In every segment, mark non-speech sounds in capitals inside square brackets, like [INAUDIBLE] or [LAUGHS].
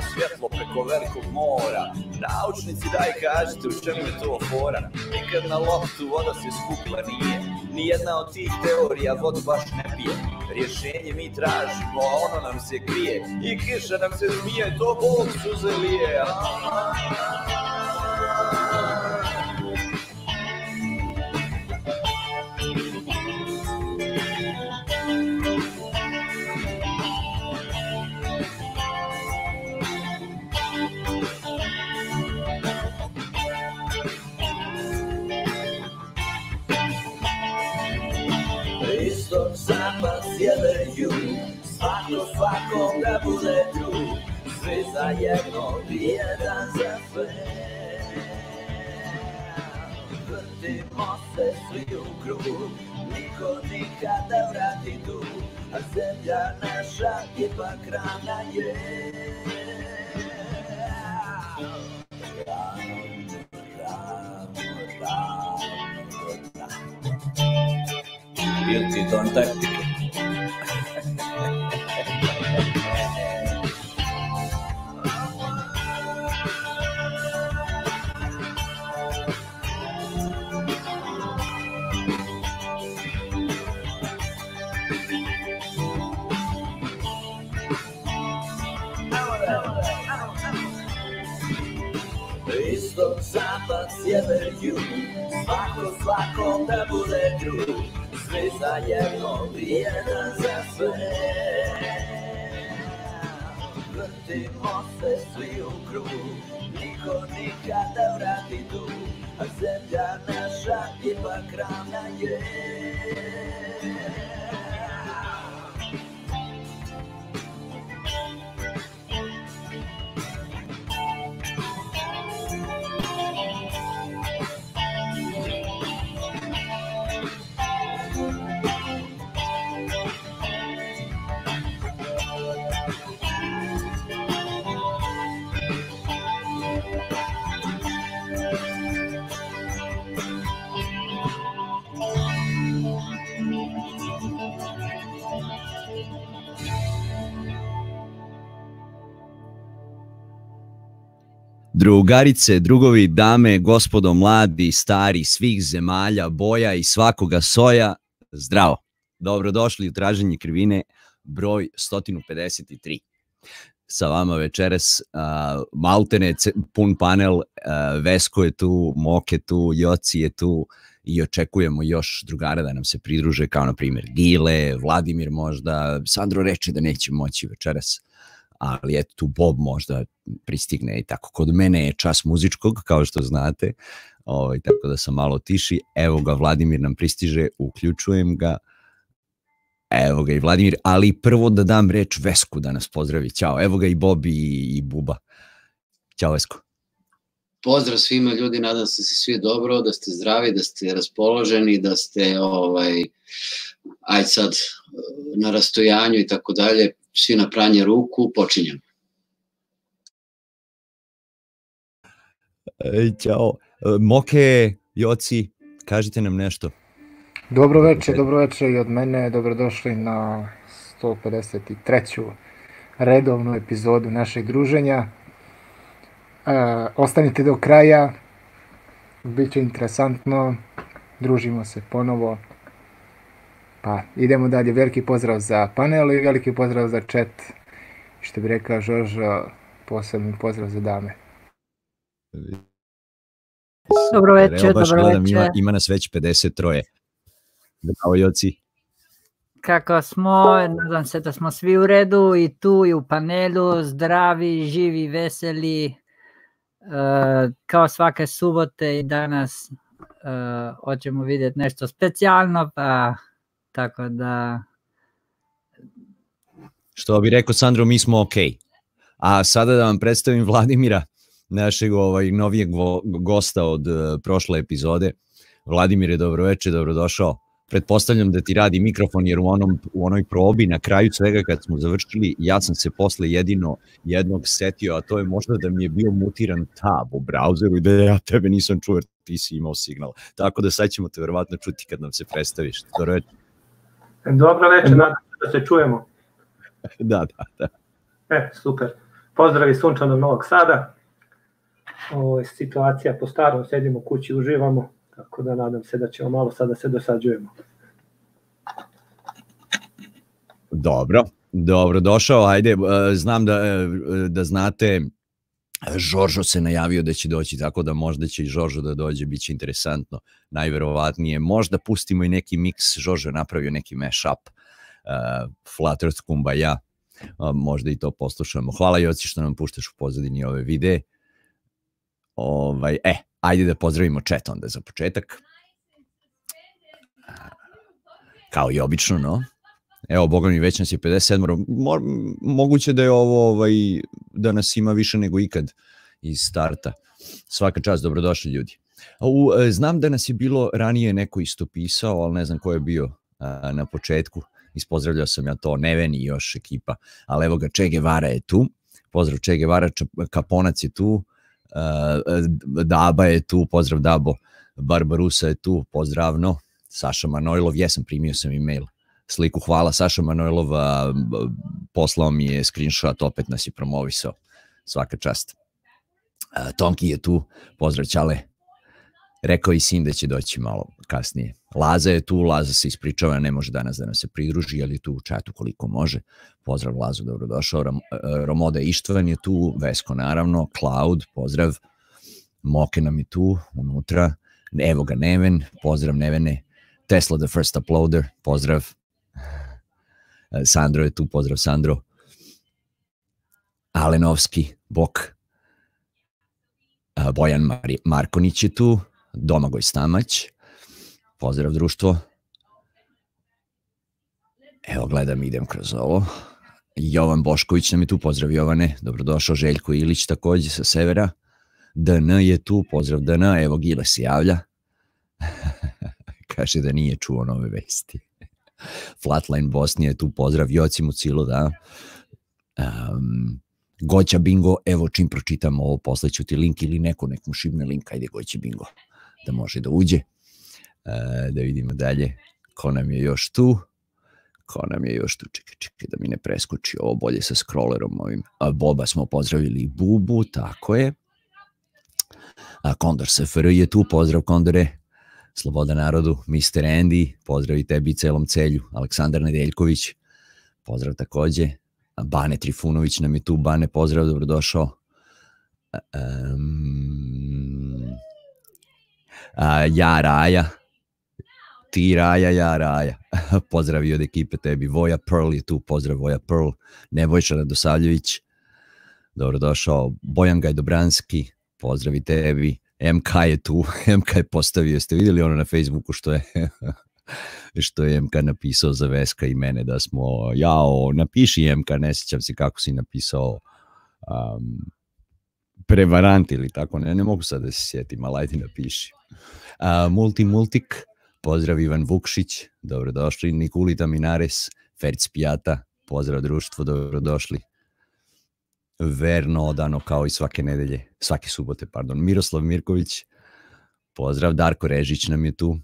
Laserima svjetlo preko velikog mora. Naučnici daj kažete u čemu je to fora. Nikad na loptu voda se skupila nije. Nijedna od tih teorija vodu baš ne pije. Rješenje mi tražimo, a ono nam se krije. I kiša nam se smije, to Bog suze lije Bude drug Svi za jedno za sve Vrtimo se svi u krug Niko nikada vrati tu A zemlja naša ipak rana je Guilty ton táctico. Zapad, sjever, jug Svako svakom da bude drug Svi za jedno i jedan za sve. Vrtimo se svi u krug. Niko nikada vrati tu A zemlja naša ipak ravna je Drugarice, drugovi, dame, gospodo, mladi, stari, svih zemalja, boja i svakoga soja, zdravo. Dobrodošli u traženje krivine broj 153. Sa vama večeras uh, Maltene, pun panel, uh, Vesko je tu, Moke tu, Joci je tu i očekujemo još drugara da nam se pridruže, kao na primjer Gile, Vladimir možda, Sandro reče da neće moći večeras, ali eto tu Bob možda pristigne i tako. Kod mene je čas muzičkog, kao što znate, ovaj, tako da sam malo tiši. Evo ga, Vladimir nam pristiže, uključujem ga. Evo ga i Vladimir, ali prvo da dam reč Vesku da nas pozdravi. Ćao, evo ga i Bobi i, i Buba. Ćao Vesko. Pozdrav svima ljudi, nadam se da ste svi dobro, da ste zdravi, da ste raspoloženi, da ste ovaj aj sad na rastojanju i tako dalje, svi na pranje ruku, počinjemo. Ej, ćao. E, Moke, Joci, kažite nam nešto. Dobro veče, dobro veče i od mene, dobrodošli na 153. redovnu epizodu našeg druženja. E, ostanite do kraja, bit će interesantno, družimo se ponovo. Pa idemo dalje, veliki pozdrav za panel i veliki pozdrav za chat. Što bi rekao Žožo, posebni pozdrav za dame. Dobro veče, Evo baš dobro gledam, ima, veče. ima nas već 53. Bravo, Joci. Kako smo, nadam se da smo svi u redu i tu i u panelu, zdravi, živi, veseli, e, kao svake subote i danas e, hoćemo vidjeti nešto specijalno, pa tako da Što bi rekao Sandro, mi smo ok. A sada da vam predstavim Vladimira, našeg ovaj, novijeg gosta od uh, prošle epizode. Vladimire, dobroveče, dobrodošao. Pretpostavljam da ti radi mikrofon jer u, onom, u onoj probi na kraju svega kad smo završili ja sam se posle jedino jednog setio, a to je možda da mi je bio mutiran tab u brauzeru i da ja tebe nisam čuo jer ti si imao signal. Tako da sad ćemo te verovatno čuti kad nam se predstaviš. Dobroveče. Dobro večer, nadam se da se čujemo. [LAUGHS] Da, da, da. E, super. Pozdrav iz sunčanog Novog Sada. Ovo je situacija po starom, sedimo kući, uživamo, tako da nadam se da ćemo malo sada se dosađujemo. Dobro, dobro došao. Ajde, e, znam da, e, da znate Žoržo se najavio da će doći, tako da možda će i Žoržo da dođe, bit će interesantno, najverovatnije. Možda pustimo i neki miks, Žoržo je napravio neki mashup, uh, Earth Kumbaya, uh, možda i to poslušamo. Hvala Joci što nam puštaš u pozadini ove videe. Ovaj, e, ajde da pozdravimo chat onda za početak. Kao i obično, no? Evo, boga mi, već nas je 57. Mo, moguće da je ovo, ovaj, da nas ima više nego ikad iz starta. Svaka čast, dobrodošli ljudi. U, e, znam da nas je bilo ranije neko isto pisao, ali ne znam ko je bio a, na početku. Ispozdravljao sam ja to, Neven i još ekipa. Ali evo ga, Che Guevara je tu. Pozdrav Che Guevara, Kaponac je tu. A, Daba je tu, pozdrav Dabo. Barbarusa je tu, pozdravno. Saša Manojlov, jesam, primio sam e-mail sliku. Hvala Saša Manojlova, poslao mi je screenshot, opet nas je promovisao. Svaka čast. Tonki je tu, pozdrav Ćale. Rekao i sin da će doći malo kasnije. Laza je tu, Laza se ispričava, ne može danas da nas se pridruži, ali je tu u čatu koliko može. Pozdrav Lazu, dobrodošao. Rom, Romoda Ištvan je tu, Vesko naravno, Cloud, pozdrav. Moke nam je tu, unutra. Evo ga Neven, pozdrav Nevene. Tesla the first uploader, pozdrav. Sandro je tu, pozdrav Sandro. Alenovski, Bok. Bojan Mar Markonić je tu, Domagoj Stamać, pozdrav društvo. Evo gledam, idem kroz ovo. Jovan Bošković nam je tu, pozdrav Jovane, dobrodošao, Željko Ilić takođe sa severa. DN je tu, pozdrav DN, evo Gile se javlja. [LAUGHS] Kaže da nije čuo nove vesti. Flatline Bosnije, tu pozdrav, Joci Mucilo, da. Um, Goća Bingo, evo čim pročitam ovo, posleću ti link ili neko nek mu šibne link, ajde Goća Bingo, da može da uđe. Uh, da vidimo dalje, ko nam je još tu. Ko nam je još tu, čekaj, čekaj, da mi ne preskoči ovo bolje sa scrollerom ovim. A Boba smo pozdravili Bubu, tako je. A Kondor SFR je tu, pozdrav Kondore. Sloboda narodu, Mr. Andy, pozdrav i tebi i celom celju, Aleksandar Nedeljković, pozdrav takođe, Bane Trifunović nam je tu, Bane, pozdrav, dobrodošao. Um, a, ja Raja, ti Raja, ja Raja, [LAUGHS] pozdrav i od ekipe tebi, Voja Pearl je tu, pozdrav Voja Pearl, Nebojša Radosavljević, dobrodošao, Bojan Gajdobranski, pozdrav i tebi, MK je tu, [LAUGHS] MK je postavio, ste vidjeli ono na Facebooku što je [LAUGHS] što je MK napisao za Veska i mene da smo, jao, napiši MK, ne sjećam se kako si napisao um, prevarant ili tako, ne, ne mogu sad da se sjetim, ali ajde napiši. Uh, multi Multik, pozdrav Ivan Vukšić, dobrodošli, Nikulita Minares, Ferc Pijata, pozdrav društvo, dobrodošli verno odano kao i svake nedelje, svake subote, pardon. Miroslav Mirković, pozdrav, Darko Režić nam je tu.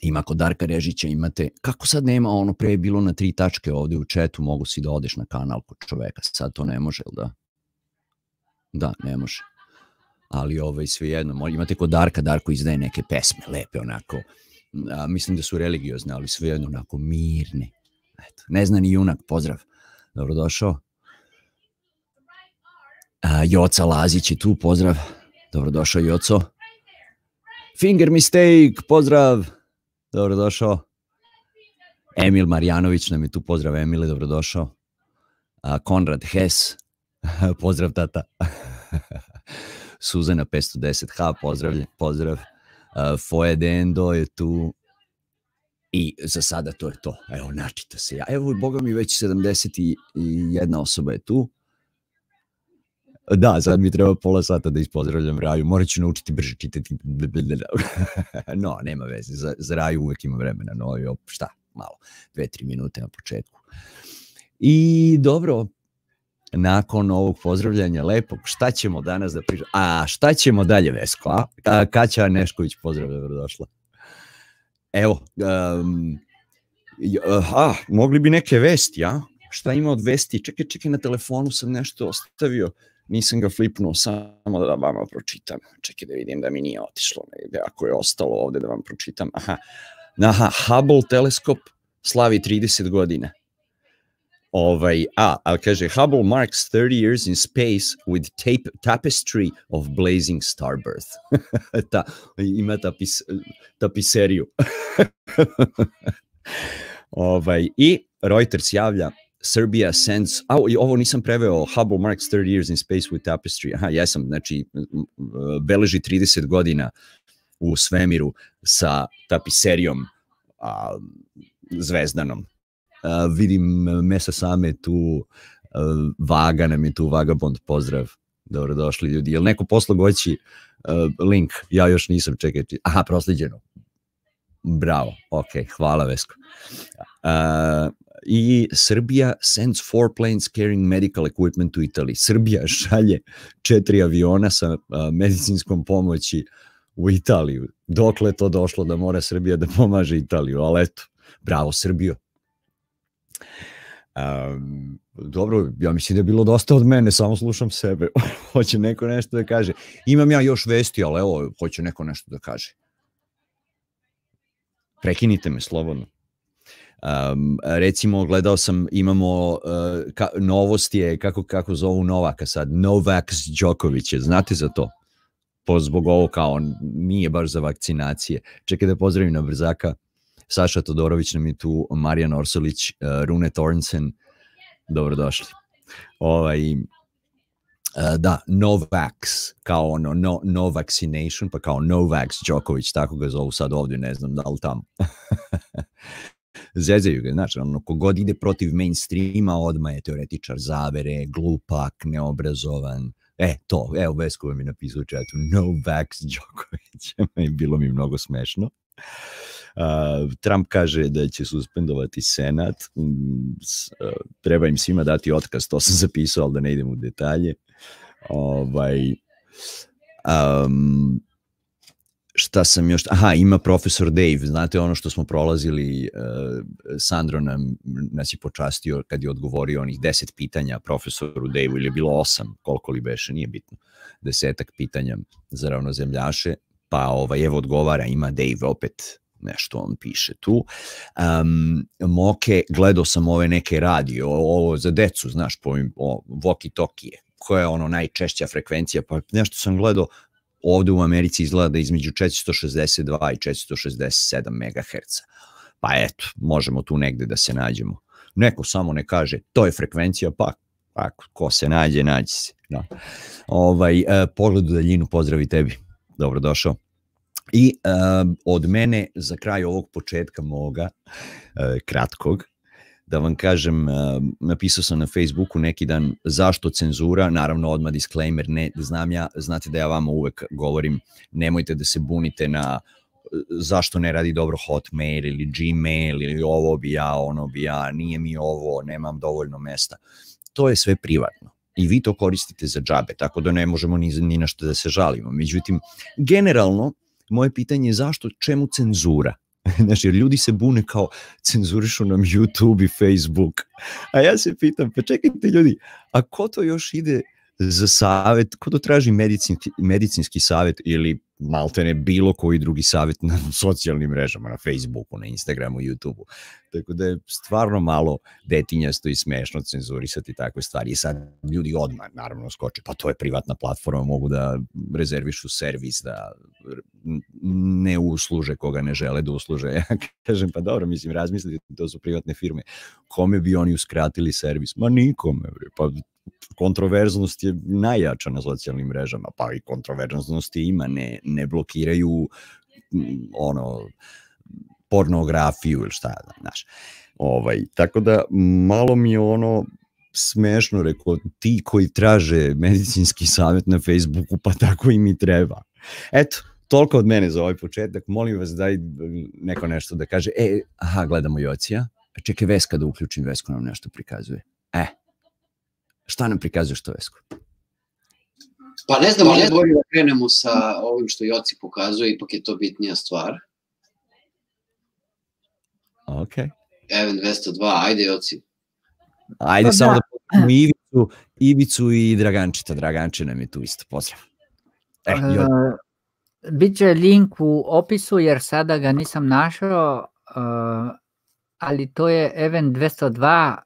Ima kod Darka Režića imate, kako sad nema, ono pre je bilo na tri tačke ovde u četu, mogu si da odeš na kanal kod čoveka, sad to ne može, da? Da, ne može. Ali ovaj, svejedno, imate kod Darka, Darko izdaje neke pesme, lepe onako, a, mislim da su religiozne, ali svejedno onako mirne. Eto, ne zna ni junak, pozdrav. Dobrodošao. A, Joca Lazić je tu, pozdrav. Dobrodošao Joco. Finger mistake, pozdrav. Dobrodošao. Emil Marjanović nam je tu, pozdrav Emile, dobrodošao. Konrad Hes, [LAUGHS] pozdrav tata. [LAUGHS] Suzana 510H, pozdrav, pozdrav. Uh, Foje Dendo je tu. I za sada to je to. Evo, načita se ja. Evo, boga mi već 71 osoba je tu. Da, sad mi treba pola sata da ispozdravljam Raju, morat ću naučiti brže čitati. [LAUGHS] no, nema veze, za, za Raju uvek ima vremena, no, jo, šta, malo, dve, tri minute na početku. I dobro, nakon ovog pozdravljanja lepog, šta ćemo danas da pričamo? A šta ćemo dalje, Vesko? A? a Kaća Nešković, pozdrav, dobrodošla. Evo, um, Aha, mogli bi neke vesti, ja? Šta ima od vesti? Čekaj, čekaj, na telefonu sam nešto ostavio. Nisam ga flipnuo, samo da vama pročitam. Čekaj da vidim da mi nije otišlo negde, ako je ostalo ovde da vam pročitam. Aha, Aha Hubble teleskop slavi 30 godina. Ovaj, a, ali kaže, Hubble marks 30 years in space with tape, tapestry of blazing starbirth. [LAUGHS] Ta, ima tapis, tapiseriju. [LAUGHS] ovaj, I Reuters javlja, Serbia sends, a ovo nisam preveo, Hubble marks 30 years in space with tapestry. Aha, jesam, znači, beleži 30 godina u svemiru sa tapiserijom a, zvezdanom Uh, vidim Mesa Same tu, uh, Vaga nam je tu, Vagabond, pozdrav, dobrodošli ljudi. Jel neko poslo goći uh, link? Ja još nisam, čekaj, aha, prosliđeno. Bravo, ok, hvala Vesko. Uh, I Srbija sends four planes carrying medical equipment to Italy. Srbija [LAUGHS] šalje četiri aviona sa medicinskom pomoći u Italiju. Dokle to došlo da mora Srbija da pomaže Italiju, ali eto, bravo Srbijo. Um, dobro, ja mislim da je bilo dosta od mene, samo slušam sebe. [LAUGHS] hoće neko nešto da kaže. Imam ja još vesti, ali evo, hoće neko nešto da kaže. Prekinite me slobodno. Um, recimo, gledao sam, imamo uh, ka, novost je, kako, kako zovu Novaka sad, Novak Đoković je, znate za to? Po, zbog ovo kao, nije baš za vakcinacije. Čekaj da pozdravim na brzaka Saša Todorović nam je tu, Marijan Orsolić, uh, Rune Tornsen, dobrodošli. Ovaj, uh, da, Novax, kao ono, no, no vaccination, pa kao Novax Đoković, tako ga zovu sad ovdje, ne znam da li tamo. [LAUGHS] Zezaju ga, znači, ono, kogod ide protiv mainstreama, odma je teoretičar zavere, glupak, neobrazovan, E, to, evo, Vesko mi napisao u četu, Novax Đoković, [LAUGHS] bilo mi mnogo smešno. Trump kaže da će suspendovati senat, treba im svima dati otkaz, to sam [LAUGHS] zapisao, ali da ne idem u detalje. Ovaj, um, šta sam još, aha, ima profesor Dave, znate ono što smo prolazili, uh, Sandro nam, nas je počastio kad je odgovorio onih deset pitanja profesoru Dave, ili je bilo osam, koliko li beše, nije bitno, desetak pitanja za ravnozemljaše, pa ovaj, evo odgovara, ima Dave opet nešto on piše tu. Um, Moke, gledao sam ove neke radio, ovo za decu, znaš, po ovim, o, walkie-talkie, koja je ono najčešća frekvencija, pa nešto sam gledao, ovde u Americi izgleda da između 462 i 467 MHz. Pa eto, možemo tu negde da se nađemo. Neko samo ne kaže, to je frekvencija, pa ako ko se nađe, nađe se. No. Ovaj, eh, pogled u daljinu, pozdravi tebi. Dobrodošao. I uh, od mene za kraj ovog početka moga, uh, kratkog, da vam kažem, uh, napisao sam na Facebooku neki dan zašto cenzura, naravno odmah disclaimer, ne znam ja, znate da ja vama uvek govorim, nemojte da se bunite na zašto ne radi dobro Hotmail ili Gmail ili ovo bi ja, ono bi ja, nije mi ovo, nemam dovoljno mesta. To je sve privatno i vi to koristite za džabe, tako da ne možemo ni, ni na što da se žalimo. Međutim, generalno, moje pitanje je zašto, čemu cenzura? [LAUGHS] Znaš, jer ljudi se bune kao cenzurišu nam YouTube i Facebook. A ja se pitam, pa čekajte ljudi, a ko to još ide za savet, ko to traži medicinski, medicinski savet ili maltene bilo koji drugi savet na [LAUGHS] socijalnim mrežama, na Facebooku, na Instagramu, YouTubeu. Tako da je stvarno malo detinjasto i smešno cenzurisati takve stvari. I sad ljudi odmah, naravno, skoče, pa to je privatna platforma, mogu da rezervišu servis, da ne usluže koga ne žele da usluže. [LAUGHS] Ja kažem, pa dobro, mislim, razmislite, to su privatne firme. Kome bi oni uskratili servis? Ma nikome, pa kontroverznost je najjača na socijalnim mrežama, pa i kontroverznosti ima, ne, ne blokiraju ono pornografiju ili šta, znaš. Ovaj, tako da malo mi je ono smešno rekao, ti koji traže medicinski savjet na Facebooku, pa tako i mi treba. Eto, toliko od mene za ovaj početak, molim vas daj neko nešto da kaže, e, aha, gledamo Jocija, čekaj Veska da uključim, Vesko nam nešto prikazuje. E, Šta nam prikazuješ to, Vesko? Pa ne znam, ali pa bolje da krenemo sa ovim što Joci pokazuje, ipak je to bitnija stvar. Ok, Even 202, ajde Joci. Ajde Pa samo da. da Ivicu, Ivicu i Dragančeta. Draganče nam je tu isto, pozdrav. E, Joci. Biće link u opisu jer sada ga nisam našao, e, ali to je Event 202, e,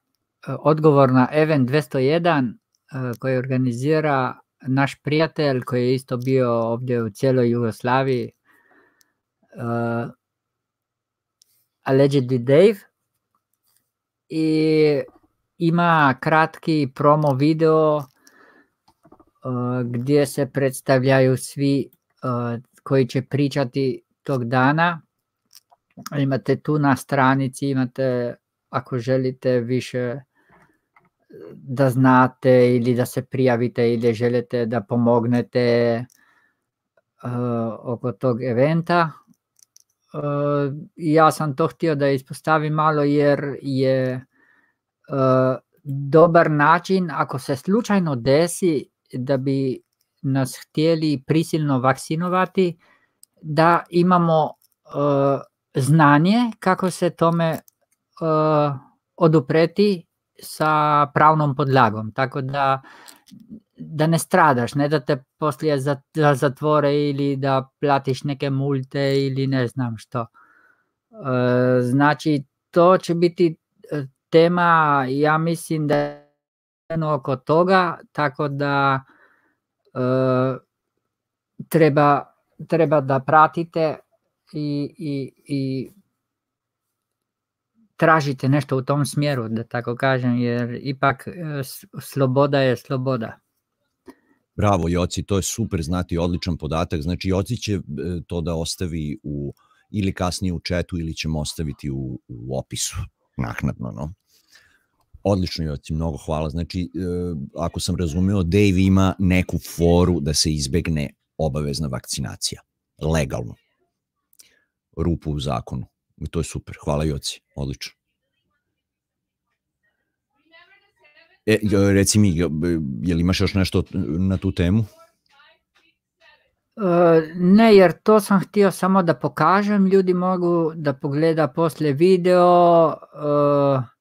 odgovor na Event 201 e, koji organizira naš prijatelj koji je isto bio ovdje u cijeloj Jugoslaviji, e, Allegedly Dave i ima kratki promo video e, gdje se predstavljaju svi e, koji će pričati tog dana. Imate tu na stranici, imate ako želite više da znate ili da se prijavite ili želite da pomognete uh, oko tog eventa. Uh, ja sam to htio da ispostavim malo jer je uh, dobar način ako se slučajno desi da bi nas htjeli prisilno vakcinovati, da imamo uh, znanje kako se tome uh, odupreti sa pravnom podlagom. Tako da da ne stradaš, ne da te poslije za- zatvore ili da platiš neke multe ili ne znam što. E, Znači, to će biti e, tema, ja mislim da je oko toga, tako da e, treba, treba da pratite i, i, i tražite nešto u tom smjeru, da tako kažem, jer ipak e, sloboda je sloboda. Bravo Joci, to je super znati, odličan podatak. Znači Joci će e, to da ostavi u ili kasnije u četu ili ćemo ostaviti u, u opisu naknadno. No? Odlično Joci, mnogo hvala. Znači, e, ako sam razumeo, Dave ima neku foru da se izbegne obavezna vakcinacija. Legalno. Rupu u zakonu. I to je super. Hvala Joci, odlično. E, reci mi, b- jel imaš još nešto na tu temu? E, Ne, jer to sam htio samo da pokažem, ljudi mogu da pogleda poslije video, e,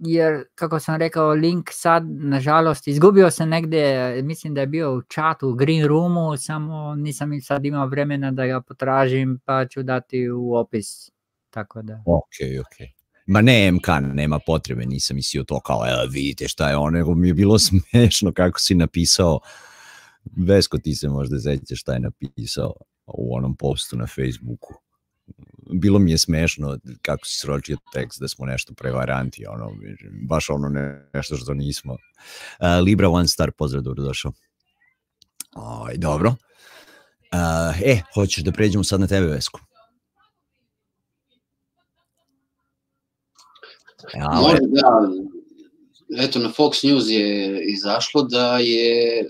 jer kako sam rekao, link sad, nažalost, izgubio se negdje, mislim da je bio u chatu, u green roomu, samo nisam sad imao vremena da ga potražim, pa ću dati u opis, tako da. Ok, ok. Ma ne, MK, nema potrebe, nisam mislio to kao, evo vidite šta je ono, nego mi je bilo [LAUGHS] smešno kako si napisao, Vesko ti se možda sećaš šta je napisao u onom postu na Facebooku. Bilo mi je smešno kako si sročio tekst da smo nešto prevaranti, ono, baš ono ne, nešto što nismo. Uh, Libra One Star, pozdrav, dobrodošao. Aj, dobro. Uh, e, hoćeš da pređemo sad na tebe, Vesko? Ja, Može da, eto na Fox News je izašlo da je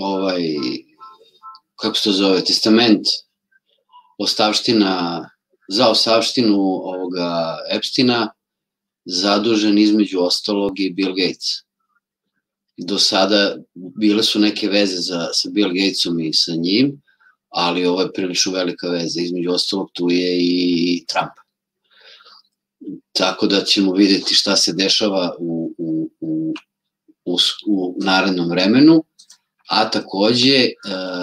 ovaj, kako se to zove, testament ostavština, za ostavštinu ovoga Epstina zadužen između ostalog i Bill Gates. Do sada bile su neke veze za, sa Bill Gatesom i sa njim, ali ovo je prilično velika veza. Između ostalog tu je i Trump. Tako da ćemo videti šta se dešava u, u, u, u, u narednom vremenu, a takođe, e,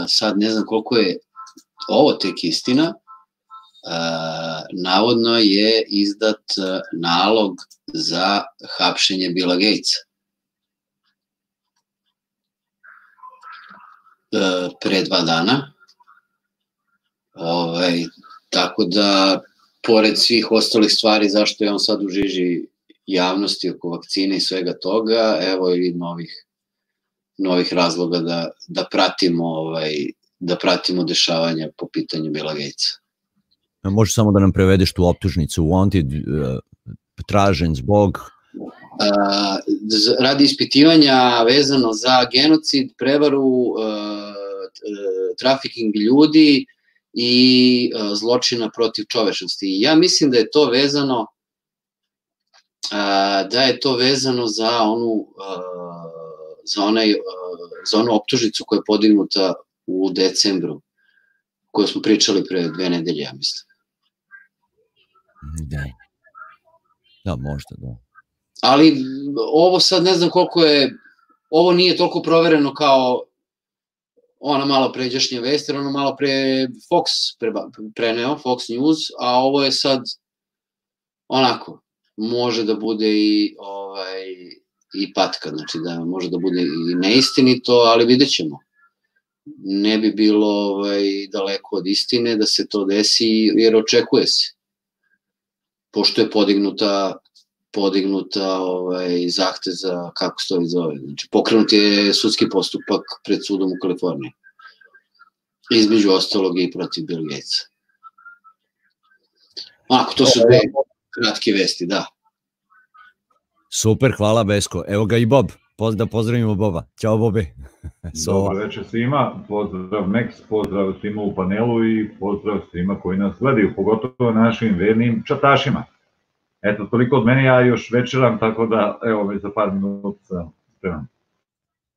sad ne znam koliko je ovo tek istina, e, navodno je izdat e, nalog za hapšenje Billa Gatesa. E, pre dva dana. Ovaj, tako da, pored svih ostalih stvari zašto je on sad u žiži javnosti oko vakcine i svega toga, evo i novih novih razloga da, da pratimo ovaj da pratimo dešavanja po pitanju Billa Gatesa. Može samo da nam prevedeš tu optužnicu wanted, uh, tražen zbog z- radi ispitivanja vezano za genocid, prevaru, uh, trafiking ljudi i uh, zločina protiv čovečnosti. Ja mislim da je to vezano uh, da je to vezano za onu uh, za onaj uh, za onu optužnicu koja je podignuta u decembru koju smo pričali pre dve nedelje, ja mislim. Da. Da, možda, da. Ali ovo sad ne znam koliko je, ovo nije toliko provereno kao ona malo pređašnja vest, jer ono malo pre Fox preba, preneo, Fox News, a ovo je sad onako, može da bude i ovaj i patka, znači da može da bude i neistinito, ali vidjet ćemo. Ne bi bilo ovaj, daleko od istine da se to desi, jer očekuje se. Pošto je podignuta podignuta ovaj, zahte za, kako se to zove, znači pokrenut je sudski postupak pred sudom u Kaliforniji. Između ostalog i protiv Bill Gatesa. Ako, to su dve kratke vesti, da. Super, hvala Besko. Evo ga i Bob. Poz, da pozdravimo Boba. Ćao Bobe. [LAUGHS] Dobro večer svima, pozdrav Max, pozdrav svima u panelu i pozdrav svima koji nas gledaju, pogotovo našim vernim čatašima. Eto, toliko od mene, ja još večeram, tako da, evo me za par minuta sam spreman.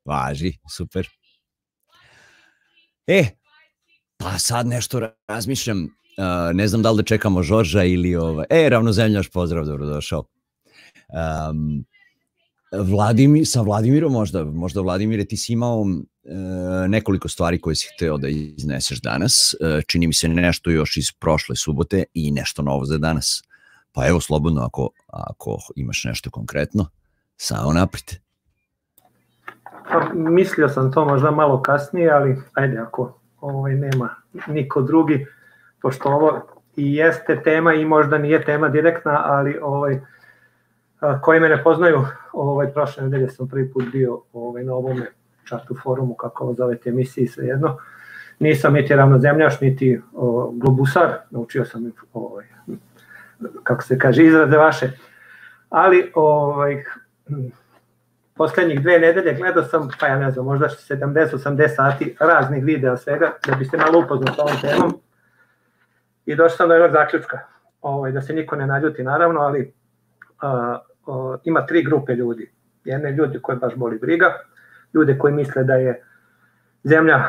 Važi, super. E, pa sad nešto razmišljam, uh, ne znam da li da čekamo Žorža ili ovo. E, ravnozemljaš, pozdrav, dobrodošao. Um, Vladimir, sa Vladimirom možda, možda Vladimire ti si imao uh, nekoliko stvari koje si hteo da izneseš danas, uh, čini mi se nešto još iz prošle subote i nešto novo za danas. Pa evo slobodno ako, ako imaš nešto konkretno, samo naprijed. Pa, mislio sam to možda malo kasnije, ali ajde ako ovaj, nema niko drugi, pošto ovo i jeste tema i možda nije tema direktna, ali ovaj, koji me ne poznaju, ovaj, prošle nedelje sam prvi put bio ovaj, na ovome čatu forumu, kako ovo zovete emisiji, svejedno. Nisam niti ravnozemljaš, niti o, globusar, naučio sam ovaj, kako se kaže, izraze vaše. Ali ovaj, poslednjih dve nedelje gledao sam, pa ja ne znam, možda 70-80 sati raznih videa svega, da bi se malo upoznao sa ovom temom. I došao sam do jednog zaključka, ovaj, da se niko ne naljuti naravno, ali a, a, ima tri grupe ljudi. Jedne ljudi koje baš boli briga, ljude koji misle da je zemlja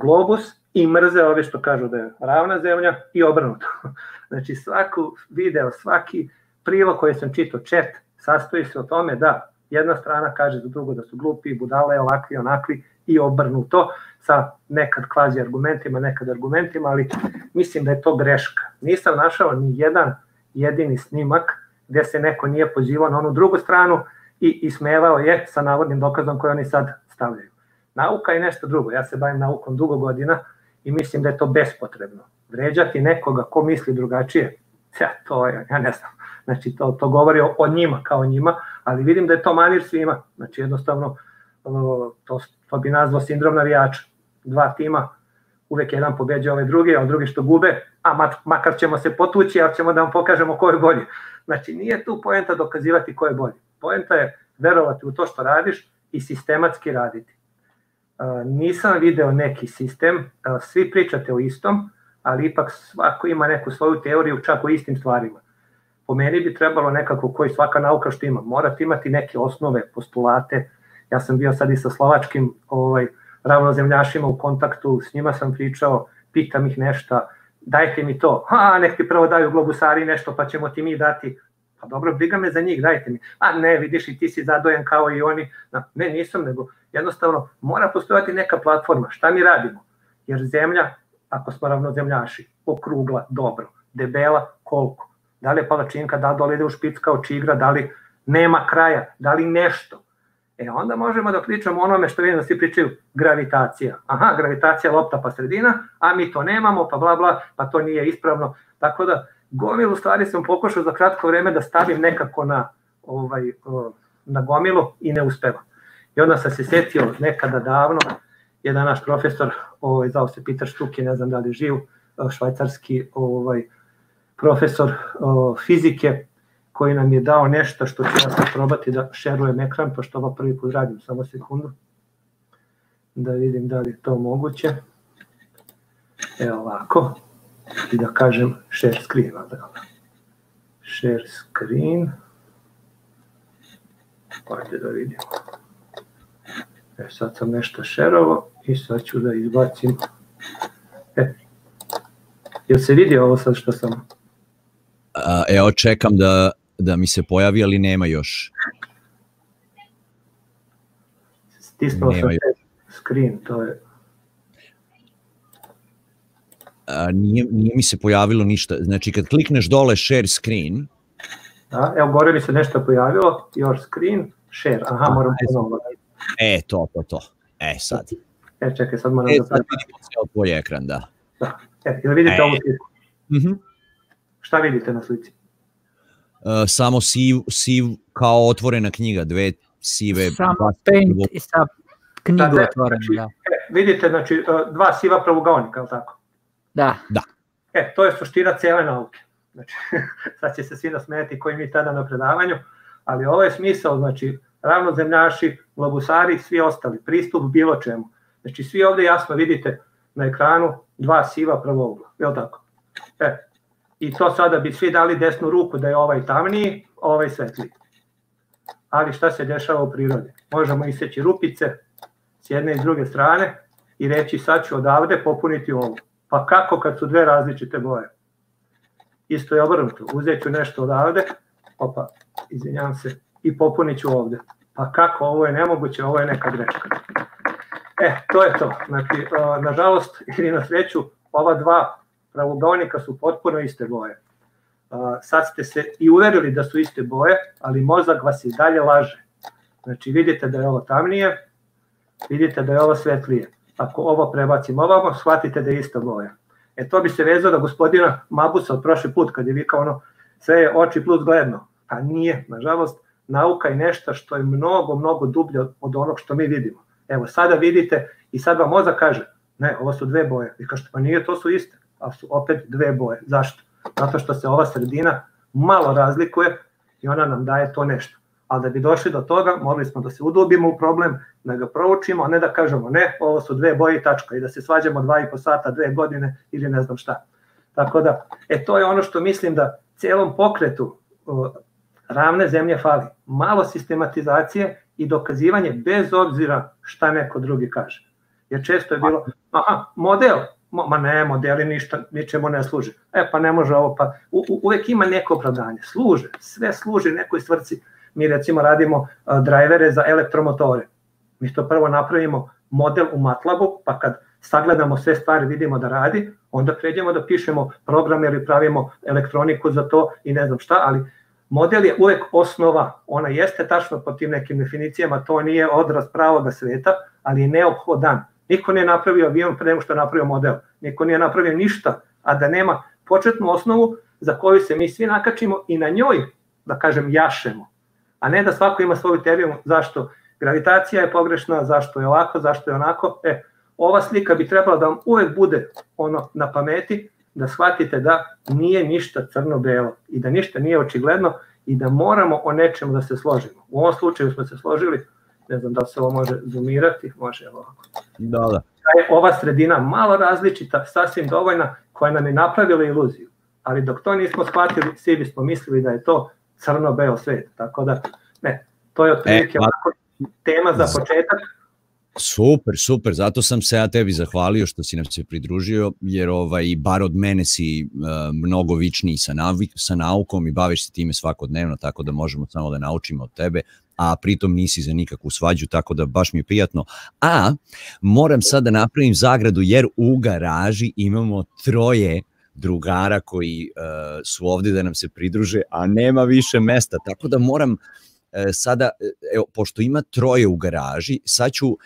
globus i mrze ove što kažu da je ravna zemlja i obrnuto. [LAUGHS] Znači svaku video, svaki prilog koji sam čitao, chat, sastoji se o tome da jedna strana kaže za drugo da su glupi, budale, ovakvi, onakvi i obrnuto sa nekad kvazi argumentima, nekad argumentima, ali mislim da je to greška. Nisam našao ni jedan jedini snimak gde se neko nije pozivao na onu drugu stranu i ismevao je sa navodnim dokazom koje oni sad stavljaju. Nauka je nešto drugo, ja se bavim naukom dugo godina i mislim da je to bespotrebno. Vređati nekoga ko misli drugačije, [LAUGHS] ja, to je, ja ne znam, znači to, to govori o, o njima kao njima, ali vidim da je to manir svima, znači jednostavno to, to bi nazvao sindrom navijača, dva tima, uvek jedan pobeđa ove druge, a drugi što gube, a makar ćemo se potući, ali ćemo da vam pokažemo ko je bolji. Znači nije tu poenta dokazivati ko je bolji. Poenta je verovati u to što radiš i sistematski raditi. Nisam video neki sistem, svi pričate o istom, ali ipak svako ima neku svoju teoriju čak o istim stvarima. Po meni bi trebalo nekako koji svaka nauka što ima. Morate imati neke osnove, postulate. Ja sam bio sad i sa slovačkim ovaj, ravnozemljašima u kontaktu, s njima sam pričao, pitam ih nešto, dajte mi to, ha, nek ti prvo daju globusari nešto pa ćemo ti mi dati, pa dobro, briga me za njih, dajte mi, a ne, vidiš i ti si zadojen kao i oni, ne, nisam, nego jednostavno mora postojati neka platforma, šta mi radimo, jer zemlja, ako smo ravnozemljaši, okrugla, dobro, debela, koliko, da li je palačinka, da dole ide u špic kao čigra, da li nema kraja, da li nešto, E onda možemo da pričamo onome što vidim da svi pričaju, gravitacija. Aha, gravitacija lopta pa sredina, a mi to nemamo, pa bla bla, pa to nije ispravno. Tako da, gomilu stvari sam pokušao za kratko vreme da stavim nekako na, ovaj, na gomilu i ne uspeva. I onda sam se setio nekada davno, jedan naš profesor, ovaj, zao se Peter Štuki, ne znam da li živ, švajcarski ovaj, profesor o, fizike, koji nam je dao nešto što ću ja sad probati da šerujem ekran, pošto ovo prvi put radim, samo sekundu, da vidim da li je to moguće. Evo ovako, i da kažem share screen. Share screen. Hajde da vidimo. E, sad sam nešto šerovo i sad ću da izbacim. E, jel se vidi ovo sad što sam A, Evo, čekam da, da mi se pojavi, ali nema još. Stisnuo sam još. screen, to je... A, nije, nije mi se pojavilo ništa. Znači, kad klikneš dole share screen, Da, evo gore mi se nešto pojavilo, your screen, share, aha, moram e, ponovo. e, to, to, to. E, sad. E, čekaj, sad moram E, da sad prebatim. vidimo ceo tvoj ekran, da. Da. E, ili vidite E. ovu sliku? Mhm. Šta vidite na slici? Uh, samo siv, siv kao otvorena knjiga, dve sive... Samo paint i sa knjigu Da, da, otvorenu, znači, da. E, vidite, znači, e, dva siva pravougaonika, je li tako? Da, E, to je suština cijele nauke. Znači, [LAUGHS] sad će se svi nasmeti koji mi tada na predavanju, ali ovo je smisao, znači, ravnozemljaši, globusari, svi ostali, pristup bilo čemu. Znači, svi ovde jasno vidite na ekranu dva siva pravougla, je li tako? E, i to sada bi svi dali desnu ruku da je ovaj tamniji, ovaj svetliji. Ali šta se dešava u prirodi? Možemo iseći rupice s jedne i s druge strane i reći sad ću odavde popuniti ovu. Pa kako kad su dve različite boje? Isto je obrnuto. Uzet ću nešto odavde, opa, izvinjam se, i popunit ću ovde. Pa kako, ovo je nemoguće, ovo je neka greška. E, to je to. Znači, nažalost, ili na sreću, ova dva pravougaonika su potpuno iste boje. Sad ste se i uverili da su iste boje, ali mozak vas i dalje laže. Znači, vidite da je ovo tamnije, vidite da je ovo svetlije. Ako ovo prebacim ovamo, shvatite da je ista boja. E to bi se vezao da gospodina Mabusa od prošli put kad je vikao ono sve je oči plus gledno. A nije, nažalost, nauka je nešto što je mnogo, mnogo dublje od onog što mi vidimo. Evo sada vidite i sad vam mozak kaže ne, ovo su dve boje. Vi kažete pa nije, to su iste, ali su opet dve boje. Zašto? Zato što se ova sredina malo razlikuje i ona nam daje to nešto. Ali da bi došli do toga, morali smo da se udubimo u problem, da ga proučimo, a ne da kažemo ne, ovo su dve boje i tačka i da se svađamo dva i po sata, dve godine ili ne znam šta. Tako da, e to je ono što mislim da celom pokretu ravne zemlje fali. Malo sistematizacije i dokazivanje bez obzira šta neko drugi kaže. Jer često je bilo, aha, model, Mo, ma ne, modeli ništa, ničemu ne služe. E pa ne može ovo, pa u, u, uvek ima neko opravdanje. Služe, sve služi nekoj svrci. Mi recimo radimo a, drajvere za elektromotore. Mi to prvo napravimo model u MATLABu, pa kad sagledamo sve stvari, vidimo da radi, onda pređemo da pišemo program ili pravimo elektroniku za to i ne znam šta, ali model je uvek osnova, ona jeste tačno po tim nekim definicijama, to nije odraz pravog sveta, ali je neophodan. Niko nije napravio avion pre nego što je napravio model, niko nije napravio ništa, a da nema početnu osnovu za koju se mi svi nakačimo i na njoj, da kažem, jašemo, a ne da svako ima svoju teoriju zašto gravitacija je pogrešna, zašto je ovako, zašto je onako. E, ova slika bi trebala da vam uvek bude ono na pameti, da shvatite da nije ništa crno-belo i da ništa nije očigledno i da moramo o nečemu da se složimo. U ovom slučaju smo se složili, ne znam da se ovo može zoomirati, može ovako. Da, da. Da je ova sredina malo različita, sasvim dovoljna, koja nam je napravila iluziju. Ali dok to nismo shvatili, svi bismo mislili da je to crno-beo svet. Tako da, ne, to je otprilike E, ovako tema za početak. Super, super, zato sam se ja tebi zahvalio što si nam se pridružio, jer ovaj, bar od mene si uh, mnogo vičniji sa, navik, sa naukom i baviš se time svakodnevno, tako da možemo samo da naučimo od tebe, a pritom nisi za nikakvu svađu, tako da baš mi je prijatno. A moram sad da napravim zagradu, jer u garaži imamo troje drugara koji uh, su ovde da nam se pridruže, a nema više mesta, tako da moram e, sada, evo, pošto ima troje u garaži, sad ću um,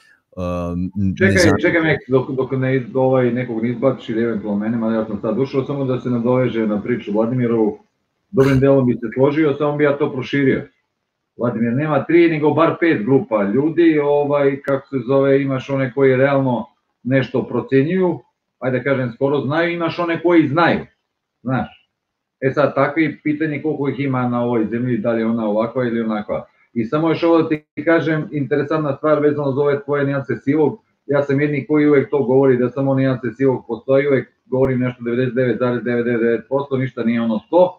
ne Čekaj, znam- čekaj nek, dok, dok ne, iz- ovaj, nekog ne izbaciš ili eventualno mene, mada ja sam sad ušao, samo da se nadoveže na priču Vladimirovu. Dobrim delom bi se složio, samo bi ja to proširio. Vladimir, nema tri, nego bar pet grupa ljudi, ovaj, kako se zove, imaš one koji realno nešto procenjuju, ajde da kažem skoro znaju, imaš one koji znaju, znaš. E sad, takvi pitanje koliko ih ima na ovoj zemlji, da li je ona ovakva ili onakva. I samo još ovo da ti kažem, interesantna stvar vezano za ove tvoje nijanse sivog, ja sam jedni koji uvek to govori da samo nijanse sivog postoji, uvek govorim nešto 99,999%, ništa nije ono 100,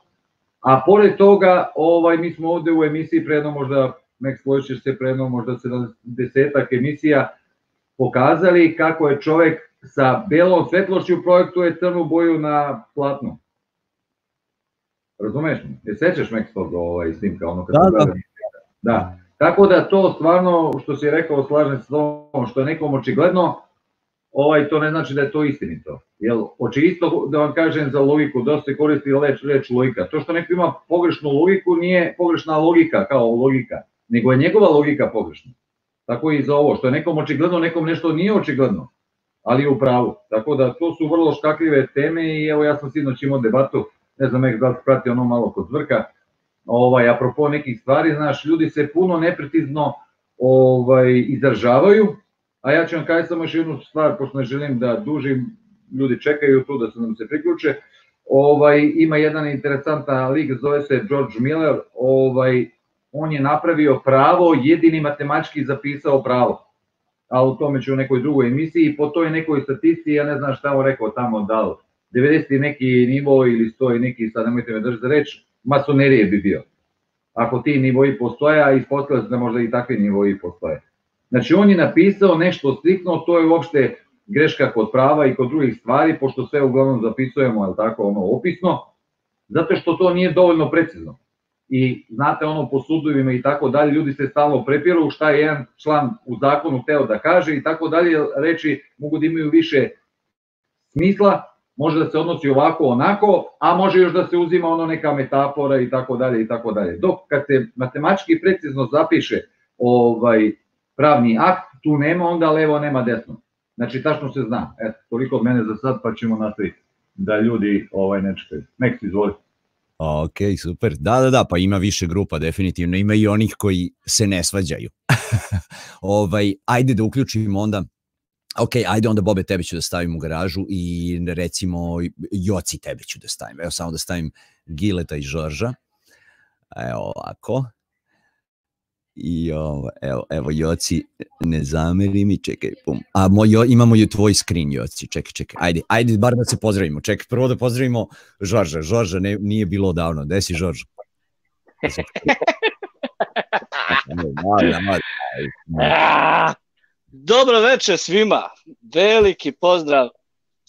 a pored toga, ovaj, mi smo ovde u emisiji predno možda, nek složiš se predno možda 70 emisija, pokazali kako je čovek sa belom svetlošću projektuje crnu boju na platnu. Razumeš mi? Je sećaš Mekstog ovaj snimka, ono kad Da, da. Da. Tako da to stvarno, što si rekao, slažem s tobom, što je nekom očigledno, ovaj, to ne znači da je to istinito. Jel, oči isto, da vam kažem za logiku, dosta koristi reč, reč logika. To što neko ima pogrešnu logiku nije pogrešna logika kao logika, nego je njegova logika pogrešna. Tako i za ovo, što je nekom očigledno, nekom nešto nije očigledno, ali je u pravu. Tako da to su vrlo škakljive teme i evo ja sam sinoć imao debatu, ne znam nek da prati ono malo kod zvrka, ovaj, apropo nekih stvari, znaš, ljudi se puno neprecizno ovaj, izražavaju, a ja ću vam kaži samo još jednu stvar, pošto ne želim da dužim, ljudi čekaju tu da se nam se priključe, ovaj, ima jedan interesantan lik, zove se George Miller, ovaj, on je napravio pravo, jedini matematički zapisao pravo. A o tome ću u nekoj drugoj emisiji, po toj nekoj statistici, ja ne znam šta on rekao tamo, da li 90 i neki nivo ili 100 i neki, sad nemojte me držati za reč, masonerije bi bio. Ako ti nivoji postoje, a ispostavlja se da možda i takvi nivoji postoje. Znači on je napisao nešto striktno, to je uopšte greška kod prava i kod drugih stvari, pošto sve uglavnom zapisujemo, je tako, ono, opisno, zato što to nije dovoljno precizno. I znate ono po sudovima i tako dalje, ljudi se stalno prepiru šta je jedan član u zakonu teo da kaže i tako dalje, reči mogu da imaju više smisla, može da se odnosi ovako, onako, a može još da se uzima ono neka metafora i tako dalje i tako dalje. Dok kad se matematički precizno zapiše ovaj pravni akt, tu nema onda levo, nema desno. Znači tačno se zna. Eto, toliko od mene za sad, pa ćemo nastaviti da ljudi ovaj ne. Nek izvoli. Ok, super. Da, da, da, pa ima više grupa, definitivno. Ima i onih koji se ne svađaju. [LAUGHS] ovaj, ajde da uključimo onda Ok, ajde onda Bobe, tebe ću da stavim u garažu i recimo Joci tebe ću da stavim. Evo samo da stavim Gileta i Žorža. Evo ovako. I ovo, evo, evo Joci, ne zameri mi, čekaj, pum. A moj, jo, imamo i tvoj screen, Joci, čekaj, čekaj, ajde, ajde, bar da se pozdravimo. Čekaj, prvo da pozdravimo Žorža. Žorža ne, nije bilo odavno. Gde si Žorža? Dobro večer svima. Veliki pozdrav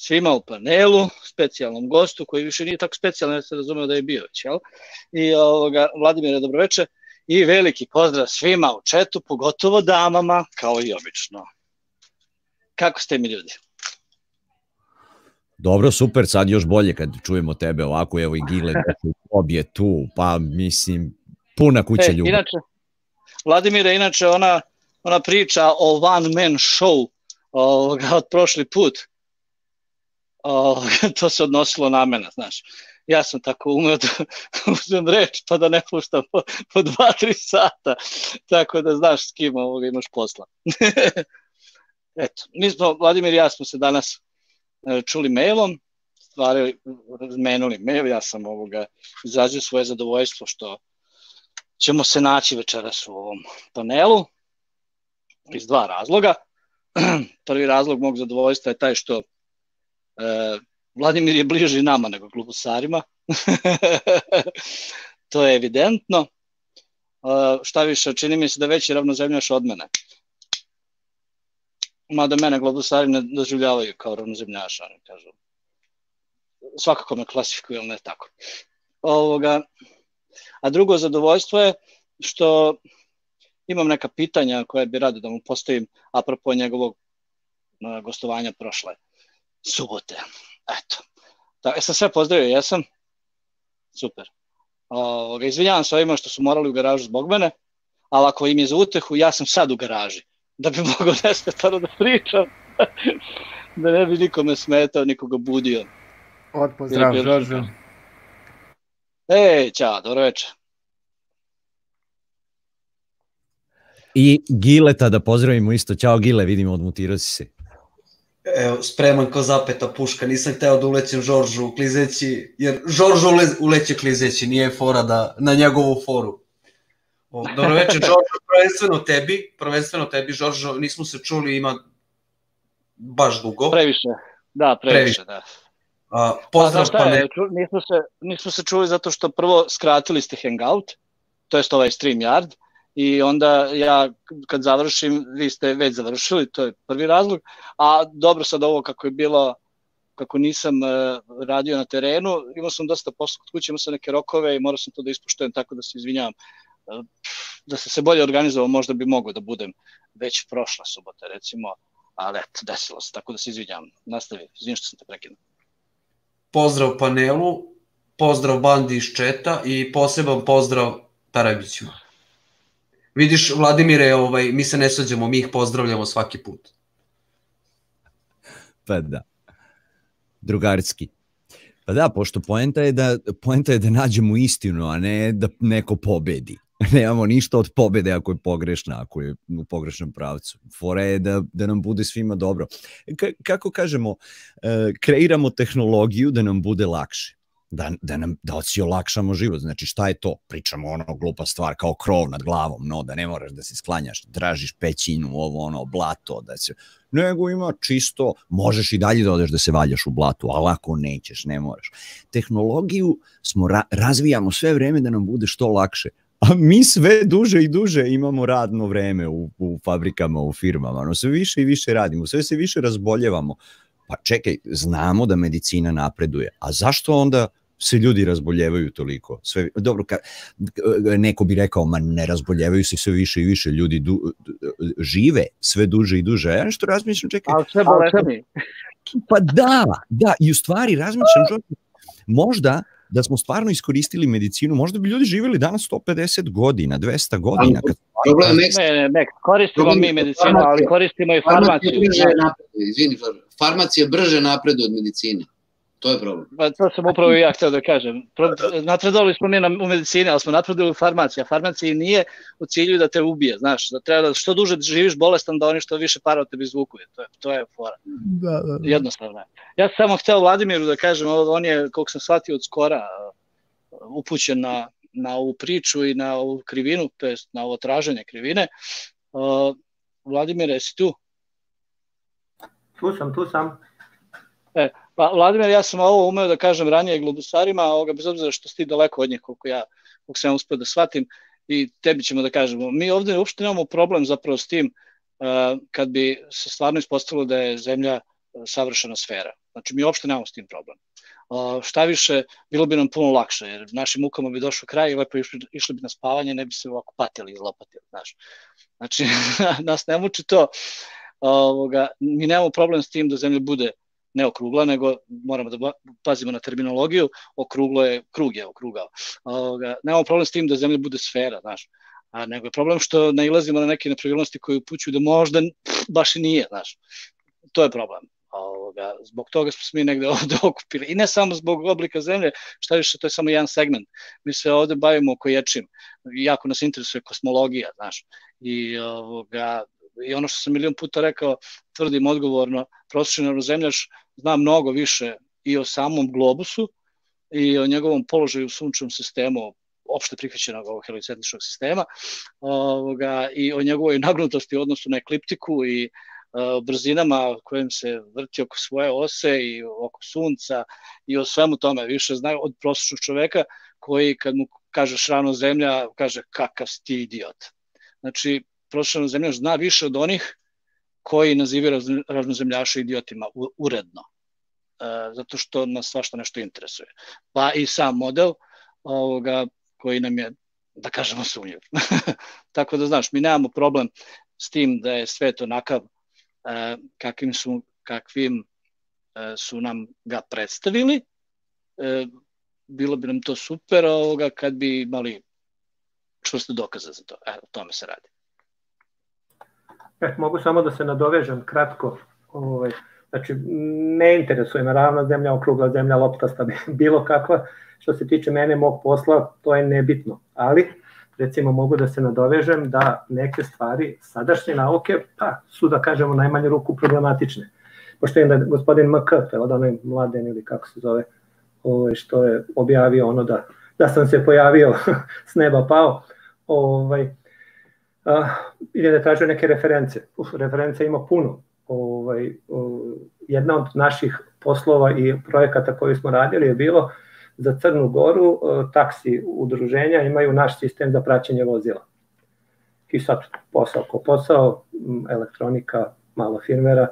svima u panelu, specijalnom gostu koji više nije tako specijalno, ja se razumeo da je bio već, jel? I ovoga, Vladimire, dobro večer. I veliki pozdrav svima u četu, pogotovo damama, kao i obično. Kako ste mi ljudi? Dobro, super, sad još bolje kad čujemo tebe ovako, evo i Gile, obje tu, pa mislim, puna kuća e, ljudi. Inače, Vladimire, inače ona, ona priča o one man show ovoga, od prošli put, ovoga, [LAUGHS] to se odnosilo na mene, znaš. Ja sam tako umeo da [LAUGHS] uzmem reč pa da ne puštam po, po dva, tri sata, tako da znaš s kim ovoga imaš posla. [LAUGHS] Eto, mi smo, Vladimir i ja smo se danas e, čuli mailom, stvari, razmenuli mail, ja sam ovoga izrazio svoje zadovoljstvo što ćemo se naći večeras u ovom panelu iz dva razloga. [CLEARS THROAT] Prvi razlog mog zadovoljstva je taj što e, Vladimir je bliži nama nego glubusarima. [LAUGHS] to je evidentno. E, šta više, čini mi se da veći ravnozemljaš od mene. Mada mene globusari ne doživljavaju kao ravnozemljaša, oni kažu. Svakako me klasifikuju, ali ne tako. Ovoga, a drugo zadovoljstvo je što imam neka pitanja koje bi rado da mu postavim apropo njegovog gostovanja prošle subote. Eto. Da, ja sam sve pozdravio, jesam? Super. O, izvinjavam se ovima što su morali u garažu zbog mene, ali ako im je za utehu, ja sam sad u garaži, da bi [LAUGHS] mogao nesmetano da pričam, [LAUGHS] da ne bi nikome smetao, nikoga budio. Od pozdrav, Žoržo. Ej, čao, dobro večer. I Gileta da pozdravimo isto. Ćao Gile, vidimo, odmutirao si se. Evo, spreman ko zapeta puška, nisam hteo da ulećem Žoržu klizeći, jer Žoržu ule, uleće klizeći, nije fora da, na njegovu foru. O, dobro večer, Žoržo, prvenstveno tebi, prvenstveno tebi, Žoržo, nismo se čuli, ima baš dugo. Previše, da, previše, previše. da. A, pozdrav pa, pa ne... nismo, se, nismo se čuli zato što prvo skratili ste Hangout, to jest ovaj StreamYard, i onda ja kad završim, vi ste već završili, to je prvi razlog, a dobro sad ovo kako je bilo kako nisam uh, radio na terenu, imao sam dosta posla kod kuće, imao sam neke rokove i morao sam to da ispuštujem, tako da se izvinjavam. Uh, da se se bolje organizovao, možda bi mogao da budem već prošla subota, recimo, ali eto, desilo se, tako da se izvinjavam. Nastavi, izvinjam što sam te prekinuo. Pozdrav panelu, pozdrav bandi iz četa i poseban pozdrav Tarabićima. Vidiš, Vladimire, ovaj, mi se ne svađamo, mi ih pozdravljamo svaki put. Pa da. Drugarski. Pa da, pošto poenta je da, poenta je da nađemo istinu, a ne da neko pobedi. [LAUGHS] Nemamo ništa od pobede ako je pogrešna, ako je u pogrešnom pravcu. Fora je da, da nam bude svima dobro. K kako kažemo, e, kreiramo tehnologiju da nam bude lakše da, da nam da si olakšamo život. Znači šta je to? Pričamo ono glupa stvar kao krov nad glavom, no da ne moraš da se sklanjaš, tražiš pećinu, ovo ono blato, da se nego ima čisto, možeš i dalje da odeš da se valjaš u blatu, ali ako nećeš, ne moraš. Tehnologiju smo ra razvijamo sve vreme da nam bude što lakše, a mi sve duže i duže imamo radno vreme u, u fabrikama, u firmama, no sve više i više radimo, sve se više razboljevamo. Pa čekaj, znamo da medicina napreduje, a zašto onda se ljudi razboljevaju toliko. Sve, dobro, ka, neko bi rekao, ma ne razboljevaju se sve više i više, ljudi du, žive sve duže i duže. Ja nešto razmišljam, čekaj. Ali sve bolesni. Pa da, da, i u stvari razmišljam, možda da smo stvarno iskoristili medicinu, možda bi ljudi živeli danas 150 godina, 200 godina. Kad... Problem, ne, ne, ne, koristimo problem, mi medicinu, ali koristimo i farmaciju. Farmacija brže napreduje, izvini, farmacija brže napreduje od medicine. To je problem. Pa to sam upravo i ja htio da kažem. Napredovali smo mi na, u medicini, ali smo napredovali u farmaciji, a farmaciji nije u cilju da te ubije, znaš, da treba da što duže živiš bolestan, da oni što više para od tebi izvukuje. To je, to je fora. Da, da, da. Jednostavno je. Ja sam samo hteo Vladimiru da kažem, on je, koliko sam shvatio od skora, upućen na, na ovu priču i na ovu krivinu, to jest na ovo traženje krivine. Uh, Vladimir, jesi tu? Tu sam, tu sam. E, pa Vladimir, ja sam ovo umeo da kažem ranije globusarima, ovoga, bez obzira što si daleko od njih, koliko ja, koliko sam uspio da shvatim, i tebi ćemo da kažemo. Mi ovde uopšte nemamo problem zapravo s tim uh, kad bi se stvarno ispostavilo da je zemlja savršena sfera. Znači, mi uopšte nemamo s tim problem. Uh, šta više, bilo bi nam puno lakše, jer našim mukama bi došao kraj i lepo išli, išli bi na spavanje, ne bi se ovako patili i zlopatili, znaš. Znači, [LAUGHS] nas ne muči to. Ovoga, mi nemamo problem s tim da zemlja bude ne okrugla, nego moramo da pazimo na terminologiju, okruglo je, krug je okrugao. Ovoga, nemamo problem s tim da zemlja bude sfera, znaš, a nego je problem što nailazimo na neke nepravilnosti koje upućuju da možda pff, baš i nije, znaš. To je problem. Ovoga, zbog toga smo se mi negde [LAUGHS] ovde okupili. I ne samo zbog oblika zemlje, šta više, to je samo jedan segment. Mi se ovde bavimo oko ječim. Jako nas interesuje kosmologija, znaš. I ovoga, i ono što sam milion puta rekao, tvrdim odgovorno, prosječni neurozemljaš zna mnogo više i o samom globusu i o njegovom položaju u sunčevom sistemu, opšte prihvaćenog ovog heliocentričnog sistema, ovoga, i o njegovoj nagnutosti u odnosu na ekliptiku i uh, brzinama kojim se vrti oko svoje ose i oko sunca i o svemu tome više zna od prosječnog čoveka koji kad mu kažeš rano zemlja, kaže kakav ti idiot. Znači, prosječan zemljaš zna više od onih koji nazivaju ravnozemljaše idiotima uredno, e, zato što nas svašta nešto interesuje. Pa i sam model ovoga, koji nam je, da kažemo, sumnjiv. [LAUGHS] Tako da, znaš, mi nemamo problem s tim da je svet onakav e, kakvim su, kakvim e, su nam ga predstavili. E, bilo bi nam to super ovoga kad bi imali čvrste dokaze za to. Evo, o tome se radi. E, mogu samo da se nadovežem kratko. Ovaj, znači, ne interesuje me ravna zemlja, okrugla zemlja, loptasta, [LAUGHS] bilo kakva. Što se tiče mene, mog posla, to je nebitno. Ali, recimo, mogu da se nadovežem da neke stvari sadašnje nauke, pa, su da kažemo najmanje ruku problematične. Pošto je da gospodin MK, to je od onaj mladen ili kako se zove, ovaj, što je objavio ono da, da sam se pojavio [LAUGHS] s neba pao, ovaj, uh, ide da traže neke reference. Uf, reference ima puno. Ovaj, jedna od naših poslova i projekata koji smo radili je bilo za Crnu Goru taksi udruženja imaju naš sistem za praćenje vozila. I sad posao ko posao, elektronika, malo firmera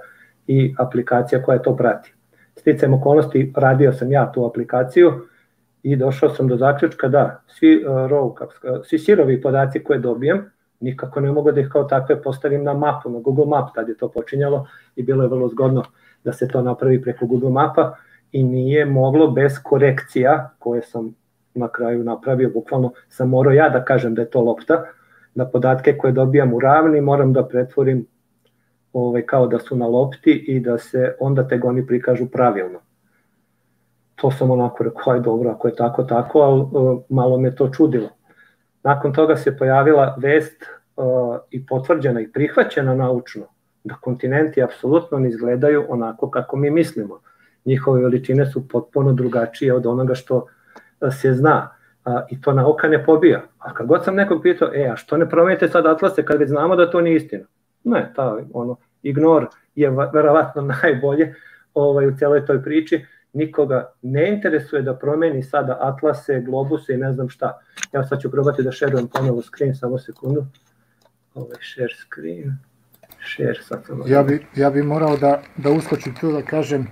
i aplikacija koja to prati. Sticajem okolnosti radio sam ja tu aplikaciju i došao sam do zaključka da svi, uh, row, kako, svi sirovi podaci koje dobijem, nikako ne mogu da ih kao takve postavim na mapu, na Google Map, tad je to počinjalo i bilo je vrlo zgodno da se to napravi preko Google Mapa i nije moglo bez korekcija koje sam na kraju napravio, bukvalno sam morao ja da kažem da je to lopta, na podatke koje dobijam u ravni moram da pretvorim ovaj, kao da su na lopti i da se onda te oni prikažu pravilno. To sam onako rekao, aj dobro, ako je tako, tako, ali uh, malo me to čudilo. Nakon toga se pojavila vest i potvrđena i prihvaćena naučno da kontinenti apsolutno ne izgledaju onako kako mi mislimo. Njihove veličine su potpuno drugačije od onoga što se zna i to nauka ne pobija. A kad god sam nekog pitao, e, a što ne promenite sad atlase kad već znamo da to nije istina? Ne, ta, ono, ignor je verovatno [LAUGHS] najbolje ovaj, u celoj toj priči. Nikoga ne interesuje da promeni sada atlase, globuse i ne znam šta. Ja sad ću probati da šerujem ponovo screen, samo sekundu. Ovaj, share screen. Share, sad sam... Ja bi, ja bi morao da, da uskočim tu da kažem,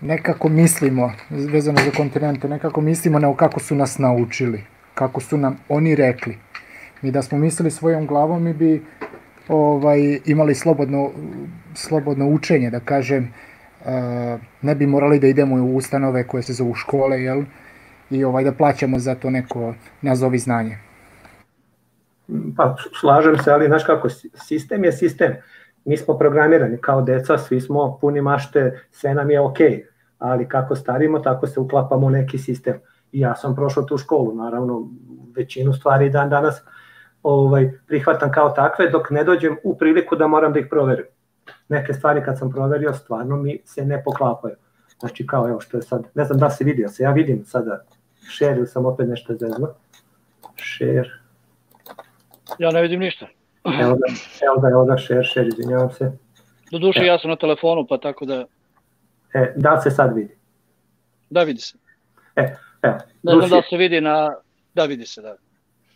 nekako mislimo, vezano za kontinente, nekako mislimo na kako su nas naučili, kako su nam oni rekli. Mi da smo mislili svojom glavom, mi bi ovaj, imali slobodno, slobodno učenje, da kažem, ne bi morali da idemo u ustanove koje se zovu škole, jel? I ovaj, da plaćamo za to neko nazovi znanje. Pa, slažem se, ali znaš kako, sistem je sistem mi smo programirani kao deca, svi smo puni mašte, sve nam je ok, ali kako starimo, tako se uklapamo u neki sistem. I ja sam prošao tu školu, naravno, većinu stvari dan danas ovaj, prihvatam kao takve, dok ne dođem u priliku da moram da ih proverim. Neke stvari kad sam proverio, stvarno mi se ne poklapaju. Znači kao evo što je sad, ne znam da se vidio se, ja vidim sada share sam opet nešto zezno. Share. Ja ne vidim ništa. Evo da, evo da, evo da, share, share, izvinjavam se. Do duše, ja sam na telefonu, pa tako da... E, da se sad vidi? Da, vidi se. E, evo. Ne znam da se vidi na... Da, vidi se, da.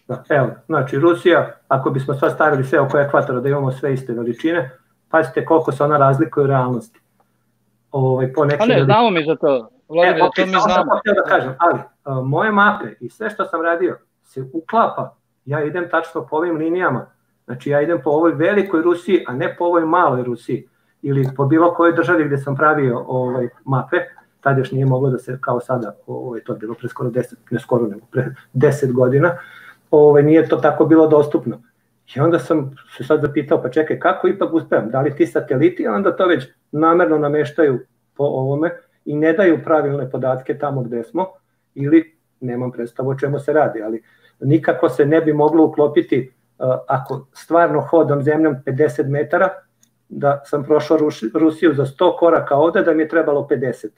da. Evo, znači Rusija, ako bismo sad stavili sve oko ekvatora da imamo sve iste veličine, pazite koliko se ona razlikuje u realnosti. Ovaj, po nekim A ne, znamo mi za to. Vladimir, e, okay, to mi znamo. Da, da kažem, ali uh, moje mape i sve što sam radio se uklapa, ja idem tačno po ovim linijama, Znači ja idem po ovoj velikoj Rusiji, a ne po ovoj maloj Rusiji ili po bilo kojoj državi gde sam pravio ovaj mape, tad još nije moglo da se kao sada, ovaj to je bilo pre skoro 10, ne skoro nego pre 10 godina, ovaj nije to tako bilo dostupno. I onda sam se sad zapitao, pa čekaj, kako ipak uspevam? Da li ti sateliti onda to već namerno nameštaju po ovome i ne daju pravilne podatke tamo gde smo, ili nemam predstavu o čemu se radi, ali nikako se ne bi moglo uklopiti ako stvarno hodam zemljom 50 metara, da sam prošao Rusiju za 100 koraka ovde, da mi je trebalo 50.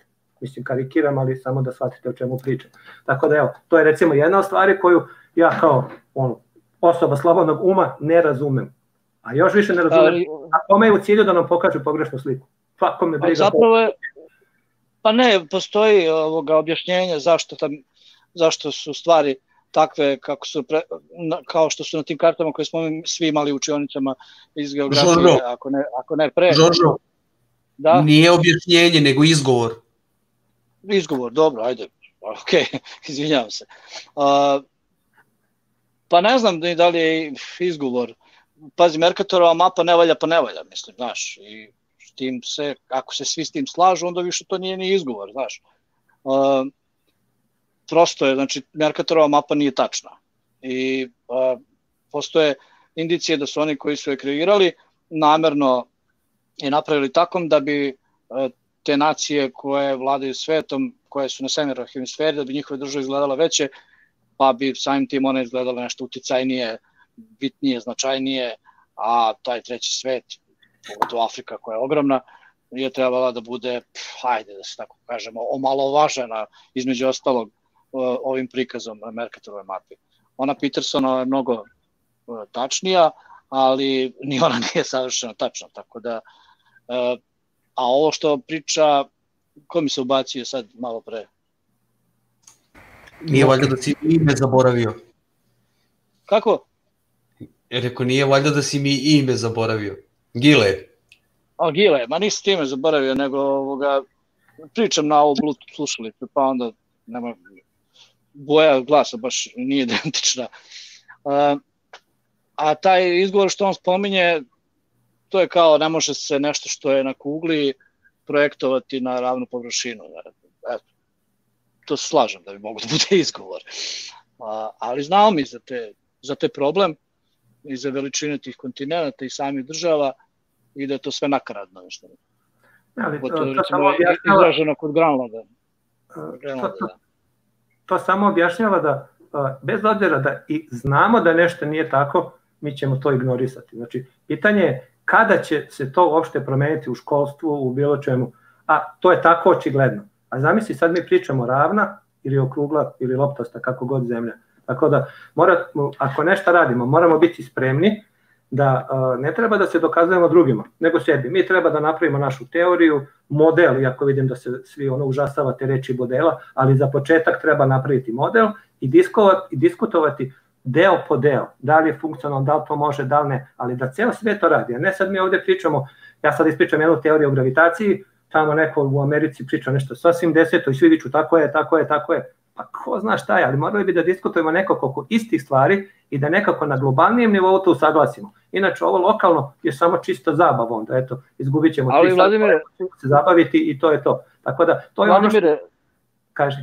Mislim, karikiram, ali samo da shvatite o čemu pričam. Tako da evo, to je recimo jedna od stvari koju ja kao ono, osoba slobodnog uma ne razumem. A još više ne razumem, ali, a kome je u cilju da nam pokaže pogrešnu sliku? Kako me briga? Zapravo je, pa ne, postoji ovoga objašnjenja zašto, tam, zašto su stvari takve kako su pre, na, kao što su na tim kartama koje smo svi imali u učionicama iz geografije, Žorno. ako ne, ako ne pre. Žoržo, da? nije objašnjenje, nego izgovor. Izgovor, dobro, ajde, ok, [LAUGHS] izvinjavam se. Uh, pa ne znam da, da li je izgovor. Pazi, Merkatorova mapa ne valja, pa ne valja, mislim, znaš, i s tim se, ako se svi s tim slažu, onda više to nije ni izgovor, znaš. Uh, prosto je, znači Mercatorova mapa nije tačna i a, postoje indicije da su oni koji su je kreirali namerno i napravili takom da bi a, te nacije koje vladaju svetom, koje su na severu hemisferi, da bi njihove države izgledale veće, pa bi samim tim one izgledale nešto uticajnije, bitnije, značajnije, a taj treći svet, pogotovo Afrika koja je ogromna, je trebala da bude, hajde da se tako kažemo, omalovažena između ostalog ovim prikazom na Mercatorove mapi. Ona Petersona je mnogo e, tačnija, ali ni ona nije savršeno tačna, tako da e, a ovo što priča ko mi se ubacio sad malo pre Nije valjda da si ime zaboravio. Kako? Rekao, nije valjda da si mi ime zaboravio. Gile. A, Gile, ma nisi ti ime zaboravio, nego ovoga, pričam na ovo Bluetooth slušalicu, pa onda nema, boja glasa baš nije [LAUGHS] identična. Uh, a taj izgovor što on spominje, to je kao ne može se nešto što je na kugli projektovati na ravnu površinu. Eto, to se slažem da bi mogo da bude [LAUGHS] izgovor. A, ali znao mi za te, za te problem i za veličine tih kontinenta i samih država i da je to sve nakaradno. Nešto. Ali to, to, to, recimo, samo objašnjava, izraženo kod Granlanda. to, to, to samo objašnjava da bez obzira da i znamo da nešto nije tako, mi ćemo to ignorisati. Znači, pitanje je kada će se to uopšte promeniti u školstvu, u bilo čemu, a to je tako očigledno. A zamisli, sad mi pričamo ravna ili okrugla ili loptosta, kako god zemlja. Tako da, mora, ako nešto radimo, moramo biti spremni da uh, ne treba da se dokazujemo drugima, nego sebi. Mi treba da napravimo našu teoriju, model, iako vidim da se svi ono užasavate reči modela, ali za početak treba napraviti model i, diskovati, i diskutovati deo po deo, da li je funkcionalno, da li to može, da li ne, ali da ceo sve to radi, a ne sad mi ovde pričamo, ja sad ispričam jednu teoriju o gravitaciji, tamo neko u Americi priča nešto sasvim deseto i svi viču tako je, tako je, tako je, pa ko zna šta je, ali morali bi da diskutujemo nekako oko istih stvari i da nekako na globalnijem nivou to usaglasimo. Inače, ovo lokalno je samo čista zabava onda, eto, izgubit ćemo ali, Vladimire, se zabaviti i to je to. Tako da, to je Vladimire, ono što... Kaži.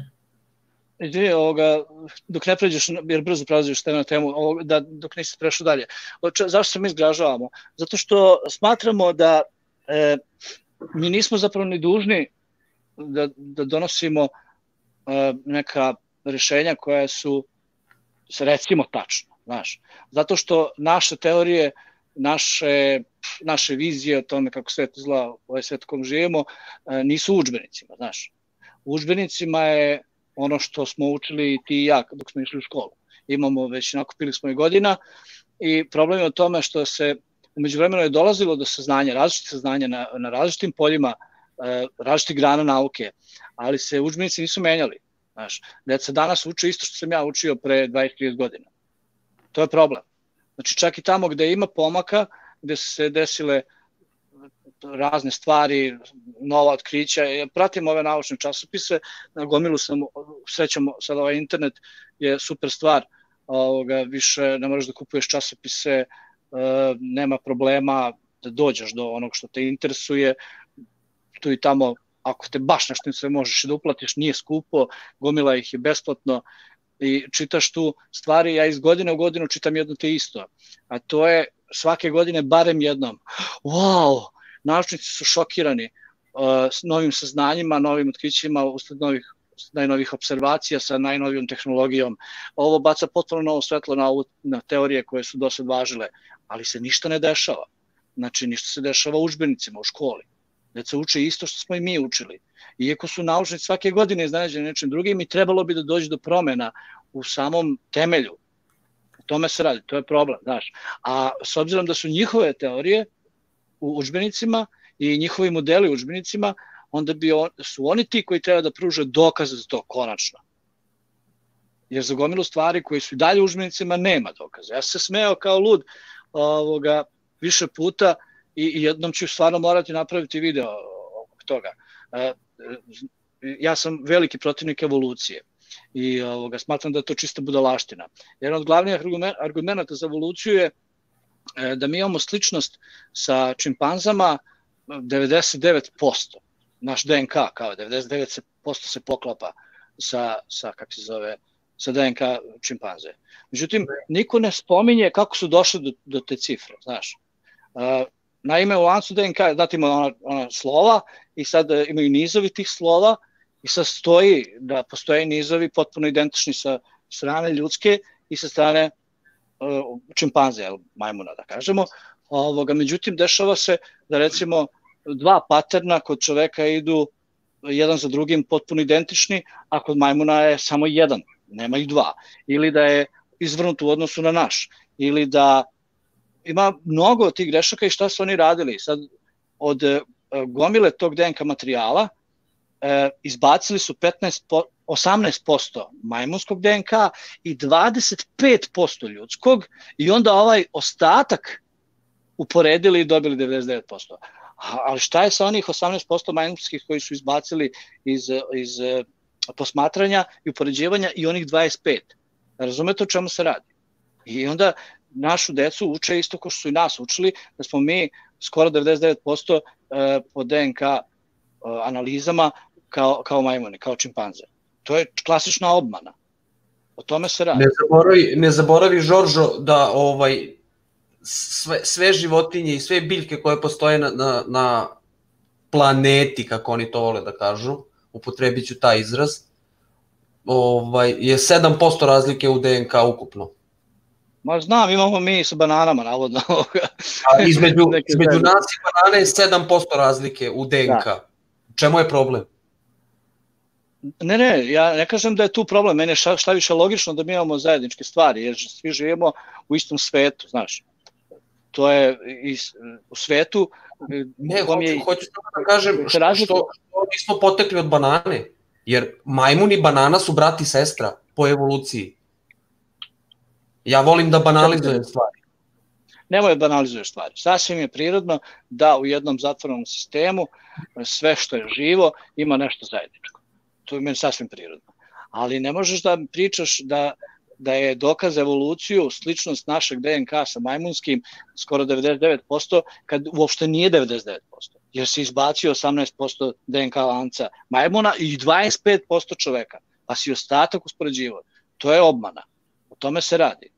Izvini, ovoga, dok ne pređeš, jer brzo prelaziš temu na temu, ovoga, da, dok nisi prešao dalje. Če, zašto se mi zgražavamo? Zato što smatramo da e, mi nismo zapravo ni dužni da, da donosimo e, neka rešenja koja su recimo tačno, znaš. Zato što naše teorije, naše, naše vizije o tome kako svet izgleda, ovaj svet kom živimo, e, nisu u učbenicima, znaš. U učbenicima je ono što smo učili ti i ja dok smo išli u školu. Imamo već, nakupili smo i godina i problem je o tome što se umeđu vremenu je dolazilo do saznanja, različite saznanja na, na različitim poljima, e, različitih grana nauke, ali se učbenici nisu menjali. Znaš, deca danas uče isto što sam ja učio pre 20-30 godina. To je problem. Znači čak i tamo gde ima pomaka, gde su se desile razne stvari, nova otkrića. Ja pratim ove naučne časopise, na gomilu sam, srećamo sad ovaj internet je super stvar, ovoga, više ne moraš da kupuješ časopise, nema problema da dođeš do onog što te interesuje, tu i tamo ako te baš nešto sve možeš da uplatiš, nije skupo, gomila ih je besplatno i čitaš tu stvari, ja iz godine u godinu čitam jedno te isto, a to je svake godine barem jednom, wow, naučnici su šokirani s novim saznanjima, novim otkrićima usled novih najnovih observacija sa najnovijom tehnologijom. Ovo baca potpuno novo svetlo na, ovu, na teorije koje su do sad važile, ali se ništa ne dešava. Znači, ništa se dešava u učbenicima, u školi. Deca uče isto što smo i mi učili. Iako su naučnici svake godine iznenađeni nečim drugim i trebalo bi da dođe do promena u samom temelju. O tome se radi, to je problem, znaš. A s obzirom da su njihove teorije u učbenicima i njihovi modeli u učbenicima, onda bi on, su oni ti koji treba da pruže dokaze za to konačno. Jer za gomilu stvari koji su dalje u učbenicima nema dokaza. Ja se smeo kao lud ovoga, više puta i, i jednom ću stvarno morati napraviti video oko toga. E, ja sam veliki protivnik evolucije i ovoga, smatram da je to čista budalaština. Jedan od glavnih argumenta za evoluciju je E, da mi imamo sličnost sa čimpanzama 99%. Naš DNK kao 99% se poklapa sa, sa kako se zove, sa DNK čimpanze. Međutim, niko ne spominje kako su došli do, do te cifre, znaš. E, naime, u lancu DNK, dati ima ona, ona slova i sad e, imaju nizovi tih slova i sad stoji da postoje nizovi potpuno identični sa strane ljudske i sa strane čimpanze, majmuna da kažemo, ovoga, međutim dešava se da recimo dva paterna kod čoveka idu jedan za drugim potpuno identični, a kod majmuna je samo jedan, nema ih dva. Ili da je izvrnut u odnosu na naš, ili da ima mnogo tih grešaka i šta su oni radili. Sad, od e, gomile tog DNK materijala e, izbacili su 15 po, 18% majmunskog DNK i 25% ljudskog i onda ovaj ostatak uporedili i dobili 99%. Ali šta je sa onih 18% majmunskih koji su izbacili iz, iz e, posmatranja i upoređivanja i onih 25? Razumete o čemu se radi? I onda našu decu uče isto kao što su i nas učili, da smo mi skoro 99% e, po DNK e, analizama kao, kao majmuni, kao čimpanze. To je klasična obmana. O tome se radi. Ne zaboravi, ne zaboravi Žoržo da ovaj sve, sve životinje i sve biljke koje postoje na, na, na planeti, kako oni to vole da kažu, upotrebit ću taj izraz, ovaj, je 7% razlike u DNK ukupno. Ma znam, imamo mi sa bananama, navodno. A između, [LAUGHS] između nas i banane je 7% razlike u DNK. Da. Čemu je problem? Ne, ne, ja ne kažem da je tu problem, mene šta, šta više logično da mi imamo zajedničke stvari, jer svi živimo u istom svetu, znaš. To je is, u svetu... Ne, hoću, je, hoću da kažem što, što, što nismo potekli od banane, jer majmun i banana su brat i sestra po evoluciji. Ja volim da banalizujem stvari. Nemoj da banalizuješ stvari. Sasvim je prirodno da u jednom zatvorenom sistemu sve što je živo ima nešto zajedničko. To je meni sasvim prirodno. Ali ne možeš da pričaš da da je dokaz evoluciju, sličnost našeg DNK sa majmunskim skoro 99%, kad uopšte nije 99%, jer se izbacio 18% DNK lanca majmuna i 25% čoveka, pa si ostatak uspoređivo. To je obmana. O tome se radi.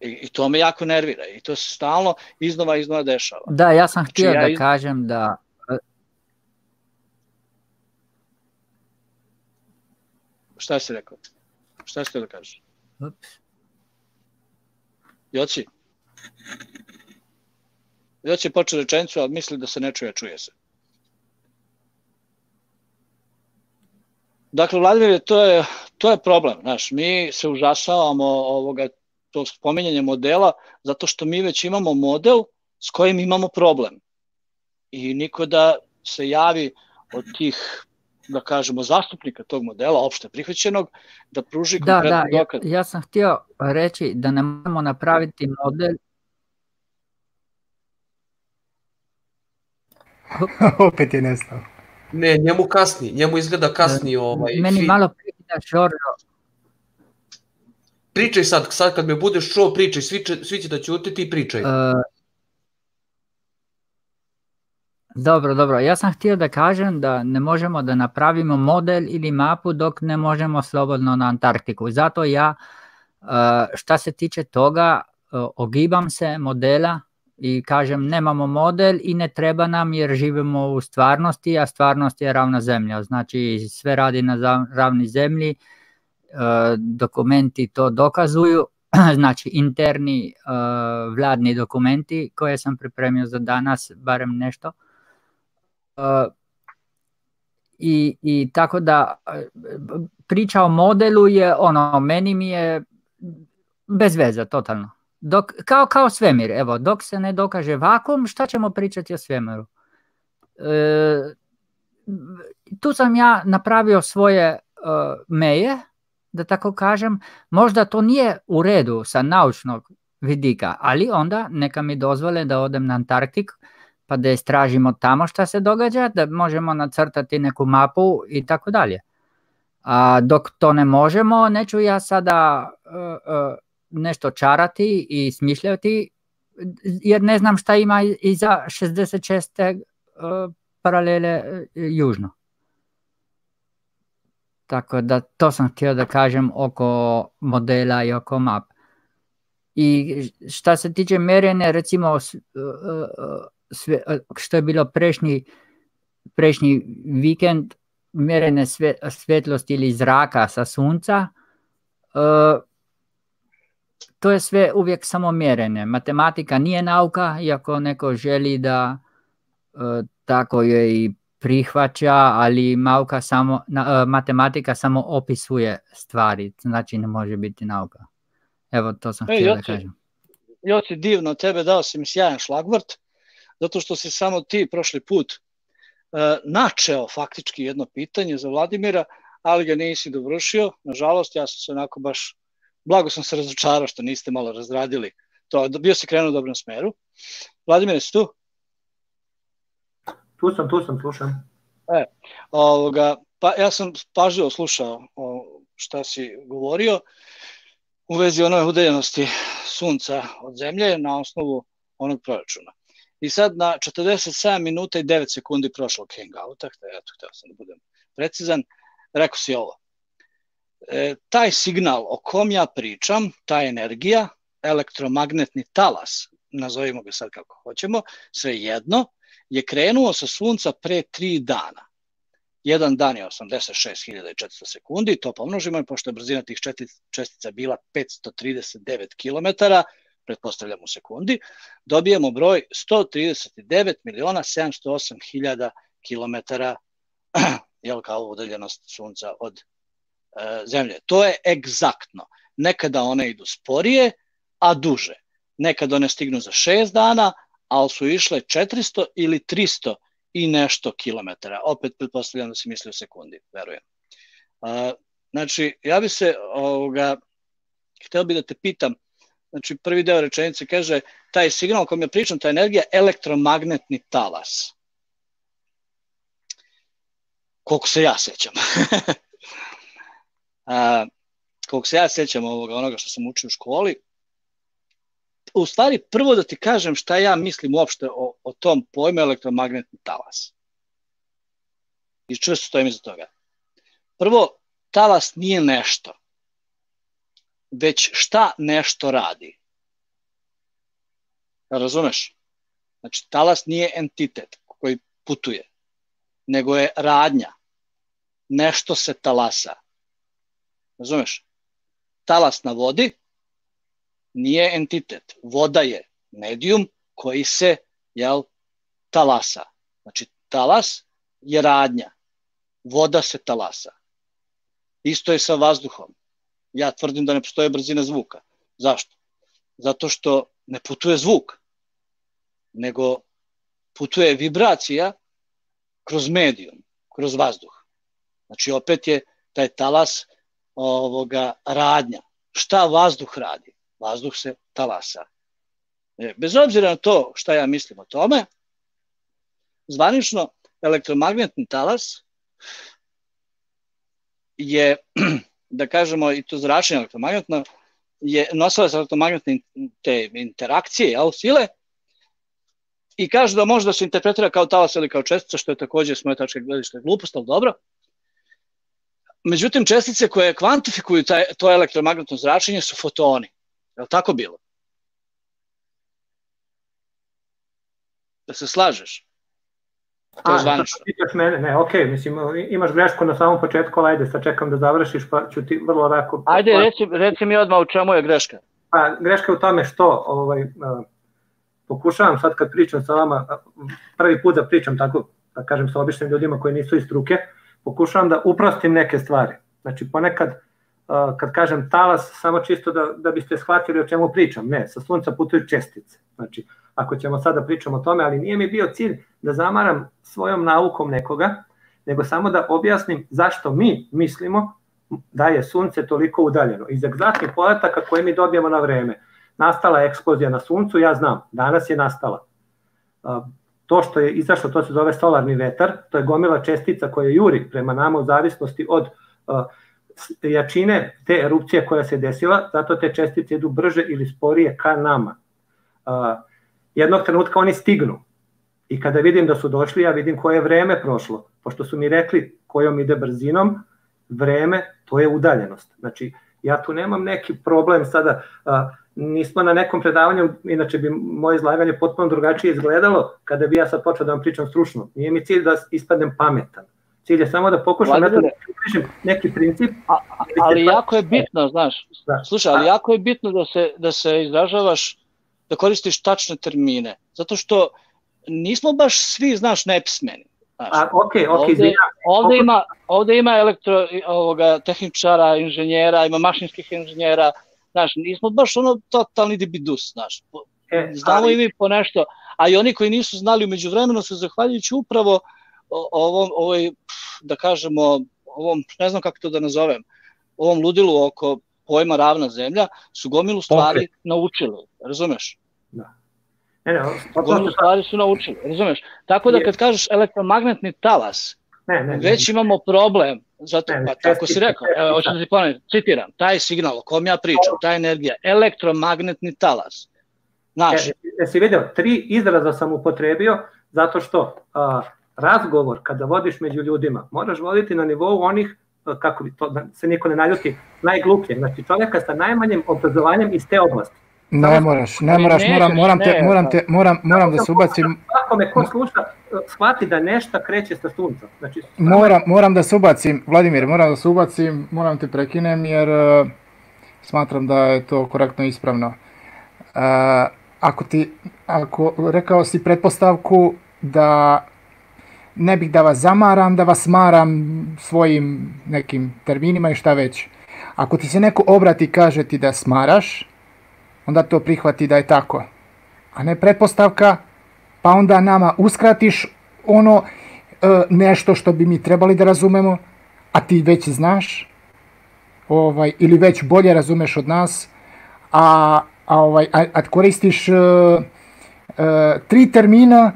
I, I to me jako nervira i to se stalno iznova iznova dešava. Da, ja sam znači, htio ja da iz... kažem da Šta si rekao? Šta ste da kažeš? Joci? Joci počeo rečenicu, ali misli da se ne čuje, čuje se. Dakle, Vladimir, to je, to je problem. Znaš, mi se užasavamo ovoga, to spominjanje modela, zato što mi već imamo model s kojim imamo problem. I niko da se javi od tih da kažemo, zastupnika tog modela, opšte prihvaćenog, da pruži da, konkretno da, dokaz. Ja, ja sam htio reći da ne možemo napraviti model [LAUGHS] Opet je nestao. Ne, njemu kasni, njemu izgleda kasni ovaj. Meni malo prekida Žorđo. Pričaj sad, sad kad me budeš čuo, pričaj, svi, će, svi će da ćute, ti pričaj. Uh, Dobro, dobro. Ja sam htio da kažem da ne možemo da napravimo model ili mapu dok ne možemo slobodno na Antarktiku. Zato ja, e, šta se tiče toga, e, ogibam se modela i kažem nemamo model i ne treba nam jer živimo u stvarnosti, a stvarnost je ravna zemlja. Znači sve radi na ravni zemlji, e, dokumenti to dokazuju, [CLEARS THROAT] znači interni vladni dokumenti koje sam pripremio za danas, barem nešto i, i tako da priča o modelu je ono, meni mi je bez veze, totalno. Dok, kao, kao svemir, evo, dok se ne dokaže vakum, šta ćemo pričati o svemiru? E, tu sam ja napravio svoje e, meje, da tako kažem, možda to nije u redu sa naučnog vidika, ali onda neka mi dozvole da odem na Antarktik, pa da istražimo tamo šta se događa, da možemo nacrtati neku mapu i tako dalje. A dok to ne možemo, neću ja sada uh, uh, nešto čarati i smišljati, jer ne znam šta ima iza 66. Uh, paralele uh, južno. Tako da to sam htio da kažem oko modela i oko map. I šta se tiče merenja, recimo sve, što je bilo prešnji, prešnji vikend, merene sve, svetlosti ili zraka sa sunca, uh, to je sve uvijek samo mjerenje. Matematika nije nauka, iako neko želi da uh, tako je i prihvaća, ali nauka samo, na, uh, matematika samo opisuje stvari, znači ne može biti nauka. Evo, to sam htio da kažem. Joci, divno, tebe dao si mi sjajan šlagvrt zato što si samo ti prošli put uh, načeo faktički jedno pitanje za Vladimira, ali ga nisi dovršio. Nažalost, ja sam se onako baš, blago sam se razočarao što niste malo razradili to. Bio si krenuo u dobrom smeru. Vladimir, si tu? Tu sam, tu sam, slušam. E, ovoga, pa ja sam pažljivo slušao o, šta si govorio u vezi onoj udaljenosti sunca od zemlje na osnovu onog proračuna. I sad na 47 minuta i 9 sekundi prošlog hangouta, eto, hteo sam da budem precizan, rekao si ovo. E, taj signal o kom ja pričam, ta energija, elektromagnetni talas, nazovimo ga sad kako hoćemo, sve jedno, je krenuo sa sunca pre tri dana. Jedan dan je 86.400 sekundi, to pomnožimo pošto je brzina tih čestica bila 539 km, pretpostavljam u sekundi, dobijemo broj 139 miliona 708 hiljada kilometara [CLEARS THROAT] jel, kao udaljenost sunca od e, zemlje. To je egzaktno. Nekada one idu sporije, a duže. Nekada one stignu za 6 dana, ali su išle 400 ili 300 i nešto kilometara. Opet pretpostavljam da se misli u sekundi, verujem. A, znači, ja bi se, ovoga, hteo bi da te pitam, znači prvi deo rečenice kaže, taj signal kom ja pričam, ta energija, elektromagnetni talas. Koliko se ja sećam. [LAUGHS] A, koliko se ja sećam ovoga, onoga što sam učio u školi, u stvari prvo da ti kažem šta ja mislim uopšte o, o tom pojmu elektromagnetni talas. I čvrsto stojim iza toga. Prvo, talas nije nešto, već šta nešto radi. Razumeš? Znači, talas nije entitet koji putuje, nego je radnja. Nešto se talasa. Razumeš? Talas na vodi nije entitet. Voda je medijum koji se jel, talasa. Znači, talas je radnja. Voda se talasa. Isto je sa vazduhom. Ja tvrdim da ne postoje brzina zvuka. Zašto? Zato što ne putuje zvuk, nego putuje vibracija kroz medijum, kroz vazduh. Znači, opet je taj talas ovoga radnja. Šta vazduh radi? vazduh se talasa. E, bez obzira na to šta ja mislim o tome, zvanično elektromagnetni talas je, [CLEARS THROAT] da kažemo, i to zračenje elektromagnetno, je nosilac elektromagnetne te interakcije, jel, sile, i kaže da može da se interpretira kao talas ili kao čestica, što je takođe s moje tačke gledište glupost, ali dobro. Međutim, čestice koje kvantifikuju taj, to elektromagnetno zračenje su fotoni. Je tako bilo? Da se slažeš? To je zvanično. Pitaš mene, ne, ok, mislim, imaš grešku na samom početku, ali ajde, sad čekam da završiš, pa ću ti vrlo rako... Ajde, reci, reci mi odmah u čemu je greška. Pa, greška je u tome što, ovaj, uh, pokušavam sad kad pričam sa vama, prvi put da pričam tako, da kažem sa običnim ljudima koji nisu iz struke, pokušavam da uprostim neke stvari. Znači, ponekad kad kažem talas, samo čisto da, da biste shvatili o čemu pričam. Ne, sa sunca putuju čestice. Znači, ako ćemo sada pričamo o tome, ali nije mi bio cilj da zamaram svojom naukom nekoga, nego samo da objasnim zašto mi mislimo da je sunce toliko udaljeno. Iz egzaktnih podataka koje mi dobijemo na vreme. Nastala je eksplozija na suncu, ja znam, danas je nastala. To što je izašlo, to se zove solarni vetar, to je gomila čestica koja juri prema nama u zavisnosti od jačine te erupcije koja se desila, zato te čestice idu brže ili sporije ka nama. Jednog trenutka oni stignu i kada vidim da su došli, ja vidim koje je vreme prošlo. Pošto su mi rekli kojom ide brzinom, vreme, to je udaljenost. Znači, ja tu nemam neki problem sada, nismo na nekom predavanju, inače bi moje izlaganje potpuno drugačije izgledalo kada bi ja sad počeo da vam pričam stručno. Nije mi cilj da ispadnem pametan. Cilj je samo da pokušam Vladimir, da neki princip. A, ali jako je bitno, znaš, da. slušaj, ali jako je bitno da se, da se izražavaš, da koristiš tačne termine, zato što nismo baš svi, znaš, nepismeni. Znaš, A, ok, ok, ovde, ovde, ima, ovde ima elektro, ovoga, tehničara, inženjera, ima mašinskih inženjera, znaš, nismo baš ono totalni debidus, znaš. E, Znamo ali... i mi po nešto, a i oni koji nisu znali umeđu vremenu se zahvaljujući upravo ovom, ovoj, da kažemo, ovom, ne znam kako to da nazovem, ovom ludilu oko pojma ravna zemlja, su gomilu stvari okay. naučili, razumeš? Da. Ne, ne, Gomilu stvari su naučili, razumeš? Tako da kad kažeš elektromagnetni talas, ne, ne, već imamo problem, zato, Ne, ne, pa tako si rekao, evo, hoću da ti ponovim, citiram, taj signal o kom ja pričam, ta energija, elektromagnetni talas, znaš, E, jesi video, tri izraza sam upotrebio zato što a, razgovor kada vodiš među ljudima moraš voditi na nivou onih kako bi to, da se niko ne naljuti, najgluplje, znači čovjeka sa najmanjim obrazovanjem iz te oblasti. Ne moraš, ne moraš, moram, moram, te, moram, te, moram, moram da se ubacim, Svakome ko sluša, e, shvati da nešto kreće sa sunca. Znači, moram, moram da se ubacim, Vladimir, moram da se ubacim, moram te prekinem jer uh, smatram da je to korektno i ispravno. Uh, ako ti, ako rekao si pretpostavku da ne bih da vas zamaram, da vas maram svojim nekim terminima i šta već. Ako ti se neko obrati i kaže ti da smaraš, onda to prihvati da je tako. A ne pretpostavka, pa onda nama uskratiš ono e, nešto što bi mi trebali da razumemo, a ti već znaš, ovaj, ili već bolje razumeš od nas, a, a, ovaj, a, a koristiš e, e, tri termina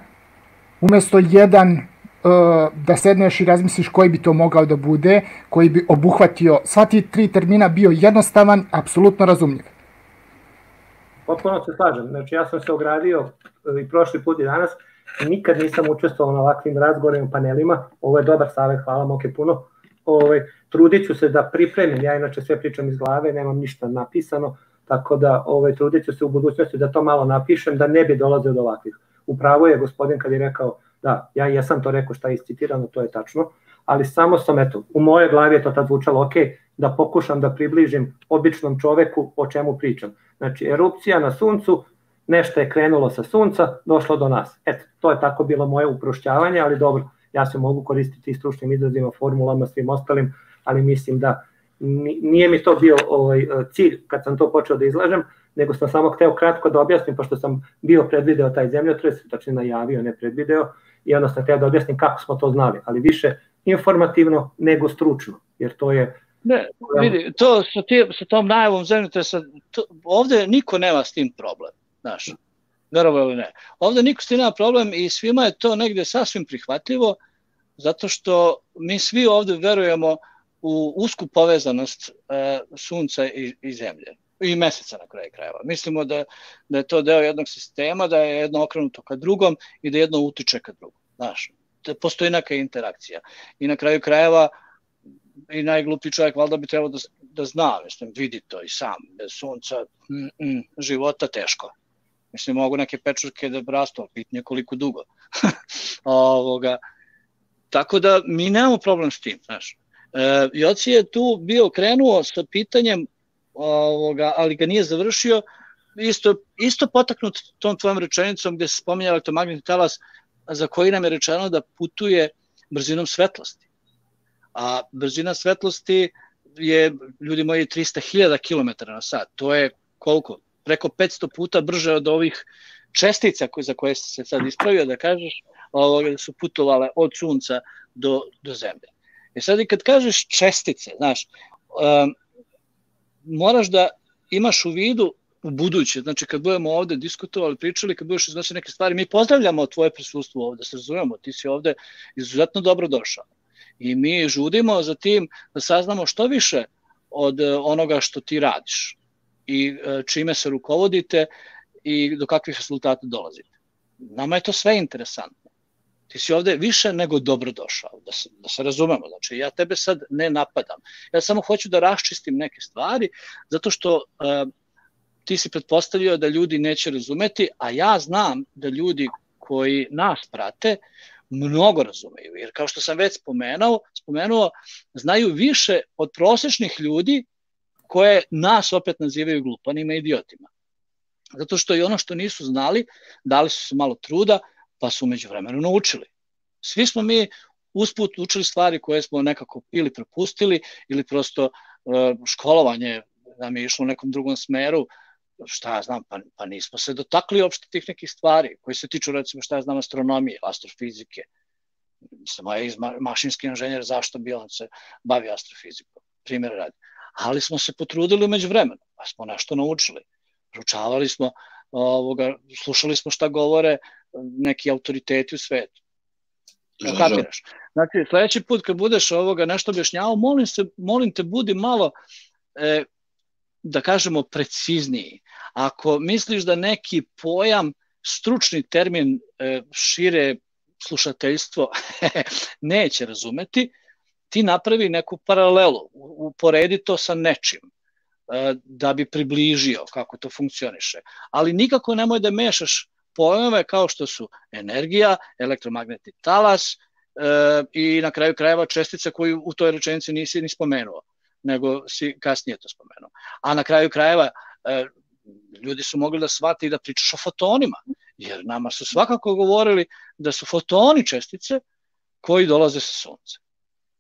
umesto jedan e, da sedneš i razmisliš koji bi to mogao da bude, koji bi obuhvatio sva ti tri termina bio jednostavan, apsolutno razumljiv. Potpuno se slažem. Znači ja sam se ogradio e, i prošli put i danas, nikad nisam učestvovao na ovakvim razgovorima, panelima. Ovo je dobar savjet, hvala Moke puno. Ovaj, trudit ću se da pripremim, ja inače sve pričam iz glave, nemam ništa napisano, tako da ovaj, trudit ću se u budućnosti da to malo napišem, da ne bi dolazio do ovakvih. Upravo je gospodin kad je rekao, da, ja jesam to rekao šta je iscitirano, to je tačno, ali samo sam, eto, u mojoj glavi je to tad zvučalo, ok, da pokušam da približim običnom čoveku o čemu pričam. Znači, erupcija na suncu, nešto je krenulo sa sunca, došlo do nas. Eto, to je tako bilo moje uprošćavanje, ali dobro, ja se mogu koristiti i stručnim izrazima, formulama, svim ostalim, ali mislim da ni- nije mi to bio ovaj, cilj kad sam to počeo da izlažem, nego sam samo hteo kratko da objasnim, pošto sam bio predvideo taj zemljotres, tačno najavio, ne predvideo, i onda sam hteo da objasnim kako smo to znali, ali više informativno nego stručno, jer to je Ne, vidi, to sa, tim, sa tom najavom zemljotresa, to, ovde niko nema s tim problem, znaš, verovo ili ne. Ovde niko s tim nema problem i svima je to negde sasvim prihvatljivo, zato što mi svi ovde verujemo u usku povezanost e, sunca i, i zemlje i meseca na kraju krajeva. Mislimo da, da je to deo jednog sistema, da je jedno okrenuto ka drugom i da jedno utiče ka drugom. Znaš, postoji neka interakcija. I na kraju krajeva i najgluplji čovjek valjda bi trebao da, da zna, mislim, vidi to i sam, bez sunca, mm, mm, života teško. Mislim, mogu neke pečurke da brastu, ali pitanje koliko dugo. [LAUGHS] Ovoga, tako da mi nemamo problem s tim, znaš. E, Joci je tu bio krenuo sa pitanjem, ovoga, ali ga nije završio, isto, isto potaknut tom tvojom rečenicom gde se spominja elektromagnetni talas, za koji nam je rečeno da putuje brzinom svetlosti. A brzina svetlosti je, ljudi moji, 300.000 km na sat. To je koliko? Preko 500 puta brže od ovih čestica koje, za koje se sad ispravio da kažeš, ovoga, da su putovale od sunca do, do zemlje. I sad i kad kažeš čestice, znaš, um, moraš da imaš u vidu u buduće, znači kad budemo ovde diskutovali, pričali, kad budeš iznosio neke stvari, mi pozdravljamo tvoje prisustvo ovde, se razumemo, ti si ovde izuzetno dobro došao. I mi žudimo za tim da saznamo što više od e, onoga što ti radiš i e, čime se rukovodite i do kakvih rezultata dolazite. Nama je to sve interesantno. Ti si ovde više nego dobro došao, da se, da se razumemo. Znači, ja tebe sad ne napadam. Ja samo hoću da raščistim neke stvari, zato što uh, ti si pretpostavio da ljudi neće razumeti, a ja znam da ljudi koji nas prate mnogo razumeju, jer kao što sam već spomenuo, spomenuo znaju više od prosečnih ljudi koje nas opet nazivaju glupanima i idiotima. Zato što i ono što nisu znali, dali su se malo truda, pa su umeđu vremenu naučili. Svi smo mi usput učili stvari koje smo nekako ili propustili ili prosto uh, školovanje nam je išlo u nekom drugom smeru, šta ja znam, pa, pa nismo se dotakli uopšte tih nekih stvari koji se tiču recimo šta ja znam astronomije, astrofizike. Mislim, ja iz ma mašinski inženjer, zašto bi on se bavi astrofizikom, primjer radi. Ali smo se potrudili umeđu vremenu, pa smo nešto naučili. Proučavali smo ovoga, slušali smo šta govore neki autoriteti u svetu. Ja, kapiraš? Znači, sledeći put kad budeš ovoga nešto objašnjavao, molim, se, molim te, budi malo, e, da kažemo, precizniji. Ako misliš da neki pojam, stručni termin e, šire slušateljstvo [LAUGHS] neće razumeti, ti napravi neku paralelu, uporedi to sa nečim e, da bi približio kako to funkcioniše. Ali nikako nemoj da mešaš pojmove kao što su energija, elektromagnetni talas e, i na kraju krajeva čestice koju u toj rečenici nisi ni spomenuo, nego si kasnije to spomenuo. A na kraju krajeva ljudi su mogli da shvate i da pričaš o fotonima, jer nama su svakako govorili da su fotoni čestice koji dolaze sa sunca,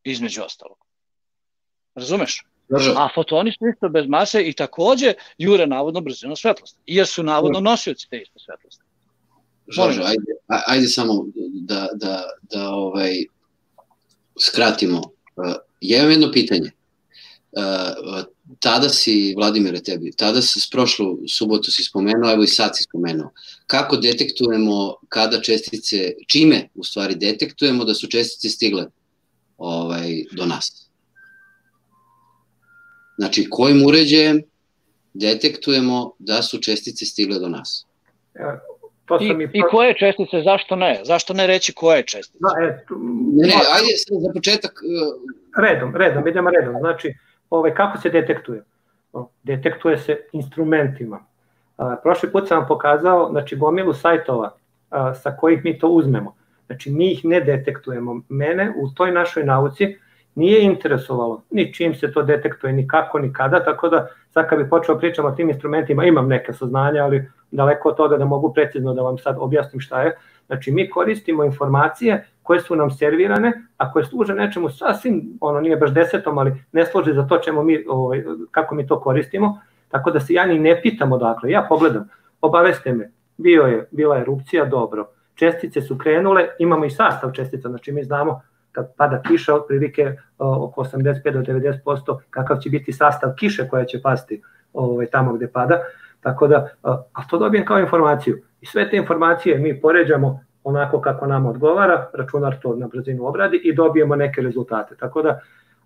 između ostalog. Razumeš? Drža. A fotoni su isto bez mase i takođe jure navodno brzino svetlosti, jer su navodno nosioci te iste svetlosti. Žorže, ajde, ajde samo da, da, da ovaj, skratimo. Uh, ja imam jedno pitanje. Uh, tada si, Vladimire tebi, tada si s prošlu subotu si spomenuo, evo i sad si spomenuo. Kako detektujemo kada čestice, čime u stvari detektujemo da su čestice stigle ovaj, do nas? Znači, kojim uređajem detektujemo da su čestice stigle do nas? To I, i, I koje čestice, zašto ne? Zašto ne reći koje čestice? Da, e, tu, ne, ne, ajde za početak... Uh... Redom, redom, idemo redom. Znači, ovaj, kako se detektuje? Detektuje se instrumentima. A, prošli put sam vam pokazao znači, gomilu sajtova a, sa kojih mi to uzmemo. Znači, mi ih ne detektujemo. Mene u toj našoj nauci nije interesovalo ni čim se to detektuje, ni kako, ni kada, tako da sad kad bi počeo pričamo o tim instrumentima, imam neke saznanja, ali daleko od toga da mogu precizno da vam sad objasnim šta je. Znači, mi koristimo informacije koje su nam servirane, a koje služe nečemu sasvim, ono nije baš desetom, ali ne služi za to čemu mi, ovaj, kako mi to koristimo, tako da se ja ni ne pitam odakle. Ja pogledam, obaveste me, bio je, bila je erupcija, dobro, čestice su krenule, imamo i sastav čestica, znači mi znamo kad pada kiša, otprilike oko 85 do 90% kakav će biti sastav kiše koja će pasti ovaj, tamo gde pada, tako da, a to dobijem kao informaciju. I sve te informacije mi poređamo onako kako nam odgovara, računar to na brzinu obradi i dobijemo neke rezultate. Tako da,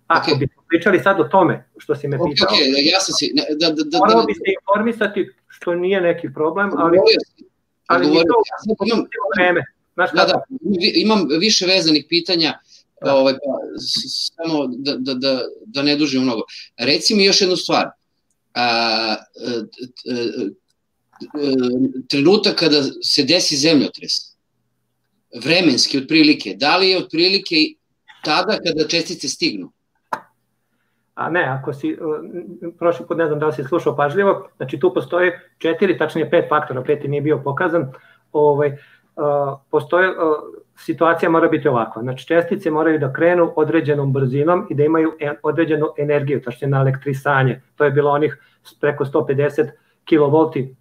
ako okay. bi pričali sad o tome što si me okay, pitao, okay, ja sam si, da, da, da, morao bi se informisati, što nije neki problem, ali, ali mi to ja imam, vreme. Znaš da, da, imam više vezanih pitanja, da. ovaj, pa, samo da, da, da, da ne dužim mnogo. Reci mi još jednu stvar. A, a, a, a, trenutak kada se desi zemljotres, vremenski otprilike, da li je otprilike tada kada čestice stignu? A ne, ako si, prošli put ne znam da li si slušao pažljivo, znači tu postoje četiri, tačnije pet faktora, peti nije bio pokazan, ovaj, postoje, situacija mora biti ovakva, znači čestice moraju da krenu određenom brzinom i da imaju određenu energiju, tačnije na elektrisanje, to je bilo onih preko 150 kV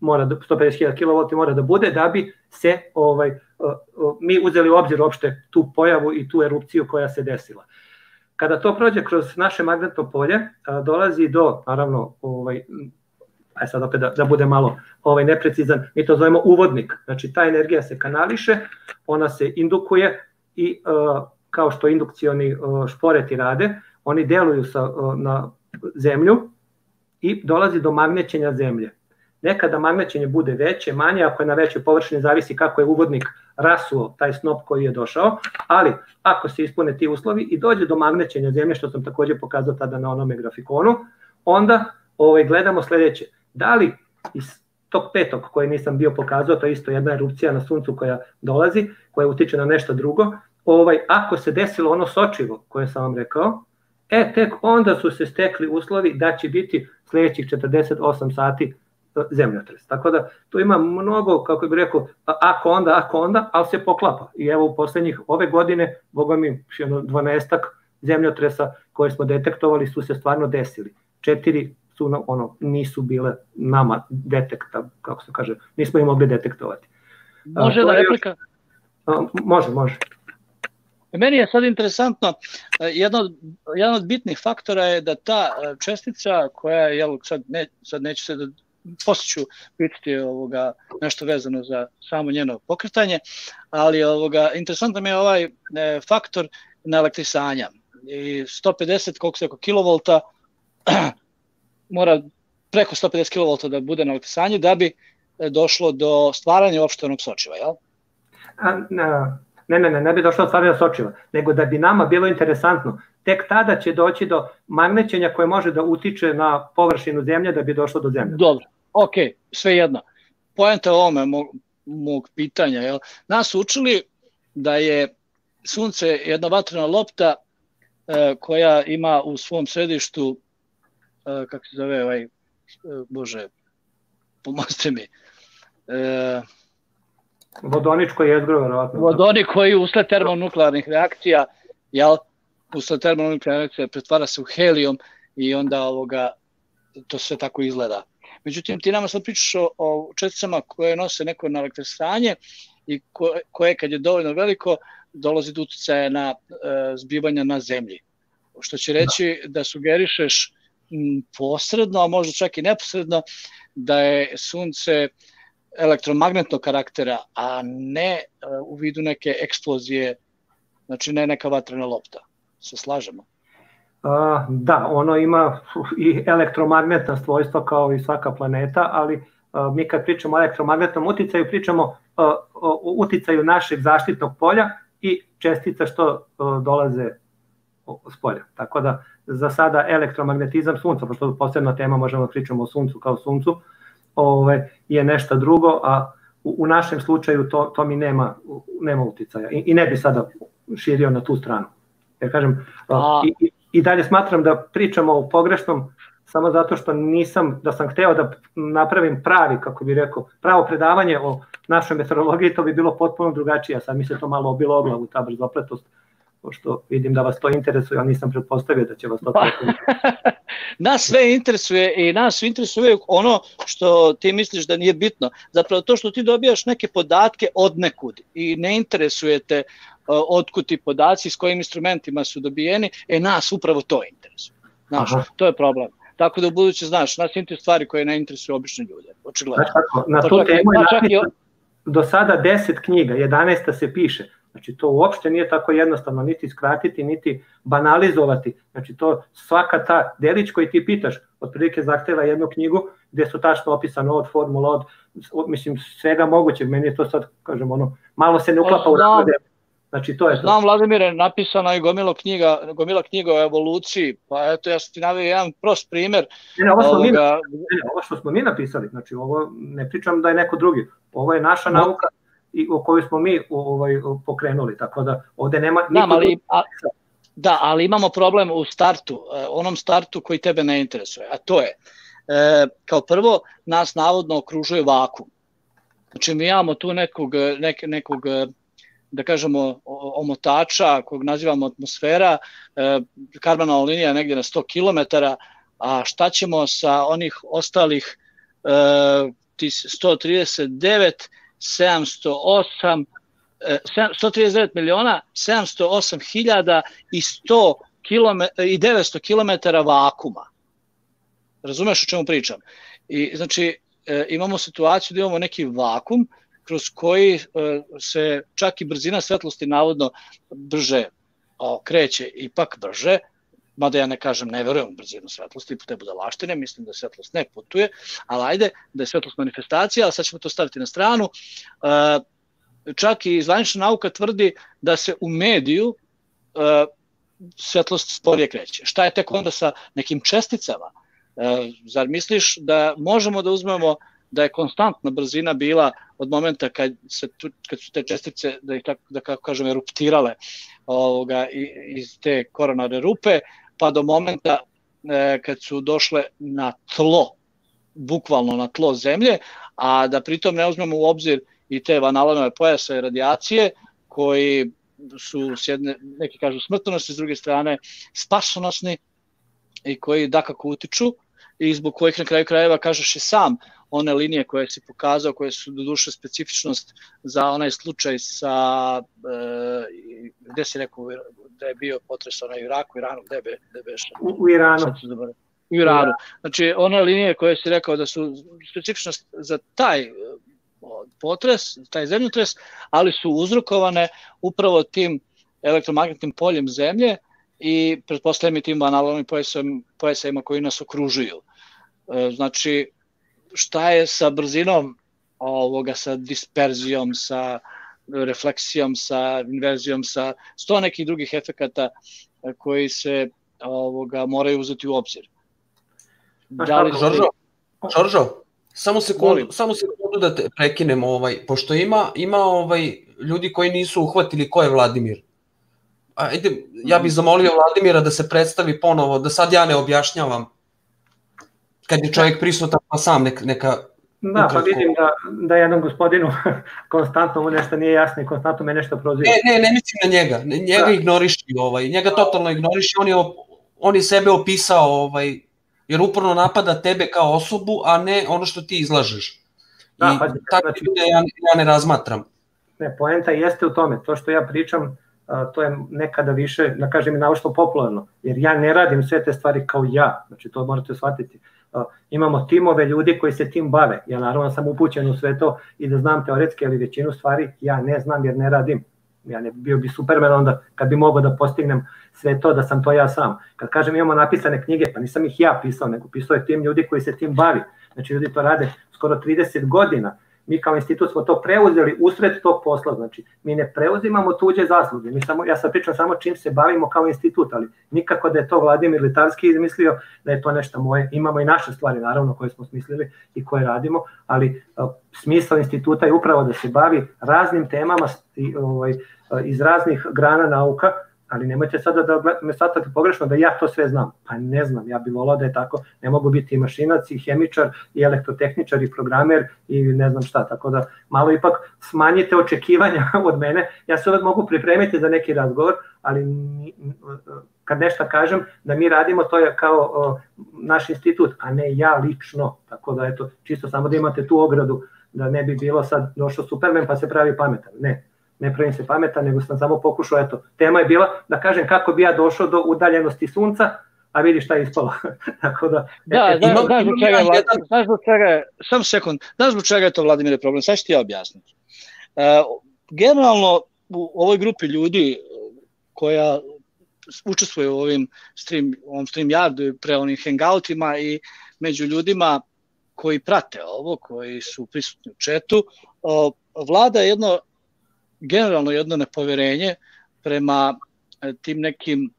mora da 150.000 kV mora da bude da bi se ovaj mi uzeli u obzir uopšte tu pojavu i tu erupciju koja se desila. Kada to prođe kroz naše magnetno polje, dolazi do, naravno, ovaj, aj sad opet da, da bude malo ovaj neprecizan, mi to zovemo uvodnik. Znači ta energija se kanališe, ona se indukuje i kao što indukcioni šporeti rade, oni deluju sa, na zemlju i dolazi do magnećenja zemlje. Nekada magnećenje bude veće, manje, ako je na većoj površini, zavisi kako je uvodnik rasuo taj snop koji je došao, ali ako se ispune ti uslovi i dođe do magnećenja zemlje, što sam takođe pokazao tada na onome grafikonu, onda ovaj, gledamo sledeće. Da li iz tog petog koji nisam bio pokazao, to je isto jedna erupcija na suncu koja dolazi, koja utiče na nešto drugo, ovaj, ako se desilo ono sočivo koje sam vam rekao, e, tek onda su se stekli uslovi da će biti sledećih 48 sati zemljotres. Tako da tu ima mnogo, kako bih rekao, ako onda, ako onda, ali se poklapa. I evo u poslednjih ove godine, boga mi, jedno 12 zemljotresa koje smo detektovali su se stvarno desili. Četiri su ono, nisu bile nama detekta, kako se kaže, nismo ih mogli detektovati. Može da replika? Može, može. Meni je sad interesantno, jedan od, jedan od bitnih faktora je da ta čestica koja je, jel, sad, ne, sad neću se da posle ću pitati ovoga, nešto vezano za samo njeno pokretanje, ali ovoga, interesantan mi je ovaj e, faktor na elektrisanja. I 150 koliko se rekao, kilovolta [CLEARS THROAT] mora preko 150 kV da bude na elektrisanje da bi e, došlo do stvaranja opštenog sočiva, jel? A, na, ne, ne, ne, ne bi došlo do stvaranja sočiva, nego da bi nama bilo interesantno, tek tada će doći do magnećenja koje može da utiče na površinu zemlje da bi došlo do zemlje. Dobro, ok, sve jedno. Poenta ovome mog, mog pitanja, jel? Nas učili da je sunce jedna vatrena lopta e, koja ima u svom središtu e, kako se zove ovaj e, bože pomozite mi e, Vodonik koji je verovatno. Vodonik koji usled termonuklearnih reakcija, jel, usled termonuklearnih reakcija pretvara se u helijum i onda ovoga, to sve tako izgleda. Međutim, ti nama sad pričaš o, o česticama koje nose neko na elektrostanje i koje, koje kad je dovoljno veliko, dolazi do utjecaja na e, zbivanja na zemlji. Što će reći da, da sugerišeš m, posredno, a možda čak i neposredno, da je sunce elektromagnetnog karaktera, a ne e, u vidu neke eksplozije, znači ne neka vatrena lopta. Se slažemo? A, da, ono ima i elektromagnetna svojstva kao i svaka planeta, ali a, mi kad pričamo o elektromagnetnom uticaju, pričamo a, o uticaju našeg zaštitnog polja i čestica što dolaze s polja. Tako da za sada elektromagnetizam sunca, pošto posebna tema možemo da pričamo o suncu kao suncu, ove, je nešto drugo, a u, u našem slučaju to, to mi nema, nema uticaja I, i ne bi sada širio na tu stranu. Jer kažem, a... i, i dalje smatram da pričamo o pogrešnom samo zato što nisam, da sam hteo da napravim pravi, kako bi rekao, pravo predavanje o našoj meteorologiji, to bi bilo potpuno drugačije, a sad mi se to malo obilo o glavu, ta brzopletost, pošto vidim da vas to interesuje, ali nisam pretpostavio da će vas to pa, [LAUGHS] Nas sve interesuje i nas interesuje ono što ti misliš da nije bitno. Zapravo to što ti dobijaš neke podatke od nekud i ne interesuje te uh, otkud ti podaci, s kojim instrumentima su dobijeni, e nas upravo to interesuje. Znaš, Aha. to je problem. Tako da u buduće, znaš, nas interesuje stvari koje ne interesuju obične ljude, očigledno. Znači, na tu temu je napisano do sada 10 knjiga, 11. se piše. Znači to uopšte nije tako jednostavno niti skratiti, niti banalizovati. Znači to svaka ta delić koji ti pitaš, otprilike zahteva jednu knjigu gde su tačno opisane od formula, od, od mislim svega mogućeg. Meni je to sad, kažem, ono, malo se ne uklapa u razrede. Znači to je to. Znam Vladimire, napisano je gomilo knjiga, gomila knjiga o evoluciji, pa eto ja sam ti navio jedan prost primer. Ne, ne, ovo, smo ovoga... mi, ne, ovo što smo mi napisali, znači ovo ne pričam da je neko drugi, ovo je naša no. nauka i o kojoj smo mi ovaj pokrenuli, tako da ovde nema da, ali, a, da, ali imamo problem u startu, eh, onom startu koji tebe ne interesuje, a to je e, kao prvo nas navodno okružuje vakum. Znači mi imamo tu nekog, nek, nekog da kažemo omotača kog nazivamo atmosfera, e, karbonalna linija negdje na 100 km, a šta ćemo sa onih ostalih e, 139 708 139 miliona 708 hiljada i 100 km, i 900 km vakuma. Razumeš o čemu pričam? I znači e, imamo situaciju da imamo neki vakum kroz koji e, se čak i brzina svetlosti navodno brže kreće ipak brže, mada ja ne kažem, ne verujem u brzinu svetlosti, te budalaštine, mislim da svetlost ne putuje, ali ajde, da je svetlost manifestacija, ali sad ćemo to staviti na stranu. E, čak i zvanična nauka tvrdi da se u mediju e, svetlost sporije kreće. Šta je tek onda sa nekim česticama? Zar misliš da možemo da uzmemo da je konstantna brzina bila od momenta kad, se tu, kad su te čestice, da ih tako, da kako kažem, eruptirale ovoga, iz te koronarne rupe, pa do momenta e, kad su došle na tlo, bukvalno na tlo zemlje, a da pritom ne uzmemo u obzir i te vanalanove pojase radijacije koji su s jedne, neki kažu smrtonosni, s druge strane spasonosni i koji dakako utiču i zbog kojih na kraju krajeva kažeš i sam one linije koje si pokazao, koje su do duše specifičnost za onaj slučaj sa, e, gde si rekao da je bio potres onaj u Iraku, Iranu, gde be, gde beš? U, u Iranu. u Iranu. Znači, one linije koje si rekao da su specifične za taj potres, taj zemljotres, ali su uzrokovane upravo tim elektromagnetnim poljem zemlje i pretpostavljam i tim analognim pojasima koji nas okružuju. E, znači, šta je sa brzinom ovoga, sa disperzijom, sa refleksijom, sa inverzijom, sa sto nekih drugih efekata koji se ovoga moraju uzeti u obzir. Da li Žoržo, Žoržo, samo sekundu, samo sekundu da te prekinem, ovaj, pošto ima, ima ovaj, ljudi koji nisu uhvatili ko je Vladimir. Ajde, ja bih zamolio Vladimira da se predstavi ponovo, da sad ja ne objašnjavam. Kad je čovjek prisutan pa sam neka, neka Da, pa vidim da, da jednom gospodinu [LAUGHS] konstantno mu nešto nije jasno i konstantno me nešto proziva. Ne, ne, ne mislim na njega. Njega da. ignoriši, ovaj, njega totalno ignoriši, on je, on je sebe opisao, ovaj, jer uporno napada tebe kao osobu, a ne ono što ti izlažeš. Da, I pa, tako znači, ja, ja ne razmatram. Ne, poenta jeste u tome, to što ja pričam, to je nekada više, da kažem, naučno popularno, jer ja ne radim sve te stvari kao ja, znači to morate shvatiti imamo timove ljudi koji se tim bave. Ja naravno sam upućen u sve to i da znam teoretski, ali većinu stvari ja ne znam jer ne radim. Ja ne bio bi superman onda kad bi mogao da postignem sve to da sam to ja sam. Kad kažem imamo napisane knjige, pa nisam ih ja pisao, nego pisao je tim ljudi koji se tim bavi. Znači ljudi to rade skoro 30 godina mi kao institut smo to preuzeli usred tog posla, znači mi ne preuzimamo tuđe zasluge, mi samo, ja sam pričam samo čim se bavimo kao institut, ali nikako da je to Vladimir Litarski izmislio, da je to nešto moje, imamo i naše stvari naravno koje smo smislili i koje radimo, ali uh, smisao instituta je upravo da se bavi raznim temama i, ovaj, iz raznih grana nauka, ali nemojte sada da me shvatate pogrešno da ja to sve znam. Pa ne znam, ja bih volao da je tako, ne mogu biti i mašinac, i hemičar, i elektrotehničar, i programer, i ne znam šta, tako da malo ipak smanjite očekivanja [LAUGHS] od mene, ja se uvek mogu pripremiti za neki razgovor, ali kad nešto kažem da mi radimo, to je kao o, naš institut, a ne ja lično, tako da eto, čisto samo da imate tu ogradu, da ne bi bilo sad došao Superman pa se pravi pametan, ne, ne pravim se pametan, nego sam samo pokušao, eto, tema je bila da kažem kako bi ja došao do udaljenosti sunca, a vidi šta je ispalo. [LAUGHS] Tako da, da, e, znaš, znaš zbog čega, jedan... znaš zbog čega, sam sekund, znaš zbog čega je to Vladimir problem, sad ću ti ja objasniti. Uh, generalno, u ovoj grupi ljudi koja učestvuje u ovim stream, ovom stream yardu pre onim hangoutima i među ljudima koji prate ovo, koji su prisutni u četu, uh, vlada jedno generalno jedno nepoverenje prema e, tim nekim,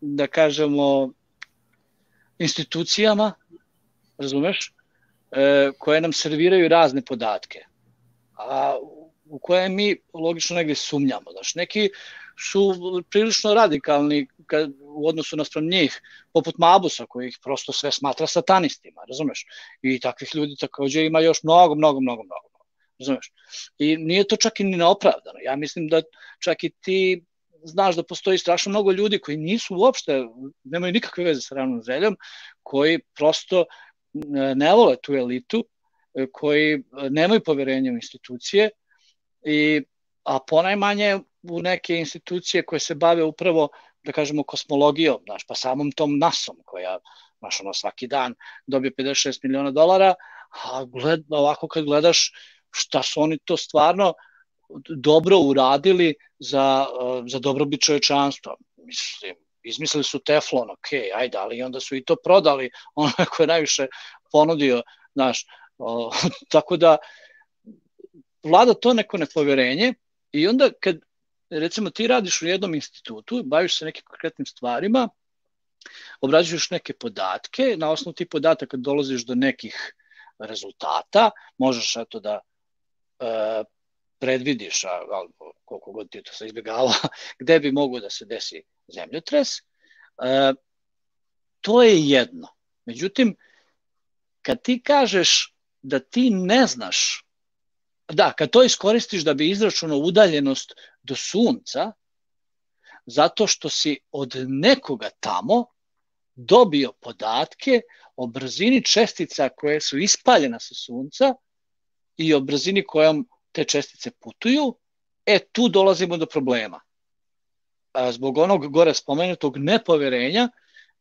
da kažemo, institucijama, razumeš, e, koje nam serviraju razne podatke, a u koje mi logično negde sumnjamo. Znaš, neki su prilično radikalni kad, u odnosu naspram njih, poput Mabusa koji ih prosto sve smatra satanistima, razumeš? I takvih ljudi takođe ima još mnogo, mnogo, mnogo, mnogo. Razumeš? I nije to čak i ni neopravdano. Ja mislim da čak i ti znaš da postoji strašno mnogo ljudi koji nisu uopšte, nemaju nikakve veze sa ravnom zeljom, koji prosto ne vole tu elitu, koji nemaju poverenja u institucije, i, a ponajmanje u neke institucije koje se bave upravo, da kažemo, kosmologijom, znaš, pa samom tom nasom, koja, znaš, ono, svaki dan dobije 56 miliona dolara, a gled, ovako kad gledaš šta su oni to stvarno dobro uradili za, za dobrobit čovečanstva. Mislim, izmislili su teflon, ok, ajde, ali onda su i to prodali, [LAUGHS] ono ko je najviše ponudio, znaš, o, [LAUGHS] tako da vlada to neko nepoverenje i onda kad recimo ti radiš u jednom institutu, baviš se nekim konkretnim stvarima, obrađuješ neke podatke, na osnovu tih podataka dolaziš do nekih rezultata, možeš eto da e, predvidiš, a, koliko god ti to se izbjegava, [LAUGHS] gde bi mogo da se desi zemljotres, e, to je jedno. Međutim, kad ti kažeš da ti ne znaš, da, kad to iskoristiš da bi izračunao udaljenost do sunca, zato što si od nekoga tamo dobio podatke o brzini čestica koje su ispaljena sa sunca i o brzini kojom te čestice putuju, e tu dolazimo do problema. Zbog onog gore spomenutog nepoverenja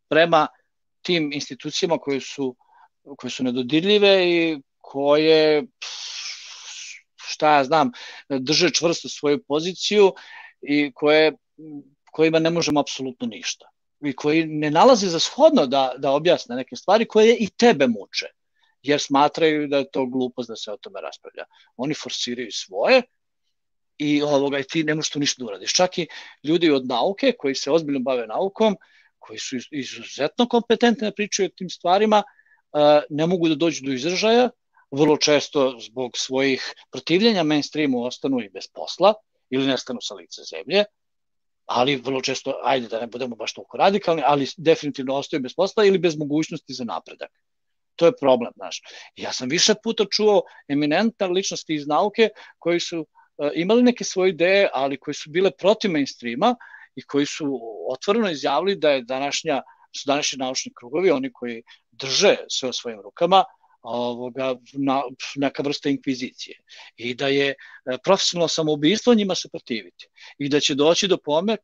prema tim institucijama koje su, koje su nedodirljive i koje, šta ja znam, drže čvrsto svoju poziciju i koje, kojima ne možemo apsolutno ništa i koji ne nalaze za shodno da, da objasne neke stvari koje i tebe muče, jer smatraju da je to glupost da se o tome raspravlja. Oni forsiraju svoje i ovoga, ti ne možeš tu ništa da uradiš. Čak i ljudi od nauke koji se ozbiljno bave naukom, koji su izuzetno kompetentni da pričaju o tim stvarima, ne mogu da dođu do izražaja, vrlo često zbog svojih protivljenja mainstreamu ostanu i bez posla ili nestanu sa lice zemlje, ali vrlo često, ajde da ne budemo baš toliko radikalni, ali definitivno ostaju bez posla ili bez mogućnosti za napredak. To je problem, znaš. Ja sam više puta čuo eminentne ličnosti iz nauke koji su uh, imali neke svoje ideje, ali koji su bile protiv mainstreama i koji su otvoreno izjavili da je današnja, su današnji naučni krugovi, oni koji drže sve o svojim rukama, ovoga, na, neka vrsta inkvizicije i da je e, profesionalno samoubistvo njima se protiviti i da će doći do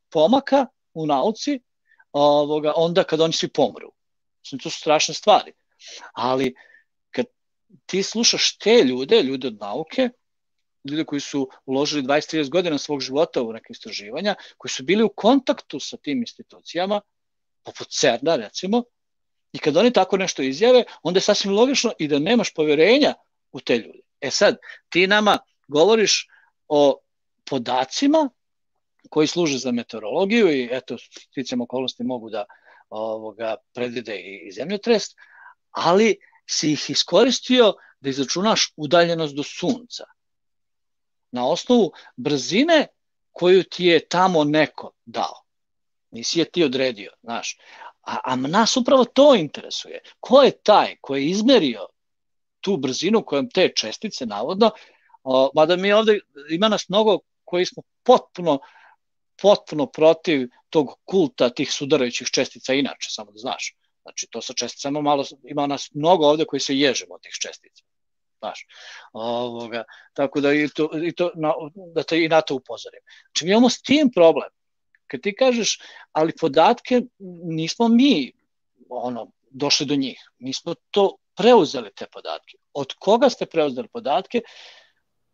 pomaka u nauci ovoga, onda kad oni svi pomru. Mislim, to su strašne stvari. Ali kad ti slušaš te ljude, ljude od nauke, ljude koji su uložili 20-30 godina svog života u neke istraživanja, koji su bili u kontaktu sa tim institucijama, poput CERNA recimo, I kad oni tako nešto izjave, onda je sasvim logično i da nemaš poverenja u te ljude. E sad, ti nama govoriš o podacima koji služe za meteorologiju i eto, sticam okolnosti mogu da ovoga predvide i, i zemljotres, ali si ih iskoristio da izračunaš udaljenost do sunca. Na osnovu brzine koju ti je tamo neko dao. Nisi je ti odredio, znaš. A, a nas upravo to interesuje. Ko je taj ko je izmerio tu brzinu kojom te čestice, navodno, o, mada mi ovde, ima nas mnogo koji smo potpuno potpuno protiv tog kulta tih sudarajućih čestica inače, samo da znaš. Znači, to sa česticama malo, ima nas mnogo ovde koji se ježemo od tih čestica. Znaš, ovoga, tako da i to, i to na, da te i na to upozorim. Znači, mi imamo s tim problem kad ti kažeš, ali podatke nismo mi ono, došli do njih. Mi smo to preuzeli te podatke. Od koga ste preuzeli podatke,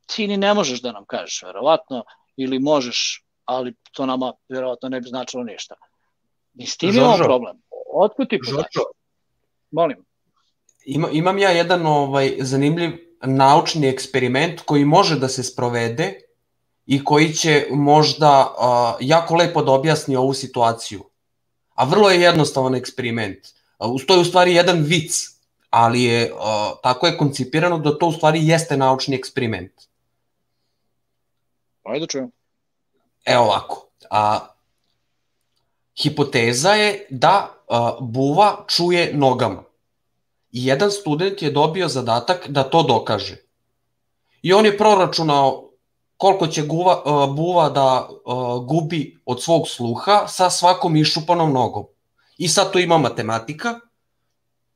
ti ni ne možeš da nam kažeš, verovatno, ili možeš, ali to nama verovatno ne bi značilo ništa. Mi s tim imamo problem. Otkud ti podaci? Molim. Ima, imam ja jedan ovaj zanimljiv naučni eksperiment koji može da se sprovede i koji će možda uh, jako lepo da objasni ovu situaciju. A vrlo je jednostavan eksperiment. Uh, to je u stvari jedan vic, ali je uh, tako je koncipirano da to u stvari jeste naučni eksperiment. Ajde čujem. Evo ovako. A, hipoteza je da buva čuje nogama. I jedan student je dobio zadatak da to dokaže. I on je proračunao koliko će guva, buva da gubi od svog sluha sa svakom išupanom nogom. I sad tu ima matematika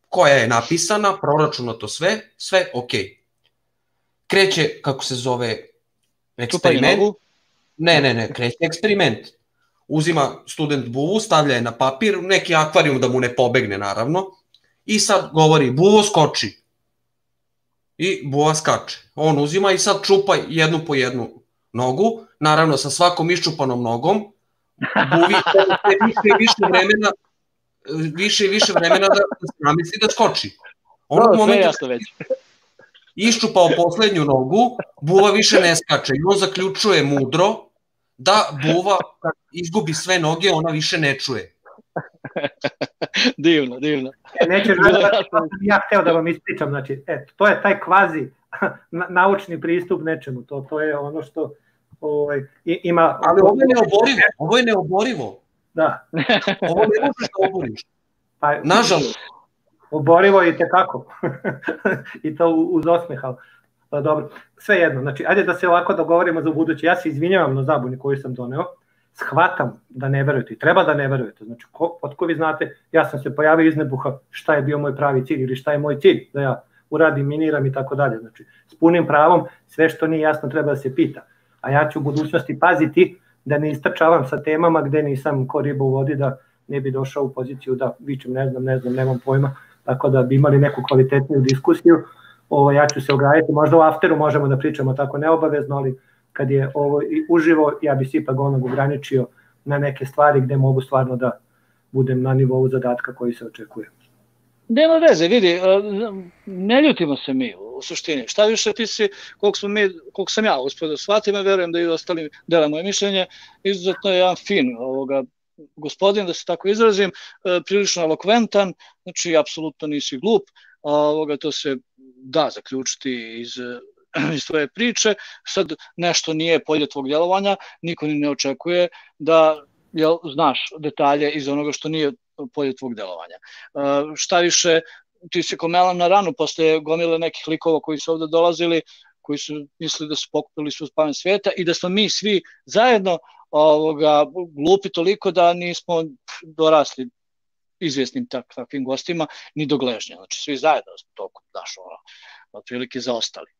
koja je napisana, proračunato sve, sve ok. Kreće, kako se zove, eksperiment. Ne, ne, ne, kreće eksperiment. Uzima student buvu, stavlja je na papir, neki akvarijum da mu ne pobegne naravno, i sad govori, buvo skoči, i buva skače. On uzima i sad čupa jednu po jednu nogu, naravno sa svakom iščupanom nogom, buvi [LAUGHS] više i više vremena više i više vremena da, namisli da skoči. Onog no, momenta jasno već. iščupao poslednju nogu, buva više ne skače i on zaključuje mudro da buva kad izgubi sve noge, ona više ne čuje. [LAUGHS] divno, divno. E, nećeš [LAUGHS] da, da ja hteo da vam ispričam, znači, eto, to je taj kvazi [LAUGHS] naučni pristup nečemu, to, to je ono što ovaj, ima... Ali ovo je neoborivo, ovo je neoborivo. Da. ovo ne možeš da oboriš. Pa, Nažalost. Oborivo je i tekako. I to uz osmeh, ali pa dobro. Sve jedno, znači, ajde da se ovako dogovorimo za buduće. Ja se izvinjavam na zabuni koju sam doneo shvatam da ne verujete i treba da ne verujete. Znači, ko, otko vi znate, ja sam se pojavio iz nebuha šta je bio moj pravi cilj ili šta je moj cilj, da ja uradim, miniram i tako dalje. Znači, s punim pravom, sve što nije jasno treba da se pita. A ja ću u budućnosti paziti da ne istrčavam sa temama gde nisam ko riba u vodi da ne bi došao u poziciju da vičem ne znam, ne znam, nemam pojma, tako da bi imali neku kvalitetniju diskusiju. Ovo, ja ću se ograditi, možda u afteru možemo da pričamo tako neobavezno, ali kad je ovo i uživo, ja bi se ipak onog ograničio na neke stvari gde mogu stvarno da budem na nivou zadatka koji se očekuje. Nema veze, vidi, e, ne ljutimo se mi u suštini. Šta više ti si, koliko, smo mi, koliko sam ja uspio da shvatim, verujem da i ostali dele moje mišljenje, izuzetno je jedan fin ovoga, gospodin, da se tako izrazim, e, prilično elokventan, znači apsolutno nisi glup, ovoga, to se da zaključiti iz [CLEARS THROAT] iz tvoje priče, sad nešto nije polje tvog djelovanja, niko ni ne očekuje da jel, znaš detalje iz onoga što nije polje tvog delovanja. Uh, šta više, ti si komelan na ranu posle gomile nekih likova koji su ovde dolazili, koji su mislili da su pokupili svu spaven svijeta i da smo mi svi zajedno ovoga, glupi toliko da nismo dorasli izvjesnim tak, takvim gostima ni do gležnja. Znači, svi zajedno smo toliko, daš, ono, otprilike zaostali.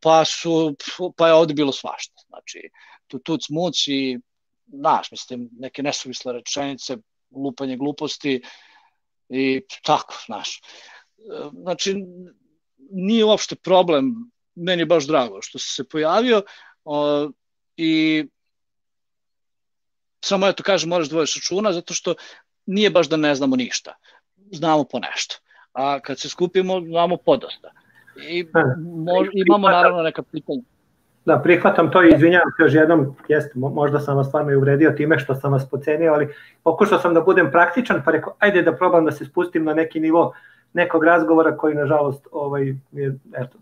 Pa, su, pa je ovde bilo svašta. Znači, tu tuc muc i, znaš, mislim, neke nesuvisle rečenice, lupanje gluposti i tako, znaš. Znači, nije uopšte problem, meni je baš drago što se se pojavio i samo eto kažem moraš da vodiš računa zato što nije baš da ne znamo ništa. Znamo po nešto. A kad se skupimo, znamo podosta. I mo, imamo naravno neka pitanja. Da, prihvatam to i izvinjavam se još jednom, jeste, možda sam vas stvarno i uvredio time što sam vas pocenio, ali pokušao sam da budem praktičan, pa rekao, ajde da probam da se spustim na neki nivo nekog razgovora koji, nažalost, ovaj, je, eto,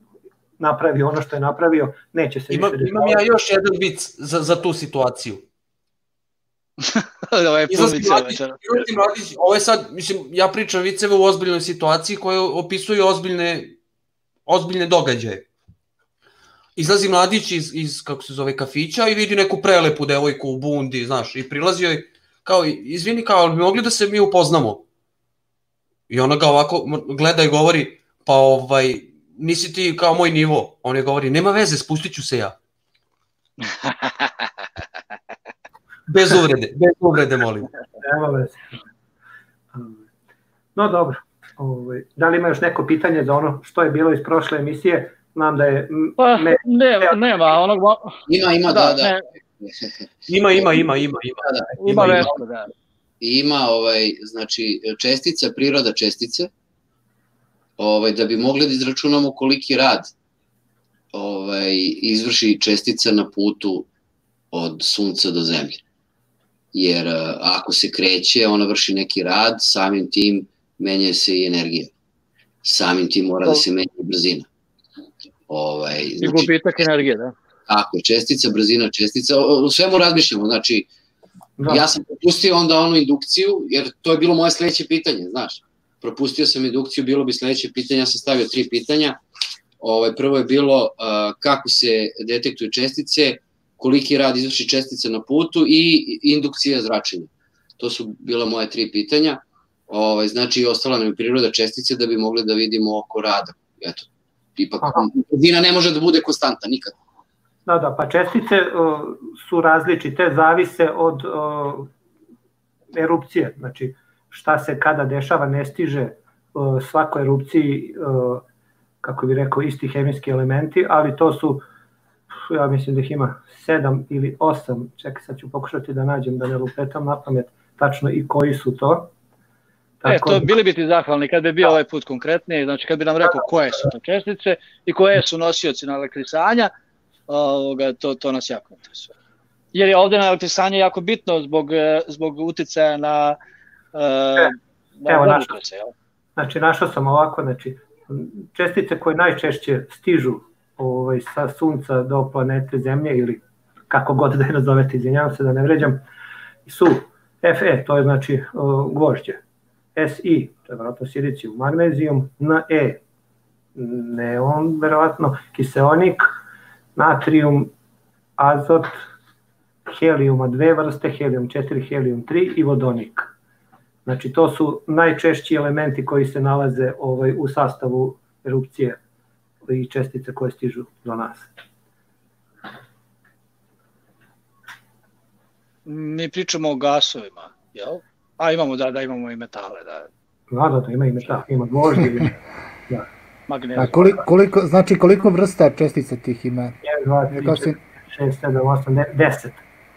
napravio ono što je napravio, neće se Ima, više... Imam ja još jedan vic za, za tu situaciju. [LAUGHS] ovo je mladić, izlazi mladić, ovo je sad, mislim, ja pričam viceve u ozbiljnoj situaciji koje opisuju ozbiljne, ozbiljne događaje. Izlazi mladić iz, iz, kako se zove, kafića i vidi neku prelepu devojku u bundi, znaš, i prilazi joj, kao, izvini, kao, ali bi mogli da se mi upoznamo? I ona ga ovako gleda i govori, pa ovaj, nisi ti kao moj nivo. On je govori, nema veze, spustit ću se ja. [LAUGHS] Bez uvrede, bez uvrede, molim. Nema veze. No dobro. Ovaj, da li ima još neko pitanje za ono što je bilo iz prošle emisije? Znam da je... Pa, ne, nema, onog... Ima, ima, da, da. da. Ima, ima, ima, ima, ima. Da, da. Ima, ima, ima, da. Ima, ovaj, znači, čestica, priroda čestice, ovaj, da bi mogli da izračunamo koliki rad ovaj, izvrši čestica na putu od sunca do zemlje jer ako se kreće, ona vrši neki rad, samim tim menja se i energija. Samim tim mora da se menja i brzina. Ovaj, znači, I gubitak energije, da? Tako čestica, brzina, čestica, o, o svemu razmišljamo, znači, da. ja sam propustio onda onu indukciju, jer to je bilo moje sledeće pitanje, znaš. Propustio sam indukciju, bilo bi sledeće pitanje, ja sam stavio tri pitanja. Ovaj, prvo je bilo uh, kako se detektuju čestice, koliki rad izvrši čestica na putu i indukcija zračenja. To su bila moje tri pitanja. Ovaj, znači, ostala nam je priroda čestice da bi mogli da vidimo oko rada. Eto, ipak, brzina ne može da bude konstanta, nikad. Da, da, pa čestice uh, su različite, zavise od uh, erupcije, znači šta se kada dešava, ne stiže uh, svako erupciji, uh, kako bi rekao, isti hemijski elementi, ali to su ja mislim da ih ima sedam ili osam, čekaj sad ću pokušati da nađem da ne lupetam na pamet tačno i koji su to. E, Tako... E, to bili bi ti zahvalni kad bi bio da. ovaj put konkretniji, znači kad bi nam rekao koje su to čestice i koje su nosioci na elektrisanja, ovoga, to, to nas jako interesuje. Jer je ovde na elektrisanje jako bitno zbog, e, zbog uticaja na, uh, na Evo, našao, znači našao sam ovako, znači čestice koje najčešće stižu ovaj, sa sunca do planete Zemlje ili kako god da je nazovete, izvinjavam se da ne vređam, su Fe, to je znači gvožđe, Si, to je vjerojatno silicijum, magnezijum, Ne, neon, verovatno, kiseonik, natrium, azot, helijuma dve vrste, helijum 4, helijum 3 i vodonik. Znači to su najčešći elementi koji se nalaze ovaj, u sastavu erupcije i čestice koje stižu do nas. Mi pričamo o gasovima, jel? A imamo, da, da, imamo i metale, da. Da, da, da ima i metal, ima gvožđe, da. A koliko, koliko, znači koliko vrsta čestica tih ima? 1, 2, 3, 4, 6, 7, 8, 10.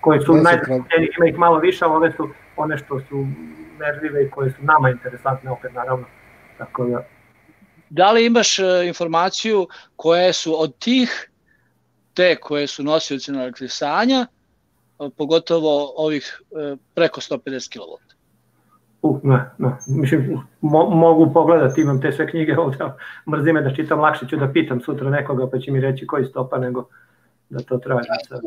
Koje su najzakupnjenije, ima ih malo više, ove su one što su merljive i koje su nama interesantne opet naravno. Tako da... Da li imaš uh, informaciju koje su od tih te koje su nosioci na elektrisanja, pogotovo ovih uh, preko 150 kW? Uh, ne, ne. Mislim, mo, mogu pogledati, imam te sve knjige ovde, mrzi me da čitam, lakše ću da pitam sutra nekoga pa će mi reći koji stopa nego da to traži. Ja,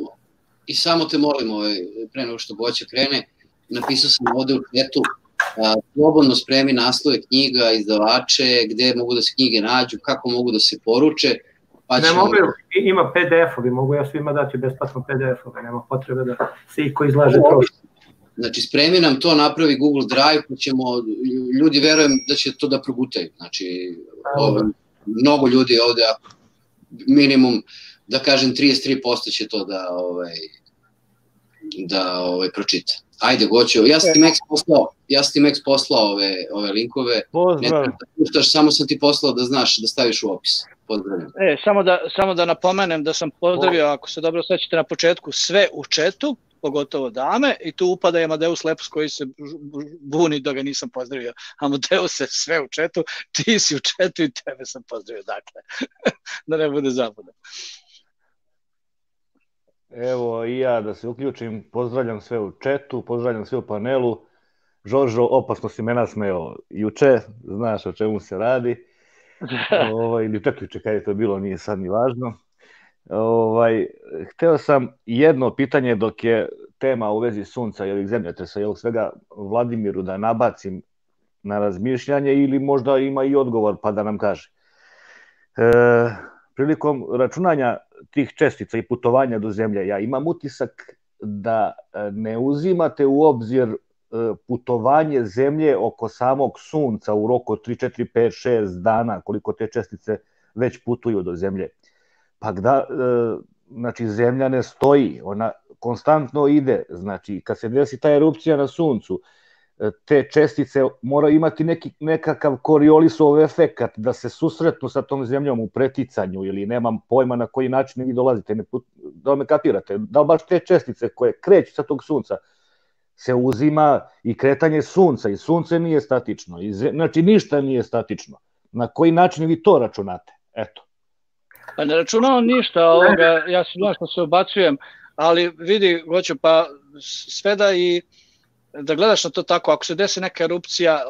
I samo te molim, ovaj, pre nego što Boća krene, napisao sam ovde u četu, slobodno spremi naslove knjiga, izdavače, gde mogu da se knjige nađu, kako mogu da se poruče. Pa ćemo... Ne mogu, ima PDF-ovi, mogu ja svima dati besplatno PDF-ove, nema potrebe da se iko izlaže trošku. Znači, spremi nam to, napravi Google Drive, pa ćemo, ljudi verujem da će to da progutaju. Znači, ove, mnogo ljudi ovde, minimum, da kažem, 33% će to da, ovaj, da ovaj, pročita. Ajde, Goćo, ja sam ti Max poslao, ja sam ti Max poslao ove, ove linkove. Pozdrav. Ne, da samo sam ti poslao da znaš, da staviš u opis. Pozdravljam. E, samo da, samo da napomenem da sam pozdravio, ako se dobro sećate na početku, sve u četu, pogotovo dame, i tu upada Amadeus Lepus koji se buni da ga nisam pozdravio. Amadeus je sve u četu, ti si u četu i tebe sam pozdravio, dakle, [LAUGHS] da ne bude zabuda. Evo i ja da se uključim, pozdravljam sve u četu, pozdravljam sve u panelu. Žoržo, opasno si mena smeo juče, znaš o čemu se radi. [LAUGHS] ovaj, ili juče kada je to bilo, nije sad ni važno. Ovaj, hteo sam jedno pitanje dok je tema u vezi sunca i ovih zemljotresa i ovog svega Vladimiru da nabacim na razmišljanje ili možda ima i odgovor pa da nam kaže. E, prilikom računanja tih čestica i putovanja do zemlje, ja imam utisak da e, ne uzimate u obzir e, putovanje zemlje oko samog sunca u roku 3, 4, 5, 6 dana, koliko te čestice već putuju do zemlje. Pa da, e, znači, zemlja ne stoji, ona konstantno ide, znači, kad se desi ta erupcija na suncu, te čestice moraju imati neki, nekakav koriolisov efekat da se susretnu sa tom zemljom u preticanju ili nemam pojma na koji način vi dolazite, ne, da li me kapirate, da baš te čestice koje kreću sa tog sunca se uzima i kretanje sunca i sunce nije statično, i, znači ništa nije statično. Na koji način vi to računate? Eto. Pa ne računamo ništa ovoga, ja se što se obacujem, ali vidi, hoću pa sve da i da gledaš na to tako, ako se desi neka erupcija,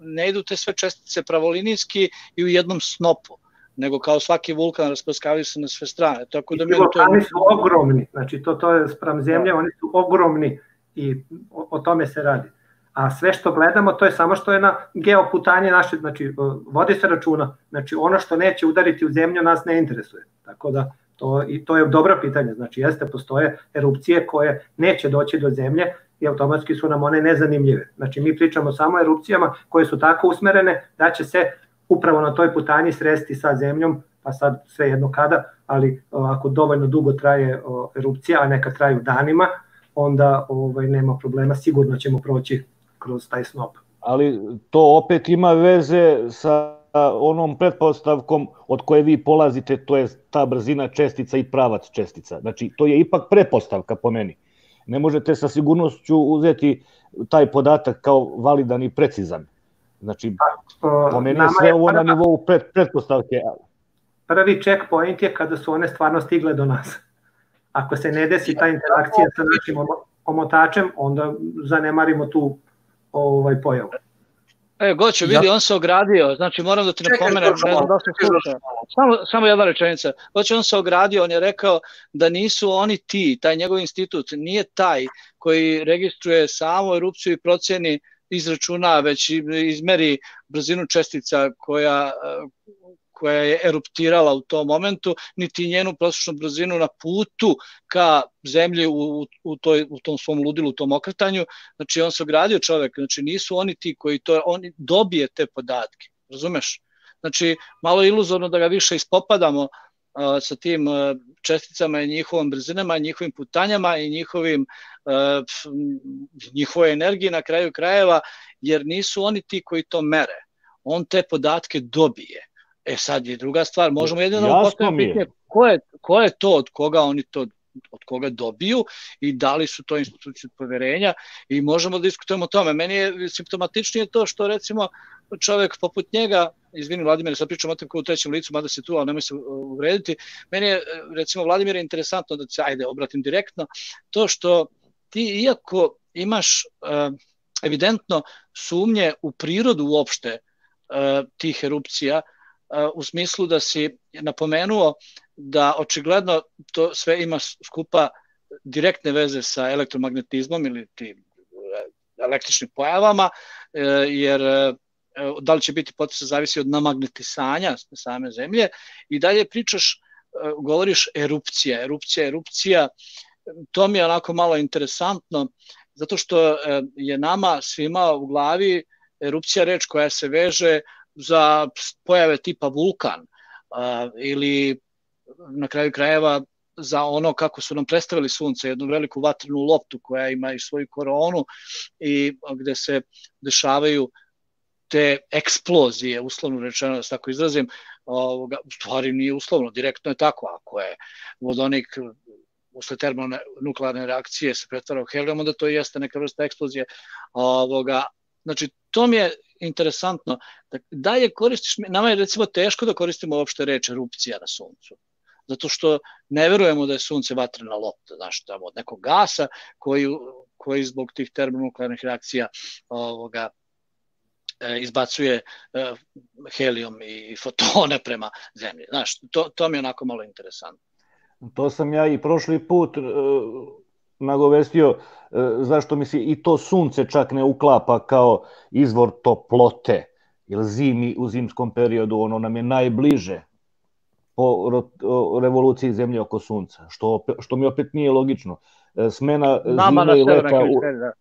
ne idu te sve čestice pravolinijski i u jednom snopu, nego kao svaki vulkan rasprskavaju se na sve strane. Tako da mi vulkani to... su ogromni, znači to, to je sprem zemlje, da. oni su ogromni i o, o tome se radi. A sve što gledamo, to je samo što je na geoputanje naše, znači vodi se računa, znači ono što neće udariti u zemlju nas ne interesuje. Tako da to, i to je dobro pitanje, znači jeste postoje erupcije koje neće doći do zemlje, i automatski su nam one nezanimljive. Znači mi pričamo samo o erupcijama koje su tako usmerene da će se upravo na toj putanji sresti sa zemljom, pa sad sve jedno kada, ali ako dovoljno dugo traje erupcija, a neka traju danima, onda ovaj, nema problema, sigurno ćemo proći kroz taj snop. Ali to opet ima veze sa onom pretpostavkom od koje vi polazite, to je ta brzina čestica i pravac čestica. Znači, to je ipak pretpostavka po meni ne možete sa sigurnošću uzeti taj podatak kao validan i precizan. Znači, pa, po meni je sve ovo na nivou pred, pretpostavke. Prvi checkpoint je kada su one stvarno stigle do nas. Ako se ne desi ta interakcija sa našim omotačem, onda zanemarimo tu ovaj pojavu. E, Goćo, vidi, ja. on se ogradio, znači moram da ti napomenem, ne znam da se sluša. Samo, samo jedna rečenica. Goćo, on se ogradio, on je rekao da nisu oni ti, taj njegov institut, nije taj koji registruje samo erupciju i proceni izračuna, već izmeri brzinu čestica koja, koja je eruptirala u tom momentu, niti njenu prosječnu brzinu na putu ka zemlji u, u, toj, u tom svom ludilu, u tom okretanju. Znači, on se ogradio čovek, znači nisu oni ti koji to, oni dobije te podatke, razumeš? Znači, malo je iluzorno da ga više ispopadamo, sa tim česticama i njihovom brzinama, njihovim putanjama i njihovim njihove energije na kraju krajeva, jer nisu oni ti koji to mere. On te podatke dobije. E sad je druga stvar, možemo jedino da postaviti pitanje ko je, ko je to, od koga oni to od koga dobiju i da li su to institucije od poverenja i možemo da diskutujemo o tome. Meni je simptomatičnije to što recimo čovek poput njega, izvini Vladimir, sad pričam o tem kao u trećem licu, mada se tu, ali nemoj se uvrediti, meni je recimo Vladimir interesantno da se, ajde, obratim direktno, to što ti iako imaš uh, evidentno sumnje u prirodu uopšte uh, tih erupcija, uh, u smislu da si napomenuo da očigledno to sve ima skupa direktne veze sa elektromagnetizmom ili tim električnim pojavama, jer da li će biti potresa zavisi od namagnetisanja same zemlje. I dalje pričaš, govoriš erupcija, erupcija, erupcija, to mi je onako malo interesantno, zato što je nama svima u glavi erupcija reč koja se veže za pojave tipa vulkan ili na kraju krajeva za ono kako su nam predstavili sunce, jednu veliku vatrenu loptu koja ima i svoju koronu i gde se dešavaju te eksplozije, uslovno rečeno da se tako izrazim, ovoga, u stvari nije uslovno, direktno je tako, ako je vodonik usled termonuklearne reakcije se pretvara u helijum, onda to jeste neka vrsta eksplozije. Ovoga, znači, to mi je interesantno. Da, da je koristiš, nama je recimo teško da koristimo uopšte reč erupcija na suncu zato što ne verujemo da je sunce vatrena lopta, znaš, tamo od nekog gasa koji, koji zbog tih termonuklearnih reakcija ovoga, e, izbacuje e, helijum i fotone prema zemlji. Znaš, to, to mi je onako malo interesantno. To sam ja i prošli put uh, nagovestio uh, zašto mi se i to sunce čak ne uklapa kao izvor toplote, jer zimi u zimskom periodu ono nam je najbliže po revoluciji zemlje oko sunca, što, što mi opet nije logično. E, smena Nama zime i leta... U... Da.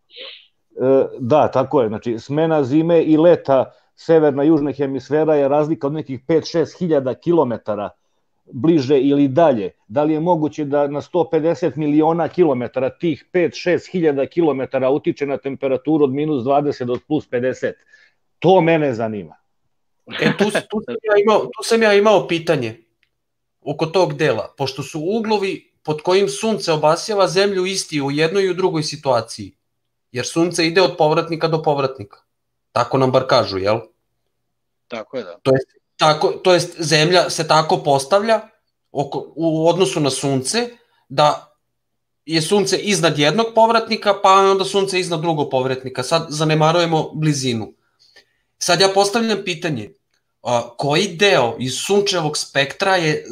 E, da, tako je. Znači, smena zime i leta severna i južna hemisfera je razlika od nekih 5-6 hiljada kilometara bliže ili dalje. Da li je moguće da na 150 miliona kilometara tih 5-6 hiljada kilometara utiče na temperaturu od minus 20 do plus 50? To mene zanima. E, tu, tu, sam ja imao, tu sam ja imao pitanje oko tog dela, pošto su uglovi pod kojim sunce obasjava zemlju isti u jednoj i u drugoj situaciji. Jer sunce ide od povratnika do povratnika. Tako nam bar kažu, jel? Tako je, da. To jest, tako, to jest zemlja se tako postavlja oko, u odnosu na sunce, da je sunce iznad jednog povratnika, pa onda sunce iznad drugog povratnika. Sad zanemarujemo blizinu. Sad ja postavljam pitanje, koji deo iz sunčevog spektra je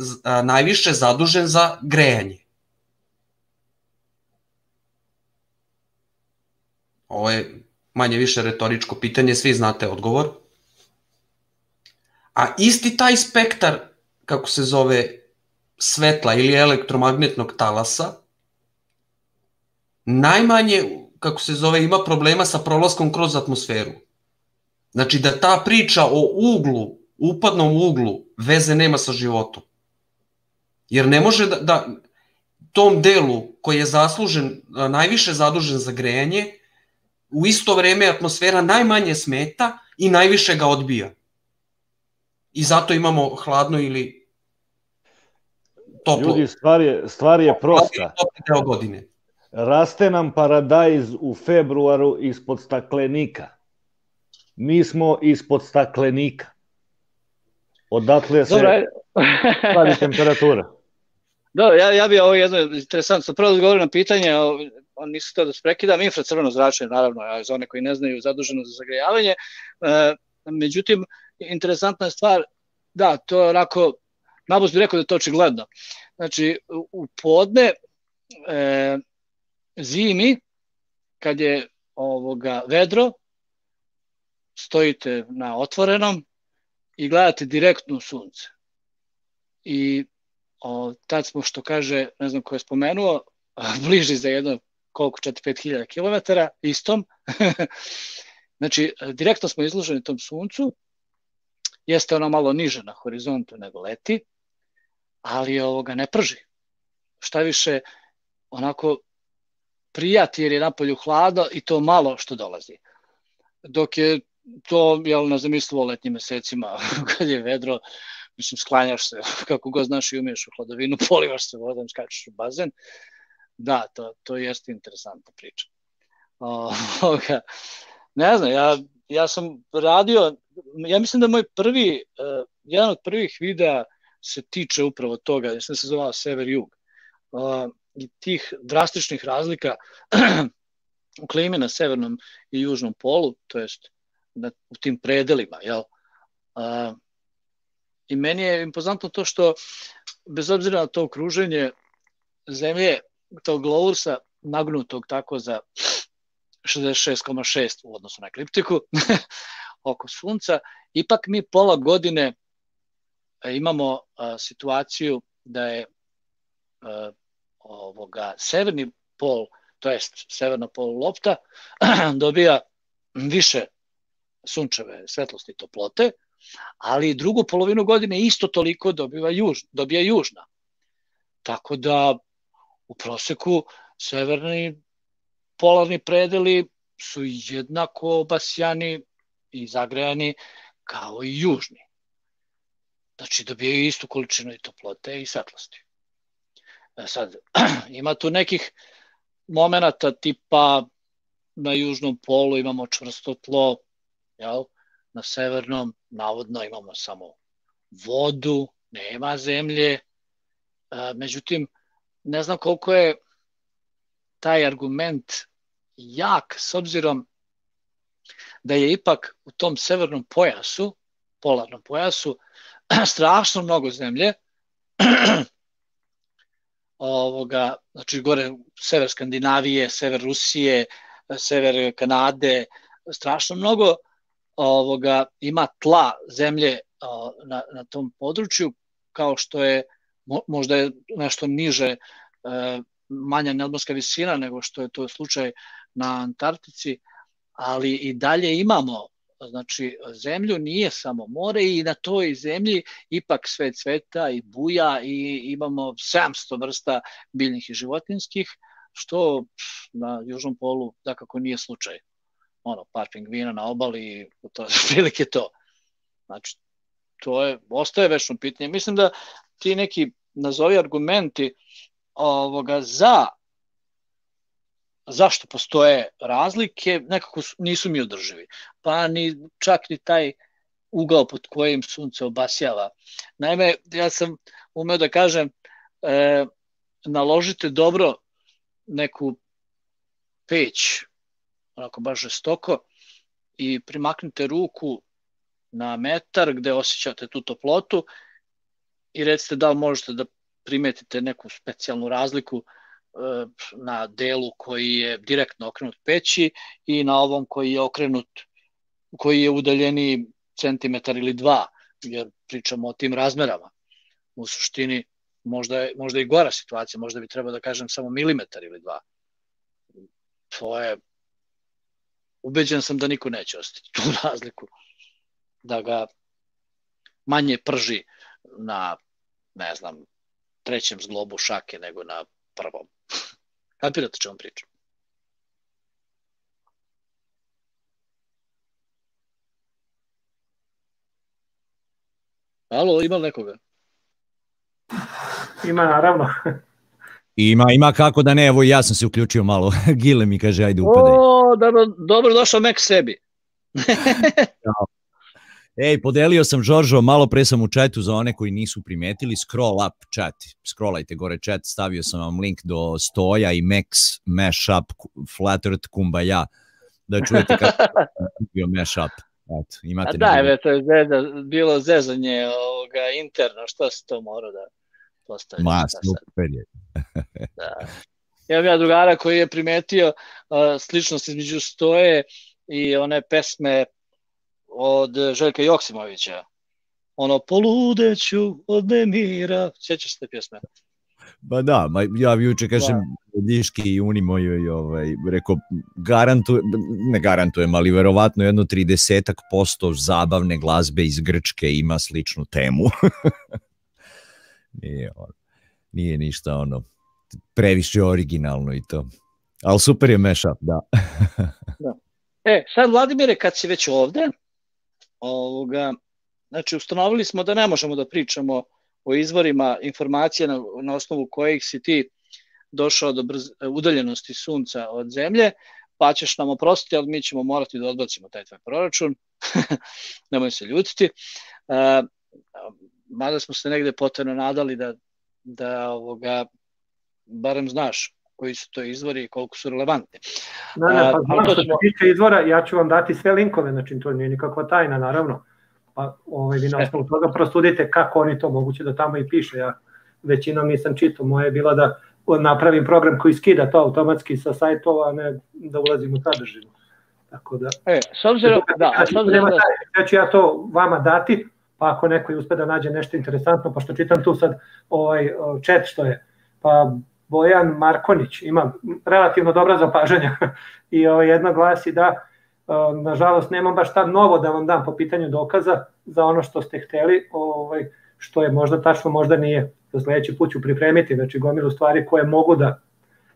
najviše zadužen za grejanje? Ovo je manje više retoričko pitanje, svi znate odgovor. A isti taj spektar, kako se zove, svetla ili elektromagnetnog talasa, najmanje, kako se zove, ima problema sa prolaskom kroz atmosferu. Znači da ta priča o uglu upadnom uglu veze nema sa životom. Jer ne može da, da tom delu koji je zaslužen, najviše zadužen za grejanje, u isto vreme atmosfera najmanje smeta i najviše ga odbija. I zato imamo hladno ili toplo. Ljudi, stvar je, stvar je prosta. Deo godine. Raste nam paradajz u februaru ispod staklenika. Mi smo ispod staklenika. Odatle se Dobre. pravi temperatura. [LAUGHS] Da, ja, ja bih ovo jedno interesantno, prvo da odgovorim na pitanje, on nisu to da se prekidam, infracrveno zračenje, naravno, a za one koji ne znaju, zaduženo za zagrejavanje. E, međutim, interesantna je stvar, da, to je onako, Nabos bi rekao da je to očigledno. Znači, u podne, e, zimi, kad je ovoga vedro, stojite na otvorenom, i gledate direktno sunce. I o, tad smo, što kaže, ne znam ko je spomenuo, [LAUGHS] bliži za jedno koliko, 4-5 hiljada kilometara, istom. [LAUGHS] znači, direktno smo izloženi tom suncu, jeste ono malo niže na horizontu nego leti, ali ovoga ne prži. Šta više, onako prijati jer je napolju hladno i to malo što dolazi. Dok je to, jel, ne zamislivo letnjim mesecima, [LAUGHS] kad je vedro, mislim, sklanjaš se, [LAUGHS] kako god znaš i umiješ u hladovinu, [LAUGHS] polivaš se vodom, skačeš u bazen. Da, to, to jeste interesantna priča. Ovoga, ne znam, ja, ja sam radio, ja mislim da moj prvi, uh, jedan od prvih videa se tiče upravo toga, ja sam se zvao Sever Jug. Uh, I tih drastičnih razlika [CLEARS THROAT] u klimi na severnom i južnom polu, to jest na, u tim predelima, jel? Uh, I meni je impozantno to što, bez obzira na to okruženje zemlje, tog globusa, nagnutog tako za [SNIFFS] 66,6 u odnosu na ekliptiku oko sunca, ipak mi pola godine e, imamo a, situaciju da je a, ovoga severni pol, to jest severna pol lopta, [CLEARS THROAT] dobija više sunčeve svetlosti i toplote, ali drugu polovinu godine isto toliko dobiva juž, dobija južna. Tako da u proseku severni polarni predeli su jednako obasjani i zagrejani kao i južni. Znači dobijaju istu količinu i toplote i svetlosti. E sad, [CLEARS THROAT] ima tu nekih momenata tipa na južnom polu imamo čvrsto tlo, jel? na severnom navodno imamo samo vodu, nema zemlje, e, međutim, ne znam koliko je taj argument jak s obzirom da je ipak u tom severnom pojasu, polarnom pojasu, [CLEARS THROAT] strašno mnogo zemlje, [CLEARS THROAT] ovoga, znači gore sever Skandinavije, sever Rusije, sever Kanade, strašno mnogo ovoga ima tla zemlje na, na tom području, kao što je možda je nešto niže e, manja nadmorska visina nego što je to slučaj na Antarktici, ali i dalje imamo znači zemlju nije samo more i na toj zemlji ipak sve cveta i buja i imamo 700 vrsta biljnih i životinskih, što na južnom polu da kako nije slučaj. Ono, par pingvina na obali to je [LAUGHS] prilike to. Znači, to je, ostaje večno pitanje. Mislim da ti neki nazovi argumenti ovoga za zašto postoje razlike, nekako nisu mi održivi. Pa ni čak ni taj ugao pod kojim sunce obasjava. Naime, ja sam umeo da kažem, e, naložite dobro neku peć, onako baš žestoko, i primaknite ruku na metar gde osjećate tu toplotu i recite da li možete da primetite neku specijalnu razliku e, na delu koji je direktno okrenut peći i na ovom koji je okrenut, koji je udaljeni centimetar ili dva, jer pričamo o tim razmerama. U suštini možda, je, možda i gora situacija, možda bi trebao da kažem samo milimetar ili dva. To je, ubeđen sam da niko neće ostati tu [LAUGHS] razliku, da ga manje prži na, ne znam, trećem zglobu šake nego na prvom. Kapirate čemu pričam? Alo, ima nekoga? Ima, naravno. Ima, ima kako da ne, evo ja sam se uključio malo. [LAUGHS] Gile mi kaže, ajde upadaj. O, dobro, dobro došao Mek sebi. [LAUGHS] [LAUGHS] Ej, podelio sam Žoržo, malo pre sam u chatu za one koji nisu primetili, scroll up chat, scrollajte gore chat, stavio sam vam link do Stoja i Max Mashup Flat Earth Kumbaya, da čujete kako [LAUGHS] je bio Mashup. Eto, imate A da, evo, to je zeza, bilo zezanje ovoga interno, što se to mora da postavi? Ma, super je. [LAUGHS] da. Evo ja drugara koji je primetio uh, sličnost između Stoje i one pesme od Željka Joksimovića. Ono, poludeću od nemira. Sjećaš se te pjesme? Ba da, ma ja juče kažem da. Ljiški i Uni mojoj ovaj, rekao, garantujem, ne garantujem, ali verovatno jedno 30 posto zabavne glazbe iz Grčke ima sličnu temu. [LAUGHS] nije, ono, nije ništa ono previše originalno i to. Ali super je mashup, da. [LAUGHS] da. E, sad Vladimire, kad si već ovde, ovoga, znači ustanovili smo da ne možemo da pričamo o izvorima informacija na, na osnovu kojih si ti došao do brz, udaljenosti sunca od zemlje, pa ćeš nam oprostiti, ali mi ćemo morati da odbacimo taj tvoj proračun. [LAUGHS] Nemoj se ljutiti. Uh, mada smo se negde potrebno nadali da, da ovoga, barem znaš koji su to izvori i koliko su relevantni. Ne, ne, pa znam što se tiče izvora, ja ću vam dati sve linkove, znači to nije nikakva tajna, naravno. Pa ovaj, vi na osnovu toga prosudite kako oni to moguće da tamo i piše. Ja većinom nisam čitao, moje je bila da napravim program koji skida to automatski sa sajtova, a ne da ulazim u sadržinu. Tako da... E, s obzirom, da, znači, s obzirom da... Ja ću ja to vama dati, pa ako neko uspe da nađe nešto interesantno, pošto čitam tu sad ovaj chat što je, pa Bojan Markonić ima relativno dobra zapažanja [LAUGHS] i ovaj, jedno glasi da nažalost nemam baš tad novo da vam dam po pitanju dokaza za ono što ste hteli, ovaj, što je možda tačno, možda nije. Za sledeći put ću pripremiti, znači gomilu stvari koje mogu da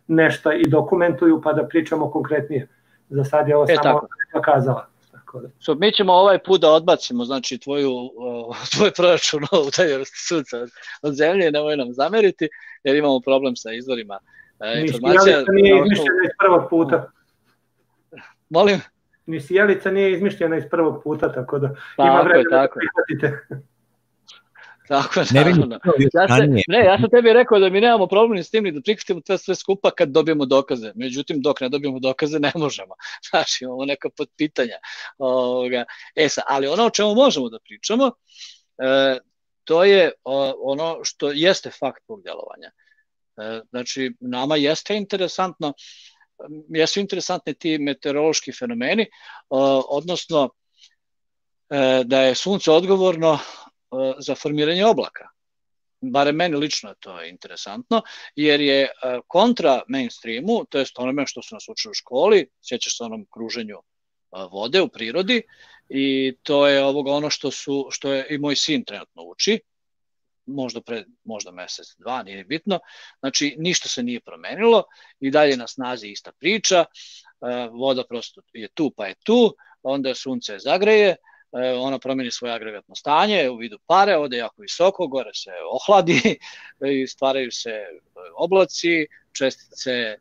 nešto i dokumentuju pa da pričamo konkretnije. Za sad je ovo e, samo tako. kazala. Tako da. So, mi ćemo ovaj put da odbacimo znači tvoju, uh, [LAUGHS] tvoj proračun udaljenosti sunca od, od zemlje, nemoj nam zameriti, jer imamo problem sa izvorima uh, informacija. Ni nije izmišljena iz prvog puta. Molim? Ni sjelica nije izmišljena iz prvog puta, tako da tako ima vremena da prihvatite. Tako ne, naravno. Ja, se, ne, ja sam tebi rekao da mi nemamo problem s tim ni da prihvatimo to sve skupa kad dobijemo dokaze. Međutim, dok ne dobijemo dokaze, ne možemo. [LAUGHS] Znači, imamo neka potpitanja. Ovoga. E, sa, ali ono o čemu možemo da pričamo, e, to je o, ono što jeste fakt tog djelovanja. E, znači, nama jeste interesantno, jesu interesantni ti meteorološki fenomeni, o, odnosno e, da je sunce odgovorno za formiranje oblaka. Bare meni lično je to interesantno, jer je kontra mainstreamu, to je onome što su nas učili u školi, sjećaš se onom kruženju vode u prirodi, i to je ovoga ono što su što je i moj sin trenutno uči možda pre možda mesec dva nije bitno znači ništa se nije promenilo i dalje na snazi ista priča voda prosto je tu pa je tu onda sunce zagreje E, ona promeni svoje agregatno stanje u vidu pare, ode jako visoko, gore se ohladi i stvaraju se e, oblaci, čestice e,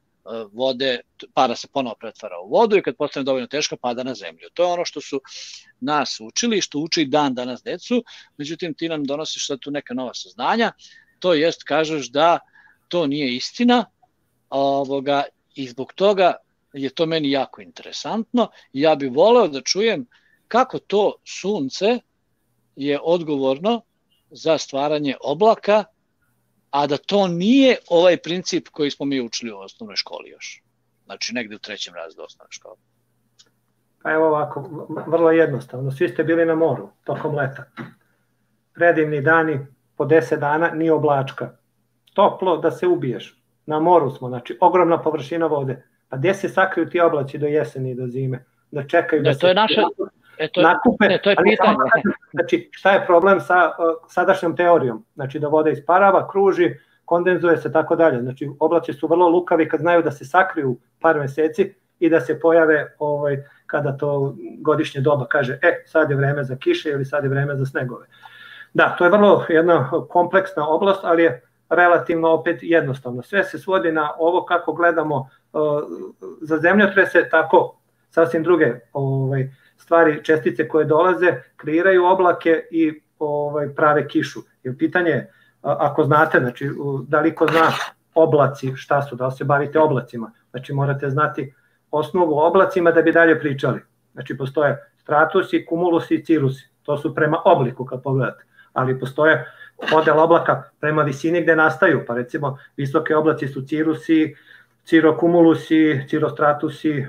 vode, para se ponovo pretvara u vodu i kad postane dovoljno teška pada na zemlju. To je ono što su nas učili, što uči i dan danas decu, međutim ti nam donosiš sad tu neka nova saznanja, to jest kažeš da to nije istina ovoga, i zbog toga je to meni jako interesantno. Ja bih voleo da čujem uh, kako to sunce je odgovorno za stvaranje oblaka, a da to nije ovaj princip koji smo mi učili u osnovnoj školi još. Znači negde u trećem razredu osnovne škole. Pa evo ovako, vrlo jednostavno. Svi ste bili na moru tokom leta. Predivni dani, po 10 dana, ni oblačka. Toplo da se ubiješ. Na moru smo, znači ogromna površina vode. A gde se sakriju ti oblaci do jeseni i do zime? Da čekaju da, da to se... je naša, E to, nakupe. Ne, to je pitanje. Znači, šta je problem sa uh, sadašnjom teorijom? Znači, da voda isparava, kruži, kondenzuje se, tako dalje. Znači, oblaci su vrlo lukavi kad znaju da se sakriju par meseci i da se pojave ovaj, kada to godišnje doba kaže, e, sad je vreme za kiše ili sad je vreme za snegove. Da, to je vrlo jedna kompleksna oblast, ali je relativno opet jednostavno. Sve se svodi na ovo kako gledamo uh, za zemljotrese, tako sasvim druge ovaj, stvari, čestice koje dolaze, kreiraju oblake i ovaj, prave kišu. I pitanje je, ako znate, znači, da li ko zna oblaci, šta su, da li se bavite oblacima, znači morate znati osnovu oblacima da bi dalje pričali. Znači postoje stratusi, kumulusi i cirusi, to su prema obliku kad pogledate, ali postoje podel oblaka prema visini gde nastaju, pa recimo visoke oblaci su cirusi, cirocumulusi, cirostratusi,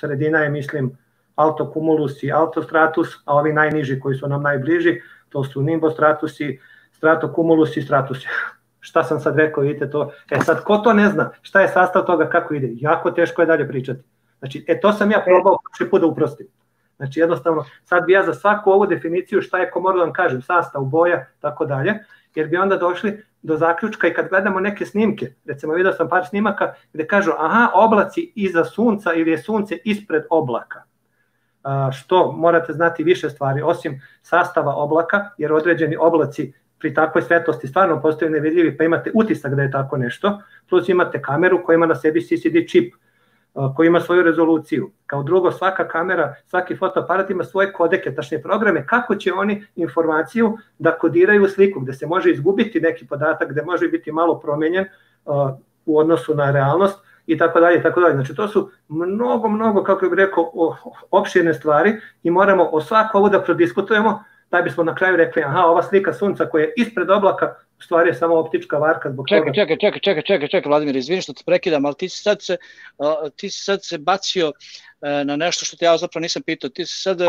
sredina je mislim Alto Cumulus i Alto Stratus, a ovi najniži koji su nam najbliži, to su Nimbostratus i Cumulus i Stratus. [LAUGHS] šta sam sad rekao, vidite to. E sad, ko to ne zna, šta je sastav toga, kako ide, jako teško je dalje pričati. Znači, e to sam ja probao prošli put da uprostim. Znači, jednostavno, sad bi ja za svaku ovu definiciju šta je ko moram da vam kažem, sastav, boja, tako dalje, jer bi onda došli do zaključka i kad gledamo neke snimke, recimo vidio sam par snimaka gde kažu aha, oblaci iza sunca ili je sunce ispred oblaka. Što morate znati više stvari, osim sastava oblaka, jer određeni oblaci pri takvoj svetlosti stvarno postaju nevidljivi, pa imate utisak da je tako nešto, plus imate kameru koja ima na sebi CCD čip, koji ima svoju rezoluciju. Kao drugo, svaka kamera, svaki fotoaparat ima svoje kodeke, tačne programe, kako će oni informaciju da kodiraju sliku, gde se može izgubiti neki podatak, gde može biti malo promenjen u odnosu na realnost i tako dalje, tako dalje. Znači to su mnogo, mnogo, kako bih rekao, opširne stvari i moramo o svako ovo da prodiskutujemo, da bismo na kraju rekli, aha, ova slika sunca koja je ispred oblaka, u stvari je samo optička varka zbog čekaj, toga. Čekaj, čekaj, čekaj, čekaj, čekaj, Vladimir, izvini što te prekidam, ali ti si sad se, uh, ti si sad se bacio uh, na nešto što te ja zapravo nisam pitao. Ti si sad, uh,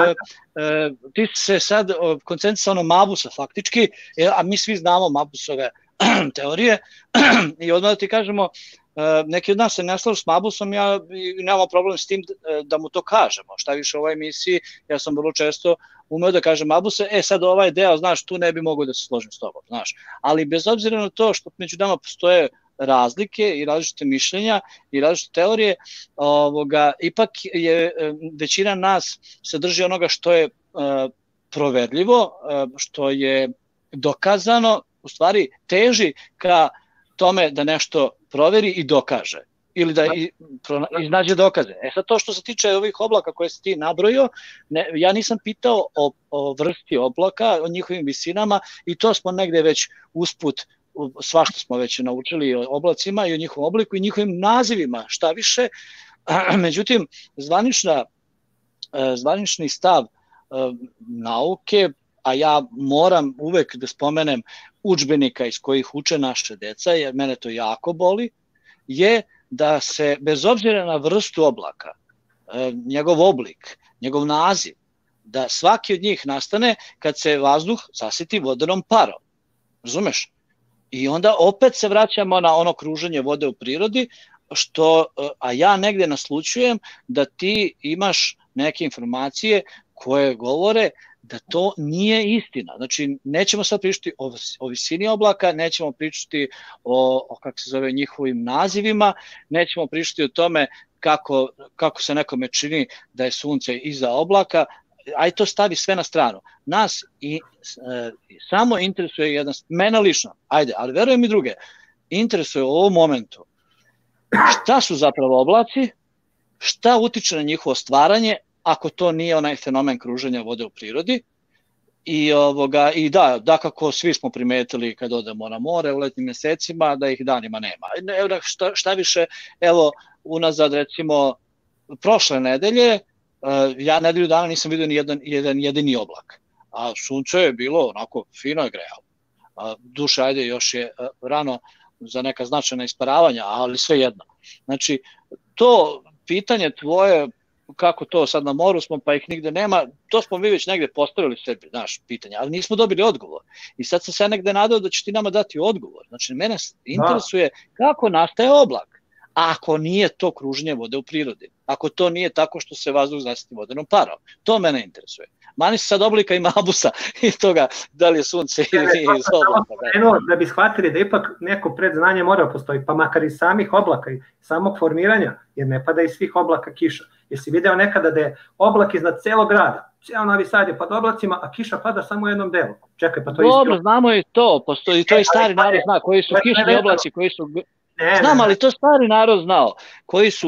ti si se sad koncentrisao na Mabusa faktički, a mi svi znamo Mabusove [CLEARS THROAT] teorije [CLEARS THROAT] i odmah da ti kažemo, neki od nas se ne slažu s Mabusom, ja nemamo problem s tim da mu to kažemo. Šta više u ovoj emisiji, ja sam vrlo često umeo da kažem Mabuse, e sad ovaj deo, znaš, tu ne bi mogao da se složim s tobom, znaš. Ali bez obzira na to što među nama postoje razlike i različite mišljenja i različite teorije, ovoga, ipak je većina nas se drži onoga što je proverljivo, što je dokazano, u stvari teži ka tome da nešto proveri i dokaže ili da i, pro, iznađe dokaze. E sad to što se tiče ovih oblaka koje si ti nabrojio, ne, ja nisam pitao o, o vrsti oblaka, o njihovim visinama i to smo negde već usput svašta smo već naučili o oblacima i o njihovom obliku i njihovim nazivima, šta više. [CLEARS THROAT] Međutim, zvanična, e, zvanični stav e, nauke, a ja moram uvek da spomenem učbenika iz kojih uče naše deca, jer mene to jako boli, je da se bez obzira na vrstu oblaka, e, njegov oblik, njegov naziv, da svaki od njih nastane kad se vazduh zasiti vodenom parom. Razumeš? I onda opet se vraćamo na ono kruženje vode u prirodi, što, e, a ja negde naslučujem da ti imaš neke informacije koje govore da to nije istina. Znači, nećemo sad pričati o, o visini oblaka, nećemo pričati o, o kako se zove, njihovim nazivima, nećemo pričati o tome kako, kako se nekome čini da je sunce iza oblaka, aj to stavi sve na stranu. Nas i, e, samo interesuje jedan, mene lično, ajde, ali verujem i druge, interesuje u ovom momentu šta su zapravo oblaci, šta utiče na njihovo stvaranje, ako to nije onaj fenomen kruženja vode u prirodi. I, ovoga, I da, da kako svi smo primetili kad odemo na more u letnim mesecima, da ih danima nema. Evo, šta, šta više, evo, unazad recimo, prošle nedelje, eh, ja nedelju dana nisam vidio ni jedan, jedan jedini oblak. A sunce je bilo onako fino je grejalo. A, duše, ajde, još je eh, rano za neka značajna isparavanja, ali sve jedno. Znači, to pitanje tvoje kako to sad na moru smo pa ih nigde nema, to smo mi već negde postavili sebi, naš pitanje, ali nismo dobili odgovor. I sad sam se negde nadao da će ti nama dati odgovor. Znači, mene interesuje da. kako nastaje oblak, ako nije to kruženje vode u prirodi, ako to nije tako što se vazduh zasiti vodenom parom. To mene interesuje. Mani se sad oblika i mabusa i toga da li je sunce ili nije iz oblaka. Da. da bi shvatili da ipak neko predznanje mora postoji, pa makar i samih oblaka i samog formiranja, jer ne pada iz svih oblaka kiša. Jesi video nekada da je oblak iznad celog grada, cijel Novi Sad je pod oblacima, a kiša pada samo u jednom delu. Čekaj, pa to je Dobro, znamo i to, postoji, to i stari narod zna, koji su kišni oblaci, koji su Ne, Znam, ali to stari narod znao, koji su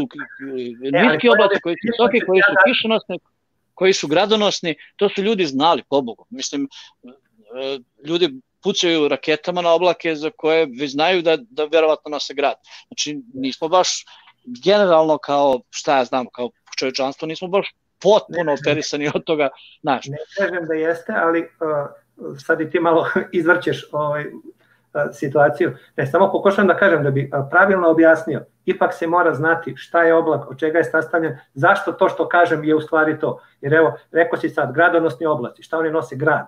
niski oblaci, koji su visoki, koji su kišonosni, koji su gradonosni, to su ljudi znali, pobogu. Mislim, e, ljudi pucaju raketama na oblake za koje već znaju da, da verovatno nose grad. Znači, nismo baš generalno kao, šta ja znam, kao čovečanstvo, nismo baš potpuno operisani od toga, znaš. Ne kažem da jeste, ali uh, sad i ti malo [LAUGHS] izvrćeš ovaj, situaciju. Ne, samo pokušam da kažem da bi pravilno objasnio, ipak se mora znati šta je oblak, od čega je sastavljen, zašto to što kažem je u stvari to. Jer evo, rekao si sad, gradonosni oblaci, šta oni nose grad?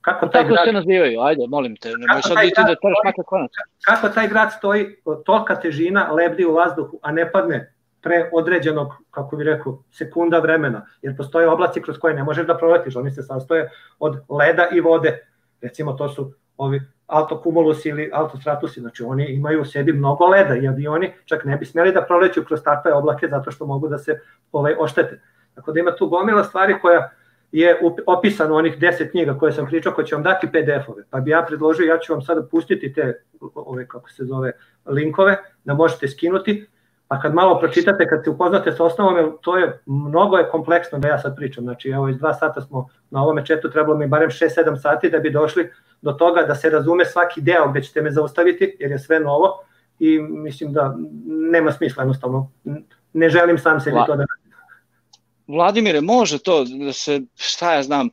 Kako taj Tako grad, se nazivaju, ajde, molim te, nemoj sad biti da teraš makar konac. Kako taj grad stoji, tolika težina lebdi u vazduhu, a ne padne pre određenog, kako bi rekao, sekunda vremena, jer postoje oblaci kroz koje ne možeš da proletiš, oni se sastoje od leda i vode. Recimo to su ovi autocumulus ili autostratusi, znači oni imaju u sebi mnogo leda i avioni čak ne bi smeli da proleću kroz takve oblake zato što mogu da se ovaj, oštete. Tako da ima tu gomila stvari koja je opisano onih 10 knjiga koje sam pričao, koje će vam dati PDF-ove. Pa bi ja predložio, ja ću vam sada pustiti te, ove, kako se zove, linkove, da možete skinuti, pa kad malo pročitate, kad se upoznate sa osnovom, to je, mnogo je kompleksno da ja sad pričam. Znači, evo, iz dva sata smo na ovome četu, trebalo mi barem 6-7 sati da bi došli do toga da se razume svaki deo gde ćete me zaustaviti, jer je sve novo i mislim da nema smisla jednostavno. Ne želim sam sebi to da Vladimire, može to da se, šta ja znam,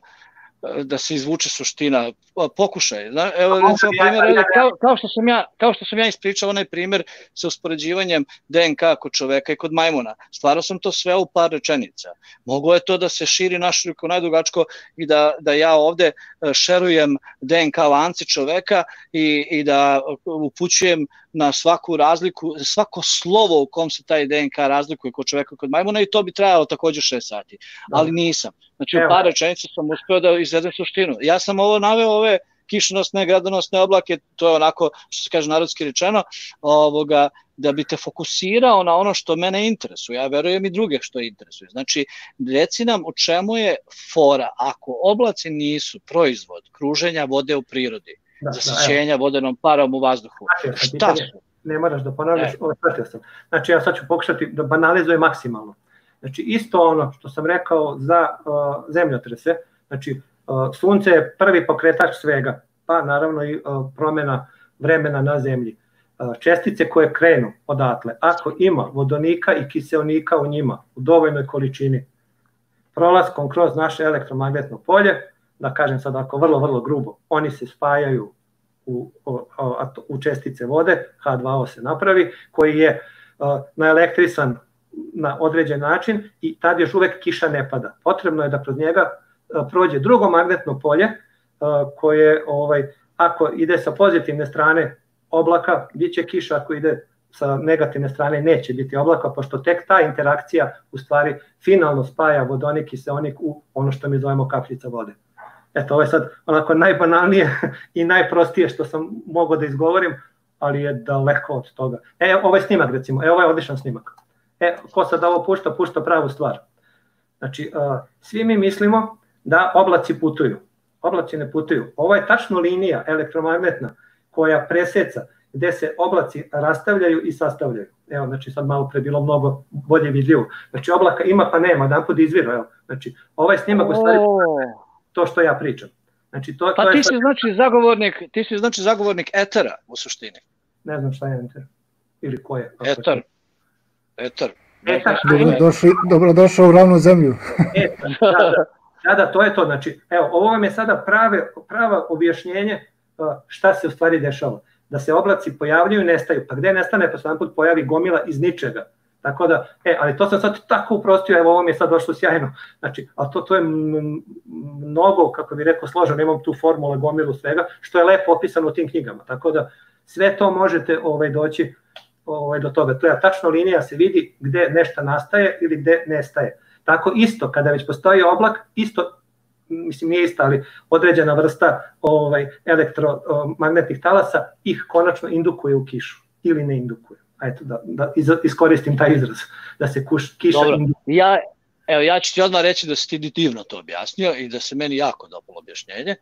da se izvuče suština, pokušaj. Zna, evo, recimo, primjer, kao, kao, što sam ja, kao što sam ja ispričao onaj primer sa uspoređivanjem DNK kod čoveka i kod majmuna. Stvarao sam to sve u par rečenica. Mogu je to da se širi naširiko najdugačko i da, da ja ovde e, šerujem DNK lance čoveka i, i da upućujem na svaku razliku, svako slovo u kom se taj DNK razlikuje kod čoveka kod majmuna i to bi trajalo takođe 6 sati. Ali nisam. Znači u par rečenica sam uspeo da izvedem suštinu. Ja sam ovo naveo ove kišnosne, gradonosne oblake, to je onako, što se kaže narodski rečeno, ovoga, da bi te fokusirao na ono što mene interesuje, ja verujem i druge što interesuje. Znači, reci nam u čemu je fora, ako oblaci nisu proizvod kruženja vode u prirodi, da, zasićenja vodenom parom u vazduhu, šta su? Ne moraš da ponavljaš, e. ovo sam. Znači, ja sad ću pokušati da banalizujem maksimalno. Znači, isto ono što sam rekao za uh, zemljotrese, znači, uh, sunce je prvi pokretač svega, pa naravno i uh, promena vremena na zemlji. Uh, čestice koje krenu odatle, ako ima vodonika i kiseonika u njima u dovoljnoj količini, prolaskom kroz naše elektromagnetno polje, da kažem sad ako vrlo, vrlo grubo, oni se spajaju u, u, u čestice vode, H2O se napravi, koji je uh, naelektrisan na određen način i tad još uvek kiša ne pada. Potrebno je da kroz njega prođe drugo magnetno polje koje ovaj ako ide sa pozitivne strane oblaka, biće kiša, ako ide sa negativne strane neće biti oblaka, pošto tek ta interakcija u stvari finalno spaja vodonik i seonik u ono što mi zovemo kapljica vode. Eto, ovo je sad onako najbanalnije [LAUGHS] i najprostije što sam mogao da izgovorim, ali je daleko od toga. E, ovaj snimak recimo, e, ovo je odličan snimak. E, ko sad ovo pušta, pušta pravu stvar. Znači, svi mi mislimo da oblaci putuju. Oblaci ne putuju. Ovo je tačno linija elektromagnetna koja preseca gde se oblaci rastavljaju i sastavljaju. Evo, znači sad malo pre bilo mnogo bolje vidljivo. Znači oblaka ima pa nema, dan put izvira. Evo. Znači ovaj snimak u stvari to što ja pričam. Znači, to, pa to ti si znači zagovornik, ti si znači zagovornik etera u suštini. Ne znam šta je eter. Ili ko je. Eter. Etar. Etar. Dobrodošli, dobrodošao u ravnu zemlju. [LAUGHS] Etar, da, da, da, da, to je to. Znači, evo, ovo vam je sada prave, prava objašnjenje šta se u stvari dešava. Da se oblaci pojavljuju i nestaju. Pa gde nestane, pa se jedan put pojavi gomila iz ničega. Tako da, e, ali to sam sad tako uprostio, evo ovo mi je sad došlo sjajno. Znači, a to, to je mnogo, kako bih rekao, složeno, imam tu formule, gomilu svega, što je lepo opisano u tim knjigama. Tako da, sve to možete ovaj, doći ovaj, do toga. To je tačno linija, se vidi gde nešto nastaje ili gde nestaje. Tako isto, kada već postoji oblak, isto mislim nije ista, ali određena vrsta ovaj, elektromagnetnih talasa ih konačno indukuje u kišu ili ne indukuje. Eto, da, da iskoristim taj izraz, da se kuš, kiša Dobro. Ja, evo, ja ću ti odmah reći da si ti divno to objasnio i da se meni jako dopalo objašnjenje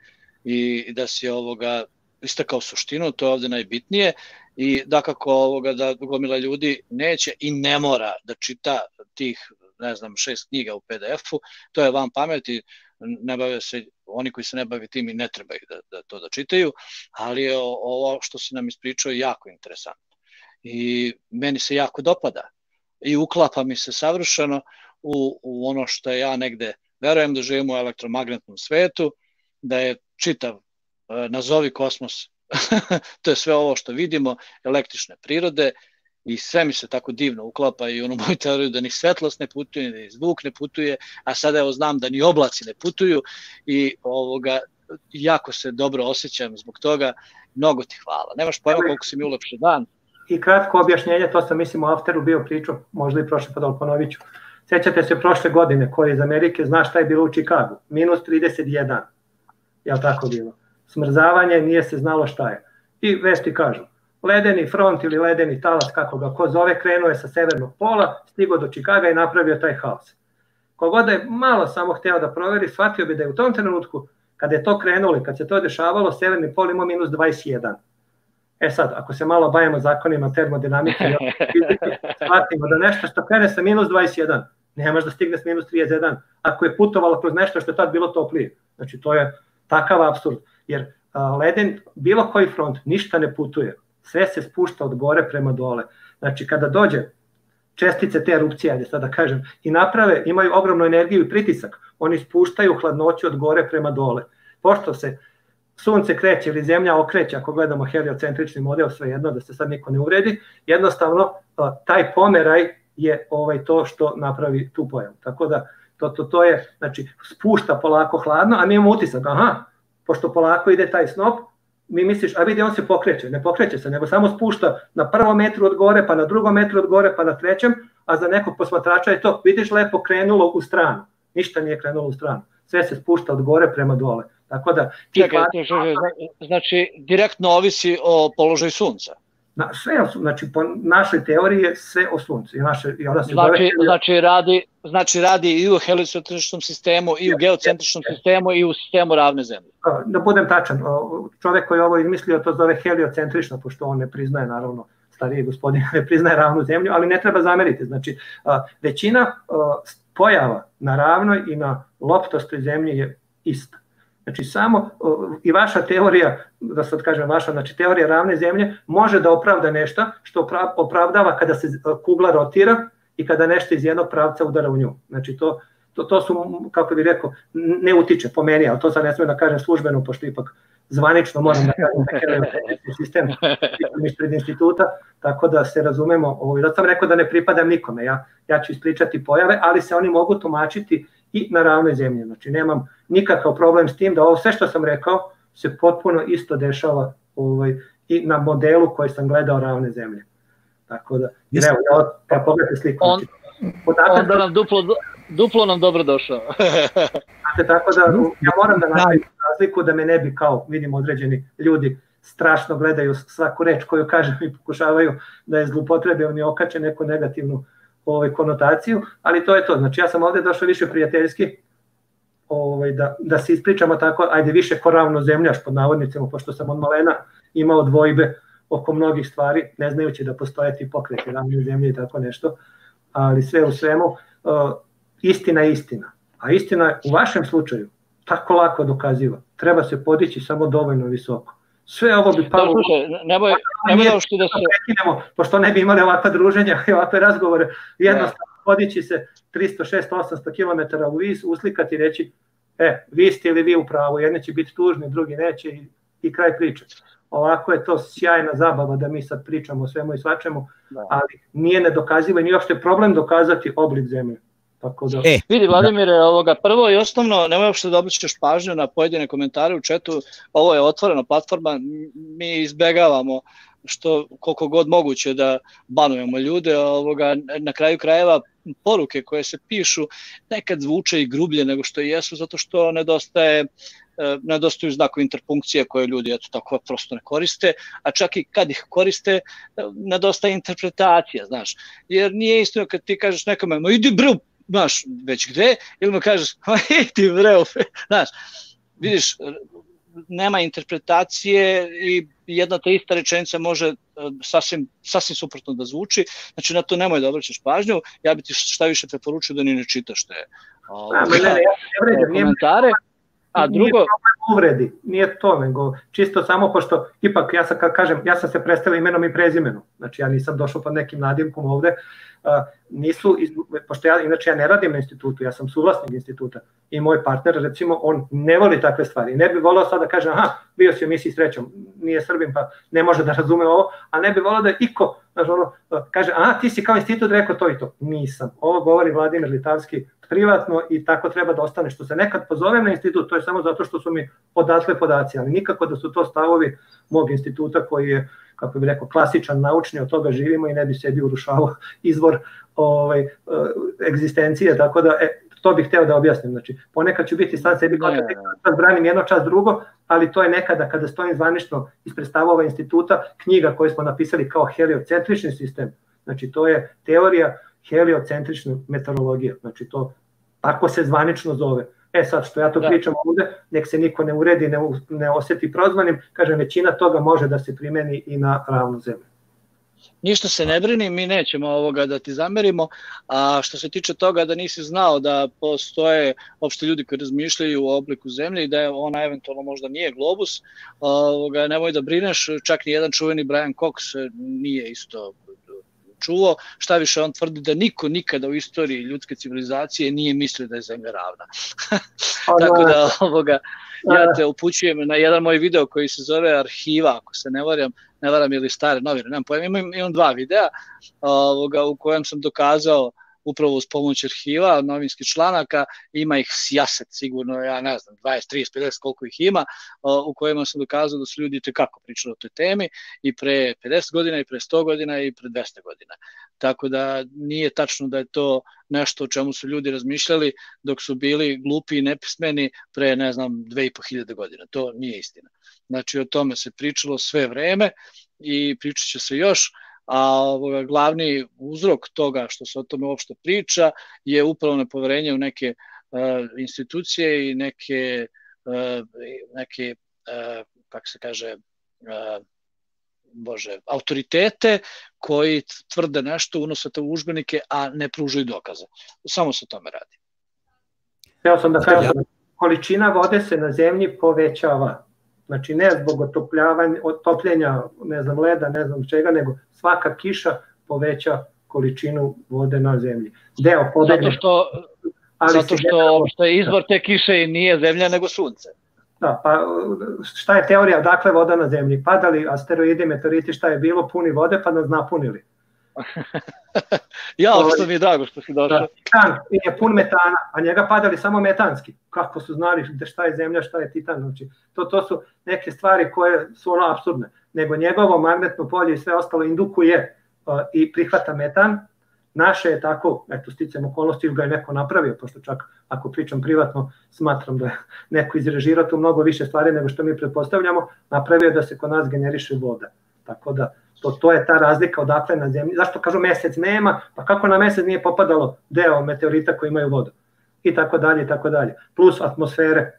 i da si ovoga istakao suštinu, to je ovde najbitnije i da kako ovoga da gomila ljudi neće i ne mora da čita tih ne znam šest knjiga u PDF-u, to je van pameti, ne bave se oni koji se ne bave tim i ne trebaju da, da to da čitaju, ali je ovo što se nam ispričao jako interesantno. I meni se jako dopada i uklapa mi se savršeno u, u ono što ja negde verujem da živimo u elektromagnetnom svetu, da je čitav e, nazovi kosmos [LAUGHS] to je sve ovo što vidimo, električne prirode i sve mi se tako divno uklapa i ono [LAUGHS] moju teoriju da ni svetlost ne putuje, ni zvuk ne putuje, a sada evo znam da ni oblaci ne putuju i ovoga jako se dobro osjećam zbog toga. Mnogo ti hvala. Nemaš pojma koliko si mi ulepšao dan. I kratko objašnjenje, to sam mislim u Afteru bio pričao, možda i prošle pa da ponovit ću. Sećate se prošle godine koji iz Amerike, znaš šta je bilo u Čikagu? Minus 31. Jel tako bilo? smrzavanje, nije se znalo šta je. I vesti kažu, ledeni front ili ledeni talas, kako ga ko zove, krenuo je sa severnog pola, stigo do Čikaga i napravio taj haos. Kogod je malo samo hteo da proveri, shvatio bi da je u tom trenutku, kada je to krenulo kad se to dešavalo, severni pol ima minus 21. E sad, ako se malo bavimo zakonima termodinamike, [LAUGHS] shvatimo da nešto što krene sa minus 21, nemaš da stigne s minus 31, ako je putovalo kroz nešto što je tad bilo toplije. Znači, to je takav absurd, jer a, leden, bilo koji front, ništa ne putuje, sve se spušta od gore prema dole. Znači, kada dođe čestice te erupcije, ajde sad da kažem, i naprave, imaju ogromnu energiju i pritisak, oni spuštaju hladnoću od gore prema dole. Pošto se sunce kreće ili zemlja okreće, ako gledamo heliocentrični model, sve jedno da se sad niko ne uredi, jednostavno taj pomeraj je ovaj to što napravi tu pojavu. Tako da to, to, to je, znači, spušta polako hladno, a mi imamo utisak, aha, pošto polako ide taj snop, mi misliš, a vidi on se pokreće, ne pokreće se, nego samo spušta na prvom metru od gore, pa na drugom metru od gore, pa na trećem, a za nekog posmatrača je to, vidiš lepo krenulo u stranu, ništa nije krenulo u stranu, sve se spušta od gore prema dole. Tako da ti Čekaj, čekaj, znači direktno ovisi o položaju sunca. Na, sve, znači po našoj teoriji je sve o suncu. I naše, i ona se znači, zove... znači, radi, znači radi i u heliocentričnom sistemu, i u geocentričnom sistemu, i u sistemu ravne zemlje. Da budem tačan, čovek koji je ovo izmislio to zove heliocentrično, pošto on ne priznaje naravno stariji gospodin [LAUGHS] ne priznaje ravnu zemlju, ali ne treba zameriti. Znači, većina pojava na ravnoj i na loptostoj zemlji je ista. Znači samo i vaša teorija, da sad kažem vaša, znači teorija ravne zemlje može da opravda nešto što opravdava kada se kugla rotira i kada nešto iz jednog pravca udara u nju. Znači to, to, to su, kako bih rekao, ne utiče po meni, ali to sad ne smijem da kažem službeno, pošto ipak zvanično moram da kažem da sistem ispred instituta, tako da se razumemo, ovaj, da sam rekao da ne pripadam nikome, ja, ja ću ispričati pojave, ali se oni mogu tumačiti i na ravnoj zemlji. Znači nemam nikakav problem s tim da ovo sve što sam rekao se potpuno isto dešava ovaj, i na modelu koji sam gledao ravne zemlje. Tako da, jer evo, ja, pa pogledajte sliku. On, podatak, onda nam duplo, duplo nam dobro došao. [LAUGHS] Znate, tako da ja moram da napravim razliku da me ne bi kao, vidim određeni ljudi, strašno gledaju svaku reč koju kažem i pokušavaju da je zlupotrebe, oni okače neku negativnu ovaj, konotaciju, ali to je to. Znači ja sam ovde došao više prijateljski, ovaj, da, da se ispričamo tako, ajde više ko ravno zemljaš pod navodnicima, pošto sam od malena imao dvojbe oko mnogih stvari, ne znajući da postoje ti pokreti ravne zemlje i tako nešto, ali sve u svemu, uh, istina je istina. A istina je u vašem slučaju tako lako dokaziva. Treba se podići samo dovoljno visoko. Sve ovo bi palo... Da, slušaj, nemoj, nemoj što da se... Prekinemo, pošto ne bi imali ovakva druženja i ovakve razgovore, jednostavno ne. podići se 300, 600, 800 km u vis, uslikati i reći, e, vi ste ili vi u pravu, jedni će biti tužni, drugi neće i, i kraj priče. Ovako je to sjajna zabava da mi sad pričamo o svemu i svačemu, da. ali nije nedokazivo i nije uopšte problem dokazati oblik zemlje. Tako da... E, vidi Vladimire, ovoga, prvo i osnovno, nemoj uopšte da obličaš pažnju na pojedine komentare u četu, ovo je otvorena platforma, mi izbegavamo što koliko god moguće da banujemo ljude, ovoga, na kraju krajeva poruke koje se pišu nekad zvuče i grublje nego što i jesu, zato što nedostaje e, nedostaju znakovi interpunkcije koje ljudi eto tako prosto ne koriste, a čak i kad ih koriste, e, nedostaje interpretacija, znaš. Jer nije istino kad ti kažeš nekome, ma idi bro, znaš, već gde, ili mu kažeš, [LAUGHS] ma idi bre, znaš, vidiš, nema interpretacije i jedna ta ista rečenica može e, sasvim, sasvim suprotno da zvuči, znači na to nemoj da obraćaš pažnju, ja bi ti šta više preporučio da ni ne čitaš te ovaj, ne, ne, ne, ne komentare. A drugo... Nije uvredi, nije to, nego čisto samo pošto, ipak ja sam, kažem, ja sam se predstavio imenom i prezimenom, znači ja nisam došao pod nekim nadimkom ovde, nisu, pošto ja, inače ja ne radim na institutu, ja sam suvlasnik instituta i moj partner, recimo, on ne voli takve stvari. Ne bi volao sad da kaže, aha, bio si u emisiji srećom, nije Srbim, pa ne može da razume ovo, a ne bi volao da iko, znaš, ono, kaže, aha, ti si kao institut rekao to i to. Nisam. Ovo govori Vladimir Litavski privatno i tako treba da ostane. Što se nekad pozovem na institut, to je samo zato što su mi odatle podaci, ali nikako da su to stavovi mog instituta koji je kako bih rekao, klasičan naučni, od toga živimo i ne bi sebi urušavao [LAUGHS] izvor ovaj, egzistencije, tako da e, to bih hteo da objasnim. Znači, ponekad ću biti sad sebi kao da branim jedno čas drugo, ali to je nekada kada stojim zvanično ispred stavova instituta, knjiga koju smo napisali kao heliocentrični sistem. Znači, to je teorija heliocentrične meteorologije. Znači, to tako se zvanično zove. E sad, što ja to da. pričam ovde, nek se niko ne uredi, ne, ne osjeti prozvanim, kažem, većina toga može da se primeni i na ravnu zemlju. Ništa se ne brini, mi nećemo ovoga da ti zamerimo, a što se tiče toga da nisi znao da postoje opšte ljudi koji razmišljaju o obliku zemlje i da je ona eventualno možda nije globus, ovoga, nemoj da brineš, čak ni jedan čuveni Brian Cox nije isto čuo, šta više on tvrdi da niko nikada u istoriji ljudske civilizacije nije mislio da je zemlja ravna. [LAUGHS] Tako da ovoga, ja te upućujem na jedan moj video koji se zove Arhiva, ako se ne varam, ne varam ili stare novine, nemam pojma, imam, imam dva videa ovoga, u kojem sam dokazao upravo uz pomoć arhiva, novinskih članaka, ima ih sjaset sigurno, ja ne znam, 20, 30, 50, koliko ih ima, u kojima sam dokazao da su ljudi kako pričali o toj temi i pre 50 godina i pre 100 godina i pre 200 godina. Tako da nije tačno da je to nešto o čemu su ljudi razmišljali dok su bili glupi i nepismeni pre, ne znam, 2500 godina. To nije istina. Znači, o tome se pričalo sve vreme i pričat će se još, a ovoga, glavni uzrok toga što se o tome uopšte priča je upravo nepoverenje u neke uh, institucije i neke, uh, neke uh, kako se kaže, uh, bože, autoritete koji tvrde nešto, unose to u užbenike, a ne pružaju dokaze. Samo se o tome radi. Htio sam da kažem, količina vode se na zemlji povećava. Znači ne zbog otopljavanja, otopljenja, ne znam, leda, ne znam čega, nego svaka kiša poveća količinu vode na zemlji. Deo podegne. Zato što, ali zato što, što je izvor te kiše i nije zemlja nego sunce. Da, pa šta je teorija, dakle voda na zemlji? Padali asteroidi, meteoriti, šta je bilo, puni vode, pa nas napunili. [LAUGHS] ja, što mi je drago što si došao. Da, titan je pun metana, a njega padali samo metanski. Kako su znali da šta je zemlja, šta je titan. Znači, to, to su neke stvari koje su ono absurdne. Nego njegovo magnetno polje i sve ostalo indukuje uh, i prihvata metan. Naše je tako, eto, sticam okolnosti ga je neko napravio, pošto čak ako pričam privatno, smatram da je [LAUGHS] neko izrežirao tu mnogo više stvari nego što mi pretpostavljamo, napravio da se kod nas generiše voda. Tako da, To, to je ta razlika odakle na zemlji. Zašto kažu mesec nema? Pa kako na mesec nije popadalo deo meteorita koji imaju vodu? I tako dalje, i tako dalje. Plus atmosfere,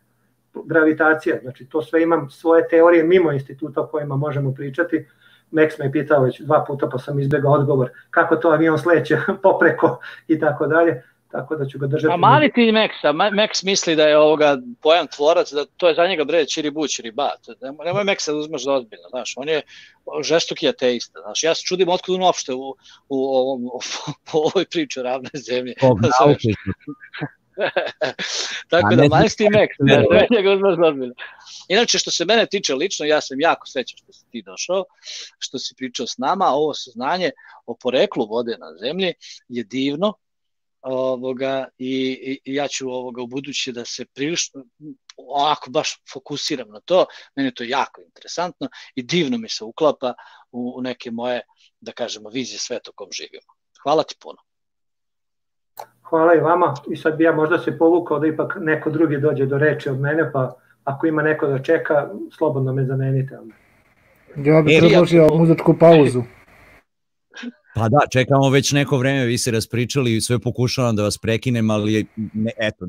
gravitacija. Znači to sve imam svoje teorije mimo instituta o kojima možemo pričati. Max me je pitao već dva puta pa sam izbegao odgovor kako to avion sleće [LAUGHS] popreko i tako dalje tako da ću ga držati. A mali ti Max, Max misli da je ovoga pojam tvorac, da to je za njega bre čiribu, čiriba. Nemoj, nemoj Maxa da uzmeš za ozbiljno, znaš, on je žestoki ateista, znaš, ja se čudim otkud on uopšte u, u, ovom, u, u ovoj priči o ravne zemlje. [LAUGHS] [LAUGHS] Tako da manj ti Max, [LAUGHS] da ne njega uzmeš za ozbiljno. Inače, što se mene tiče lično, ja sam jako srećan što si ti došao, što si pričao s nama, ovo saznanje o poreklu vode na zemlji je divno, ovoga, i, i ja ću ovoga u buduće da se prilično ovako baš fokusiram na to, meni je to jako interesantno i divno mi se uklapa u, u neke moje, da kažemo, vizije sveta u kom živimo. Hvala ti puno. Hvala i vama i sad bi ja možda se povukao da ipak neko drugi dođe do reči od mene, pa ako ima neko da čeka, slobodno me zamenite. Ja bih predložio muzičku pauzu. Pa da, čekamo već neko vreme, vi se raspričali i sve pokušavam da vas prekinem, ali ne, eto,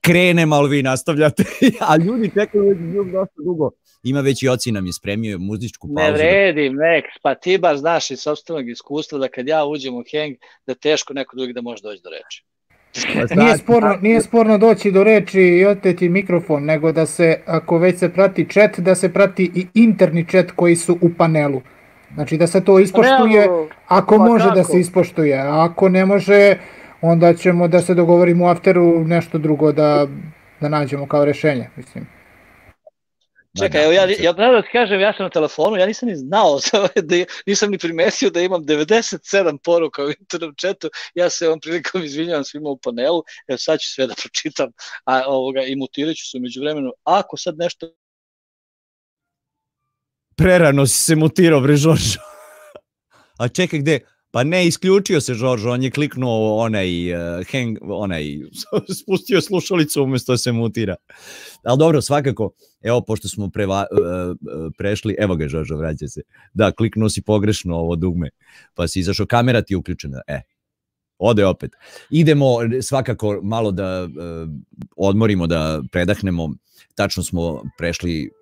krenem, ali vi nastavljate, [LAUGHS] a ljudi čekaju već dosta dugo. Ima već i oci nam je spremio muzičku pauzu. Ne vredi, Mek, pa ti bar znaš iz sobstvenog iskustva da kad ja uđem u heng, da teško neko drugi da može doći do reči. Pa nije sporno, nije sporno doći do reči i oteti mikrofon, nego da se, ako već se prati chat, da se prati i interni chat koji su u panelu. Znači da se to ispoštuje, ako pa može tako. da se ispoštuje, a ako ne može, onda ćemo da se dogovorimo u afteru nešto drugo da, da nađemo kao rešenje, mislim. Čekaj, evo ja, ja da ti kažem, ja sam na telefonu, ja nisam ni znao, [LAUGHS] da, nisam ni primetio da imam 97 poruka u internom chatu, ja se ovom prilikom izvinjavam svima u panelu, evo sad ću sve da pročitam, a ovoga, i mutirat ću se umeđu vremenu, ako sad nešto prerano si se mutirao, bre, Žoržo. A čekaj, gde? Pa ne, isključio se Žorž, on je kliknuo onaj, uh, hang, onaj, [LAUGHS] spustio slušalicu umjesto da se mutira. Ali dobro, svakako, evo, pošto smo preva, uh, prešli, evo ga Žoržo, vraća se. Da, kliknuo si pogrešno ovo dugme, pa si izašao, kamera ti je uključena, e, ode opet. Idemo svakako malo da uh, odmorimo, da predahnemo. Tačno smo prešli uh,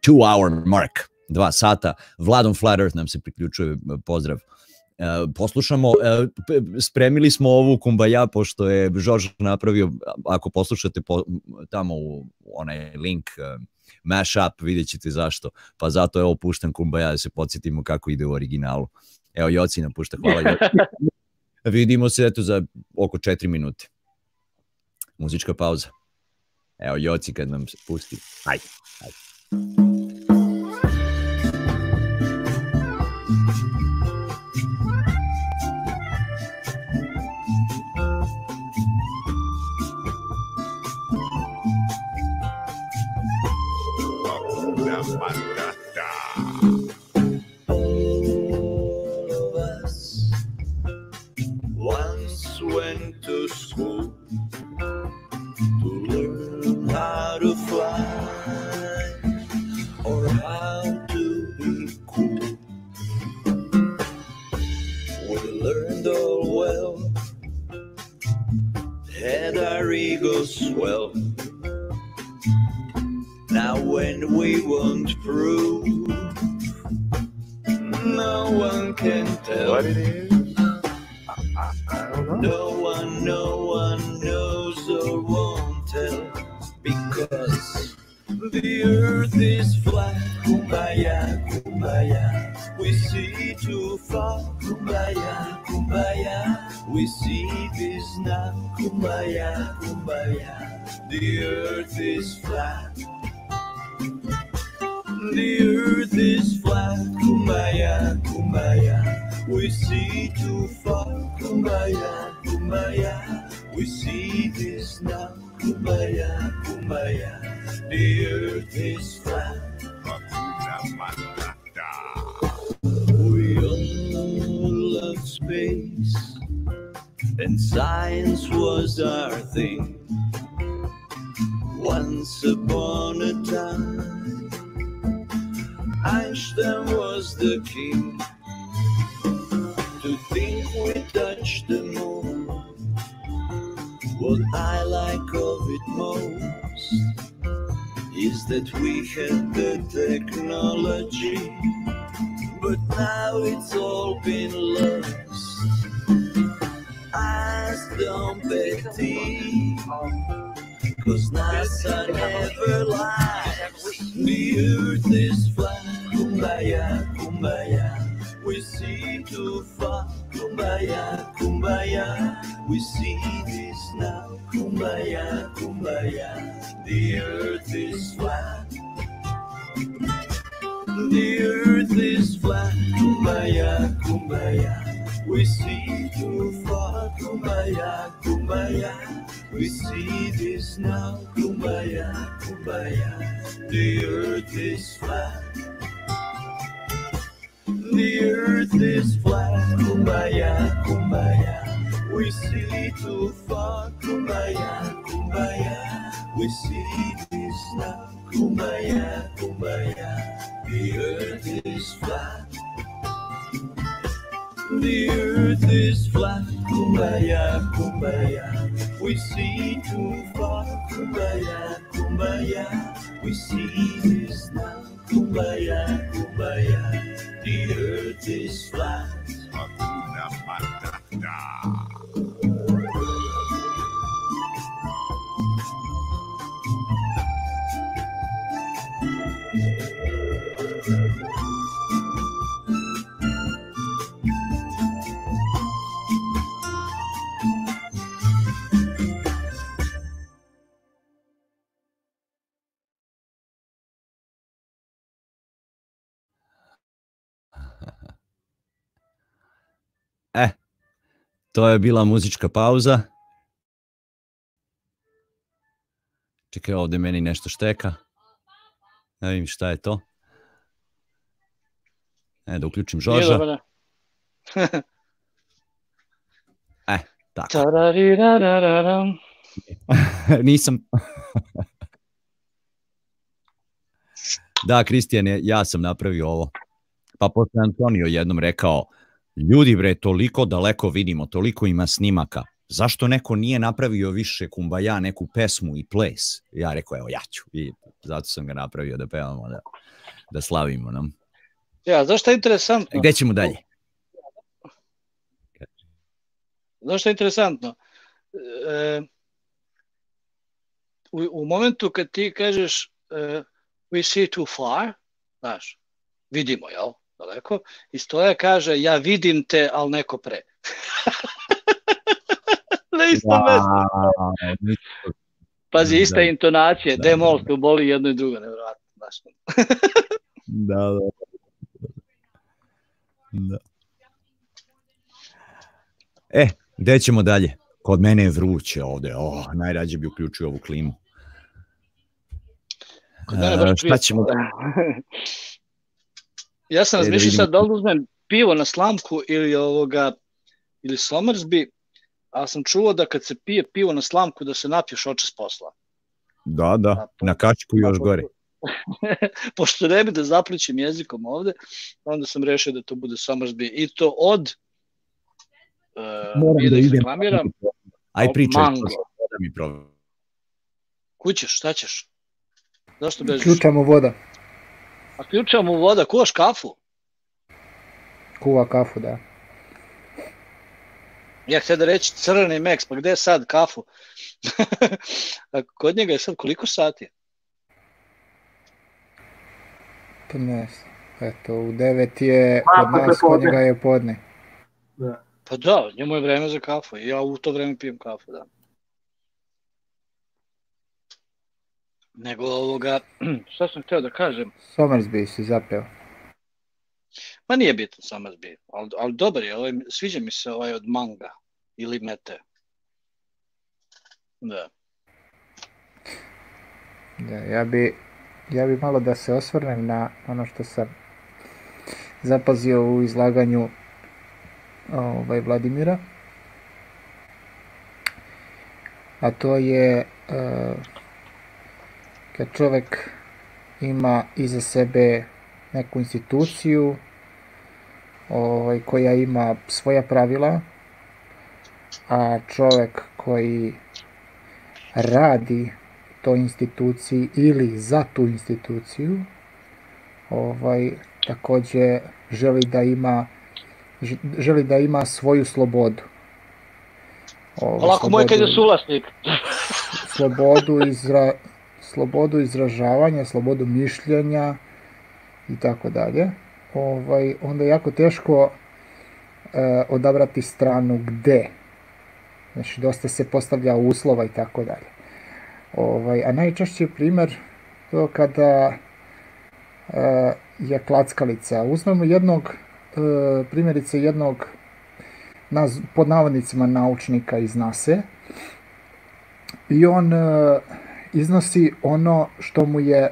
two hour mark, dva sata. Vladom Flat Earth nam se priključuje, pozdrav. Uh, poslušamo, uh, spremili smo ovu kumbaja, pošto je Žorž napravio, ako poslušate po, tamo u onaj link uh, mashup, vidjet ćete zašto. Pa zato je ovo puštan kumbaja da se podsjetimo kako ide u originalu. Evo, Joci nam pušta, hvala Joci. [LAUGHS] Vidimo se eto za oko 4 minute. Muzička pauza. Evo Joci kad nam pusti. Ajde, ajde. Learned all well, had our egos swell. Now when we want proof, no one can tell. What it is? No one, no one knows or won't tell because the earth is flat. Kumbaya, kumbaya. We see too Kumbaya, kumbaya. We see this now. Kumbaya, kumbaya. The earth is flat. The earth is flat. Kumbaya, kumbaya. We see too far. Kumbaya, kumbaya. We see this now. Kumbaya, kumbaya. The earth is flat. Love space, and science was our thing. Once upon a time, Einstein was the king. To think we touched the moon, what I like of it most is that we had the technology, but now it's all been lost. Ask Don Betty, cause NASA never lies. The earth is flat, kumbaya, kumbaya. We see too far, kumbaya, kumbaya. We see this now, kumbaya, kumbaya. The earth is flat. The earth is flat, kumbaya, kumbaya. We see too far, kumbaya, kumbaya. We see this now, kumbaya, kumbaya. The earth is flat. The earth is flat, kumbaya, kumbaya. We see too far, kumbaya, kumbaya. We see this now, kumbaya, kumbaya. The earth is flat. The earth is flat, kumbaya, kumbaya. We see too far, kumbaya, kumbaya. We see this now, kumbaya, kumbaya. The earth is flat. To je bila muzička pauza. Čekaj, ovde meni nešto šteka. Da vidim šta je to. E, da uključim Žorža. da. [LAUGHS] e, tako. [LAUGHS] Nisam. [LAUGHS] da, Kristijane, ja sam napravio ovo. Pa posle Antonio jednom rekao, ljudi bre, toliko daleko vidimo, toliko ima snimaka, zašto neko nije napravio više kumbaja, neku pesmu i ples? Ja rekao, evo ja ću. I zato sam ga napravio da pevamo, da, da slavimo nam. Ja, zašto je interesantno? Gde ćemo dalje? Zašto je interesantno? E, u, u momentu kad ti kažeš e, we see too far, znaš, vidimo, jel, daleko, i stoja kaže ja vidim te, ali neko pre. [LAUGHS] Na isto Da, mesto. Pazi, ista da. intonacija, Da, da, da, mol da. tu boli jedno i drugo, nevjerojatno. [LAUGHS] Da, da. da. E, gde ćemo dalje? Kod mene je vruće ovde, oh, najrađe bi uključio ovu klimu. Kod mene baš šta ćemo da... [LAUGHS] Ja sam E, da razmišljao sad da li uzmem pivo na slamku ili ovoga ili Somersby, a sam čuo da kad se pije pivo na slamku da se napiješ očas posla. Da, da, na kačku još gore. [LAUGHS] Pošto ne bi da zapličem jezikom ovde, onda sam rešio da to bude Somersby i to od uh, Moram da da idem. reklamiram, Aj pričaj, Mango. da mi proba. kućeš, šta ćeš? Zašto bežiš? Ključamo voda, A ključam u voda, kuvaš kafu? kuva kafu, da. Ja htio da reći crveni meks, pa gde je sad kafu? [LAUGHS] A kod njega je sad koliko sati? 15. Eto, u 9 je A, kod nas, kod podne. njega je podne. Da. Pa da, njemu je vreme za kafu ja u to vreme pijem kafu, da. Nego ovoga, [CLEARS THROAT] šta sam htio da kažem, Somersby si zapeo. ma nije bitno Summersby, ali, ali dobar je, ovaj, sviđa mi se ovaj od manga ili mete. Da. Da, ja bi, ja bi malo da se osvrnem na ono što sam zapazio u izlaganju ovaj, Vladimira. A to je uh, kad čovek ima iza sebe neku instituciju ovaj, koja ima svoja pravila, a čovek koji radi toj instituciji ili za tu instituciju ovaj takođe želi da ima želi da ima svoju slobodu. Ovaj, Lako moj kad je suvlasnik. slobodu izra, slobodu izražavanja, slobodu mišljenja i tako dalje. Ovaj onda je jako teško e, odabrati stranu gde. Znači dosta se postavlja uslova i tako dalje. Ovaj, a najčešći je primer to kada e, je klackalica. Uzmemo jednog, e, primjerice jednog naz, pod navodnicima naučnika iz NASE i on e, iznosi ono što mu je e,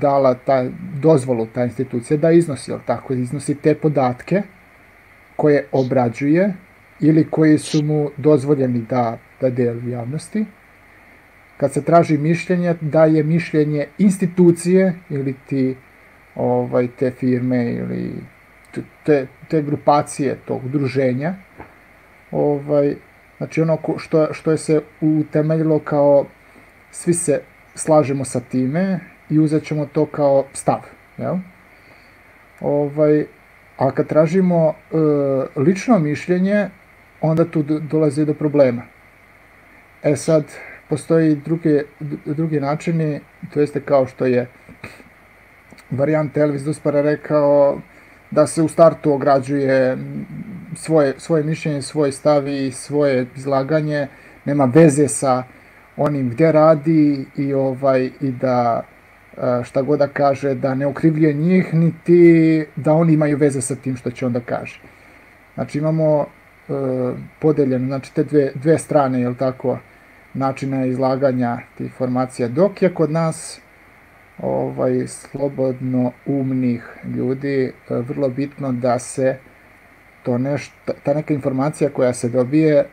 dala ta dozvolu ta institucija da iznosi, jel tako, iznosi te podatke koje obrađuje ili koji su mu dozvoljeni da, da deli javnosti. Kad se traži mišljenje, daje mišljenje institucije ili ti ovaj, te firme ili te, te grupacije tog udruženja. Ovaj, znači ono što, što je se utemeljilo kao svi se slažemo sa time i uzet ćemo to kao stav. Jel? Ovaj, a kad tražimo e, lično mišljenje, onda tu do- dolazi do problema. E sad, postoji druge, drugi načini, to jeste kao što je varijant Elvis Duspara rekao da se u startu ograđuje svoje, svoje mišljenje, svoj stav i svoje izlaganje, nema veze sa onim gde radi i ovaj i da e, šta god da kaže da ne okrivljuje njih niti da oni imaju veze sa tim što će on da kaže. Znači imamo e, podeljene znači te dve, dve strane jel tako načina izlaganja tih formacija dok je kod nas ovaj slobodno umnih ljudi e, vrlo bitno da se to nešto, ta neka informacija koja se dobije e,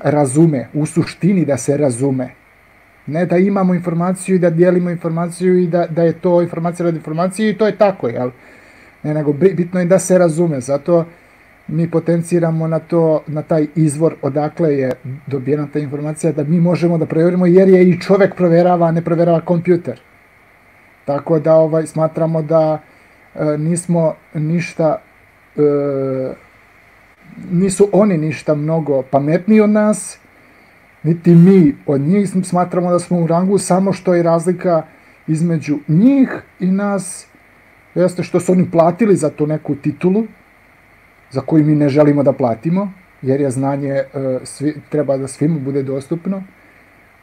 razume, u suštini da se razume. Ne da imamo informaciju i da dijelimo informaciju i da, da je to informacija radi informacije i to je tako, jel? Ne, nego bitno je da se razume, zato mi potenciramo na to, na taj izvor odakle je dobijena ta informacija, da mi možemo da provjerimo, jer je i čovek proverava, a ne proverava kompjuter. Tako da ovaj smatramo da e, nismo ništa nisu oni ništa mnogo pametniji od nas, niti mi od njih smatramo da smo u rangu, samo što je razlika između njih i nas jeste što su oni platili za tu neku titulu, za koju mi ne želimo da platimo, jer je znanje e, svi, treba da svima bude dostupno.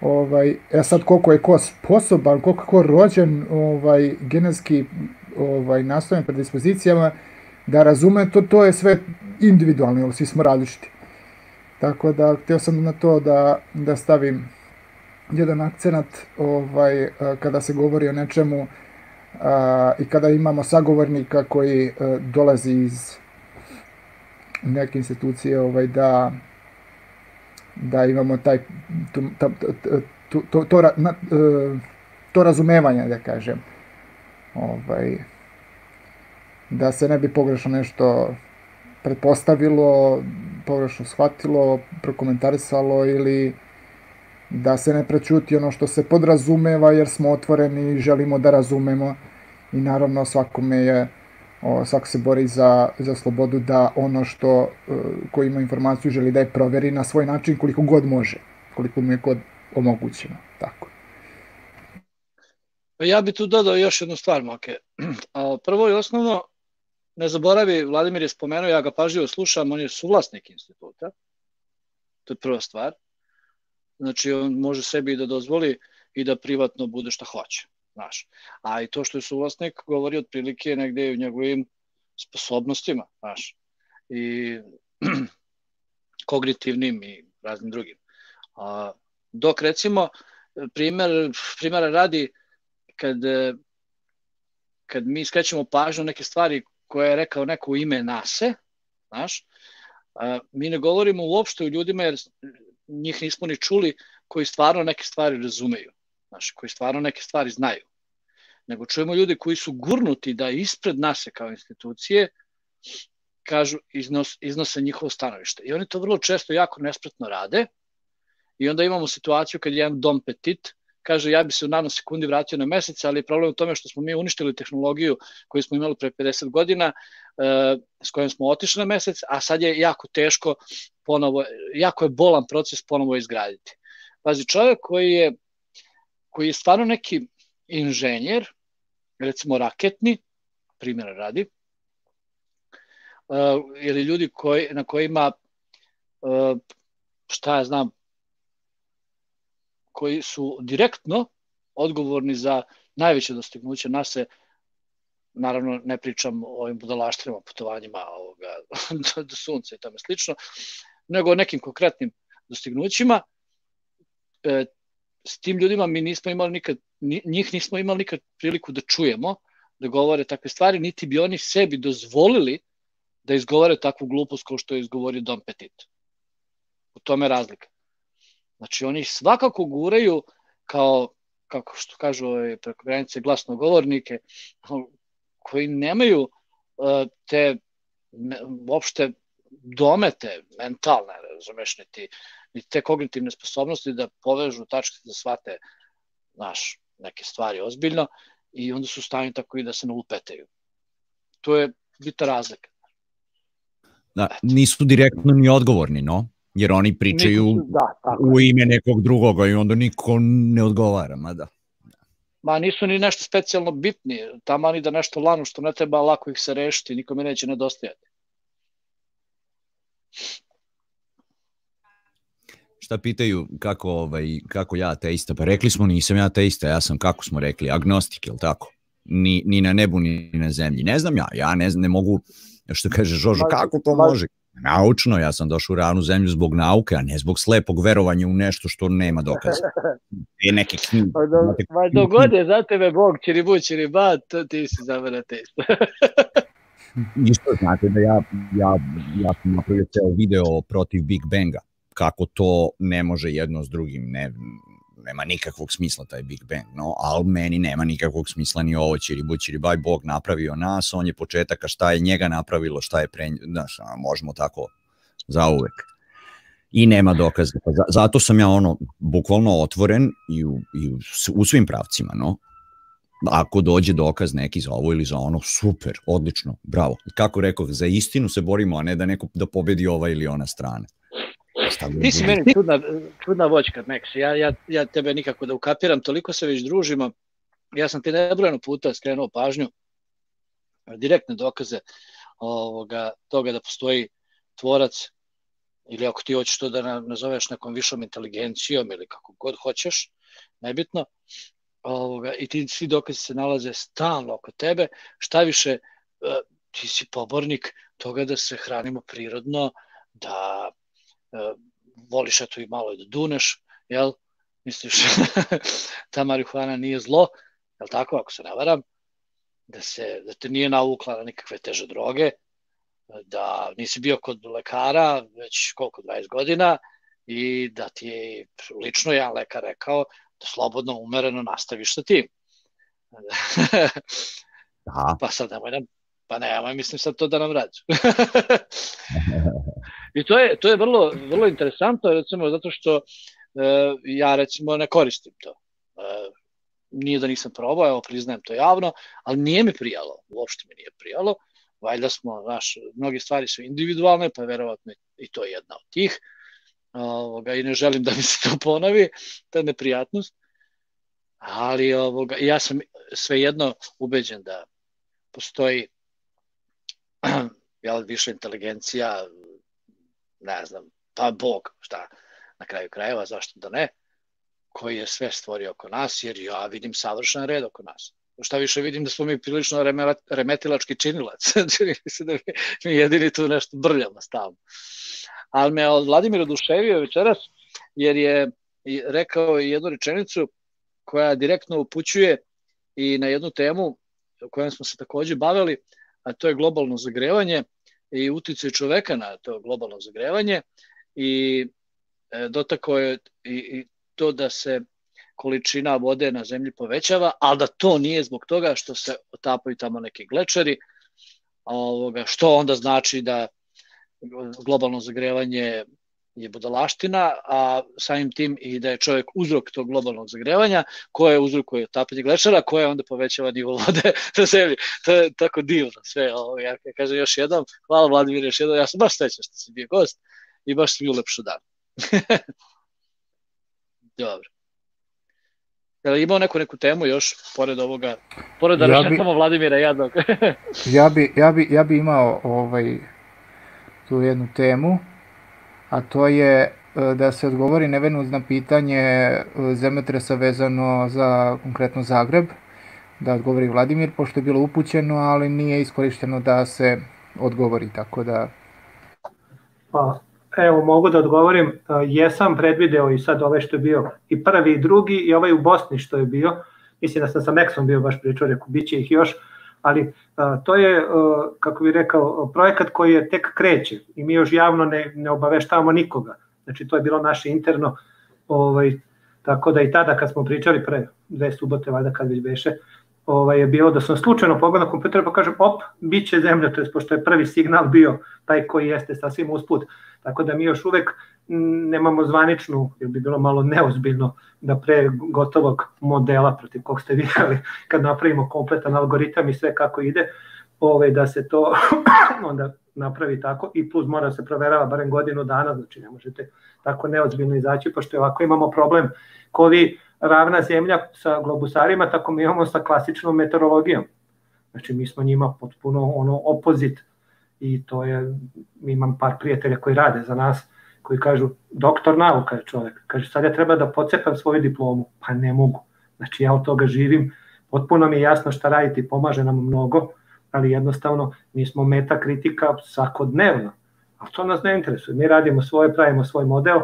Ovaj, e sad koliko je ko sposoban, koliko je ko rođen ovaj, genetski ovaj, nastojen predispozicijama, da razume, to, to je sve individualno, svi smo različiti. Tako da, htio sam na to da, da stavim jedan akcenat ovaj, kada se govori o nečemu a, i kada imamo sagovornika koji a, dolazi iz neke institucije ovaj, da da imamo taj to, to, to, to, to, na, to razumevanje, da kažem. Ovaj, da se ne bi pogrešno nešto pretpostavilo, pogrešno shvatilo, prokomentarisalo ili da se ne prečuti ono što se podrazumeva jer smo otvoreni i želimo da razumemo i naravno svakome je o, svako se bori za, za slobodu da ono što e, ko ima informaciju želi da je proveri na svoj način koliko god može, koliko mu je god omogućeno. Tako. Ja bih tu dodao još jednu stvar, Make. [CLEARS THROAT] Prvo i osnovno, ne zaboravi, Vladimir je spomenuo, ja ga pažljivo slušam, on je suvlasnik instituta. To je prva stvar. Znači, on može sebi da dozvoli i da privatno bude šta hoće. Znaš. A i to što je suvlasnik govori otprilike negde u njegovim sposobnostima, znaš. I [CLEARS THROAT] kognitivnim i raznim drugim. A, dok recimo, primer, primjera radi, kad, kad mi skrećemo pažnju neke stvari koje je rekao neko ime nase, znaš, mi ne govorimo uopšte o ljudima jer njih nismo ni čuli koji stvarno neke stvari razumeju, znaš, koji stvarno neke stvari znaju. Nego čujemo ljudi koji su gurnuti da ispred nase kao institucije kažu, iznos, iznose njihovo stanovište. I oni to vrlo često jako nespretno rade i onda imamo situaciju kad jedan dom petit kaže ja bi se u nanosekundi vratio na mesec, ali problem u tome što smo mi uništili tehnologiju koju smo imali pre 50 godina, e, s kojom smo otišli na mesec, a sad je jako teško ponovo, jako je bolan proces ponovo izgraditi. Pazi, čovjek koji je, koji je stvarno neki inženjer, recimo raketni, primjera radi, uh, ili ljudi koji, na kojima, uh, šta ja znam, koji su direktno odgovorni za najveće dostignuće nase, naravno ne pričam o ovim budalaštvima, putovanjima ovoga, [LAUGHS] do, sunca i tome slično, nego o nekim konkretnim dostignućima. E, s tim ljudima mi nismo imali nikad, njih nismo imali nikad priliku da čujemo, da govore takve stvari, niti bi oni sebi dozvolili da izgovore takvu glupost kao što je izgovorio Dom Petit. U tome razlika. Znači, oni svakako guraju kao, kako što kažu ove preko granice, glasnogovornike, koji nemaju uh, te ne, uopšte domete mentalne, razumeš, niti, niti te kognitivne sposobnosti da povežu tačke da shvate naš, neke stvari ozbiljno i onda su stavljeni tako i da se ne ulpetaju. To je bita razlika. Da, nisu direktno ni odgovorni, no? Jer oni pričaju da, u ime nekog drugoga i onda niko ne odgovara, ma da. Ma nisu ni nešto specijalno bitni, tamo ni da nešto lanu što ne treba lako ih se rešiti, nikome neće nedostajati. Šta pitaju kako, ovaj, kako ja ateista? Pa rekli smo nisam ja ateista, ja sam kako smo rekli, agnostik, ili tako? Ni, ni na nebu, ni na zemlji. Ne znam ja, ja ne, ne mogu, što kaže Žožo, kako to može? Naučno, ja sam došao u ravnu zemlju zbog nauke, a ne zbog slepog verovanja u nešto što nema dokaza. [LAUGHS] Je neke knjige. Pa do, ma dogode za tebe Bog, čiribu, čiriba, to ti si za mene test. Isto znate da ja, ja, ja sam napravio ceo video protiv Big Banga. Kako to ne može jedno s drugim, ne, nema nikakvog smisla taj Big Bang, no, ali meni nema nikakvog smisla ni ovo Čiribu Čiribaj, Bog napravio nas, on je početak, a šta je njega napravilo, šta je pre, znaš, možemo tako zauvek. I nema dokaza. Pa zato sam ja ono, bukvalno otvoren i u, i u, u svim pravcima, no. Ako dođe dokaz neki za ovo ili za ono, super, odlično, bravo. Kako rekao, za istinu se borimo, a ne da neko da pobedi ova ili ona strana. Ti si meni čudna, čudna voćka, Max. Ja, ja, ja tebe nikako da ukapiram, toliko se već družimo. Ja sam ti nebrojeno puta skrenuo pažnju, direktne dokaze ovoga, toga da postoji tvorac ili ako ti hoćeš to da nazoveš nekom višom inteligencijom ili kako god hoćeš, nebitno, ovoga, i ti svi dokazi se nalaze stalno oko tebe, šta više, e, ti si pobornik toga da se hranimo prirodno, da voliš eto i malo da duneš, jel? Misliš [LAUGHS] ta marihuana nije zlo, jel tako, ako se ne varam, da, se, da te nije navukla na nikakve teže droge, da nisi bio kod lekara već koliko, 20 godina i da ti je lično jedan lekar rekao da slobodno, umereno nastaviš sa tim. [LAUGHS] Aha. Pa sad nemoj nam, pa nemoj, mislim sad to da nam radi. [LAUGHS] I to je, to je vrlo, vrlo interesantno, recimo, zato što e, ja, recimo, ne koristim to. E, nije da nisam probao, evo, priznajem to javno, ali nije mi prijalo, uopšte mi nije prijalo. Valjda smo, znaš, mnogi stvari su individualne, pa verovatno i to je jedna od tih. Ovoga, I ne želim da mi se to ponovi, ta neprijatnost. Ali ovoga, ja sam svejedno ubeđen da postoji [CLEARS THROAT] jel, više inteligencija, ne znam, pa Bog, šta, na kraju krajeva, zašto da ne, koji je sve stvorio oko nas, jer ja vidim savršen red oko nas. Šta više vidim da smo mi prilično remetilački činilac, [LAUGHS] čini se da mi, mi jedini tu nešto brljamo stavno. Ali me Vladimir oduševio večeras, jer je rekao jednu rečenicu koja direktno upućuje i na jednu temu kojom smo se takođe bavili, a to je globalno zagrevanje i uticaj čoveka na to globalno zagrevanje i e, dotako je i, i to da se količina vode na zemlji povećava, ali da to nije zbog toga što se otapaju tamo neki glečeri, ovoga, što onda znači da globalno zagrevanje je budalaština, a samim tim i da je čovjek uzrok tog globalnog zagrevanja, koje uzrokuje tapanje glečara, koje onda povećava nivo vode [LAUGHS] na zemlji. To je tako divno sve. Ovo, ja kažem još jednom, hvala Vladimir još jednom, ja sam baš srećan što si bio gost i baš si mi ulepšo dan. [LAUGHS] Dobro. Jel imao neku neku temu još pored ovoga, pored da ja rešetamo Vladimira jadnog? [LAUGHS] ja bi ja bi ja bi imao ovaj tu jednu temu a to je e, da se odgovori nevenu na pitanje e, zemljotresa vezano za konkretno Zagreb, da odgovori Vladimir, pošto je bilo upućeno, ali nije iskorišteno da se odgovori, tako da... Pa, evo, mogu da odgovorim, e, jesam predvideo i sad ovaj što je bio i prvi i drugi i ovaj u Bosni što je bio, mislim da sam sa Meksom bio baš pričao, rekao, bit će ih još, ali a, to je, a, kako bih rekao, projekat koji je tek kreće i mi još javno ne, ne obaveštavamo nikoga. Znači to je bilo naše interno, ovaj, tako da i tada kad smo pričali pre dve subote, valjda kad već beše, ovaj, je bilo da sam slučajno pogledao kompjuter pa kažem op, bit će zemlja, to je pošto je prvi signal bio taj koji jeste sasvim usput. Tako da mi još uvek nemamo zvaničnu, jer bi bilo malo neozbiljno da pre gotovog modela protiv kog ste vidjeli, [LAUGHS] kad napravimo kompletan algoritam i sve kako ide, ovaj, da se to [COUGHS] onda napravi tako i plus mora se proverava barem godinu dana, znači ne možete tako neozbiljno izaći, pošto ovako imamo problem ko vi ravna zemlja sa globusarima, tako mi imamo sa klasičnom meteorologijom. Znači mi smo njima potpuno ono opozit i to je, imam par prijatelja koji rade za nas, koji kažu, doktor nauka je čovek, kaže, sad ja treba da pocepam svoju diplomu, pa ne mogu. Znači ja od toga živim, potpuno mi je jasno šta raditi, pomaže nam mnogo, ali jednostavno mi smo meta kritika svakodnevno. A to nas ne interesuje. Mi radimo svoje, pravimo svoj model,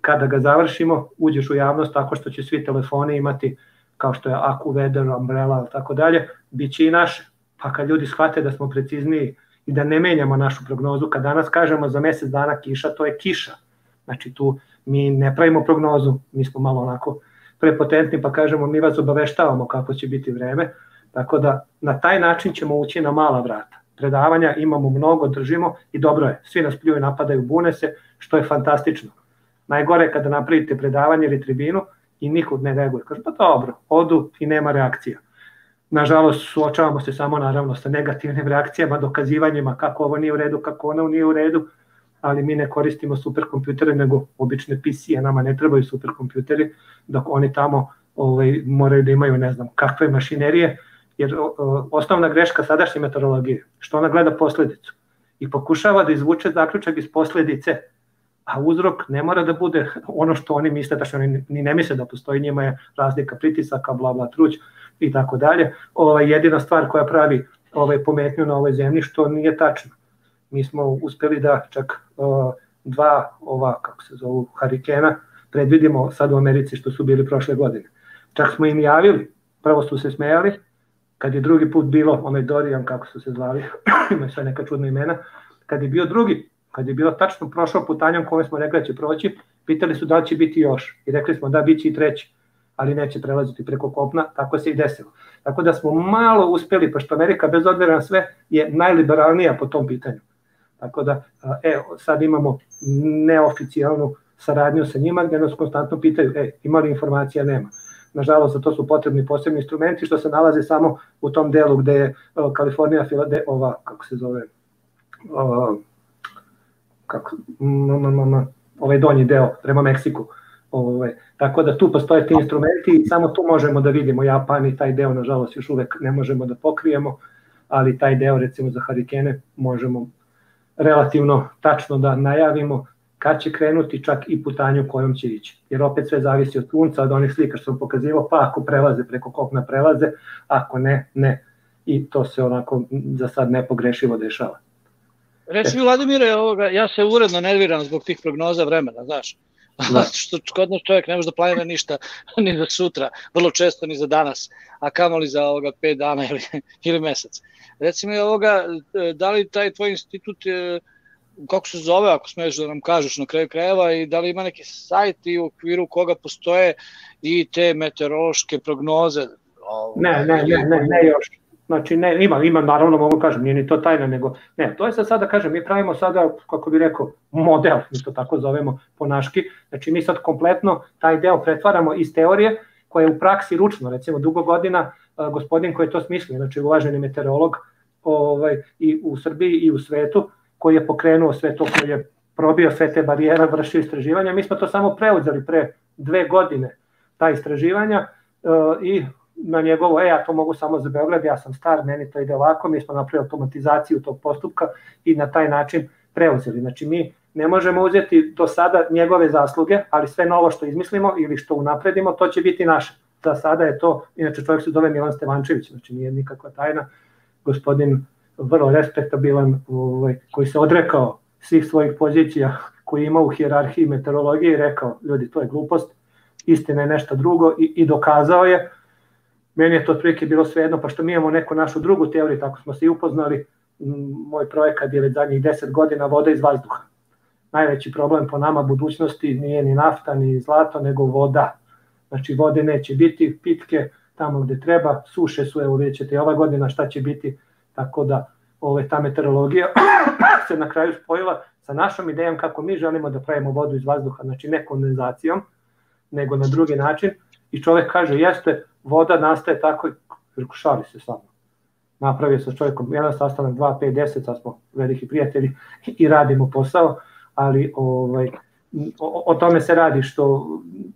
kada ga završimo, uđeš u javnost tako što će svi telefoni imati kao što je Aku, Weather, Umbrella, tako dalje, bit će i naše. Pa kad ljudi shvate da smo precizniji i da ne menjamo našu prognozu, kad danas kažemo za mesec dana kiša, to je kiša. Znači tu mi ne pravimo prognozu, mi smo malo onako prepotentni pa kažemo mi vas obaveštavamo kako će biti vreme, tako da na taj način ćemo ući na mala vrata. Predavanja imamo mnogo, držimo i dobro je, svi nas pljuju, napadaju, bune se, što je fantastično. Najgore je kada napravite predavanje ili tribinu i nikog ne reaguje. Kaže, pa dobro, odu i nema reakcija. Nažalost, suočavamo se samo naravno sa negativnim reakcijama, dokazivanjima kako ovo nije u redu, kako ono nije u redu, ali mi ne koristimo superkompjutere nego obične PC-e, nama ne trebaju superkompjuteri, dok oni tamo ovaj, moraju da imaju ne znam kakve mašinerije, jer o, osnovna greška sadašnje meteorologije, što ona gleda posledicu i pokušava da izvuče zaključak iz posledice, a uzrok ne mora da bude [LAUGHS] ono što oni misle, da što oni ni ne misle da postoji, njima je razlika pritisaka, bla bla truć i tako dalje. Ovaj, jedina stvar koja pravi ovaj, pometnju na ovoj zemlji što nije tačno. Mi smo uspeli da čak uh, dva ova, kako se zovu, harikena predvidimo sad u Americi što su bili prošle godine. Čak smo im javili, prvo su se smejali, kad je drugi put bilo, onaj Dorijan, kako su se zvali, [CLEARS THROAT] imaju sve neka čudna imena, kad je bio drugi, kad je bilo tačno prošao putanjom kome smo rekli da će proći, pitali su da li će biti još i rekli smo da bit će i treći, ali neće prelaziti preko kopna, tako se i desilo. Tako da smo malo uspeli, pošto Amerika bez odmera na sve je najliberalnija po tom pitanju. Tako da, e, sad imamo neoficijalnu saradnju sa njima gde nas konstantno pitaju, e, ima li informacija, nema. Nažalost, za to su potrebni posebni instrumenti što se nalaze samo u tom delu gde je Kalifornija, Filade, ova, kako se zove, kako, m, m, m, ovaj donji deo prema Meksiku. Ove, tako da tu postoje ti instrumenti i samo tu možemo da vidimo Japan i taj deo nažalost još uvek ne možemo da pokrijemo, ali taj deo recimo za harikene možemo relativno tačno da najavimo kad će krenuti čak i putanju kojom će ići. Jer opet sve zavisi od sunca, od onih slika što sam pokazivao, pa ako prelaze preko kopna prelaze, ako ne, ne. I to se onako za sad nepogrešivo dešava. Reci mi, Vladimire, ovoga, ja se uredno nerviram zbog tih prognoza vremena, znaš. Da. [LAUGHS] što kod nas čovjek ne može da planira ništa [LAUGHS] ni za sutra, vrlo često ni za danas, a kamoli za ovoga 5 dana ili, [LAUGHS] ili mesec. Reci mi ovoga, da li taj tvoj institut kako se zove, ako smeš da nam kažeš na kraju krajeva i da li ima neki sajt i u okviru koga postoje i te meteorološke prognoze? Ne, ne, ne, ne, ne još. Znači, ne, ima, ima, naravno mogu kažem, nije ni to tajna, nego, ne, to je sad sada, kažem, mi pravimo sada, kako bi rekao, model, mi to tako zovemo po naški, znači mi sad kompletno taj deo pretvaramo iz teorije, koja je u praksi ručno, recimo dugo godina, gospodin koji je to smislio, znači uvaženi meteorolog ovaj, i u Srbiji i u svetu, koji je pokrenuo sve to, koji je probio sve te barijere, vršio istraživanja. Mi smo to samo preuzeli pre dve godine, ta istraživanja i na njegovo, e, ja to mogu samo za Beograd, ja sam star, meni to ide ovako, mi smo napravili automatizaciju tog postupka i na taj način preuzeli. Znači mi ne možemo uzeti do sada njegove zasluge, ali sve novo što izmislimo ili što unapredimo, to će biti naše. Za sada je to, inače čovjek se zove Milan Stevančević, znači nije nikakva tajna, gospodin vrlo respektabilan, ovaj, koji se odrekao svih svojih pozicija koji ima u hijerarhiji meteorologije i rekao, ljudi, to je glupost, istina je nešto drugo i, i dokazao je. Meni je to otprilike bilo svejedno, pa što mi imamo neku našu drugu teoriju, tako smo se i upoznali, moj projekat je već zadnjih 10 godina voda iz vazduha. Najveći problem po nama budućnosti nije ni nafta, ni zlato, nego voda. Znači vode neće biti, pitke tamo gde treba, suše su, evo vidjet ćete ova godina šta će biti, tako da ove, ta meteorologija se na kraju spojila sa našom idejom kako mi želimo da pravimo vodu iz vazduha, znači ne kondenzacijom, nego na drugi način i čovek kaže jeste, voda nastaje tako, šali se sa mnom. Napravio sa čovjekom jedan sastanak, 2, 5, 10, sad smo veliki prijatelji i radimo posao, ali ovaj, o, o tome se radi, što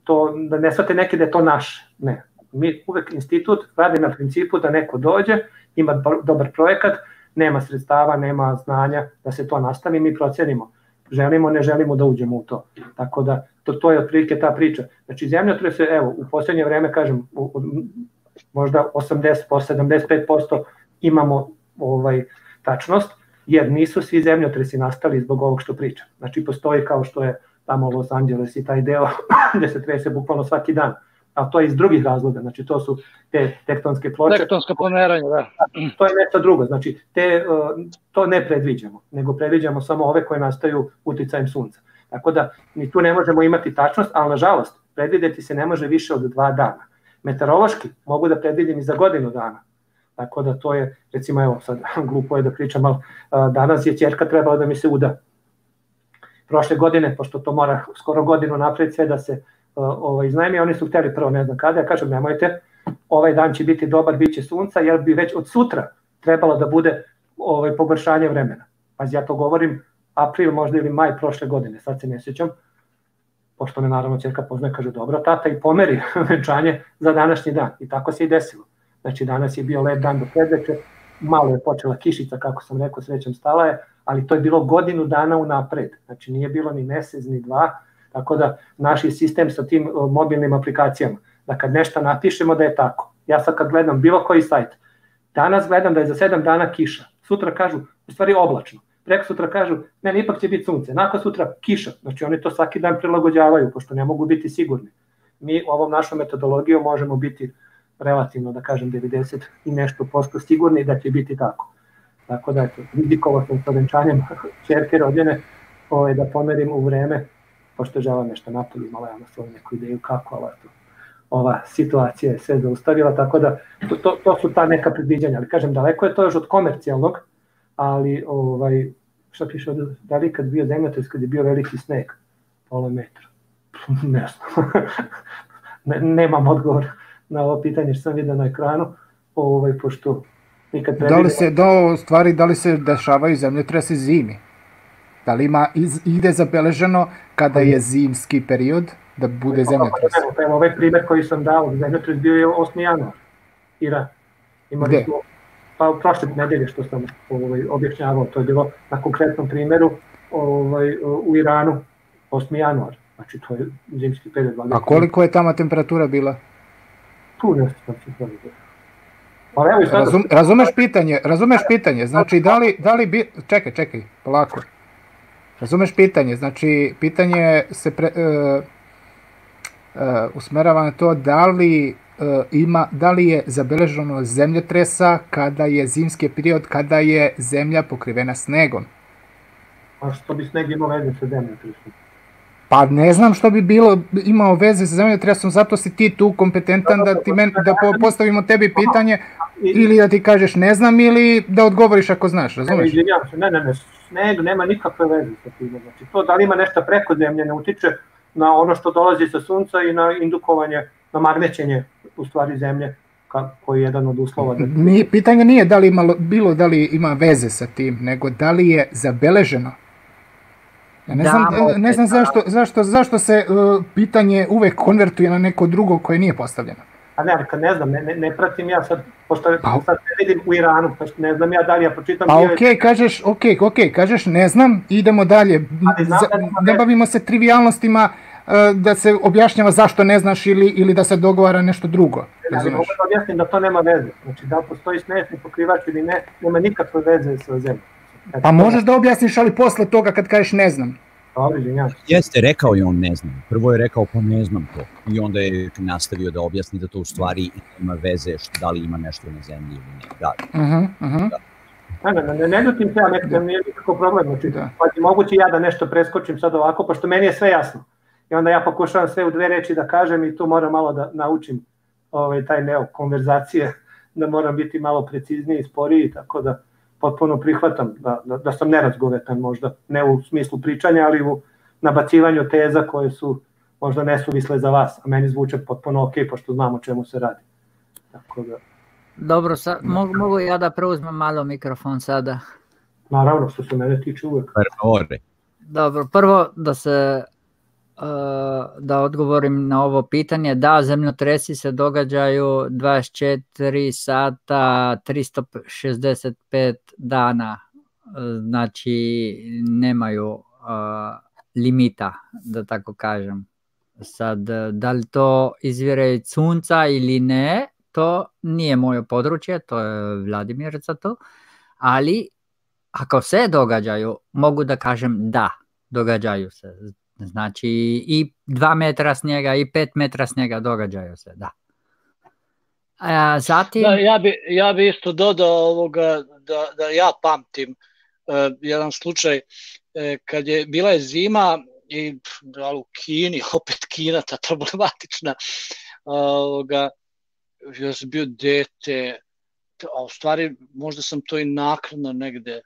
to, da ne svate neke da je to naš, ne. Mi uvek institut radi na principu da neko dođe, ima dobar projekat, nema sredstava, nema znanja da se to nastavi, mi procenimo. Želimo, ne želimo da uđemo u to. Tako da to, to je otprilike ta priča. Znači se, evo, u poslednje vreme, kažem, u, u, možda 80, 75% imamo ovaj tačnost, jer nisu svi zemljotresi nastali zbog ovog što pričam. Znači postoji kao što je tamo Los Angeles i taj deo [LAUGHS] gde se trese bukvalno svaki dan. A to je iz drugih razloga, znači to su te tektonske ploče. Tektonska pomeranja, da. [CLEARS THROAT] To je nešto drugo, znači te, to ne predviđamo, nego predviđamo samo ove koje nastaju uticajem sunca. Tako da mi tu ne možemo imati tačnost, ali nažalost predvideti se ne može više od dva dana. Meteorološki mogu da predvidim i za godinu dana. Tako da to je, recimo evo sad [LAUGHS] glupo je da pričam, ali danas je ćerka trebala da mi se uda. Prošle godine, pošto to mora skoro godinu napred sve da se ovaj, iznajmi, oni su hteli prvo ne znam kada, ja kažem nemojte, ovaj dan će biti dobar, bit će sunca, jer bi već od sutra trebalo da bude ovaj, pogoršanje vremena. Pazi, ja to govorim april možda ili maj prošle godine, sad se ne sjećam, pošto me naravno čerka poznaje, kaže dobro tata i pomeri [LAUGHS] venčanje za današnji dan. I tako se i desilo. Znači danas je bio lep dan do predveče, malo je počela kišica, kako sam rekao, srećom stala je, ali to je bilo godinu dana unapred. Znači nije bilo ni mesec, ni dva, tako da naši sistem sa tim mobilnim aplikacijama, da kad nešto napišemo da je tako. Ja sad kad gledam bilo koji sajt, danas gledam da je za sedam dana kiša, sutra kažu, u stvari oblačno preko sutra kažu, ne, ipak će biti sunce, nakon sutra kiša, znači oni to svaki dan prilagođavaju, pošto ne mogu biti sigurni. Mi ovom našom metodologijom možemo biti relativno, da kažem, 90 i nešto posto sigurni da će biti tako. Tako da, eto, rizikovao sam sa venčanjem [LAUGHS] čerke rođene ovaj, da pomerim u vreme, pošto žela nešto napolje, imala ja na svoju neku ideju kako, ali eto, ova situacija je sve zaustavila, tako da to, to, to su ta neka predviđanja, ali kažem, daleko je to još od komercijalnog, ali ovaj, šta piše ovde, da li kad bio zemljotres, kad je bio veliki sneg, pola metra, [LAUGHS] ne znam, [LAUGHS] ne, nemam odgovor na ovo pitanje što sam vidio na ekranu, ovaj, pošto nikad Da li se, da, stvari, da li se dešavaju zemljotrese zimi? Da li ima, iz, ide zabeleženo kada je zimski period da bude zemljotres? Evo, ovaj primer koji sam dao, zemljotres bio je 8. januar, Iran. Imali smo pa prošle nedelje što sam ovaj, objašnjavao, to je bilo na konkretnom primeru ovaj, u Iranu 8. januar, znači to je zimski period. A koliko je tamo temperatura bila? Tu nešto sam se bilo. Pa evo sada... Razum, razumeš pitanje, razumeš pitanje, znači da li, da li bi... Čekaj, čekaj, polako. Razumeš pitanje, znači pitanje se pre, uh, uh, usmerava na to da li E, ima, da li je zabeleženo zemljotresa kada je zimski period, kada je zemlja pokrivena snegom? A što bi sneg imao veze sa zemljotresom? Pa ne znam što bi bilo imao veze sa zemljotresom, zato si ti tu kompetentan da, ti men, da postavimo tebi pitanje ili da ti kažeš ne znam ili da odgovoriš ako znaš, razumeš? Ne, ne, ne, sneg nema nikakve veze sa tim. Znači to da li ima nešto preko zemlje ne utiče na ono što dolazi sa sunca i na indukovanje, na magnećenje u stvari zemlje koji je jedan od uslova. Da... Nije, pitanje nije da li ima, bilo da li ima veze sa tim, nego da li je zabeleženo. Ja ne, da, znam, ne znam zašto, zašto, zašto se uh, pitanje uvek konvertuje na neko drugo koje nije postavljeno. A ne, kad ne znam, ne, ne, ne pratim ja sad, pošto pa, sad ne vidim u Iranu, pa ne znam ja da li ja pročitam... Pa okej, okay, kažeš, okej, okay, okej, okay, kažeš ne znam, idemo dalje, znam, da ne bavimo se trivialnostima, da se objašnjava zašto ne znaš ili, ili da se dogovara nešto drugo. Ne, ali mogu da objasnim da to nema veze. Znači da postoji snesni pokrivač ili ne, nema nikakve veze sa zemljom. Znači, pa možeš da objasniš, ali posle toga kad kažeš ne znam. Izvinjam. Jeste, rekao je on ne znam. Prvo je rekao pa ne znam to. I onda je nastavio da objasni da to u stvari ima veze što da li ima nešto na zemlji ili ne. Da. Uh -huh, uh -huh. Da. Ne, ne, ne, ne ljutim se ja, nekada nije nikako problem. Znači, da. pa moguće ja da nešto preskočim sad ovako, pošto meni je sve jasno. I onda ja pokušavam sve u dve reči da kažem i tu moram malo da naučim ovaj, taj neo konverzacije, [LAUGHS] da moram biti malo precizniji i sporiji, tako da potpuno prihvatam da, da, da sam nerazgovetan možda, ne u smislu pričanja, ali u nabacivanju teza koje su možda nesuvisle za vas, a meni zvuče potpuno ok, pošto znamo o čemu se radi. Tako da... Dobro, sa, mogu, mogu ja da preuzmem malo mikrofon sada? Naravno, što se mene tiče uvek. Dobro, prvo da se da odgovorim na ovo pitanje. Da, zemljotresi se događaju 24 sata 365 dana, znači nemaju uh, limita, da tako kažem. Sad, da li to izvire iz sunca ili ne, to nije moje područje, to je Vladimir za to, ali ako se događaju, mogu da kažem da, događaju se. Znači i dva metra snijega i pet metra snijega događaju se, da. A, zatim... Da, ja, bi, ja bi isto dodao ovoga da, da ja pamtim uh, jedan slučaj uh, kad je bila je zima i da, u Kini, [LAUGHS] opet Kina ta problematična, ovoga, ja sam bio dete, a u stvari možda sam to i nakladno negde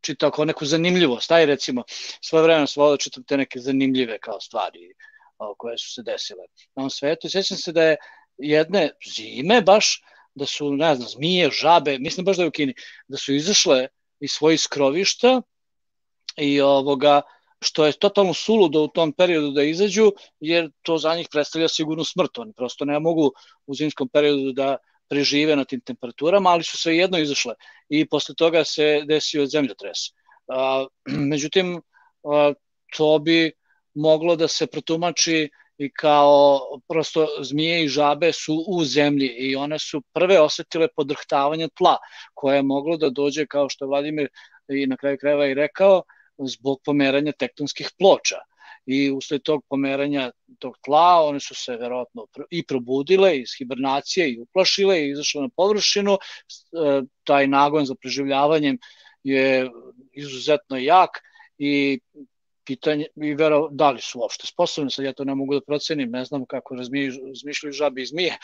čitao kao neku zanimljivost, aj recimo, svoje vremena sam volio da čitam te neke zanimljive kao stvari o, koje su se desile na ovom svetu i sećam se da je jedne zime baš, da su, ne znam, zmije, žabe, mislim baš da je u Kini, da su izašle iz svojih skrovišta i ovoga, što je totalno suludo u tom periodu da izađu, jer to za njih predstavlja sigurno smrt. Oni prosto ne mogu u zimskom periodu da prežive na tim temperaturama, ali su sve jedno izašle i posle toga se desio zemljotres. A, [CLEARS THROAT] međutim, a, to bi moglo da se protumači i kao prosto zmije i žabe su u zemlji i one su prve osetile podrhtavanje tla koje je moglo da dođe kao što Vladimir i na kraju krajeva i rekao zbog pomeranja tektonskih ploča i usled tog pomeranja tog tla one su se verovatno i probudile iz hibernacije i uplašile i izašle na površinu. E, taj nagon za preživljavanjem je izuzetno jak i pitanje i vero, da li su uopšte sposobne, sad ja to ne mogu da procenim, ne znam kako razmišljaju žabe i zmije,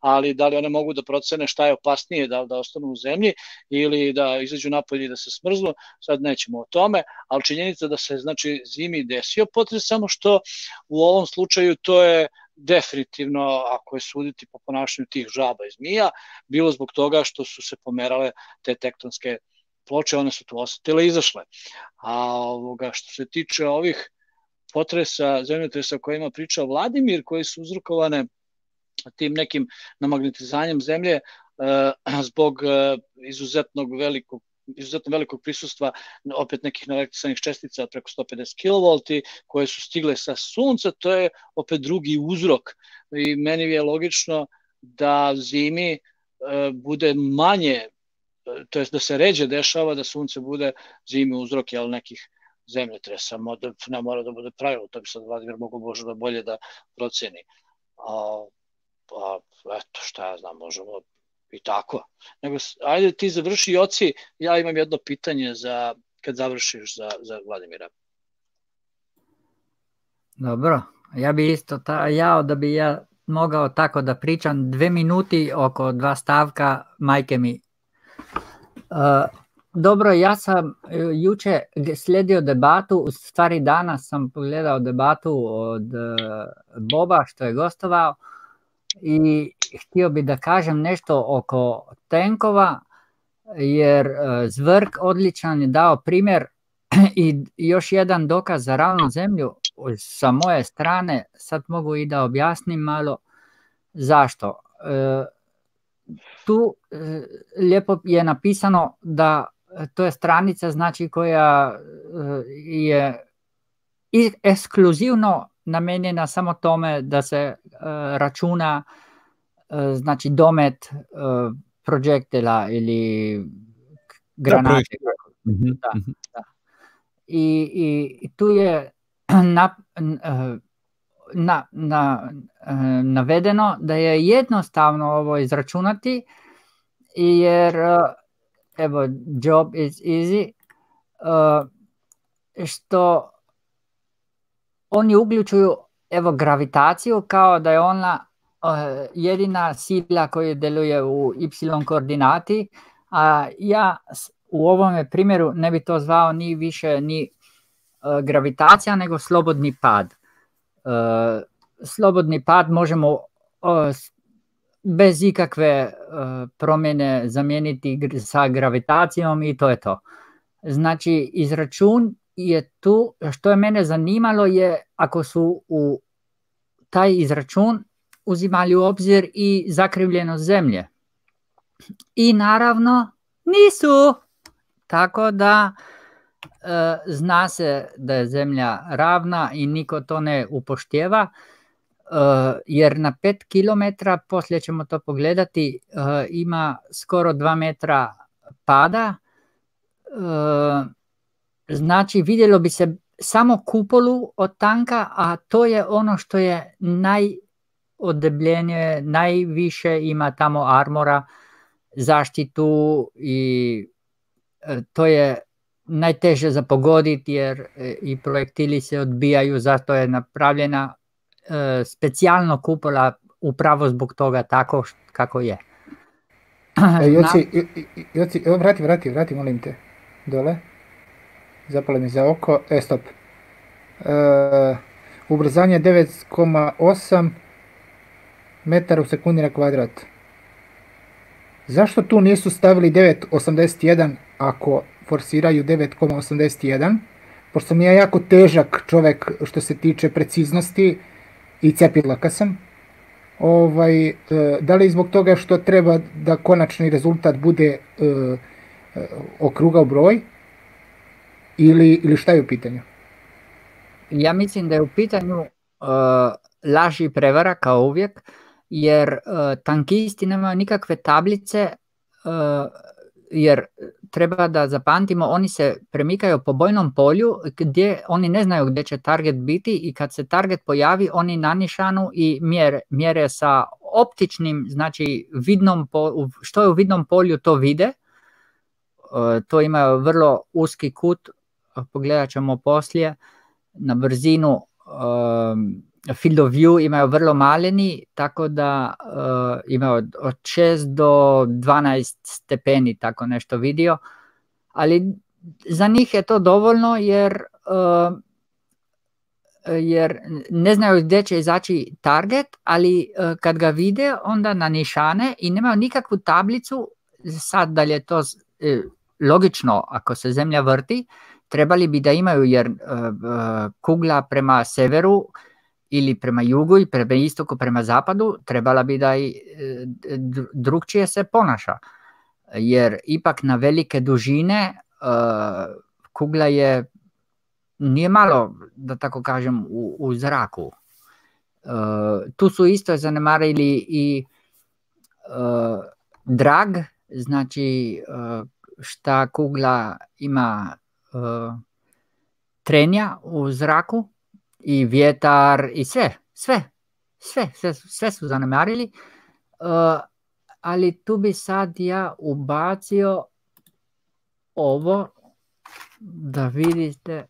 ali da li one mogu da procene šta je opasnije, da da ostanu u zemlji ili da izađu napolje i da se smrznu, sad nećemo o tome, ali činjenica da se znači zimi desio potres, samo što u ovom slučaju to je definitivno, ako je suditi po ponašanju tih žaba i zmija, bilo zbog toga što su se pomerale te tektonske ploče, one su tu osetile i izašle. A ovoga, što se tiče ovih potresa, zemljotresa o kojima pričao Vladimir, koji su uzrokovane tim nekim namagnetizanjem zemlje e, zbog e, izuzetnog velikog izuzetno velikog prisustva opet nekih neelektrisanih čestica preko 150 kV koje su stigle sa sunca, to je opet drugi uzrok i meni je logično da zimi e, bude manje to jest da se ređe dešava da sunce bude zimi uzrok jel, nekih zemljotresa, da ne mora da bude pravilo, to bi sad Vladimir mogu možda bolje da proceni. A, pa, eto, šta ja znam, možemo i tako. Nego, ajde ti završi oci, ja imam jedno pitanje za, kad završiš za, za Vladimira. Dobro, ja bi isto ta, ja da bi ja mogao tako da pričam dve minuti oko dva stavka, majke mi dobro, ja sam e, juče sledio debatu, u stvari danas sam pogledao debatu od e, Boba što je gostovao i htio bi da kažem nešto oko tenkova, jer e, Zvrk odličan je dao primjer [CLEARS THROAT] i još jedan dokaz za ravnu zemlju sa moje strane, sad mogu i da objasnim malo zašto tu e, lijepo je napisano da to je stranica znači koja e, je ekskluzivno namenjena samo tome da se e, računa znači domet projektila ili granate. Da, mhm, da, mhm. da. I, I tu je [CLEARS THROAT] na, na, na, e, navedeno da je jednostavno ovo izračunati jer e, evo job is easy e, što oni uključuju evo gravitaciju kao da je ona jedina sila koja deluje u y koordinati a ja u ovome primjeru ne bi to zvao ni više ni gravitacija nego slobodni pad slobodni pad možemo bez ikakve eh, promjene zamijeniti sa gravitacijom i to je to. Znači izračun je tu, što je mene zanimalo je ako su u taj izračun uzimali u obzir i zakrivljenost zemlje. I naravno nisu. Tako da E, zna se da je zemlja ravna i niko to ne upoštjeva, e, jer na 5 km, poslije ćemo to pogledati, e, ima skoro 2 metra pada, znači vidjelo bi se samo kupolu od tanka, a to je ono što je najodebljenije, najviše ima tamo armora, zaštitu i e, to je najteže za pogoditi jer e, i projektili se odbijaju, zato je napravljena e, specijalno kupola upravo zbog toga tako kako je. E, [CLEARS THROAT] Joci, Joci, vrati, vrati, vrati, molim te, dole. Zapale mi za oko, e, stop. E, ubrzanje 9,8 metara u sekundi na kvadrat. Zašto tu nisu stavili 9,81 ako forsiraju 9,81? Pošto mi je jako težak čovek što se tiče preciznosti i cepidlaka sam. Ovaj, e, da li zbog toga što treba da konačni rezultat bude uh, okrugao broj ili, ili šta je u pitanju? Ja mislim da je u pitanju uh, laž i prevara kao uvijek, jer uh, tankisti nemaju nikakve tablice, uh, jer treba da zapamtimo, oni se premikaju po bojnom polju gdje oni ne znaju gdje će target biti i kad se target pojavi, oni na nišanu i mjere, mjere sa optičnim, znači vidnom, što je u vidnom polju to vide, to ima vrlo uski kut, pogledat ćemo poslije, na brzinu um, view imaju vrlo maleni, tako da uh, imaju od, od 6 do 12 stepeni, tako nešto vidio, ali za njih je to dovoljno jer uh, jer ne znaju gdje će izaći target, ali uh, kad ga vide onda na nišane i nemaju nikakvu tablicu, sad da li je to logično ako se zemlja vrti, trebali bi da imaju jer uh, kugla prema severu ili prema jugu i prema istoku prema zapadu trebala bi da i drugčije se ponaša. Jer ipak na velike dužine uh, kugla je nije malo da tako kažem u, u zraku. Uh, tu su isto zanemarili i drag znači šta kugla ima trenja u zraku i vjetar i sve, sve, sve, sve, sve su zanemarili. Uh, ali tu bi sad ja ubacio ovo da vidite,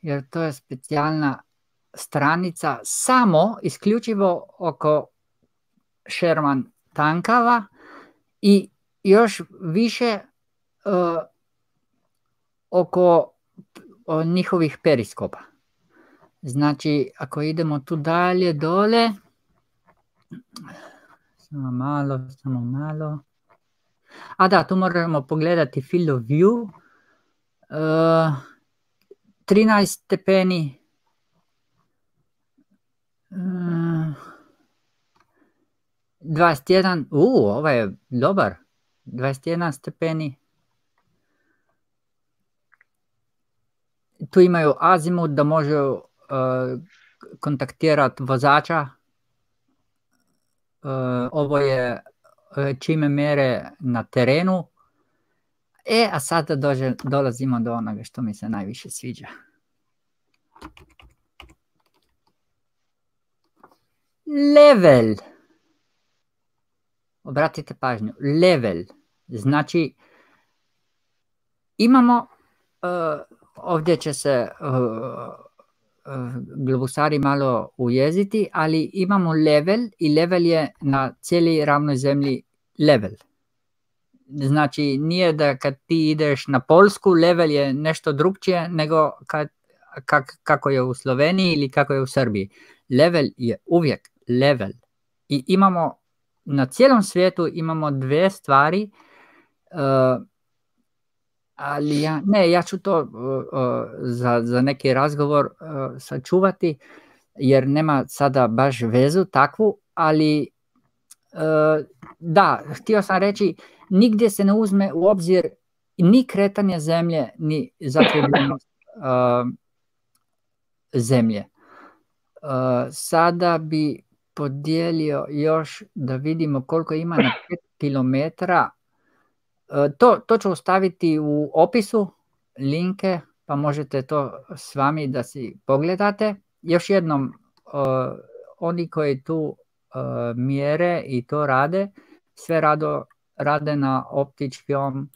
jer to je specijalna stranica samo isključivo oko Sherman tankava i još više uh, oko njihovih periskopa. Znači, ako idemo tu dalje dole, samo malo, samo malo. A da, tu moramo pogledati field of view. Uh, 13 stepeni. Uh, 21, u, ovo je dobar. 21 stepeni. tu imaju azimut da može uh, kontaktirati vozača. Uh, ovo je čime mere na terenu. E, a sada dođe, dolazimo do onoga što mi se najviše sviđa. Level. Obratite pažnju. Level. Znači, imamo uh, ovdje će se uh, globusari malo ujeziti, ali imamo level i level je na cijeli ravnoj zemlji level. Znači nije da kad ti ideš na Polsku, level je nešto drugčije nego kad, kak, kako je u Sloveniji ili kako je u Srbiji. Level je uvijek level. I imamo na cijelom svijetu imamo dve stvari uh, ali ja, ne, ja ću to uh, uh, za, za neki razgovor uh, sačuvati, jer nema sada baš vezu takvu, ali da, htio sam reći, nigdje se ne uzme u obzir ni kretanje zemlje, ni zakrivljenost zemlje. Sada bi podijelio još da vidimo koliko ima na 5 kilometara E, to, to ću ostaviti u opisu linke, pa možete to s vami da si pogledate. Još jednom, oni koji tu mjere i to rade, sve rado rade na optičkom,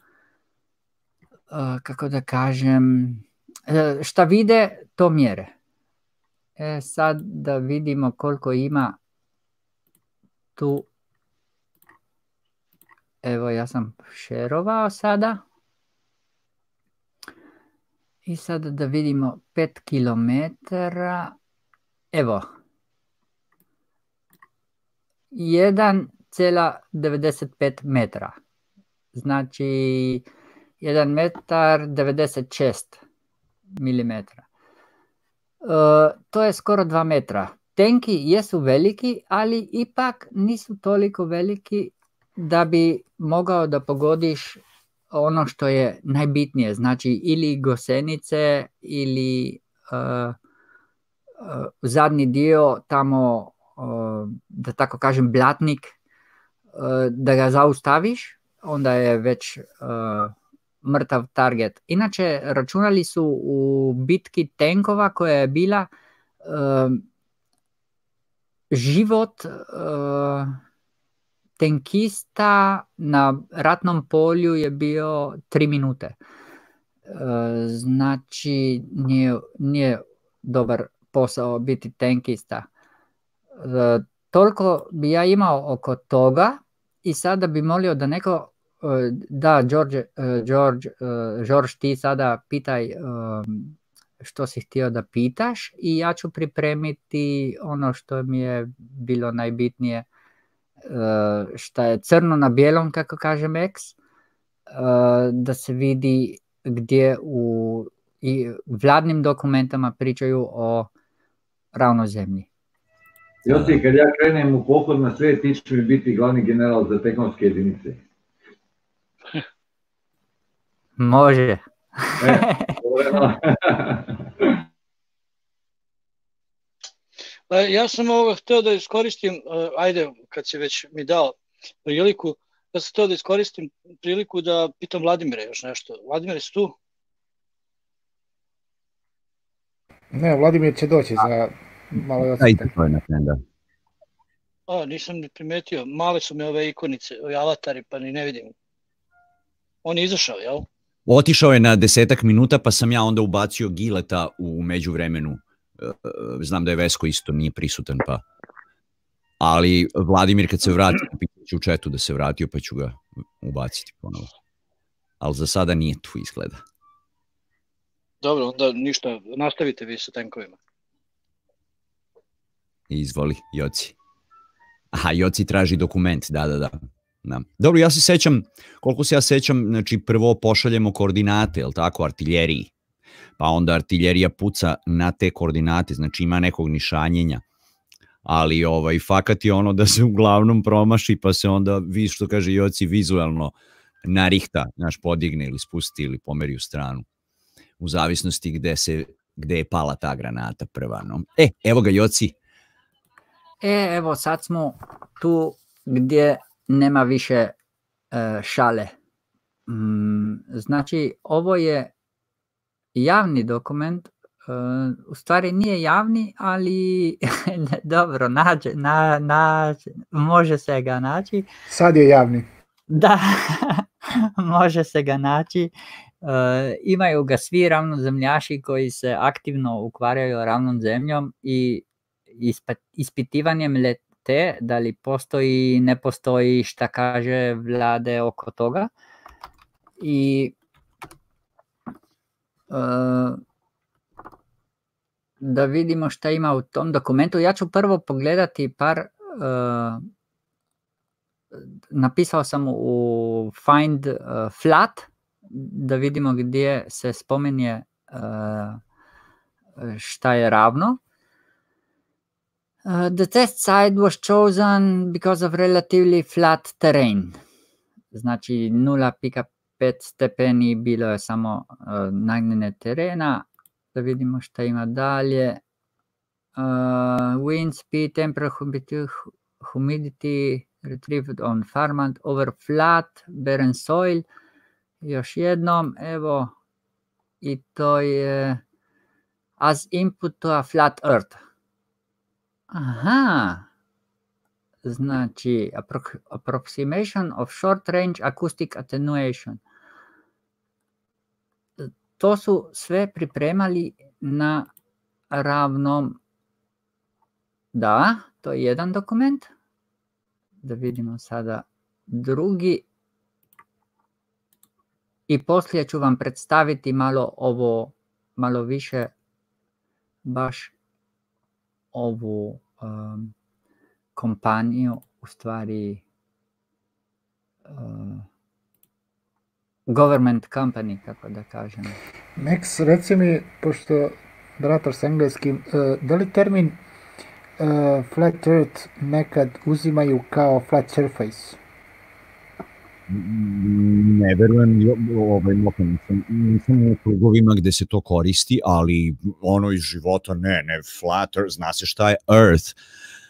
kako da kažem, šta vide, to mjere. E sad da vidimo koliko ima tu. Evo ja sam šerovao sada. I sad da vidimo 5 km. Evo. 1,95 metra. Znači 1 metar 96 milimetra. E, to je skoro 2 metra. Tenki jesu veliki, ali ipak nisu toliko veliki da bi mogao da pogodiš ono što je najbitnije, znači ili gosenice ili uh, uh, zadnji dio tamo, uh, da tako kažem, blatnik, da ga zaustaviš, onda je već mrtav target. Inače, računali su u bitki tenkova koja je bila život tenkista na ratnom polju je bio tri minute. E, znači, nije, nije dobar posao biti tenkista. E, toliko bi ja imao oko toga i sada bi molio da neko e, da, George, George, George ti sada pitaj što si htio da pitaš i ja ću pripremiti ono što mi je bilo najbitnije šta je crno na bijelom, kako kaže Max, da se vidi gdje u i vladnim dokumentama pričaju o ravnozemlji. Josi, kad ja krenem u pohod na svet, ti ćeš mi biti glavni general za tehnološke jedinice. Može. E, [LAUGHS] Pa ja sam ovo hteo da iskoristim, e, ajde, kad si već mi dao priliku, ja sam hteo da iskoristim priliku da pitam Vladimira još nešto. Vladimir, si tu? Ne, Vladimir će doći za malo i odsete. to je na da. A, nisam ni primetio. Male su mi ove ikonice, ovi avatari, pa ni ne vidim. On je izašao, jel? Otišao je na desetak minuta, pa sam ja onda ubacio Gileta u međuvremenu Eh, znam da je Vesko isto nije prisutan, pa ali Vladimir kad se vrati, ću u četu da se vratio, pa ću ga ubaciti ponovo. Ali za sada nije tu izgleda. Dobro, onda ništa, nastavite vi sa tenkovima. Izvoli, Joci. Aha, Joci traži dokument, da, da, da. da. Dobro, ja se sećam, koliko se ja sećam, znači prvo pošaljemo koordinate, je tako, artiljeriji pa onda artiljerija puca na te koordinate, znači ima nekog nišanjenja, ali ovaj, fakat je ono da se uglavnom promaši, pa se onda, vi što kaže Joci, vizualno narihta, znaš, podigne ili spusti ili pomeri u stranu, u zavisnosti gde, se, gde je pala ta granata prva. No. E, evo ga Joci. E, evo sad smo tu gdje nema više e, šale. Mm, znači, ovo je javni dokument uh, u stvari nije javni, ali [LAUGHS] dobro, nađe, na, na, može se ga naći. Sad je javni. Da, [LAUGHS] može se ga naći. Uh, imaju ga svi ravnozemljaši koji se aktivno ukvarjaju ravnom zemljom i ispitivanjem lete, da li postoji, ne postoji, šta kaže vlade oko toga. I da vidimo šta ima u tom dokumentu. Ja ću prvo pogledati par, uh, napisao sam u find uh, flat, da vidimo gdje se spominje uh, šta je ravno. Uh, the test site was chosen because of relatively flat terrain. Znači 0.5 5 stepeni, bilo je samo uh, nagnjene terena. Da vidimo šta ima dalje. Uh, wind speed, temperature, humidity, retrieved on farmland over flat, barren soil. Još jednom, evo, i to je as input to a flat earth. Aha, znači approximation of short range acoustic attenuation. To su sve pripremali na ravnom. Da, to je jedan dokument. Da vidimo sada drugi. I poslije ću vam predstaviti malo ovo, malo više baš ovu um, kompaniju, u stvari uh, government company, kako da kažem. Max, reci mi, pošto brataš s engleskim, uh, da li termin uh, flat earth nekad uzimaju kao flat surface? ne verujem ovaj, nisam, nisam u krugovima gde se to koristi, ali ono iz života ne, ne, flat earth, zna se šta je earth.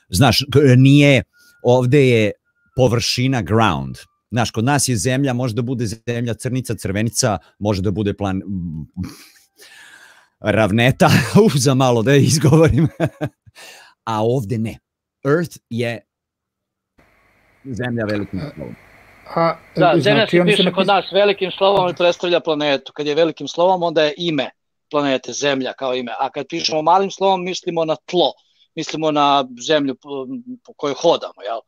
Znaš, nije, ovde je površina ground. Znaš, kod nas je zemlja, može da bude zemlja crnica, crvenica, može da bude plan ravneta, [LAUGHS] uh, za malo da izgovorim. [LAUGHS] A ovde ne. Earth je zemlja velikim slovom. A, da, znači, zemlja se piše kod nas velikim slovom i predstavlja planetu. Kad je velikim slovom, onda je ime planete, zemlja kao ime. A kad pišemo malim slovom, mislimo na tlo, mislimo na zemlju po, po kojoj hodamo, jel?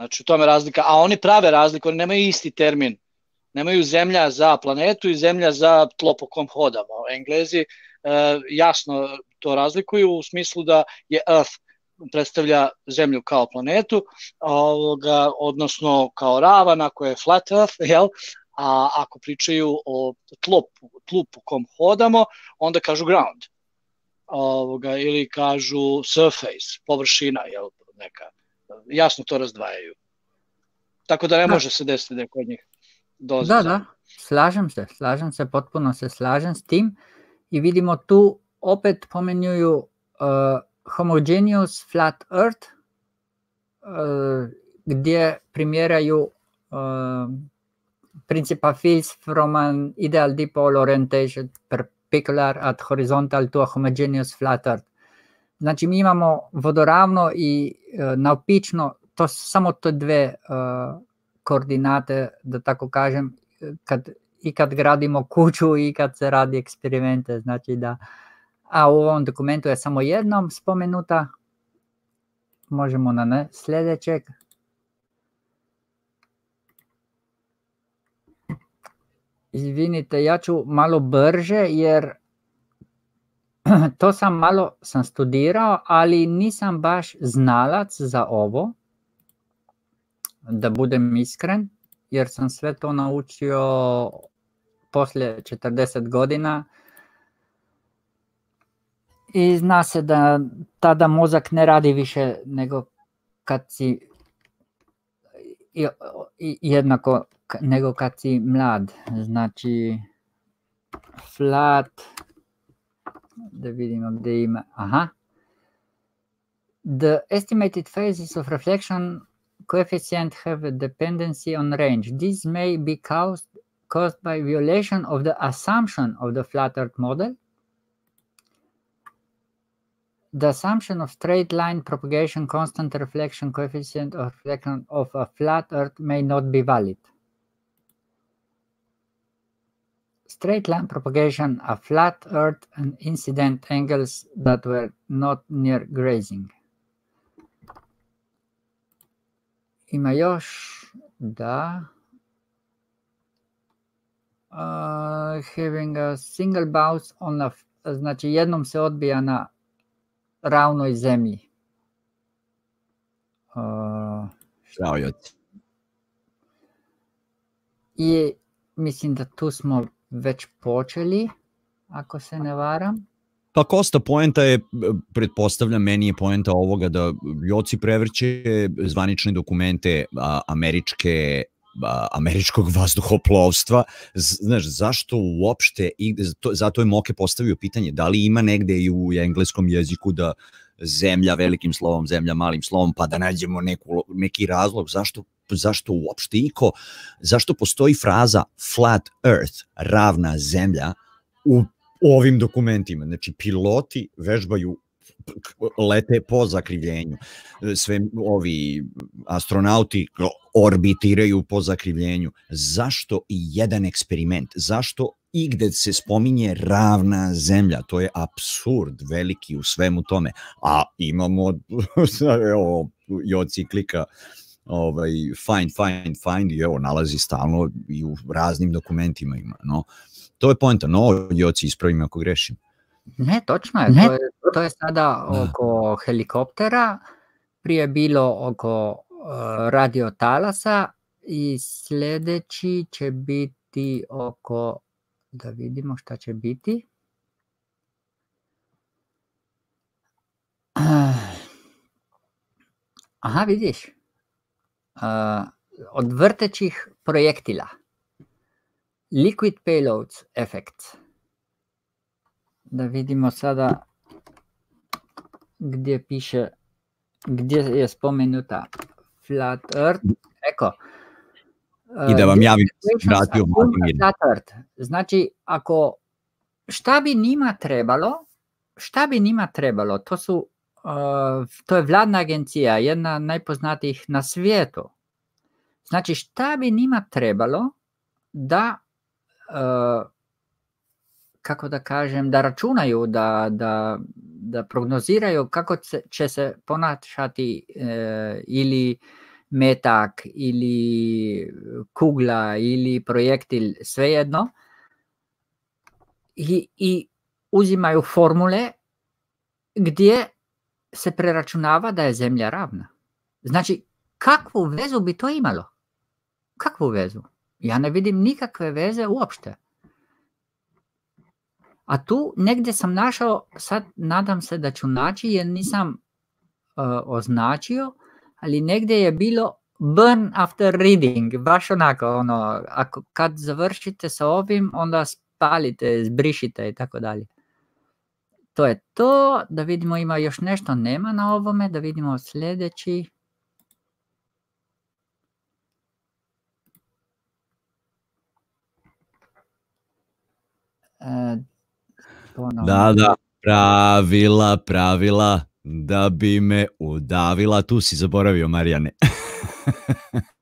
Znači, u tome razlika. A oni prave razliku, oni nemaju isti termin. Nemaju zemlja za planetu i zemlja za tlo po kom hodamo. Englezi e, jasno to razlikuju u smislu da je Earth predstavlja Zemlju kao planetu, ovoga, odnosno kao ravan, ako je flat earth, jel? a ako pričaju o tlu, tlu po kom hodamo, onda kažu ground. Ovoga, ili kažu surface, površina, jel, neka. Jasno to razdvajaju. Tako da ne da. može se desiti da je kod njih doza. Da, da, slažem se, slažem se, potpuno se slažem s tim i vidimo tu opet pomenjuju uh, homogeneous flat earth uh, gdje primjeraju uh, principa fields from an ideal dipole orientation perpendicular at horizontal to a homogeneous flat earth. Znači mi imamo vodoravno i uh, naopično, to samo to dve uh, koordinate, da tako kažem, kad, i kad gradimo kuću i kad se radi eksperimente, znači da a u ovom dokumentu je samo jednom spomenuta. Možemo na ne, sljedećeg. Izvinite, ja ću malo brže jer [CLEARS THROAT] to sam malo sam studirao, ali nisam baš znalac za ovo, da budem iskren, jer sam sve to naučio poslije 40 godina i zna se da tada mozak ne radi više nego kad si jednako nego kad si mlad. Znači flat da vidimo gde ima. Aha. The estimated phases of reflection coefficient have a dependency on range. This may be caused, caused by violation of the assumption of the flat earth model the assumption of straight line propagation constant reflection coefficient of reflection of a flat earth may not be valid. Straight line propagation a flat earth and incident angles that were not near grazing. Ima još, da, uh, having a single bounce on a, znači jednom se odbija na ravnoj zemlji. Uh, I mislim da tu smo već počeli, ako se ne varam. Pa Kosta, poenta je, pretpostavljam, meni je poenta ovoga da Joci prevrće zvanične dokumente a, američke američkog vazduhoplovstva, znaš, zašto uopšte, i to, zato je Moke postavio pitanje, da li ima negde i u engleskom jeziku da zemlja velikim slovom, zemlja malim slovom, pa da nađemo neku, neki razlog zašto, zašto uopšte iko, zašto postoji fraza flat earth, ravna zemlja, u ovim dokumentima. Znači, piloti vežbaju lete po zakrivljenju. Sve ovi astronauti orbitiraju po zakrivljenju. Zašto i jedan eksperiment? Zašto i gde se spominje ravna zemlja? To je absurd veliki u svemu tome. A imamo [LAUGHS] evo, i od ciklika ovaj, find, find, find i evo, nalazi stalno i u raznim dokumentima ima. No, to je poenta. No, Joci, ispravim ako grešim. Ne, točno je. Ne. To, je to je sada oko helikoptera, prije bilo oko uh, radio talasa i sljedeći će biti oko, da vidimo šta će biti. Aha, vidiš. Od vrtećih projektila. Liquid payloads effects. Da vidimo sada gdje piše, gdje je spomenuta Flat Earth. Eko. I da vam javim, vratio Flat Earth. Znači, ako šta bi njima trebalo, šta bi njima trebalo, to su to je vladna agencija, jedna najpoznatijih na svijetu. Znači, šta bi njima trebalo da uh, kako da kažem, da računaju, da, da, da prognoziraju kako će se ponašati e, ili metak ili kugla ili projektil, svejedno. I, I uzimaju formule gdje se preračunava da je zemlja ravna. Znači, kakvu vezu bi to imalo? Kakvu vezu? Ja ne vidim nikakve veze uopšte. A tu negdje sam našao, sad nadam se da ću naći jer nisam uh, označio, ali negdje je bilo burn after reading, baš onako, ono, ako, kad završite sa ovim, onda spalite, zbrišite i tako dalje. To je to, da vidimo ima još nešto, nema na ovome, da vidimo sljedeći. E, Da, da, pravila, pravila, da bi me udavila. Tu si zaboravio, Marijane. [LAUGHS]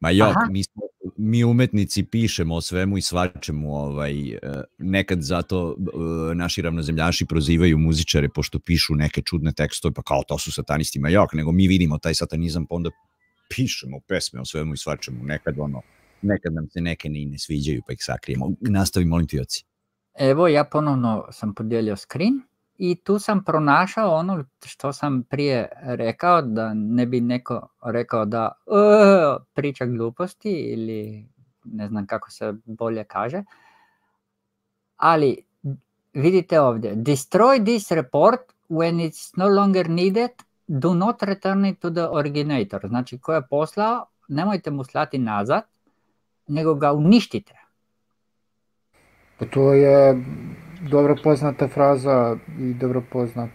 Ma jok, mi, smo, mi umetnici pišemo o svemu i svačemu, ovaj, e, nekad zato e, naši ravnozemljaši prozivaju muzičare pošto pišu neke čudne tekstove, pa kao to su satanisti, ma jok, nego mi vidimo taj satanizam, pa onda pišemo pesme o svemu i svačemu, nekad ono, nekad nam se neke ni ne sviđaju pa ih sakrijemo. Nastavi, molim ti, oci. Evo, ja ponovno sam podijelio screen i tu sam pronašao ono što sam prije rekao, da ne bi neko rekao da uh, priča gluposti ili ne znam kako se bolje kaže. Ali vidite ovdje, destroy this report when it's no longer needed do not return it to the originator. Znači, ko je poslao, nemojte mu slati nazad, nego ga uništite. Pa to je dobro poznata fraza i dobro poznat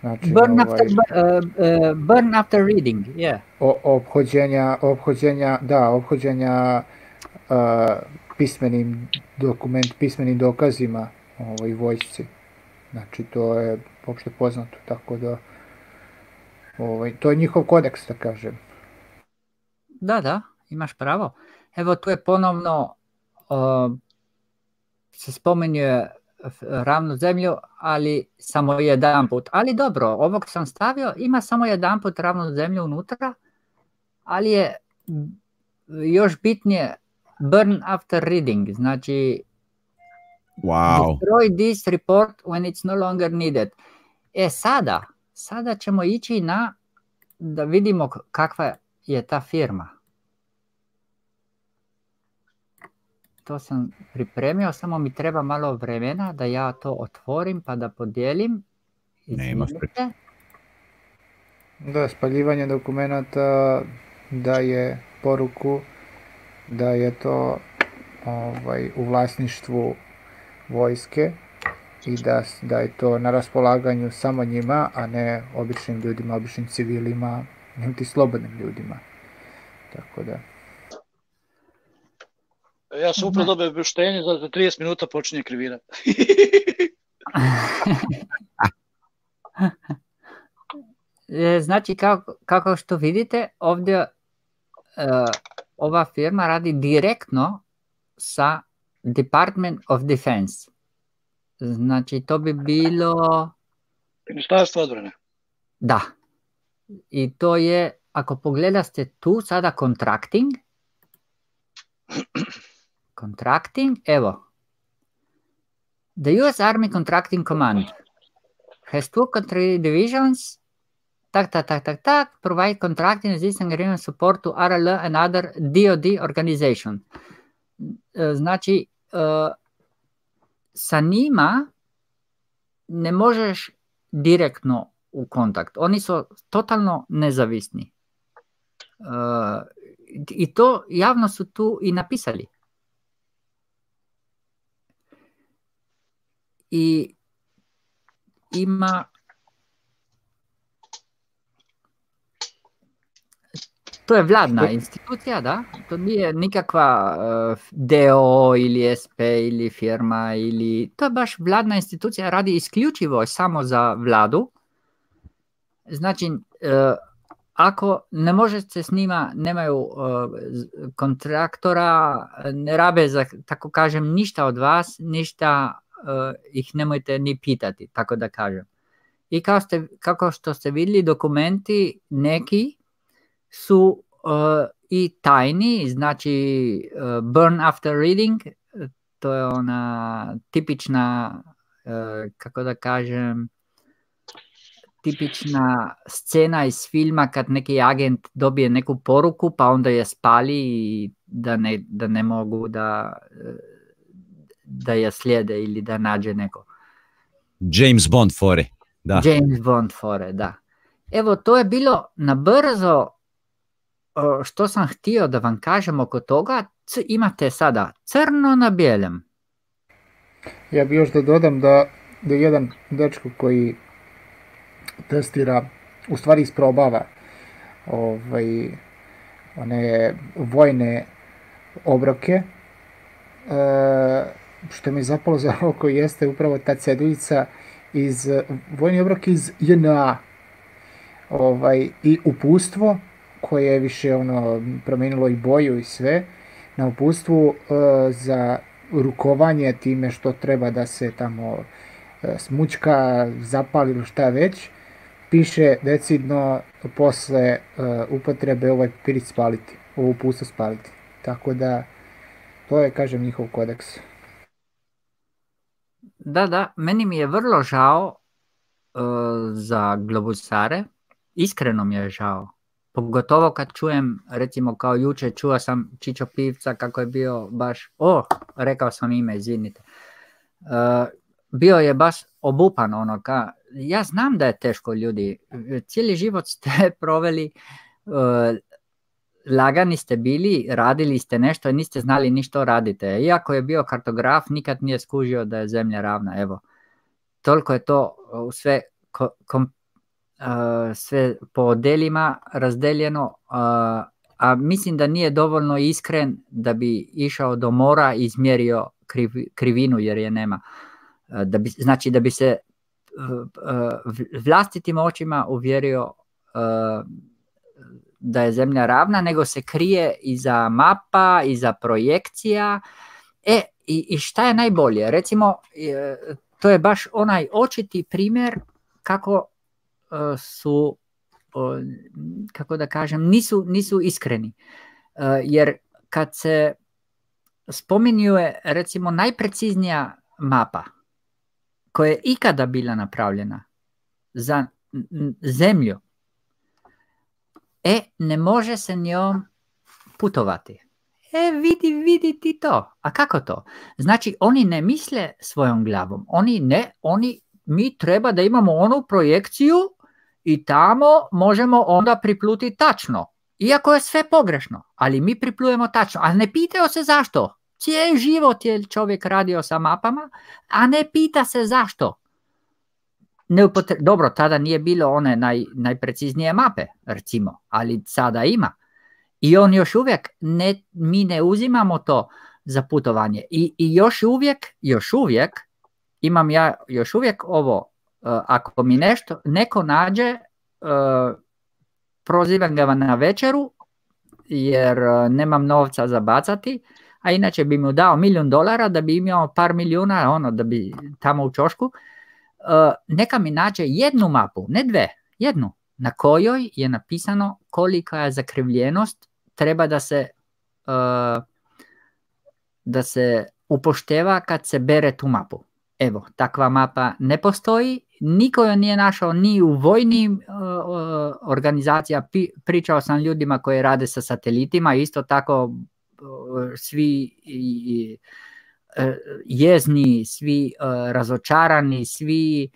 znači, burn, ovaj, after, uh, uh, burn after reading, yeah. O, obhođenja, obhođenja, da, obhođenja uh, pismenim dokument, pismenim dokazima ovoj vojsci. Znači, to je uopšte poznato, tako da Ovaj, to je njihov kodeks, da kažem. Da, da, imaš pravo. Evo tu je ponovno uh, se spomenuje ravnu zemlju, ali samo jedan put. Ali dobro, ovog sam stavio, ima samo jedan put ravnu zemlju unutra, ali je još bitnije burn after reading, znači wow. destroy this report when it's no longer needed. E sada, Sada ćemo ići na da vidimo kakva je ta firma. To sam pripremio, samo mi treba malo vremena da ja to otvorim pa da podijelim. Nema Da, spaljivanje dokumenta daje poruku da je to ovaj, u vlasništvu vojske i da, da je to na raspolaganju samo njima, a ne običnim ljudima, običnim civilima nego ti slobodnim ljudima. Tako da. Ja sam upravo dobio objuštenje da za 30 minuta počinje krivina. [LAUGHS] E, znači, kako, kako što vidite, ovdje uh, ova firma radi direktno sa Department of Defense. Znači, to bi bilo... Ministarstvo odbrane. Da. I to je, ako pogledaste tu sada contracting, contracting, evo, The US Army Contracting Command has two country divisions, tak, tak, tak, tak, tak, provide contracting assistance agreement support to RL and other DOD organization. Znači, sa njima ne možeš direktno u kontakt. Oni su totalno nezavisni. I to javno su tu i napisali. I ima To je vladna institucija, da? To nije nikakva uh, DO ili SP ili firma ili... To je baš vladna institucija, radi isključivo samo za vladu. Znači, uh, ako ne možete s njima, nemaju uh, kontraktora, ne rabe za, tako kažem, ništa od vas, ništa ih nemojte ni pitati, tako da kažem. I kao ste, kako što ste vidjeli, dokumenti neki su uh, i tajni, znači uh, burn after reading, to je ona tipična, kako da kažem, tipična scena iz filma kad neki agent dobije neku poruku pa onda je spali i da ne, da ne mogu da, da je slijede ili da nađe neko. James Bond fore. Da. James Bond fore, da. Evo, to je bilo na brzo što sam htio da vam kažem oko toga, imate sada crno na bijelem. Ja bih još da dodam da, da jedan dečko koji testira, u stvari isprobava ovaj, one vojne obroke, e, što mi zapalo za oko jeste upravo ta ceduljica iz vojni obrok iz JNA ovaj, i upustvo koje je više ono promenilo i boju i sve na upustvu e, za rukovanje time što treba da se tamo e, smučka, zapali ili šta već, piše decidno posle e, upotrebe ovaj pirit spaliti, ovo upustvo spaliti. Tako da to je, kažem, njihov kodeks. Da, da, meni mi je vrlo žao uh, za globusare, iskreno mi je žao Pogotovo kad čujem, recimo kao juče, čuo sam Čičo Pivca kako je bio baš, o, rekao sam ime, izvinite. Uh, bio je baš obupan ono, ka, ja znam da je teško ljudi, cijeli život ste [LAUGHS] proveli, uh, lagani ste bili, radili ste nešto niste znali ni što radite. Iako je bio kartograf, nikad nije skužio da je zemlja ravna, evo. Toliko je to sve kom, sve po odelima razdeljeno, a mislim da nije dovoljno iskren da bi išao do mora i izmjerio krivinu jer je nema. Da bi, znači da bi se vlastitim očima uvjerio da je zemlja ravna, nego se krije iza mapa, iza projekcija. E, i, i šta je najbolje? Recimo, to je baš onaj očiti primjer kako E, su, kako da kažem, nisu, nisu iskreni. E, jer kad se spominjuje recimo najpreciznija mapa koja je ikada bila napravljena za zemlju, e, ne može se njom putovati. E, vidi, vidi ti to. A kako to? Znači, oni ne misle svojom glavom. Oni ne, oni, mi treba da imamo onu projekciju i tamo možemo onda pripluti tačno. Iako je sve pogrešno, ali mi priplujemo tačno. A ne pitaju se zašto. Cijeli život je čovjek radio sa mapama, a ne pita se zašto. Ne upotre... dobro, tada nije bilo one naj, najpreciznije mape, recimo, ali sada ima. I on još uvijek, ne, mi ne uzimamo to za putovanje. I, I još uvijek, još uvijek, imam ja još uvijek ovo, uh, ako mi nešto, neko nađe, uh, prozivam ga na večeru, jer uh, nemam novca za bacati, a inače bi mu dao milijun dolara da bi imao par milijuna, ono, da bi tamo u čošku, neka mi nađe jednu mapu, ne dve, jednu, na kojoj je napisano kolika je zakrivljenost treba da se da se upošteva kad se bere tu mapu. Evo, takva mapa ne postoji, niko je nije našao ni u vojnim uh, organizacija, pričao sam ljudima koji rade sa satelitima, isto tako uh, svi i, jezni, svi uh, razočarani, svi,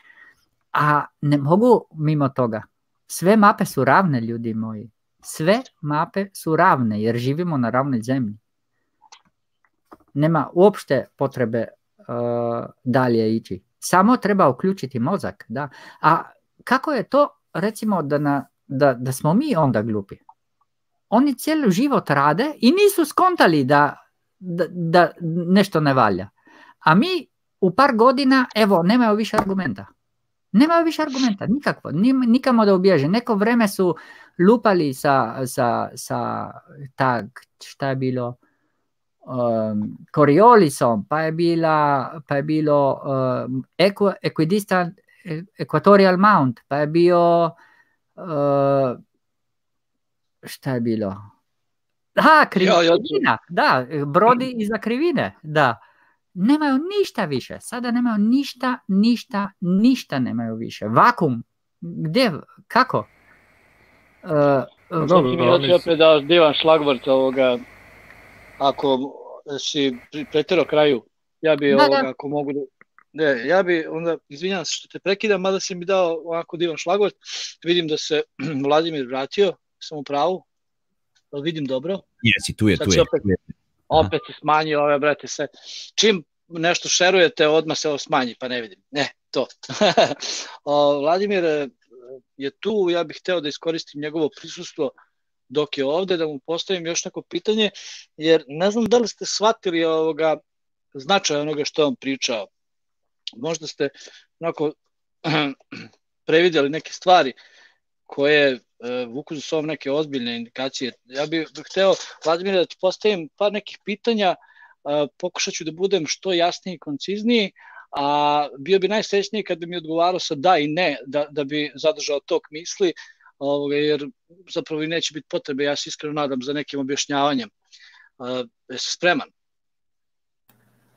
a ne mogu mimo toga. Sve mape su ravne, ljudi moji. Sve mape su ravne, jer živimo na ravnoj zemlji. Nema uopšte potrebe uh, dalje ići. Samo treba uključiti mozak. Da. A kako je to, recimo, da, na, da, da smo mi onda glupi? Oni cijeli život rade i nisu skontali da, da, da nešto ne valja. A mi u par godina, evo, nemaju više argumenta. Nemaju više argumenta, nikakvo, nikamo da ubježe. Neko vreme su lupali sa, sa, sa tag, šta je bilo, um, Coriolisom, pa je, bila, pa je bilo um, equ, equidistant Equatorial Mount, pa je bio uh, šta je bilo? Ha, krivina, da, brodi iza krivine, da. Nemaju ništa više, sada nemaju ništa, ništa, ništa nemaju više. Vakum, gdje, kako? Uh, dobro, mi je opet dao divan šlagvrt ovoga, ako si pretjerao kraju, ja bi da, ovoga, da. ako mogu da... Ne, ja bi, onda, izvinjam se što te prekidam, mada si mi dao ovako divan šlagvrt, vidim da se [CLEARS THROAT] Vladimir vratio, sam u pravu, da vidim dobro. Jesi, tu je, Sad tu je. Opet, opet se smanjio ove, brate, sve. Čim nešto šerujete, odmah se ovo smanji, pa ne vidim. Ne, to. [LAUGHS] o, Vladimir e, je tu, ja bih hteo da iskoristim njegovo prisustvo dok je ovde, da mu postavim još neko pitanje, jer ne znam da li ste shvatili ovoga značaj onoga što on pričao. Možda ste onako [CLEARS THROAT] previdjeli neke stvari koje e, vuku za sobom neke ozbiljne indikacije. Ja bih hteo, Vladimir, da ti postavim par nekih pitanja, pokušat ću da budem što jasniji i koncizniji, a bio bi najsrećniji kad bi mi odgovarao sa da i ne, da, da bi zadržao tok misli, ovoga, jer zapravo i neće biti potrebe, ja se iskreno nadam, za nekim objašnjavanjem. Uh, jesi spreman?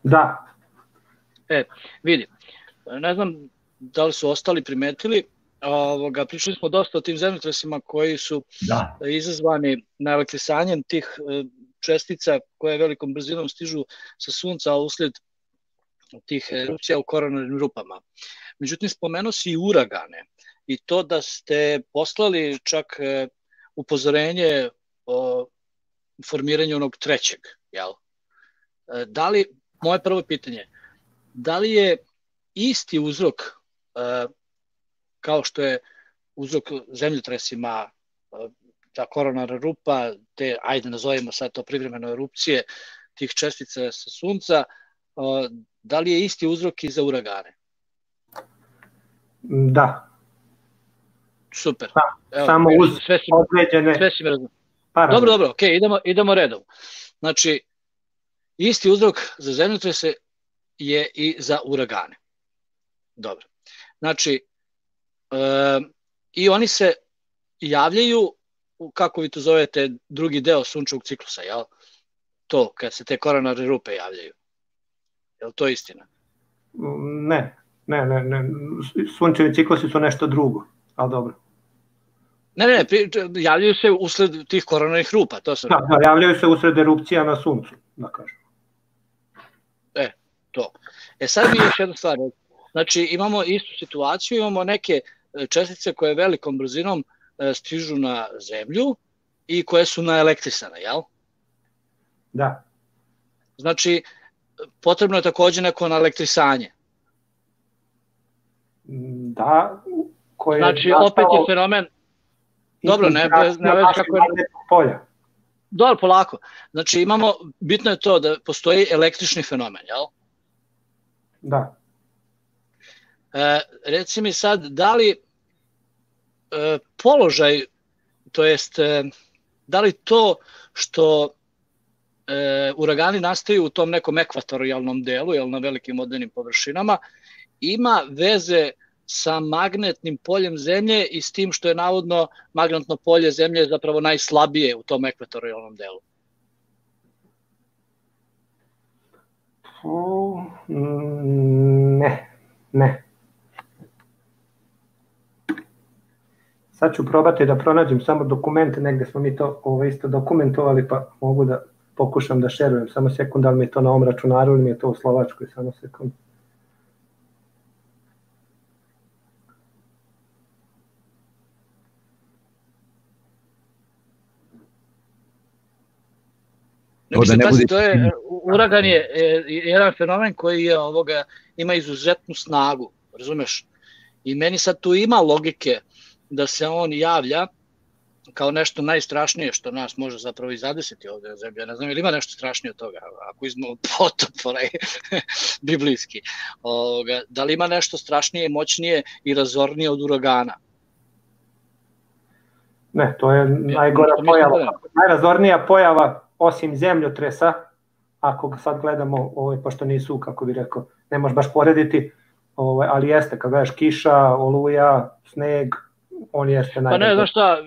Da. E, vidi, ne znam da li su ostali primetili, ovoga, pričali smo dosta o tim zemljotresima koji su da. izazvani na elektrisanjem tih e, čestica koje velikom brzinom stižu sa sunca usled tih erupcija u koronarnim rupama. Međutim, spomenuo si i uragane i to da ste poslali čak e, upozorenje o formiranju onog trećeg, jel? E, da li, moje prvo pitanje, da li je isti uzrok kao što je uzrok zemljotresima, ta koronarna rupa, te, ajde nazovimo sad to privremeno erupcije tih čestica sa sunca, da li je isti uzrok i za uragane? Da. Super. Da, Evo, samo uz sve si, određene... Sve si Dobro, dobro, ok, idemo, idemo redom. Znači, isti uzrok za zemljotrese je i za uragane. Dobro. Znači, E, I oni se javljaju, kako vi to zovete, drugi deo sunčevog ciklusa, jel? To, kad se te koronarne rupe javljaju. Je li to istina? Ne, ne, ne, ne. Sunčevi ciklusi su nešto drugo, ali dobro. Ne, ne, ne, javljaju se usled tih koronarnih rupa, to sam... Da, da, javljaju se usled erupcija na suncu, da kažem. E, to. E sad mi još jedna stvar. Znači, imamo istu situaciju, imamo neke čestice koje velikom brzinom e, stižu na zemlju i koje su naelektrisane, jel? Da. Znači, potrebno je takođe neko naelektrisanje. Da, koje Znači, nastalo opet je fenomen, dobro, ne, bez, ne vezi kako je, polja. dobro, polako. Znači, imamo, bitno je to da postoji električni fenomen, jel? Da. E, reci mi sad, da li e, položaj, to jest, e, da li to što e, uragani nastaju u tom nekom ekvatorijalnom delu, jel, na velikim vodenim površinama, ima veze sa magnetnim poljem zemlje i s tim što je navodno magnetno polje zemlje zapravo najslabije u tom ekvatorijalnom delu. Mm, Ne, ne. Sad ću probati da pronađem samo dokumente, negde smo mi to ovo isto dokumentovali, pa mogu da pokušam da šerujem. Samo sekund, da li mi je to na ovom računaru ili mi je to u Slovačkoj, samo sekund. Da ne bude- to je, uragan je e, jedan fenomen koji je ovoga, ima izuzetnu snagu, razumeš? I meni sad tu ima logike da se on javlja kao nešto najstrašnije što nas može zapravo i zadesiti ovde na zemlji. Ja ne znam, ili ima nešto strašnije od toga, ako izmemo potop [LAUGHS] onaj biblijski. Ovoga, da li ima nešto strašnije, moćnije i razornije od uragana? Ne, to je najgora mislim pojava. da. Najrazornija pojava osim zemljotresa, ako ga sad gledamo, ovaj, pošto nisu, kako bi rekao, ne možeš baš porediti, ovaj, ali jeste, kad gledaš kiša, oluja, sneg, on jeste Pa najgora. ne, znaš šta,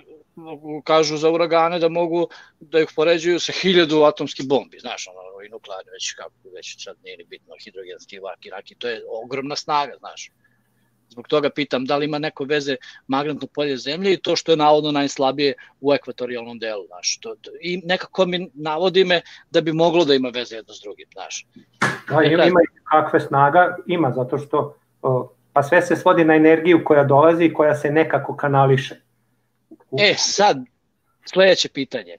kažu za uragane da mogu da ih poređuju sa hiljadu atomskih bombi, znaš, ono, i nuklearni, već kako, već sad nije ni bitno, hidrogenski, vaki, raki, to je ogromna snaga, znaš. Zbog toga pitam da li ima neko veze magnetno polje zemlje i to što je navodno najslabije u ekvatorijalnom delu, znaš. To, to, I nekako mi navodi me da bi moglo da ima veze jedno s drugim, znaš. Da, ima, ima i kakve snaga, ima, zato što o, pa sve se svodi na energiju koja dolazi i koja se nekako kanališe. E, sad, sledeće pitanje.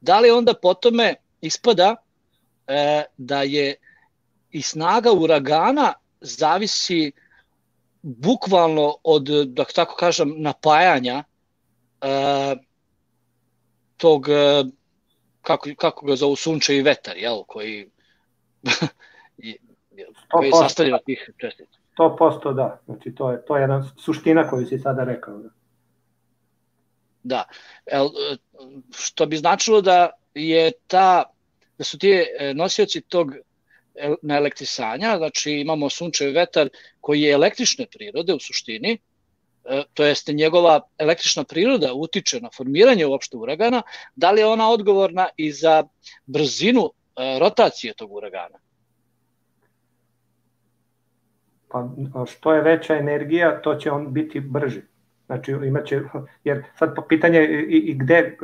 Da li onda po tome ispada e, da je i snaga uragana zavisi bukvalno od, da tako kažem, napajanja e, tog, e, kako, kako ga zovu, sunče i vetar, jel, koji, [LAUGHS] koji je 100%. sastavljen od tih čestica. 100% da, znači to je, to je jedna suština koju si sada rekao. Da. Da. El, što bi značilo da je ta da su ti e, nosioci tog na elektrisanja, znači imamo sunčevi vetar koji je električne prirode u suštini, e, to jeste njegova električna priroda utiče na formiranje uopšte uragana, da li je ona odgovorna i za brzinu e, rotacije tog uragana? Pa što je veća energija, to će on biti brži. Znači imaće, jer sad pitanje je i, i gde, eh,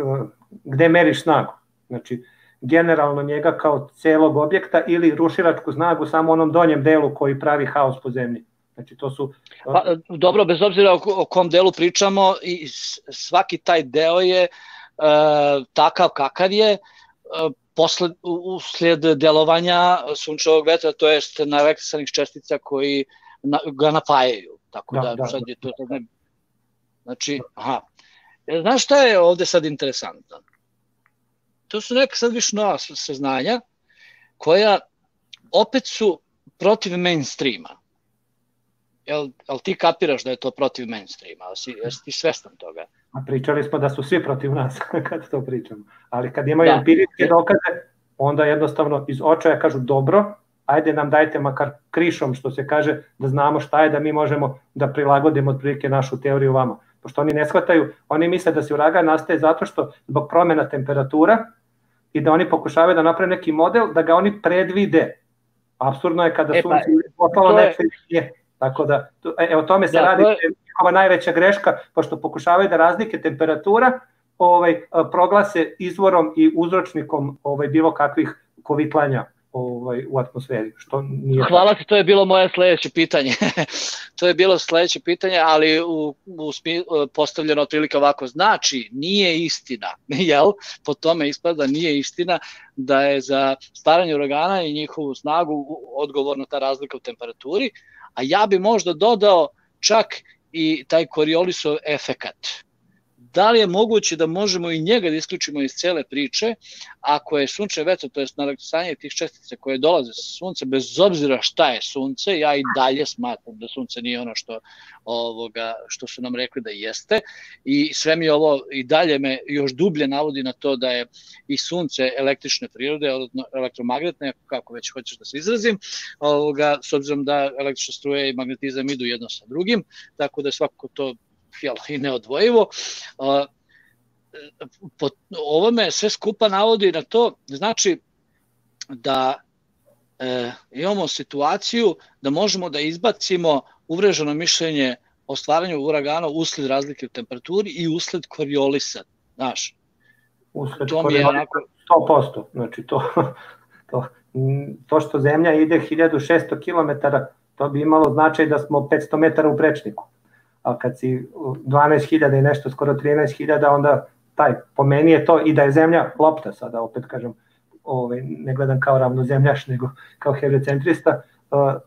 gde meriš snagu. Znači generalno njega kao celog objekta ili rušilačku snagu samo onom donjem delu koji pravi haos po zemlji. Znači to su... Pa, e, dobro, bez obzira o, o kom delu pričamo, i svaki taj deo je e, takav kakav je, e, posle, u- usled delovanja sunčevog vetra, to jest na elektrisanih čestica koji na, ga napajaju. Tako Da, da, da, sad da. je to sad ne... Znači, aha. E, Znaš šta je ovde sad interesantno? To su neka sad više nova saznanja koja opet su protiv mainstreama. Jel, jel ti kapiraš da je to protiv mainstreama? Jel si, jesi ti svestan toga? A pričali smo da su svi protiv nas [LAUGHS] kad to pričamo. Ali kad imaju Da. empirijske dokaze, onda jednostavno iz očaja kažu dobro, ajde nam dajte makar krišom što se kaže da znamo šta je da mi možemo da prilagodimo otprilike našu teoriju vama. Pošto oni ne shvataju, oni misle da se uragan nastaje zato što zbog promena temperatura i da oni pokušavaju da naprave neki model da ga oni predvide. Absurdno je kada E, pa, sunce to je- nešto. Tako da, to, e, o tome se Da, radi, to je- najveća greška, pošto pokušavaju da razlike temperatura ovaj, a, proglase izvorom i uzročnikom ovaj, bilo kakvih kovitlanja ovaj, u atmosferi, što nije... Hvala ti, to je bilo moje sledeće pitanje. [LAUGHS] to je bilo sledeće pitanje, ali u, u smi, postavljeno otprilike ovako. Znači, nije istina, [LAUGHS] jel? Po tome ispada nije istina da je za staranje uragana i njihovu snagu odgovorna ta razlika u temperaturi, a ja bi možda dodao čak i taj Coriolisov efekat da li je moguće da možemo i njega da isključimo iz cele priče, ako je sunče veto, to je nalektisanje tih čestica koje dolaze sa sunca, bez obzira šta je sunce, ja i dalje smatram da sunce nije ono što, ovoga, što su nam rekli da jeste. I sve mi ovo i dalje me još dublje navodi na to da je i sunce električne prirode, elektromagnetne, kako već hoćeš da se izrazim, ovoga, s obzirom da električna struje i magnetizam idu jedno sa drugim, tako da je svakako to jel, i neodvojivo. Po ovome sve skupa navodi na to, znači da e, imamo situaciju da možemo da izbacimo uvreženo mišljenje o stvaranju uragana usled razlike u temperaturi i usled koriolisa, znaš. Usled to koriolisa onako... 100%, znači to, [LAUGHS] to, to što zemlja ide 1600 km, to bi imalo značaj da smo 500 metara u prečniku a kad si 12.000 i nešto, skoro 13.000, onda taj, po meni je to i da je zemlja lopta sada, opet kažem, ovaj, ne gledam kao ravnozemljaš, nego kao heliocentrista,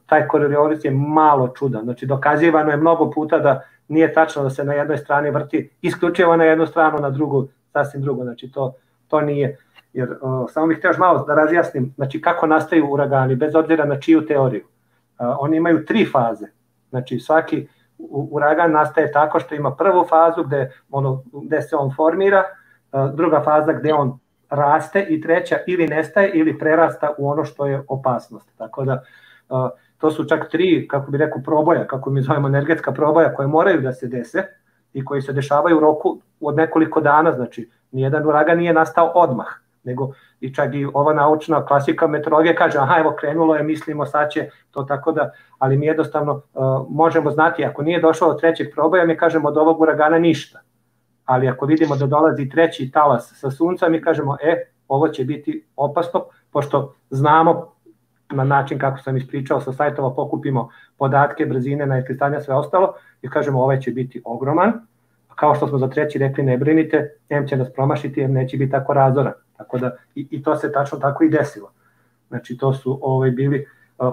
taj koriolis je malo čudan. Znači, dokazivano je mnogo puta da nije tačno da se na jednoj strani vrti isključivo na jednu stranu, na drugu sasvim drugo. Znači, to, to nije. Jer uh, samo bih htio malo da razjasnim, znači kako nastaju uragani, bez obzira na čiju teoriju. Uh, oni imaju tri faze. Znači, svaki uragan nastaje tako što ima prvu fazu gde, ono, gde se on formira, druga faza gde on raste i treća ili nestaje ili prerasta u ono što je opasnost. Tako da to su čak tri, kako bi rekao, proboja, kako mi zovemo energetska proboja koje moraju da se dese i koji se dešavaju u roku od nekoliko dana, znači nijedan uragan nije nastao odmah, nego i čak i ova naučna klasika meteorologije kaže aha evo krenulo je, mislimo sad će to tako da, ali mi jednostavno uh, možemo znati ako nije došlo do trećeg proboja mi kažemo od ovog uragana ništa, ali ako vidimo da dolazi treći talas sa sunca mi kažemo e ovo će biti opasno pošto znamo na način kako sam ispričao sa sajtova pokupimo podatke, brzine, najkristanja, sve ostalo i kažemo ovaj će biti ogroman, kao što smo za treći rekli ne brinite, M će nas promašiti jer neće biti tako razoran. Tako da i, i to se tačno tako i desilo. Znači to su ovaj bili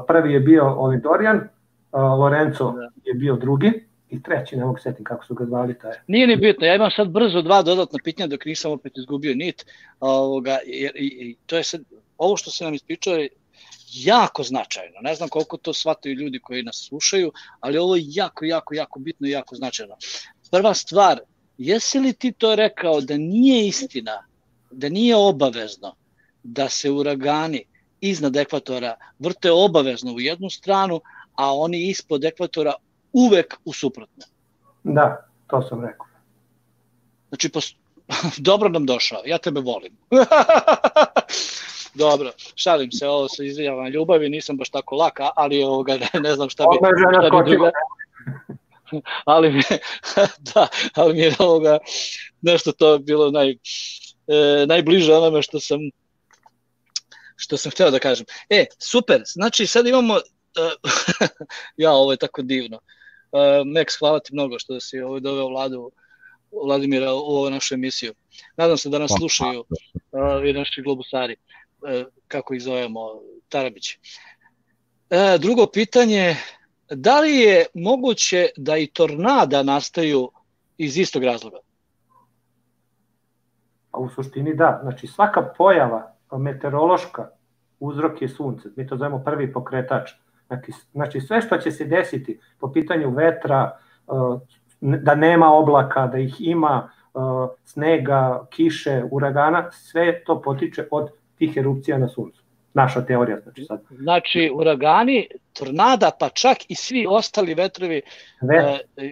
prvi je bio ovaj Dorian, Lorenzo da. je bio drugi i treći, ne mogu setim kako su ga zvali taj. Nije ni bitno, ja imam sad brzo dva dodatna pitanja dok nisam opet izgubio nit. Ovoga, jer, i, i, to je sad, ovo što se nam ispričao je jako značajno. Ne znam koliko to shvataju ljudi koji nas slušaju, ali ovo je jako, jako, jako bitno i jako značajno. Prva stvar, jesi li ti to rekao da nije istina da nije obavezno da se uragani iznad ekvatora vrte obavezno u jednu stranu, a oni ispod ekvatora uvek u suprotno. Da, to sam rekao. Znači, pos... [LAUGHS] dobro nam došao, ja tebe volim. [LAUGHS] Dobro, šalim se, ovo se izvijava ljubavi, nisam baš tako laka, ali ovoga, ne, [LAUGHS] ne znam šta bi, šta bi druga... ali mi, da, ali mi je ovoga, nešto to bilo naj, e, najbliže onome što sam što sam hteo da kažem. E, super, znači sad imamo, uh, [LAUGHS] ja, ovo je tako divno. Uh, Max, hvala ti mnogo što si ovo doveo Vladu, Vladimira u ovu našu emisiju. Nadam se da nas slušaju uh, i naši globusari, uh, kako ih zovemo, Tarabići. Uh, drugo pitanje, da li je moguće da i tornada nastaju iz istog razloga? A u suštini da, znači svaka pojava meteorološka uzrok je sunce, mi to zovemo prvi pokretač. Znači, znači sve što će se desiti po pitanju vetra, uh, da nema oblaka, da ih ima, uh, snega, kiše, uragana, sve to potiče od tih erupcija na suncu. Naša teorija znači sad. Znači uragani, tornada, pa čak i svi ostali vetrovi, Vet. uh,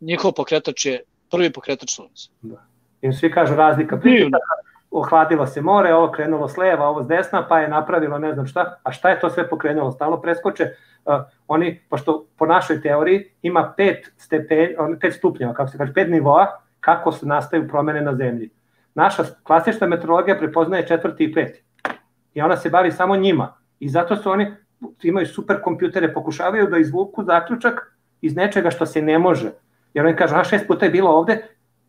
njihov pokretač je prvi pokretač sunca. Da. I svi kažu razlika pritisaka, ohladilo se more, ovo krenulo s leva, ovo s desna, pa je napravilo ne znam šta, a šta je to sve pokrenulo, stalo preskoče, uh, oni, pošto po našoj teoriji ima pet, stepen, pet stupnjeva, kako se kaže, pet nivoa, kako se nastaju promene na zemlji. Naša klasična meteorologija prepoznaje četvrti i peti. I ona se bavi samo njima. I zato su oni, imaju super kompjutere, pokušavaju da izvuku zaključak iz nečega što se ne može. Jer oni kažu, a šest puta je bilo ovde,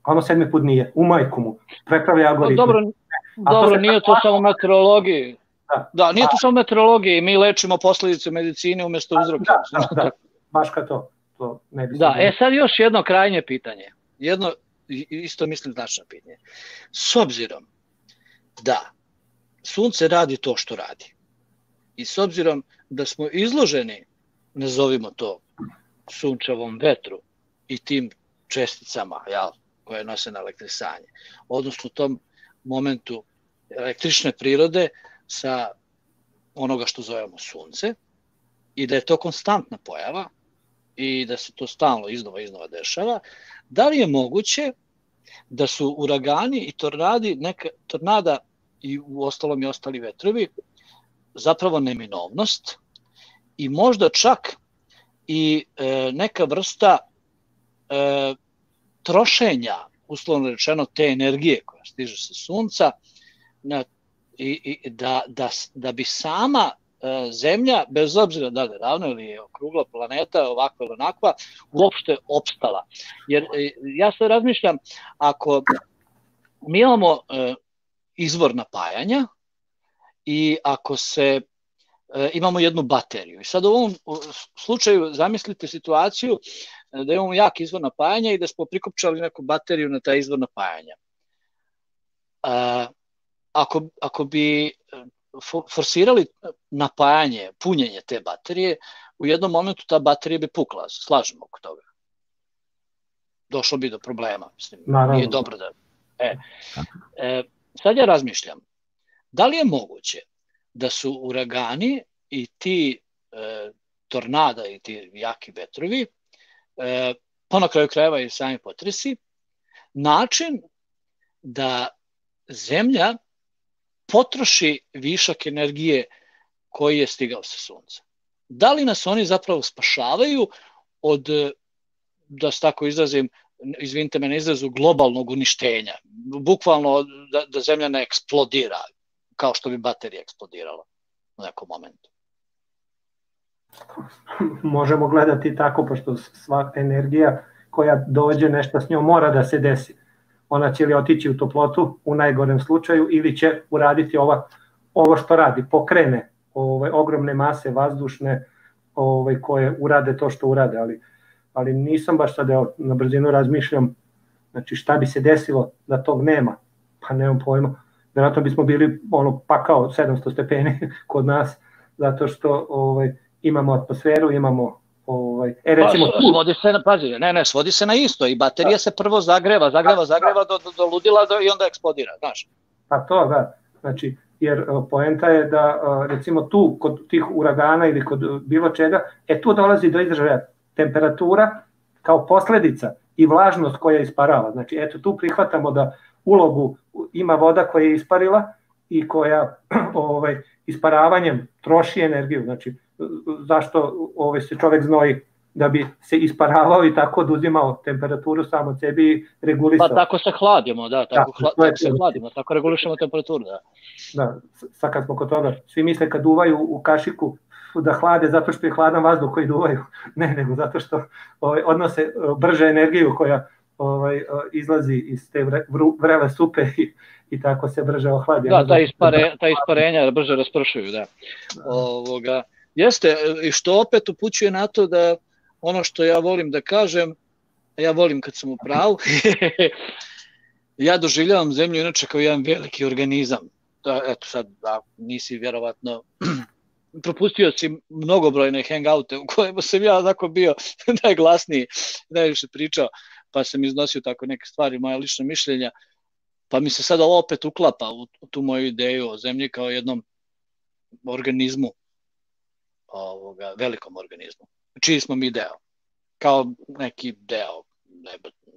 ono sedmi put nije, u majku mu, prepravlja algoritm. No, dobro, dobro to nije to samo meteorologiji. Da, da nije to samo meteorologija mi lečimo posledice medicine umesto uzroka. Da, [LAUGHS] da, da, baš ka to. to ne bi Da, e sad još jedno krajnje pitanje. Jedno, isto mislim značno pitanje. S obzirom da sunce radi to što radi i s obzirom da smo izloženi, nazovimo to, sunčevom vetru i tim česticama ja, koje nose na elektrisanje, odnosno tom momentu električne prirode sa onoga što zovemo sunce i da je to konstantna pojava i da se to stalno iznova iznova dešava, da li je moguće da su uragani i tornadi, neka, tornada i u ostalom i ostali vetrovi zapravo neminovnost i možda čak i e, neka vrsta e, trošenja, uslovno rečeno, te energije koja stiže sa sunca, na, i, i da, da, da bi sama e, Zemlja, bez obzira da li je ravna ili je okrugla planeta, ovakva ili onakva, uopšte opstala. Jer e, ja se razmišljam, ako mi imamo e, izvor napajanja i ako se e, imamo jednu bateriju. I sad u ovom slučaju zamislite situaciju da imamo jak izvor napajanja i da smo prikupčali neku bateriju na taj izvor napajanja. E, ako, ako bi forsirali napajanje, punjenje te baterije, u jednom momentu ta baterija bi pukla, slažemo oko toga. Došlo bi do problema, mislim, Naravno. nije dobro da... E, e, sad ja razmišljam, da li je moguće da su uragani i ti e, tornada i ti jaki vetrovi, pa na kraju krajeva i sami potresi, način da zemlja potroši višak energije koji je stigao sa sunca. Da li nas oni zapravo spašavaju od, da se tako izrazim, izvinite me na izrazu, globalnog uništenja. Bukvalno da, da zemlja ne eksplodira, kao što bi baterija eksplodirala u nekom momentu. [LAUGHS] Možemo gledati tako, pošto sva energija koja dođe, nešto s njom mora da se desi. Ona će li otići u toplotu u najgorem slučaju ili će uraditi ova, ovo što radi, pokrene ove, ogromne mase vazdušne ove, koje urade to što urade, ali, ali nisam baš sad evo, na brzinu razmišljam znači šta bi se desilo da tog nema, pa nemam pojma. Verovatno bismo bili ono pakao 700 stepeni [LAUGHS] kod nas zato što ovaj imamo atmosferu, imamo ovaj e recimo pa, svodi se na pazi, ne ne, svodi se na isto i baterija da. se prvo zagreva, zagreva, zagreva do, do, do ludila do, i onda eksplodira, znaš. Pa to da. Znači jer poenta je da recimo tu kod tih uragana ili kod bilo čega, e tu dolazi do izražaja temperatura kao posledica i vlažnost koja isparava. Znači eto tu prihvatamo da ulogu ima voda koja je isparila i koja [CLEARS THROAT] ovaj, isparavanjem troši energiju. Znači, zašto ovaj, se čovek znoji da bi se isparavao i tako oduzimao temperaturu samo od sebi i regulisao. Pa tako se hladimo, da, tako, da, hla, tako se hladimo, tako regulišemo temperaturu, da. Da, sad kad smo kod toga, svi misle kad duvaju u kašiku da hlade zato što je hladan vazduh koji duvaju, [LAUGHS] ne, nego zato što ovaj, odnose brže energiju koja ovaj, izlazi iz te vrele supe i, i tako se brže ohladi. Da, ta, ispare, ta isparenja brže raspršuju, da. Ovoga, jeste, i što opet upućuje na to da ono što ja volim da kažem, ja volim kad sam u pravu, [LAUGHS] ja doživljavam zemlju inače kao jedan veliki organizam. Da, eto sad, da, nisi vjerovatno [CLEARS THROAT] propustio si mnogobrojne hangoute u kojima sam ja tako bio [LAUGHS] najglasniji, najviše pričao pa sam iznosio tako neke stvari, moja lična mišljenja, pa mi se sada ovo opet uklapa u tu moju ideju o zemlji kao jednom organizmu, ovoga, velikom organizmu, čiji smo mi deo, kao neki deo,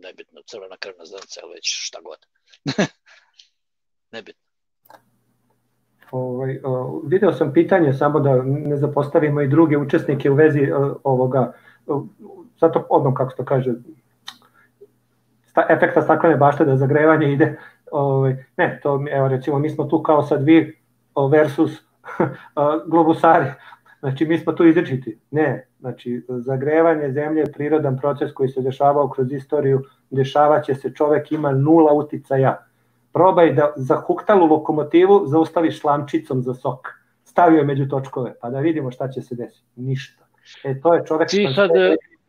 nebitno, crvena krvna zrnca već šta god. [LAUGHS] nebitno. Ovaj, video sam pitanje, samo da ne zapostavimo i druge učesnike u vezi ovoga, zato odmah kako se to kaže, sta, efekta staklene bašte da zagrevanje ide, ovaj, ne, to, evo recimo, mi smo tu kao sad vi versus [LAUGHS] globusari, znači mi smo tu izrečiti, ne, znači zagrevanje zemlje je prirodan proces koji se dešavao kroz istoriju, dešavaće se, čovek ima nula uticaja, probaj da za huktalu lokomotivu zaustaviš šlamčicom za sok, stavio je među točkove, pa da vidimo šta će se desiti, ništa. E, to je čovek... Sad,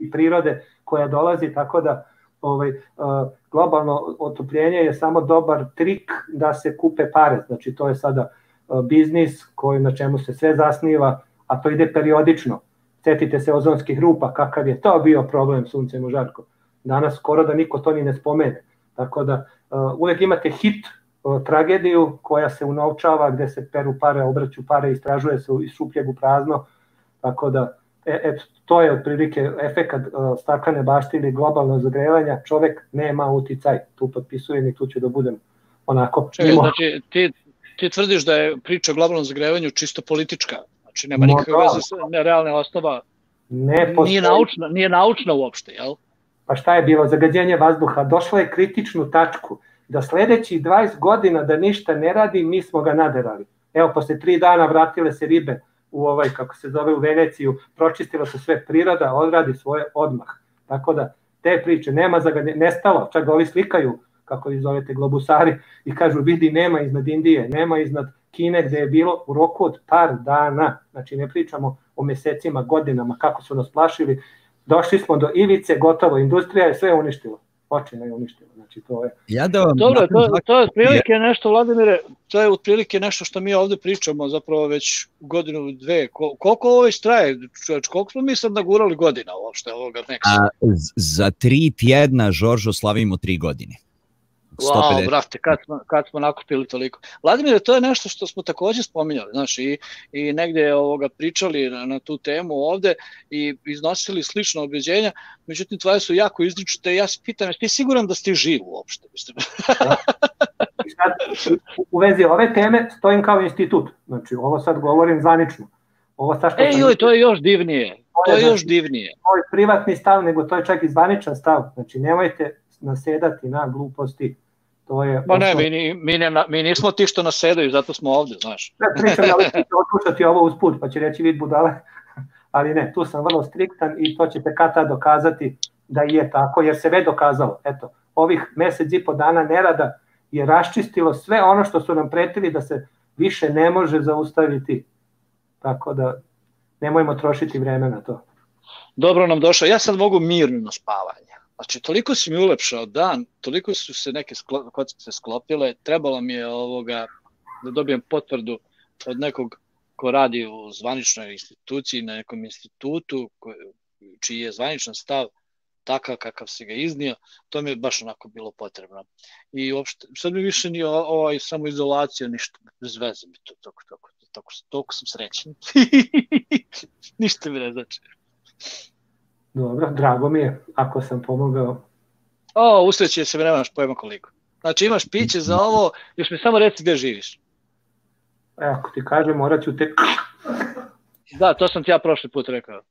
i prirode koja dolazi, tako da ovaj, globalno otopljenje je samo dobar trik da se kupe pare, znači to je sada biznis koji, na čemu se sve zasniva, a to ide periodično. Setite se ozonskih rupa, kakav je to bio problem suncem u žarku. Danas skoro da niko to ni ne spomene. Tako da uvek imate hit tragediju koja se unovčava, gde se peru pare, obraću pare, istražuje se iz šupljeg u prazno, tako da e, et, to je otprilike efekat staklene bašte ili globalno zagrevanja, čovek nema uticaj, tu potpisujem i tu ću da budem onako. Čekaj, znači ti, ti tvrdiš da je priča o globalnom zagrevanju čisto politička, znači nema nikakve veze sa realne osnova, ne postoji. nije naučna, nije naučna uopšte, jel? Pa šta je bilo? Zagađenje vazduha. Došlo je kritičnu tačku da sledećih 20 godina da ništa ne radi, mi smo ga naderali. Evo, posle tri dana vratile se ribe u ovaj, kako se zove, u Veneciju, pročistilo se sve priroda, odradi svoje odmah. Tako da, te priče, nema zagađenja, nestalo, čak ovi slikaju, kako ih zovete, globusari, i kažu, vidi, nema iznad Indije, nema iznad Kine, gde je bilo u roku od par dana, znači ne pričamo o mesecima, godinama, kako su nas plašili, došli smo do ivice, gotovo, industrija je sve uništila počne je uništila. Znači, to je... Ja da vam Dobro, to, to je otprilike nešto, Vladimire, to je otprilike nešto što mi ovde pričamo zapravo već godinu, dve. Koliko ovo već traje? Čovječ, koliko smo mi sad nagurali godina uopšte ovoga Neksa? za tri tjedna, Žoržo, slavimo tri godine. 150. Wow, brate, kad smo, kad smo nakupili toliko. Vladimir, to je nešto što smo takođe spominjali, znaš, i, i negde ovoga pričali na, na tu temu ovde i iznosili slično objeđenja, međutim, tvoje su jako izričite ja se pitam, jesi ti siguran da ste živ uopšte? Da. sad, u vezi ove teme stojim kao institut, znači ovo sad govorim zvanično. Ovo sad što e, joj, to je još divnije. To je, još divnije. Ovo je privatni stav, nego to je čak i zvaničan stav. Znači, nemojte nasedati na gluposti. To je Ma ne, mi, mi, ne, mi nismo ti što nasedaju, zato smo ovde, znaš. Ne, pričam, ali ćete otpuštati ovo usput, pa će reći vid budale. [LAUGHS] Ali ne, tu sam vrlo striktan i to ćete kata dokazati da je tako, jer se ve dokazalo. Eto, ovih mesec i po dana nerada je raščistilo sve ono što su nam pretili da se više ne može zaustaviti. Tako da nemojmo trošiti vreme na to. Dobro nam došao. Ja sad mogu mirno na spavanje. Znači, toliko si mi ulepšao dan, toliko su se neke kockice sklopile, trebalo mi je ovoga da dobijem potvrdu od nekog ko radi u zvaničnoj instituciji, na nekom institutu, ko, čiji je zvaničan stav takav kakav si ga iznio, to mi je baš onako bilo potrebno. I uopšte, sad mi više ni ovaj samo izolacija, ništa, bez veze mi to, toko, toko, toko, toko sam srećen. [LAUGHS] ništa mi ne znači. Dobro, drago mi je ako sam pomogao. O, usreće se, nemaš pojma koliko. Znači imaš piće za ovo, još mi samo reci gde živiš. E, ako ti kažem, morat ću tek... Da, to sam ti ja prošli put rekao.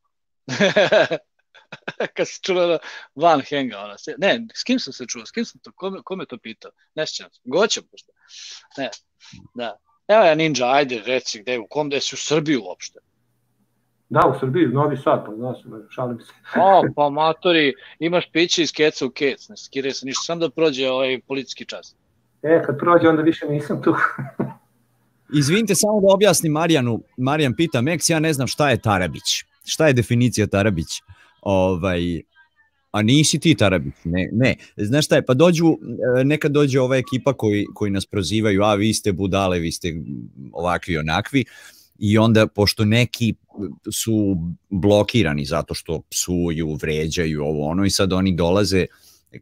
[LAUGHS] Kad se čuo da van henga, ona se... Ne, s kim sam se čuo, s kim sam to, kome, kome to pitao? Ne sjećam se, goćem možda. Ne, da. Evo ja Ninja, ajde reci gde, u kom gde si u Srbiji uopšte. Da, u Srbiji, Novi Sad, pa znaš, šalim se. o, [LAUGHS] pa matori, imaš piće iz keca u kec, ne skire se ništa, sam da prođe ovaj policijski čas. E, kad prođe, onda više nisam tu. [LAUGHS] Izvinite, samo da objasnim Marijanu, Marijan pita Meks, ja ne znam šta je Tarabić. Šta je definicija Tarabić? Ovaj, a nisi ti Tarabić, ne, ne. Znaš šta je, pa dođu, e, nekad dođe ova ekipa koji, koji nas prozivaju, a vi ste budale, vi ste ovakvi onakvi, i onda pošto neki su blokirani zato što psuju, vređaju ovo ono i sad oni dolaze,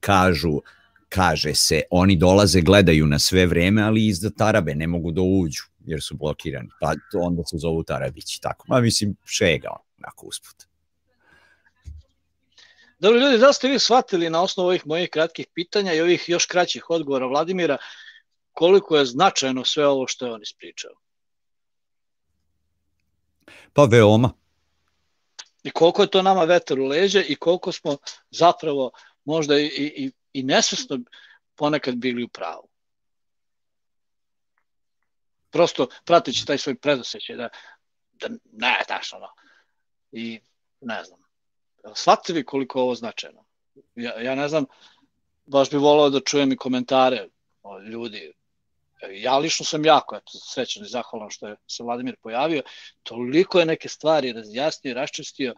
kažu, kaže se, oni dolaze, gledaju na sve vreme, ali iz Tarabe ne mogu da uđu jer su blokirani. Pa onda se zovu Tarabići, tako. Ma mislim, šega onako usput. Dobro ljudi, da ste vi shvatili na osnovu ovih mojih kratkih pitanja i ovih još kraćih odgovora Vladimira koliko je značajno sve ovo što je on ispričao? Pa veoma. I koliko je to nama vetar u leđe i koliko smo zapravo možda i, i, i nesvesno ponekad bili u pravu. Prosto prateći taj svoj predosećaj da, da ne, daš ono. I ne znam. Shvatite vi koliko je ovo značajno? Ja, ja ne znam, baš bi volao da čujem i komentare od ljudi ja lično sam jako eto, srećan i zahvalan što je se Vladimir pojavio. Toliko je neke stvari razjasnio, raščistio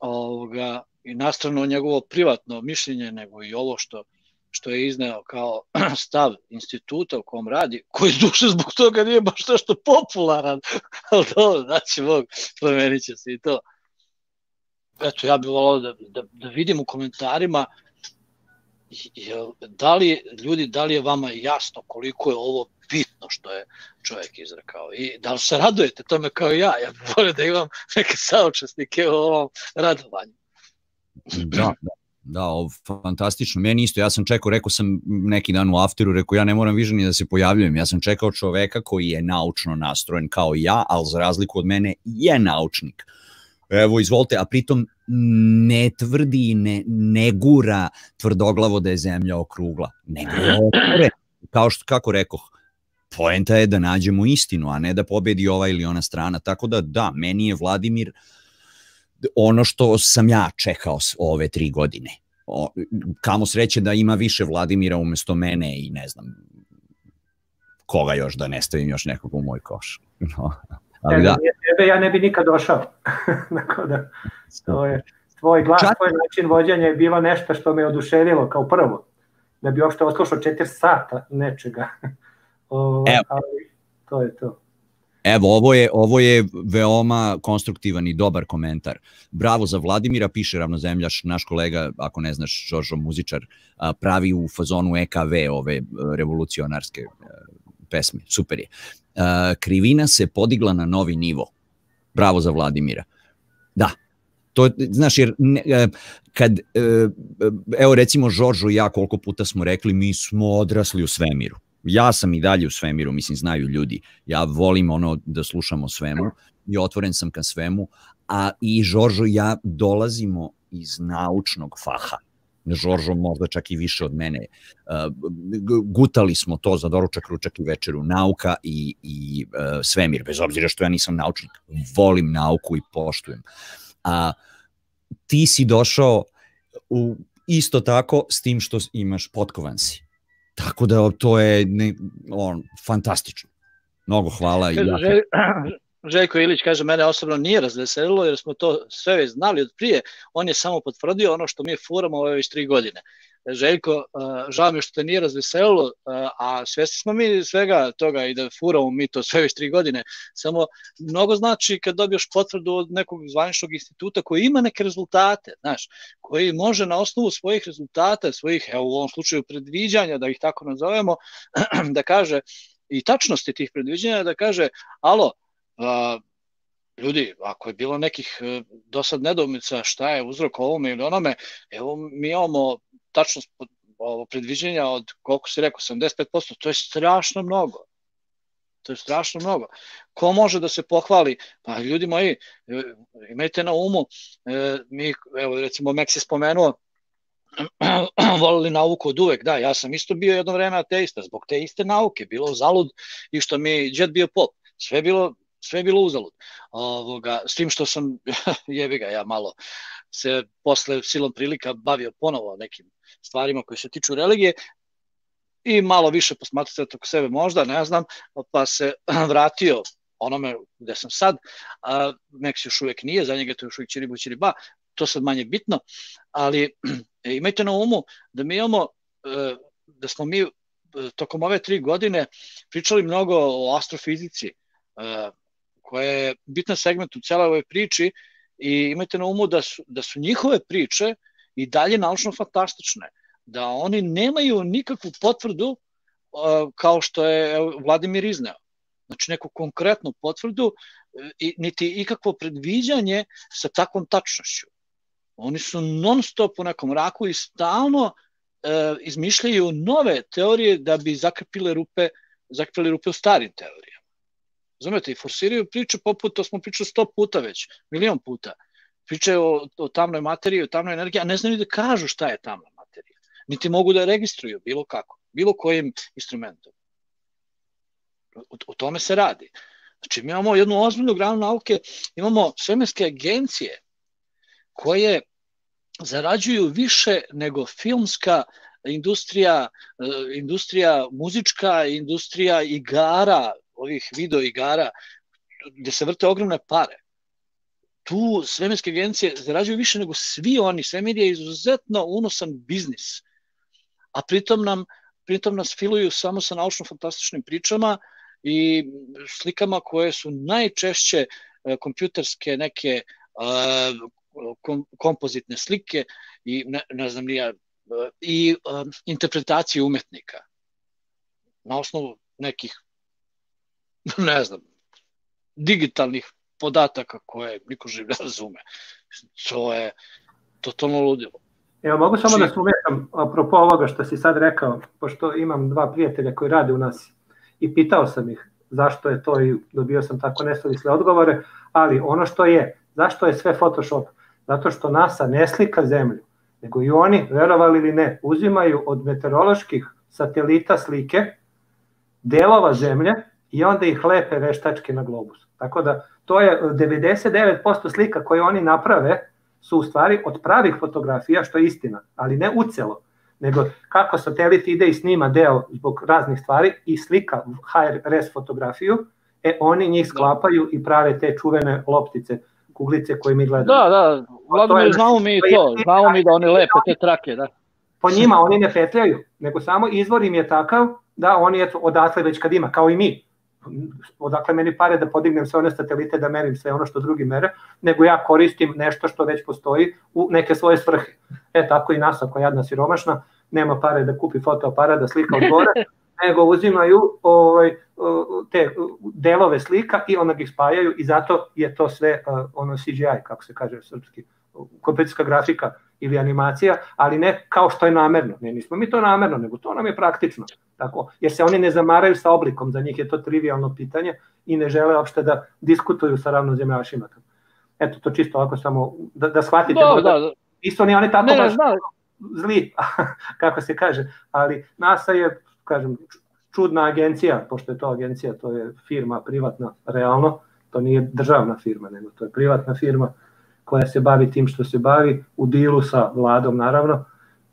ovoga, i nastrano njegovo privatno mišljenje, nego i ovo što što je izneo kao [CLEARS THROAT] stav instituta u kom radi, koji duše zbog toga nije baš nešto popularan, [LAUGHS] ali dobro, znači Bog, promenit će se i to. Eto, ja bih volao da, da, da vidim u komentarima da li, ljudi, da li je vama jasno koliko je ovo bitno što je čovjek izrekao i da li se radujete tome kao ja, ja volio da imam neke saučesnike u ovom radovanju. Da, da. Da, ovo, fantastično. Meni isto, ja sam čekao, rekao sam neki dan u afteru, rekao ja ne moram više ni da se pojavljujem. Ja sam čekao čoveka koji je naučno nastrojen kao ja, ali za razliku od mene je naučnik. Evo, izvolite, a pritom ne tvrdi i ne, ne gura tvrdoglavo da je zemlja okrugla. Nego je kao što, kako rekoh, poenta je da nađemo istinu, a ne da pobedi ova ili ona strana. Tako da, da, meni je Vladimir ono što sam ja čekao ove tri godine. O, kamo sreće da ima više Vladimira umesto mene i ne znam koga još da ne stavim još nekog u moj koš. [LAUGHS] No, ali da. Tebe ja ne bi nikad došao. [LAUGHS] Tako da, to je, tvoj glas, Čak... tvoj način vođenja je bilo nešto što me oduševilo kao prvo. Da bi uopšte oslušao četiri sata nečega. [LAUGHS] O, Evo. Ali to je to. Evo, ovo je, ovo je veoma konstruktivan i dobar komentar. Bravo za Vladimira, piše ravnozemljaš, naš kolega, ako ne znaš, Žožo muzičar, pravi u fazonu EKV ove e, revolucionarske e, pesme. Super je. Krivina se podigla na novi nivo. Bravo za Vladimira. Da, to, znaš, jer ne, e, kad, evo recimo Žoržo i ja koliko puta smo rekli, mi smo odrasli u svemiru ja sam i dalje u svemiru, mislim, znaju ljudi. Ja volim ono da slušam o svemu i otvoren sam ka svemu, a i Žoržo i ja dolazimo iz naučnog faha. Žoržo možda čak i više od mene. Gutali smo to za doručak, ručak i večeru, nauka i, i uh, svemir, bez obzira što ja nisam naučnik. Volim nauku i poštujem. A ti si došao u, isto tako s tim što imaš potkovan si Tako da to je ne, on, fantastično. Mnogo hvala. i ja... Željko Ilić kaže, mene osobno nije razveselilo jer smo to sve već znali od prije. On je samo potvrdio ono što mi furamo ove već tri godine. Željko, žao mi što te nije razveselilo, a svesni smo mi svega toga i da furamo mi to sve već tri godine. Samo mnogo znači kad dobiješ potvrdu od nekog zvaničnog instituta koji ima neke rezultate, znaš, koji može na osnovu svojih rezultata, svojih, evo u ovom slučaju predviđanja, da ih tako nazovemo, [CLEARS THROAT] da kaže i tačnosti tih predviđanja, da kaže, alo, ljudi, ako je bilo nekih e, dosad nedomica šta je uzrok ovome ili onome, evo mi imamo tačno ovo predviđenja od, koliko si rekao, 75%, to je strašno mnogo. To je strašno mnogo. Ko može da se pohvali? Pa ljudi moji, e, imajte na umu, e, mi, evo recimo Mek se spomenuo, [CLEARS THROAT] volili nauku od uvek, da, ja sam isto bio jedno vreme ateista, zbog te iste nauke, bilo zalud i što mi džet bio pop, sve bilo sve je bilo uzalud. Ovoga, s tim što sam, [LAUGHS] jebi ga, ja malo se posle silom prilika bavio ponovo nekim stvarima koje se tiču religije i malo više posmatrati oko sebe možda, ne znam, pa se [CLEARS THROAT] vratio onome gde sam sad, a Meks još uvek nije, za njega to još uvijek čiribu čiriba, to sad manje bitno, ali [CLEARS THROAT] imajte na umu da mi imamo, e, da smo mi e, tokom ove tri godine pričali mnogo o astrofizici, e, koja je bitan segment u celoj ovoj priči i imajte na umu da su, da su njihove priče i dalje naučno fantastične, da oni nemaju nikakvu potvrdu uh, kao što je Vladimir izneo. Znači neku konkretnu potvrdu uh, i, niti ikakvo predviđanje sa takvom tačnošću. Oni su non stop u nekom raku i stalno uh, izmišljaju nove teorije da bi zakrpile rupe, zakrpile rupe u starim teorijama. Razumete, i forsiraju priče poput, to smo pričali sto puta već, milion puta. Pričaju o, o tamnoj materiji, o tamnoj energiji, a ne znaju da kažu šta je tamna materija. Niti mogu da je registruju bilo kako, bilo kojim instrumentom. O, o tome se radi. Znači, mi imamo jednu ozbiljnu granu nauke, imamo svemirske agencije koje zarađuju više nego filmska industrija, e, industrija muzička, industrija igara, ovih video igara gde se vrte ogromne pare. tu svemirske agencije zarađuju više nego svi oni. Svemir je izuzetno unosan biznis. A pritom nam pritom nas filuju samo sa naučno-fantastičnim pričama i slikama koje su najčešće e, kompjuterske neke kom, kompozitne slike i ne, ne znam nija, e, i interpretacije umetnika na osnovu nekih [LAUGHS] ne znam digitalnih podataka koje niko živ ne razume. To je totalno ludilo. Evo, mogu samo da se umetam apropo ovoga što si sad rekao, pošto imam dva prijatelja koji rade u nas i pitao sam ih zašto je to i dobio sam tako nesuvisle odgovore, ali ono što je, zašto je sve Photoshop? Zato što NASA ne slika zemlju, nego i oni, verovali ili ne, uzimaju od meteoroloških satelita slike delova zemlje i onda ih lepe veštačke na globus. Tako da to je 99% slika koje oni naprave su u stvari od pravih fotografija, što je istina, ali ne ucelo, nego kako satelit ide i snima deo zbog raznih stvari i slika HRS fotografiju, e oni njih sklapaju i prave te čuvene loptice, kuglice koje mi gledamo. Da, da, Vladimir, znamo mi to, znamo mi da oni lepe te trake, da. Po njima oni ne petljaju, nego samo izvor im je takav da oni eto, odatle već kad ima, kao i mi, odakle meni pare da podignem sve one satelite da merim sve ono što drugi mere, nego ja koristim nešto što već postoji u neke svoje svrhe. E tako i NASA koja jadna siromašna, nema pare da kupi fotoaparat da slika od gore, [LAUGHS] nego uzimaju ovaj, te delove slika i onda ih spajaju i zato je to sve ono CGI, kako se kaže srpski, kompeticijska grafika ili animacija, ali ne kao što je namerno. Ne, nismo mi to namerno, nego to nam je praktično. Tako, jer se oni ne zamaraju sa oblikom, za njih je to trivialno pitanje i ne žele uopšte da diskutuju sa ravnozemljašima. Eto, to čisto ovako samo da, da shvatite. Da, da, da. Nisu ni oni tako ne, baš ne, zli, [LAUGHS] kako se kaže, ali NASA je, kažem, čudna agencija, pošto je to agencija, to je firma privatna, realno, to nije državna firma, nego to je privatna firma koja se bavi tim što se bavi, u dilu sa vladom naravno,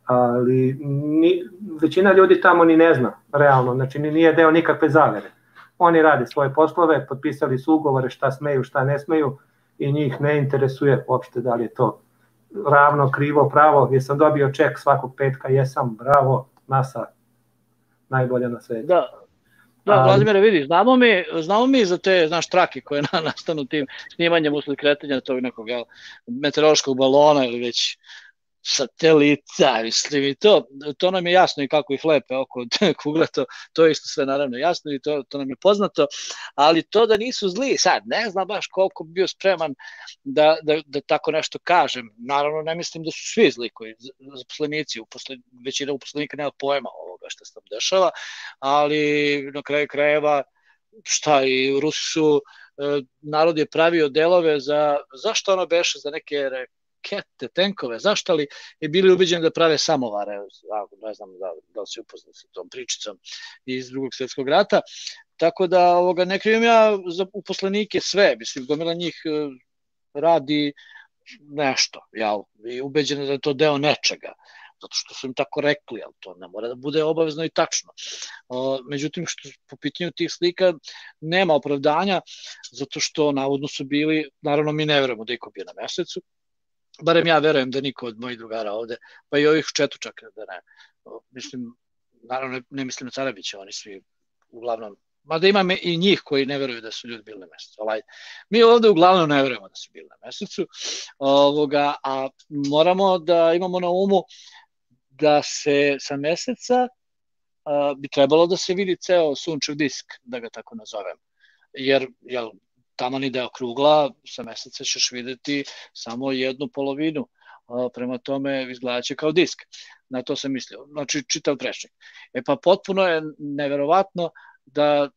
ali ni, većina ljudi tamo ni ne zna, realno, znači nije deo nikakve zavere. Oni rade svoje poslove, potpisali su ugovore šta smeju, šta ne smeju i njih ne interesuje uopšte da li je to ravno, krivo, pravo, jesam dobio ček svakog petka, jesam, bravo, NASA, najbolja na svetu. Da, Da, Vladimire, vidi, znamo mi, znamo mi za te, znaš, trake koje [LAUGHS] na, nastanu tim snimanjem usled kretanja tog nekog jel, meteorološkog balona ili već satelita, mislim i to, to nam je jasno i kako ih lepe oko [LAUGHS] kugle, to, to je isto sve naravno jasno i to, to nam je poznato, ali to da nisu zli, sad ne znam baš koliko bi bio spreman da, da, da tako nešto kažem, naravno ne mislim da su svi zli koji zaposlenici, uposle, većina uposlenika nema pojma ovoga što se tam dešava, ali na kraju krajeva šta i Rusi su e, narod je pravio delove za, zašto ono beše za neke rakete, tenkove, zašto li je bili ubeđeni da prave samovare, ne znam da, da li se upoznat sa tom pričicom iz drugog svetskog rata, tako da ovoga, ne krivim ja za uposlenike sve, mislim, gomila njih e, radi nešto, ja, i ubeđena da je to deo nečega, zato što su im tako rekli, ali to ne mora da bude obavezno i tačno. Međutim, što po pitanju tih slika nema opravdanja, zato što navodno su bili, naravno mi ne verujemo da iko bio na mesecu, barem ja verujem da niko od mojih drugara ovde, pa i ovih četučaka da ne. Mislim, naravno ne mislim na Carabića, oni svi uglavnom Mada ima i njih koji ne veruju da su ljudi bili na mesecu. Mi ovde uglavnom ne verujemo da su bili na mesecu, ovoga, a moramo da imamo na umu da se sa meseca a, bi trebalo da se vidi ceo sunčev disk, da ga tako nazovem. Jer, jel, tamani deo krugla, sa meseca ćeš videti samo jednu polovinu, prema tome izgledaće kao disk. Na to sam mislio, znači čitav prečnik. E pa potpuno je neverovatno da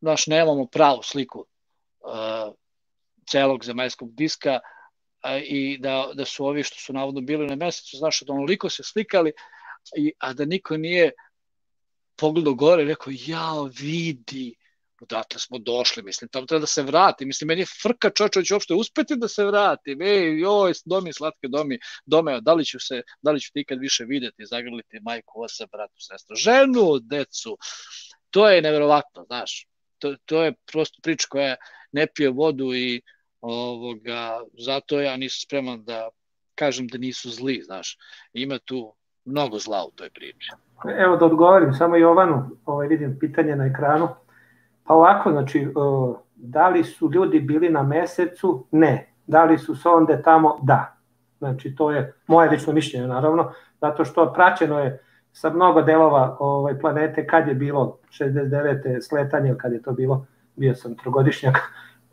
naš nemamo pravu sliku uh, celog zemaljskog diska uh, i da, da su ovi što su navodno bili na mesecu, znaš, da onoliko se slikali, i, a da niko nije pogledao gore i rekao, jao, vidi, odatle smo došli, mislim, tamo treba da se vrati, mislim, meni je frka čoče, će uopšte uspeti da se vrati, ej, joj, domi, slatke domi, dome, da li ću se, da li ću ti ikad više videti, zagrliti majku, osa, bratu, sestru, ženu, decu, to je neverovatno, znaš, to, to je prosto priča koja ne pije vodu i Ovoga, zato ja nisam spreman da kažem da nisu zli, znaš. Ima tu mnogo zla u toj priči. Evo da odgovorim samo Jovanu, ovaj, vidim pitanje na ekranu. Pa ovako, znači, da li su ljudi bili na mesecu? Ne. Da li su sonde tamo? Da. Znači, to je moje lično mišljenje, naravno, zato što praćeno je sa mnogo delova ovaj, planete kad je bilo 69. sletanje, kad je to bilo, bio sam trogodišnjak,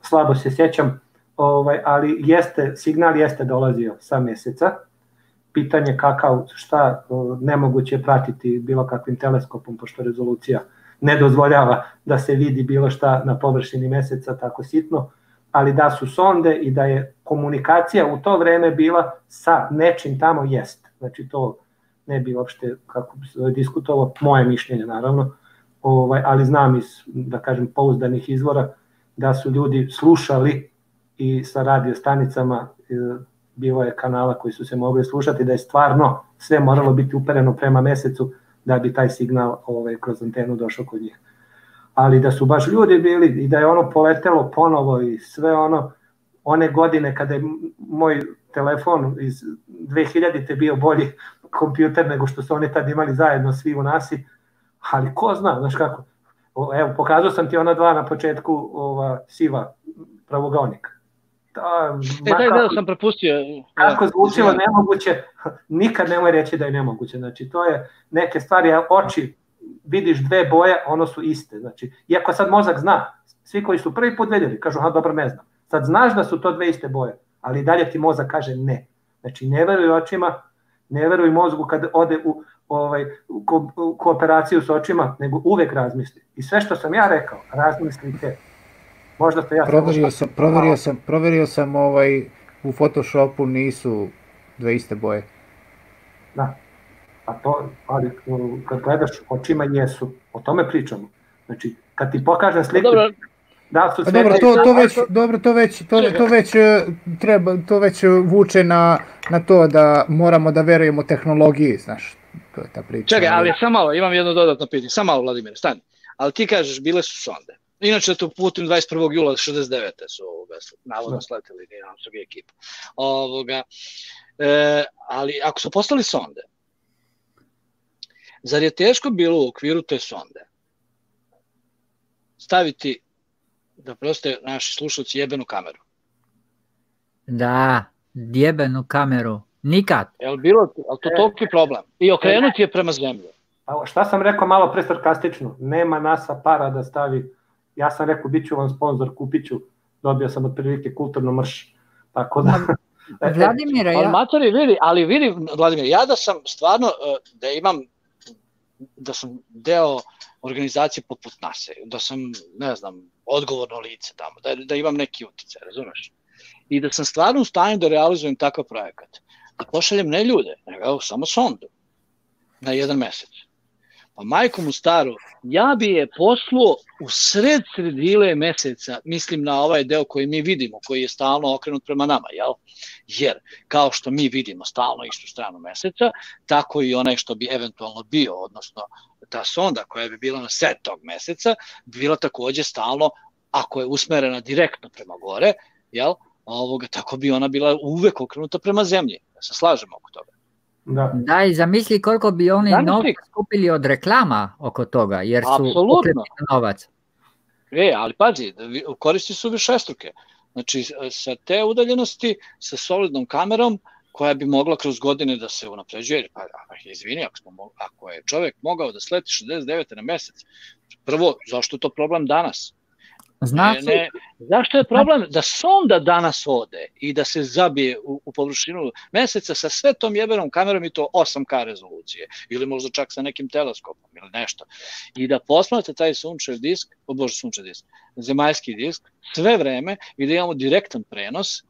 slabo se sjećam, ovaj, ali jeste, signal jeste dolazio sa meseca, pitanje kakav, šta nemoguće pratiti bilo kakvim teleskopom, pošto rezolucija ne dozvoljava da se vidi bilo šta na površini meseca tako sitno, ali da su sonde i da je komunikacija u to vreme bila sa nečim tamo jest. Znači to ne bi uopšte kako bi se diskutovalo, moje mišljenje naravno, ovaj, ali znam iz, da kažem, pouzdanih izvora da su ljudi slušali i sa radio stanicama e, bilo je kanala koji su se mogli slušati da je stvarno sve moralo biti upereno prema mesecu da bi taj signal ovaj, kroz antenu došao kod njih. Ali da su baš ljudi bili i da je ono poletelo ponovo i sve ono, one godine kada je moj telefon iz 2000. te bio bolji [LAUGHS] kompjuter nego što su oni tad imali zajedno svi u nasi, ali ko zna, znaš kako, evo, pokazao sam ti ona dva na početku ova, siva pravogonika. Da, e, taj deo sam propustio. Kako zvučilo nemoguće, [LAUGHS] nikad nemoj reći da je nemoguće. Znači, to je neke stvari, oči, vidiš dve boje, ono su iste. Znači, iako sad mozak zna, svi koji su prvi put vidjeli, kažu, aha, dobro, ne znam. Sad znaš da su to dve iste boje, ali dalje ti mozak kaže ne. Znači, ne veruj očima, ne veruj mozgu kad ode u, ovaj, ko, u kooperaciju s očima, nego uvek razmisli. I sve što sam ja rekao, razmislite Možda ste ja proverio sam, proverio sam, proverio sam ovaj u Photoshopu nisu dve iste boje. Da. A to, ali kad gledaš očima jesu, o tome pričamo. Znači, kad ti pokažem sliku, dobro. da su sve... Dobro, to, to već, dobro, to već, to, to već e, treba, to već vuče na, na to da moramo da verujemo tehnologiji, znaš, to je ta priča. Čekaj, ali samo malo, imam jedno dodatno pitanje, samo malo, Vladimir, stani. Ali ti kažeš, bile su sonde. Inače, to putem 21. jula 69. su ovoga, navodno da. sletili Nijanskog ekipa. Ovoga, e, ali ako su postali sonde, zar je teško bilo u okviru te sonde staviti, da proste naši slušalci, jebenu kameru? Da, jebenu kameru. Nikad. Je li bilo, je li to toliki problem? I okrenuti je prema zemlji. A šta sam rekao malo pre sarkastično? Nema NASA para da stavi ja sam rekao, bit ću vam sponsor, kupit ću, dobio sam otprilike kulturno mrš, tako da... Vladimira, ja... Ali matori, vidi, ali vidi, Vladimir, ja da sam stvarno, e, da imam, da sam deo organizacije poput NASA, da sam, ne znam, odgovorno lice tamo, da, da imam neki utice, razumeš? I da sam stvarno u stanju da realizujem takav projekat, da pošaljem ne ljude, nego samo sondu na jedan mesec Pa majko mu staru, ja bi je posluo u sred sredile meseca, mislim na ovaj deo koji mi vidimo, koji je stalno okrenut prema nama, jel? Jer, kao što mi vidimo stalno istu stranu meseca, tako i onaj što bi eventualno bio, odnosno ta sonda koja bi bila na sred tog meseca, bila takođe stalno, ako je usmerena direktno prema gore, jel? Ovoga, tako bi ona bila uvek okrenuta prema zemlji. Da se slažemo oko toga. Da. da, i zamisli koliko bi oni novac skupili od reklama oko toga, jer su Apsolutno. novac. E, ali pazi, koristi su višestruke. Znači, sa te udaljenosti, sa solidnom kamerom, koja bi mogla kroz godine da se unapređuje, pa izvini, ako, smo, ako je čovek mogao da sleti 69. na mesec, prvo, zašto je to problem danas? Znači, ne, ne, zašto je problem? Da sonda danas ode i da se zabije u, u površinu meseca sa sve tom jebenom kamerom i to 8K rezolucije ili možda čak sa nekim teleskopom ili nešto. I da posmate taj sunčev disk, o bože sunčev disk, zemaljski disk sve vreme i da imamo direktan prenos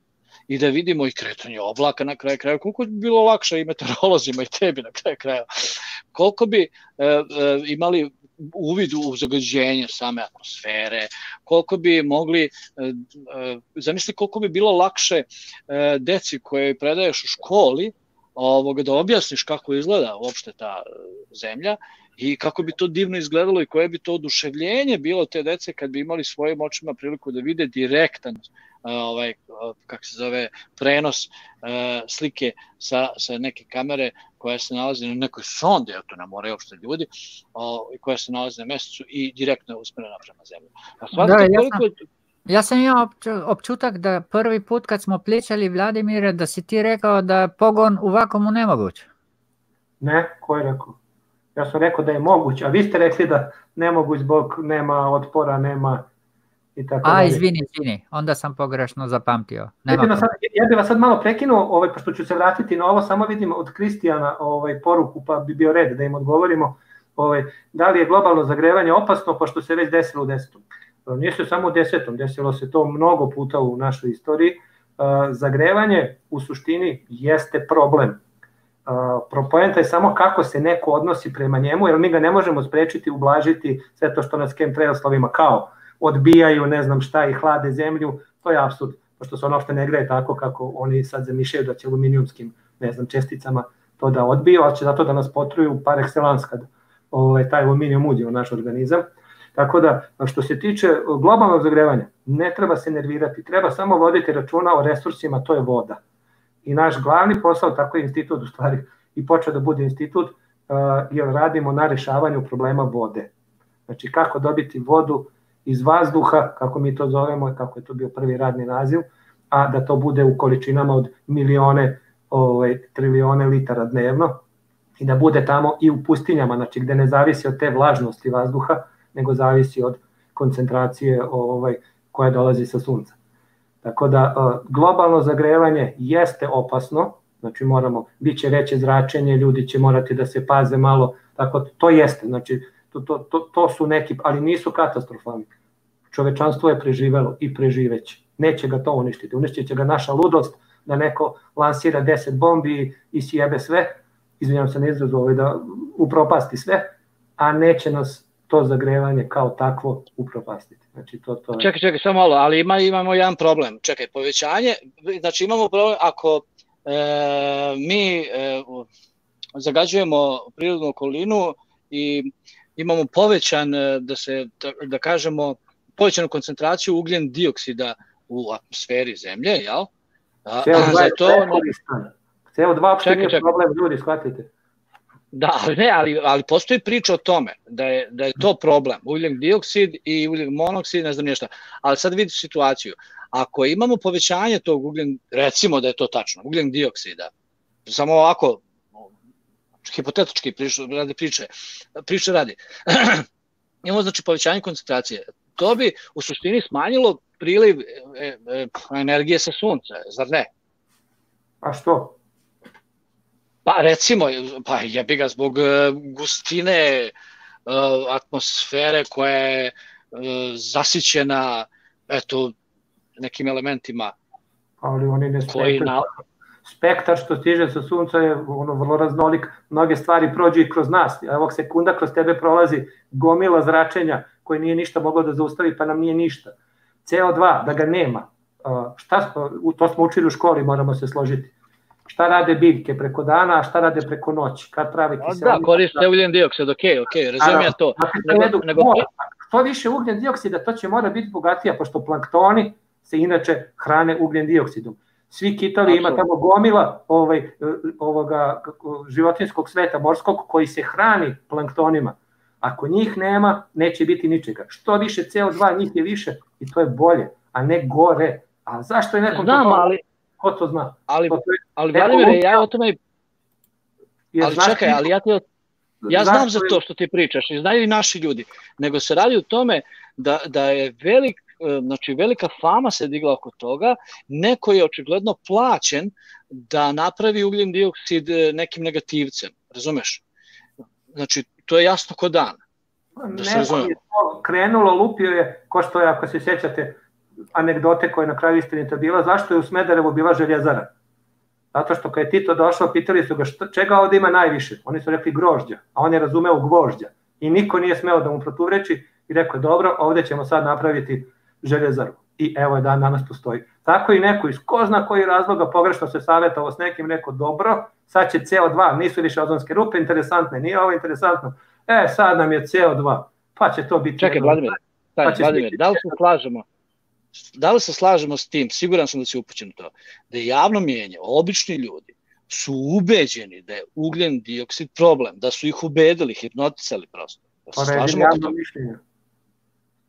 i da vidimo i kretanje oblaka na kraju kraja, koliko bi bilo lakše i meteorolozima i tebi na kraju kraja, koliko bi e, e, imali uvid u zagađenje same atmosfere, koliko bi mogli, e, e, zamisli koliko bi bilo lakše e, deci koje predaješ u školi, ovoga, da objasniš kako izgleda uopšte ta zemlja i kako bi to divno izgledalo i koje bi to oduševljenje bilo te dece kad bi imali svojim očima priliku da vide direktan ovaj, kako se zove, prenos slike sa, sa neke kamere koja se nalazi na nekoj sondi, eto ne moraju uopšte ljudi, o, koja se nalazi na mesecu i direktno je usmerena prema zemlji. A da, ja sam, ja sam imao opčutak da prvi put kad smo pričali Vladimire, da si ti rekao da pogon u vakumu nemoguć. Ne, ko je rekao? Ja sam rekao da je moguć, a vi ste rekli da nemoguć zbog nema otpora, nema i tako A, izvini, izvini, onda sam pogrešno zapamtio. Nema sad, ja bih vas sad malo prekinuo, ovaj, pošto ću se vratiti na ovo, samo vidim od Kristijana ovaj, poruku, pa bi bio red da im odgovorimo. Ovaj, da li je globalno zagrevanje opasno, pošto se već desilo u desetom? Nije se samo u desetom, desilo se to mnogo puta u našoj istoriji. Zagrevanje u suštini jeste problem. Propoenta je samo kako se neko odnosi prema njemu, jer mi ga ne možemo sprečiti, ublažiti sve to što nas chemtrailslovima kao odbijaju, ne znam šta i hlade zemlju, to je apsurd, pošto se ono što ne greje tako kako oni sad zamišljaju da će aluminijumskim, ne znam, česticama to da odbiju, ali će zato da nas potruju par excellence kad ovaj, taj aluminijum uđe u naš organizam. Tako da, što se tiče globalnog zagrevanja, ne treba se nervirati, treba samo voditi računa o resursima, to je voda. I naš glavni posao, tako je institut u stvari i počeo da bude institut, jer radimo na rešavanju problema vode. Znači kako dobiti vodu iz vazduha, kako mi to zovemo, kako je to bio prvi radni naziv, a da to bude u količinama od milione, ovaj, trilione litara dnevno i da bude tamo i u pustinjama, znači gde ne zavisi od te vlažnosti vazduha, nego zavisi od koncentracije ovaj, koja dolazi sa sunca. Tako da globalno zagrevanje jeste opasno, znači moramo, bit će veće zračenje, ljudi će morati da se paze malo, tako to jeste, znači to, to, to, to su neki, ali nisu katastrofalni. Čovečanstvo je preživelo i preživeće. Neće ga to uništiti. Uništit će ga naša ludost da neko lansira 10 bombi i sjebe sve, izvinjam se na izrazu, ovaj, da upropasti sve, a neće nas to zagrevanje kao takvo upropastiti. Znači to to je... Čekaj, čekaj, samo malo, ali ima imamo jedan problem. Čekaj, povećanje, znači imamo problem ako e, mi e, zagađujemo prirodnu okolinu i imamo povećan e, da se da, da kažemo povećanu koncentraciju ugljen dioksida u atmosferi zemlje, jel? A, CO2 za to CO2 uopšte nije problem, ljudi, shvatite. Da, ali ne, ali, ali postoji priča o tome da je, da je to problem, ugljen dioksid i ugljen monoksid, ne znam nešto. Ali sad vidite situaciju. Ako imamo povećanje tog ugljen, recimo da je to tačno, ugljen dioksida, samo ovako, hipotetički priče, radi priče, priče radi, [CLEARS THROAT] imamo znači povećanje koncentracije. To bi u suštini smanjilo priliv e, e, energije sa sunca, zar ne? A što? Pa recimo, pa jebi ga zbog uh, gustine uh, atmosfere koja je zasićena eto nekim elementima ali oni ne koji na... spektar što stiže sa sunca je ono vrlo raznolik, mnoge stvari prođu i kroz nas, a ovog sekunda kroz tebe prolazi gomila zračenja koje nije ništa moglo da zaustavi, pa nam nije ništa. CO2, da ga nema, šta, to smo učili u školi, moramo se složiti šta rade biljke preko dana, a šta rade preko noći, kad pravi kiselinu. Da, koriste ugljen dioksid, ok, ok, razumijem to. Nego, nego... Što više ugljen dioksida, to će mora biti bogatija, pošto planktoni se inače hrane ugljen dioksidom. Svi kitali ima tamo gomila ovaj, ovoga životinskog sveta morskog koji se hrani planktonima. Ako njih nema, neće biti ničega. Što više CO2, njih je više i to je bolje, a ne gore. A zašto je nekom Znam, to... ali, Ko to zna? Ali, ali Vladimire, ja o tome... Ali čekaj, ali ja te... Ja znam za to što ti pričaš i znaju i naši ljudi, nego se radi o tome da, da je velik, znači velika fama se digla oko toga, neko je očigledno plaćen da napravi ugljen dioksid e, nekim negativcem, razumeš? Znači, to je jasno ko dan. Da se neko je to krenulo, lupio je, ko što je, ako se sjećate, anegdote koja je na kraju istinita bila, zašto je u Smederevu bila željezara? Zato što kad je Tito došao, pitali su ga šta, čega ovde ima najviše? Oni su rekli grožđa, a on je razumeo gvožđa. I niko nije smeo da mu protuvreči i rekao je dobro, ovde ćemo sad napraviti željezaru. I evo je dan danas postoji. Tako i neko iz ko zna koji razloga pogrešno se savjetovao s nekim, neko dobro, sad će CO2, nisu više ozonske rupe interesantne, nije ovo interesantno. E, sad nam je CO2, pa će to biti... Čekaj, Vladimir, pa Vladimir, da li se slažemo? da li se slažemo s tim, siguran sam da si upućen to, da je javno mijenje, obični ljudi, su ubeđeni da je ugljen dioksid problem, da su ih ubedili, hipnotisali prosto. Da se slažemo javno mišljenje.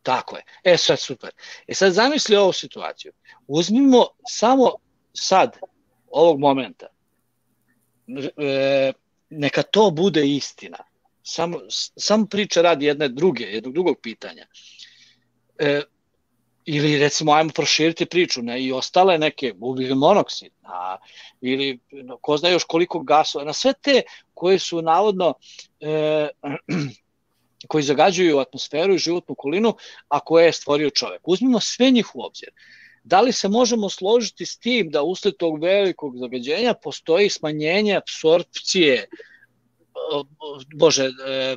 Tako je. E sad super. E sad zamisli ovu situaciju. Uzmimo samo sad, ovog momenta, e, neka to bude istina. Samo, samo priča radi jedne druge, jednog drugog pitanja. E, ili recimo ajmo proširiti priču ne, i ostale neke ugljični monoksid a, ili ko zna još koliko gasova na sve te koje su navodno e, koji zagađuju atmosferu i životnu okolinu, a koje je stvorio čovek. Uzmimo sve njih u obzir. Da li se možemo složiti s tim da usled tog velikog zagađenja postoji smanjenje apsorpcije bože, e,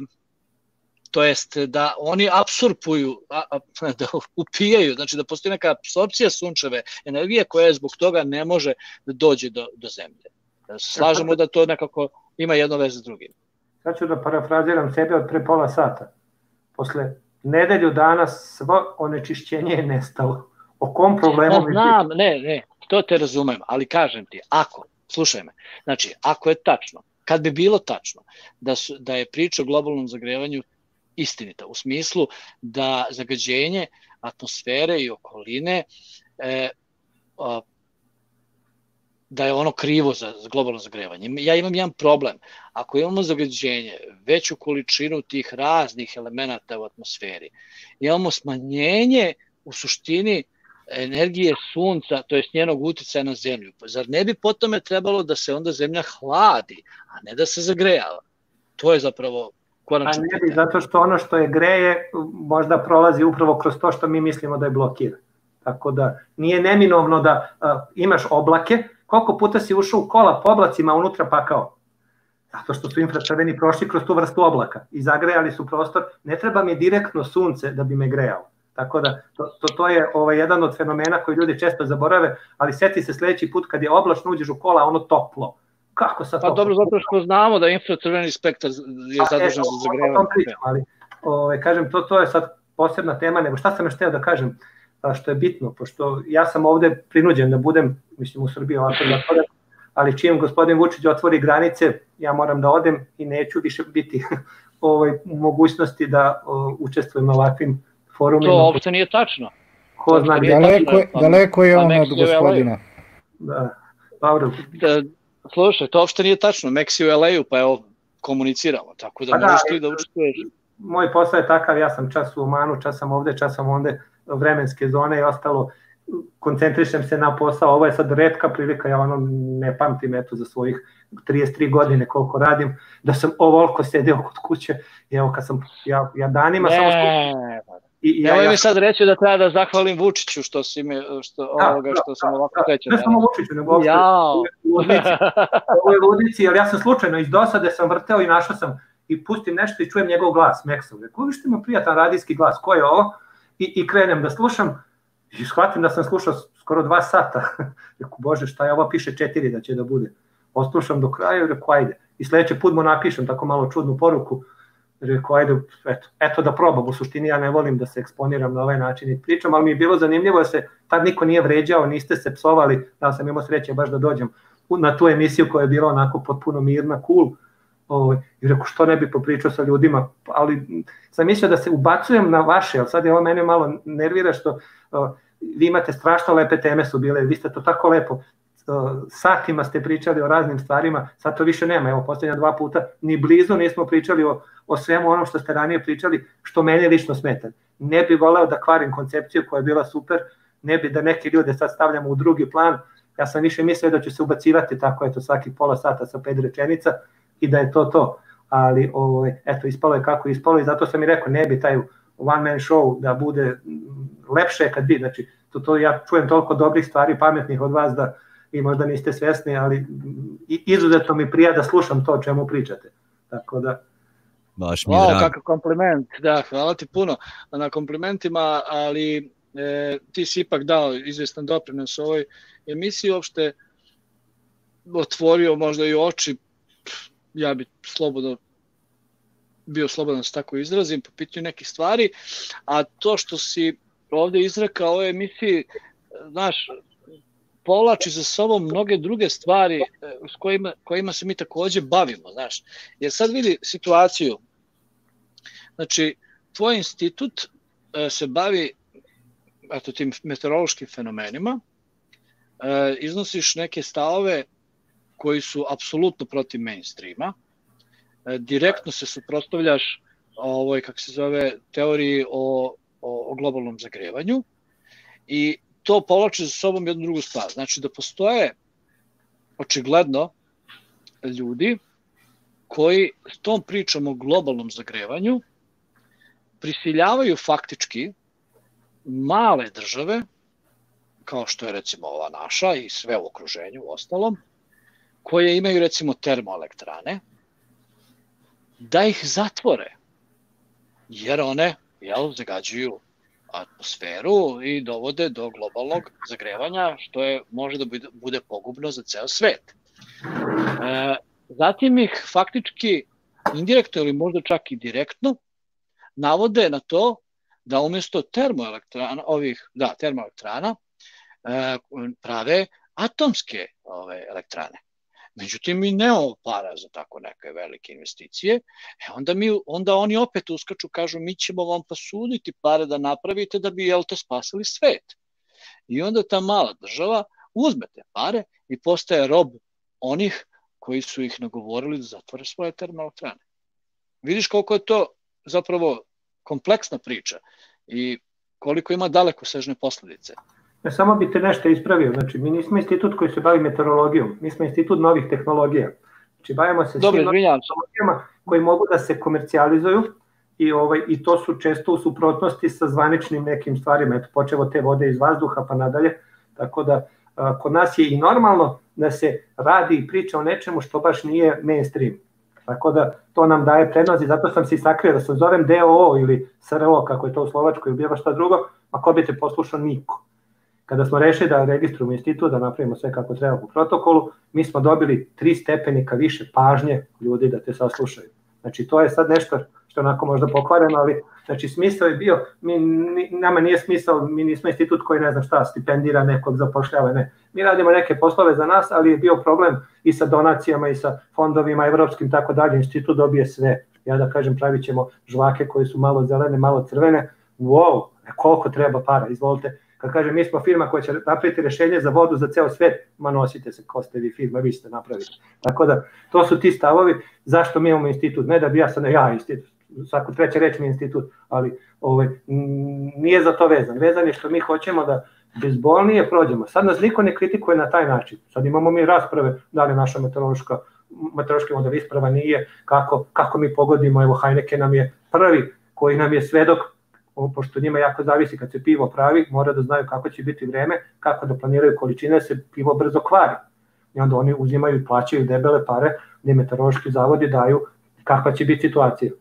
to jest da oni apsorbuju, [LAUGHS] da upijaju, znači da postoji neka apsorpcija sunčeve energije koja zbog toga ne može da dođe do, do zemlje. Slažemo da to nekako ima jedno veze s drugim. Sad ću da parafraziram sebe od pre pola sata. Posle nedelju dana svo onečišćenje je nestalo. O kom problemu mi Znam, ne, ne, to te razumem, ali kažem ti, ako, slušaj me, znači, ako je tačno, kad bi bilo tačno da, su, da je priča o globalnom zagrevanju istinita, u smislu da zagađenje atmosfere i okoline e, a, da je ono krivo za, globalno zagrevanje. Ja imam jedan problem. Ako imamo zagađenje, veću količinu tih raznih elemenata u atmosferi, imamo smanjenje u suštini energije sunca, to jest njenog uticaja na zemlju. Zar ne bi po tome trebalo da se onda zemlja hladi, a ne da se zagrejava? To je zapravo konačno. A ne bi, zato što ono što je greje možda prolazi upravo kroz to što mi mislimo da je blokira. Tako da nije neminovno da uh, imaš oblake, koliko puta si ušao u kola po oblacima, unutra pakao. Zato što su infracrveni prošli kroz tu vrstu oblaka i zagrejali su prostor. Ne treba mi direktno sunce da bi me grejao. Tako da to, to, to je ovaj, jedan od fenomena koji ljudi često zaborave, ali seti se sledeći put kad je oblačno uđeš u kola, ono toplo Kako sa Pa dobro, zato što znamo da infracrveni spektar je pa, zadužen za zagrevanje. Ali, ovaj, kažem, to, to je sad posebna tema, nego šta sam još teo da kažem, što je bitno, pošto ja sam ovde prinuđen da budem, mislim u Srbiji ovako da ali čim gospodin Vučić otvori granice, ja moram da odem i neću više biti ovaj, [LAUGHS] u mogućnosti da o, učestvujem na ovakvim forumima. To uopšte nije tačno. Ko zna, daleko, daleko je on od gospodina. Da, dobro. Da, Slušaj, to uopšte nije tačno. Meksi u LA-u, pa evo, komuniciramo, tako da pa možeš da, ti da učestvuješ. Moj posao je takav, ja sam čas u Omanu, čas sam ovde, čas sam ovde, vremenske zone i ostalo, koncentrišem se na posao, ovo je sad redka prilika, ja ono ne pamtim eto za svojih 33 godine koliko radim, da sam ovoliko sedeo kod kuće, i evo kad sam, ja, ja danima ne, samo što... I, ja, Nemoj ja, mi sad reći da treba da zahvalim Vučiću što si me, što, da, ovoga, što da, sam da, ovako da, srećan. Ne samo Vučiću, nego uopšte u je ludici, ali ja sam slučajno iz dosade sam vrteo i našao sam i pustim nešto i čujem njegov glas, Meksov. Rekao, viš ima prijatan radijski glas, ko je ovo? I, I krenem da slušam i shvatim da sam slušao skoro dva sata. [LAUGHS] Rekao, bože, šta je ovo, piše četiri da će da bude. Oslušam do kraja i rekao, ajde. I sledeći put mu napišem tako malo čudnu poruku, rekao, ajde, eto, eto da probam, u suštini ja ne volim da se eksponiram na ovaj način i pričam, ali mi je bilo zanimljivo da se tad niko nije vređao, niste se psovali, da sam imao sreće baš da dođem na tu emisiju koja je bila onako potpuno mirna, cool, ovaj, i rekao što ne bi popričao sa ljudima, ali sam mislio da se ubacujem na vaše, ali sad je ovo mene malo nervira što uh, vi imate strašno lepe teme su bile, vi ste to tako lepo satima ste pričali o raznim stvarima, sad to više nema, evo poslednja dva puta, ni blizu nismo pričali o, o svemu onom što ste ranije pričali, što mene lično smeta. Ne bi voleo da kvarim koncepciju koja je bila super, ne bi da neke ljude sad stavljamo u drugi plan, ja sam više mislio da će se ubacivati tako eto svaki pola sata sa pet rečenica i da je to to, ali ovo, ovaj, eto ispalo je kako je ispalo i zato sam i rekao ne bi taj one man show da bude lepše kad bi, znači to, to ja čujem toliko dobrih stvari pametnih od vas da vi možda niste svesni, ali izuzetno mi prija da slušam to o čemu pričate. Tako da, Baš mi je wow, drago. kakav kompliment, da, hvala ti puno na komplimentima, ali e, ti si ipak dao izvestan doprinos ovoj emisiji, uopšte otvorio možda i oči, ja bi slobodno bio slobodan da se tako izrazim po pitanju nekih stvari, a to što si ovde izrekao u ovoj emisiji, znaš, povlači za sobom mnoge druge stvari e, s kojima, kojima se mi takođe bavimo, znaš. Jer sad vidi situaciju, znači, tvoj institut e, se bavi eto, tim meteorološkim fenomenima, e, iznosiš neke stavove koji su apsolutno protiv mainstreama, direktno se suprostavljaš ovoj, kako se zove, teoriji o, o, o globalnom zagrevanju i to povlači za sobom jednu drugu stvar. Znači da postoje očigledno ljudi koji s tom pričom o globalnom zagrevanju prisiljavaju faktički male države, kao što je recimo ova naša i sve u okruženju u ostalom, koje imaju recimo termoelektrane, da ih zatvore, jer one jel, zagađuju atmosferu i dovode do globalnog zagrevanja, što je može da bude, pogubno za ceo svet. E, zatim ih faktički indirektno ili možda čak i direktno navode na to da umesto termoelektrana, ovih, da, termoelektrana, e, prave atomske ove, elektrane. Međutim, mi nemamo para za tako neke velike investicije, e onda, mi, onda oni opet uskaču, kažu mi ćemo vam pasuditi pare da napravite da bi, jel te, spasili svet. I onda ta mala država uzme te pare i postaje rob onih koji su ih nagovorili da zatvore svoje termoelektrane. Vidiš koliko je to zapravo kompleksna priča i koliko ima daleko sežne posledice. Ja samo bi te nešto ispravio, znači mi nismo institut koji se bavi meteorologijom, mi smo institut novih tehnologija. Znači bavimo se Dobre, svim tehnologijama koji mogu da se komercijalizuju i, ovaj, i to su često u suprotnosti sa zvaničnim nekim stvarima, eto počevo te vode iz vazduha pa nadalje, tako da a, kod nas je i normalno da se radi i priča o nečemu što baš nije mainstream. Tako da to nam daje prednost i zato sam se i sakrio da se zovem DOO ili SRO, kako je to u Slovačkoj ili bilo šta drugo, a ko bi te poslušao niko. Kada smo rešili da registrujemo institut, da napravimo sve kako treba po protokolu, mi smo dobili tri stepenika više pažnje ljudi da te saslušaju. Znači to je sad nešto što je onako možda pokvareno, ali znači smisao je bio, mi, nama nije smisao, mi nismo institut koji ne znam šta, stipendira nekog, zapošljava, ne. Mi radimo neke poslove za nas, ali je bio problem i sa donacijama i sa fondovima evropskim, tako dalje, institut dobije sve. Ja da kažem, pravit ćemo žvake koje su malo zelene, malo crvene, wow, koliko treba para, izvolite, Kad kaže mi smo firma koja će napraviti rešenje za vodu za ceo svet, ma nosite se ko ste vi firma, vi ste napravili. Tako da, to su ti stavovi, zašto mi imamo institut, ne da bi ja sad, ja institut, svaku treća reč mi institut, ali ovaj, nije za to vezan. Vezan je što mi hoćemo da bezbolnije prođemo. Sad nas niko ne kritikuje na taj način. Sad imamo mi rasprave da li naša meteorološka meteorološki model isprava nije, kako, kako mi pogodimo, evo Heineken nam je prvi koji nam je svedok pošto njima jako zavisi kad se pivo pravi, mora da znaju kako će biti vreme, kako da planiraju količine, se pivo brzo kvari. I onda oni uzimaju i plaćaju debele pare, gde meteorološki zavodi daju kakva će biti situacija.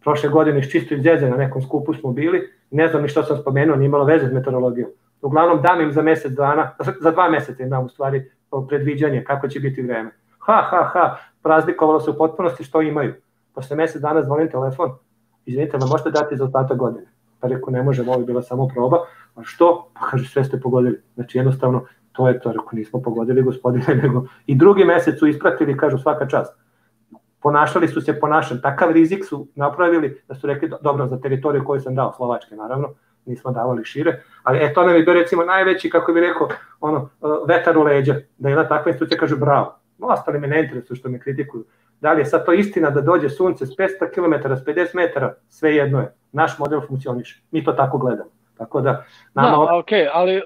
Prošle godine iz čisto iz na nekom skupu smo bili, ne znam ni što sam spomenuo, nije imalo veze s meteorologijom. Uglavnom dam im za mesec dana, [LAUGHS] za dva meseca im dam u stvari predviđanje kako će biti vreme. Ha, ha, ha, razlikovalo se u potpunosti što imaju. Posle mesec dana zvonim telefon, izvinite, ma možete dati za ostatak godine. Pa rekao, ne može, ovo je bila samo proba. A što? Pa kaže, sve ste pogodili. Znači, jednostavno, to je to, rekao, nismo pogodili gospodine, [LAUGHS] nego i drugi mesec su ispratili, kažu, svaka čast. Ponašali su se ponašan, takav rizik su napravili da su rekli, dobro, za teritoriju koju sam dao, Slovačke, naravno, nismo davali šire, ali e, to nam je bio recimo najveći, kako bi rekao, ono, vetar u leđa, da jedna takva institucija kaže bravo. Ostali me ne interesuju što me kritikuju. Da li je sad to istina da dođe sunce s 500 km, s 50 metara, sve jedno je naš model funkcioniše. Mi to tako gledamo. Tako da, nama... Da, ok, ali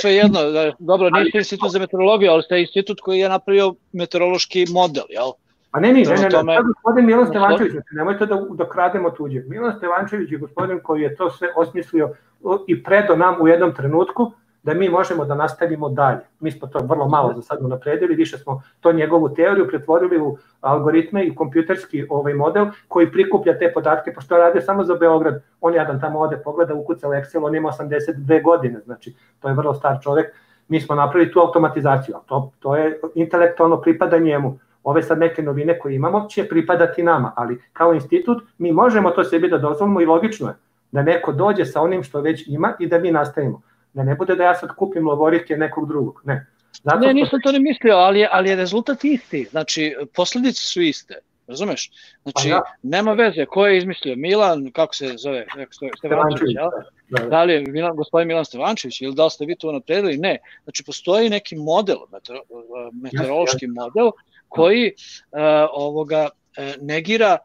sve jedno, da, dobro, niste institut za meteorologiju, ali ste institut koji je napravio meteorološki model, jel? Pa ne, ne, ne, ne, ne, gospodin Milan Stevančević, znači, nemojte da, da krademo tuđe. Milan Stevančević je gospodin koji je to sve osmislio i predo nam u jednom trenutku, da mi možemo da nastavimo dalje. Mi smo to vrlo malo za sad napredili, više smo to njegovu teoriju pretvorili u algoritme i kompjuterski ovaj model koji prikuplja te podatke, pošto rade samo za Beograd. On jedan tamo ode, pogleda, ukuca u Excel, on ima 82 godine, znači to je vrlo star čovek. Mi smo napravili tu automatizaciju, to, to je intelektualno pripada njemu. Ove sad neke novine koje imamo će pripadati nama, ali kao institut mi možemo to sebi da dozvolimo i logično je da neko dođe sa onim što već ima i da mi nastavimo. Da ne bude da ja sad kupim lovorike nekog drugog, ne. Zato ne, nisam to ne mislio, ali je, ali je rezultat isti. Znači, posledice su iste. Razumeš? Znači, pa ja. nema veze ko je izmislio Milan, kako se zove, Stevančević, ja? Da, da. da li je Milan, gospodin Milan Stevančević ili da li ste vi to napredili? Ne. Znači, postoji neki model, meteorološki model, koji uh, ovoga uh, negira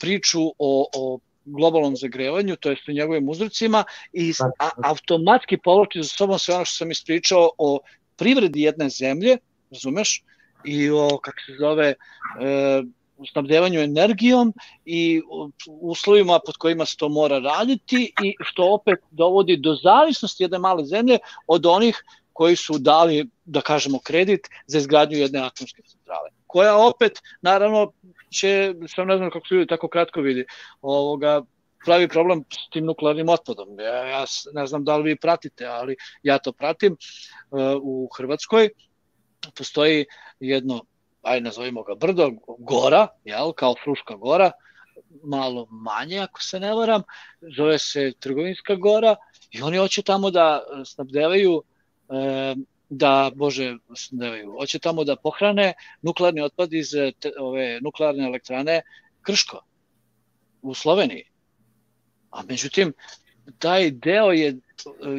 priču o, o globalnom zagrevanju, to jest o njegovim uzrocima i a, automatski povlači za sobom sve ono što sam ispričao o privredi jedne zemlje, razumeš, i o, kako se zove, e, snabdevanju energijom i uslovima pod kojima se to mora raditi i što opet dovodi do zavisnosti jedne male zemlje od onih koji su dali, da kažemo, kredit za izgradnju jedne atomske centrale, koja opet, naravno, će, sam ne znam kako se ljudi tako kratko vidi, ovoga, pravi problem s tim nuklearnim otpadom. Ja, ja ne znam da li vi pratite, ali ja to pratim. Uh, u Hrvatskoj postoji jedno aj nazovimo ga brdo, gora, jel, kao Fruška gora, malo manje ako se ne varam, zove se Trgovinska gora i oni hoće tamo da snabdevaju e, da, bože, snabdevaju, hoće tamo da pohrane nuklearni otpad iz te, ove nuklearne elektrane Krško u Sloveniji. A međutim, taj deo je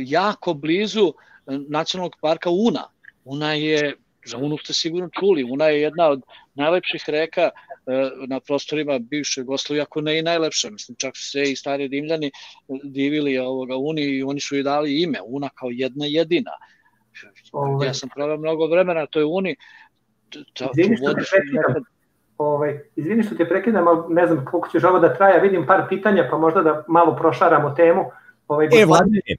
jako blizu nacionalnog parka Una. Una je Za Unu ste sigurno čuli. Una je jedna od najlepših reka e, na prostorima bivše Jugoslavije, ako ne i najlepša. Mislim, čak su se i stari Rimljani divili ovoga Uni i oni su i dali ime. Una kao jedna jedina. Ove. Ja sam proveo mnogo vremena na toj Uni. Ta, izvini što te prekidam. Ovaj, izvini što te prekidam, ali ne znam koliko ćeš ovo da traja. Vidim par pitanja, pa možda da malo prošaramo temu. Ovaj, e, Vladimir,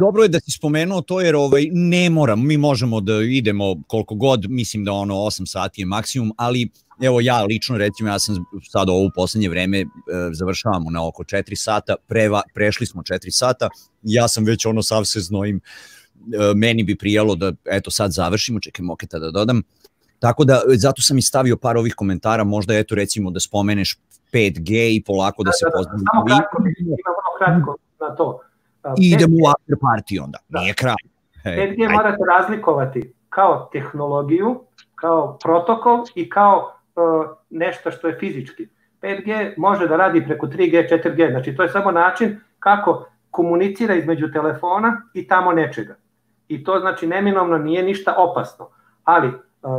dobro je da si spomenuo to jer ovaj ne moram, mi možemo da idemo koliko god, mislim da ono 8 sati je maksimum, ali evo ja lično recimo ja sam sad ovo u poslednje vreme e, završavamo na oko 4 sata, preva, prešli smo 4 sata, ja sam već ono sav se znojim, meni bi prijalo da eto sad završimo, čekaj moketa da dodam, Tako da, zato sam i stavio par ovih komentara, možda eto recimo da spomeneš 5G i polako da, da se da, da, pozdravimo. Samo kratko, imamo kratko na to. I idemo u after party onda, da. nije kraj. Hey, 5G ajde. morate razlikovati kao tehnologiju, kao protokol i kao uh, nešto što je fizički. 5G može da radi preko 3G, 4G, znači to je samo način kako komunicira između telefona i tamo nečega. I to znači neminovno nije ništa opasno. Ali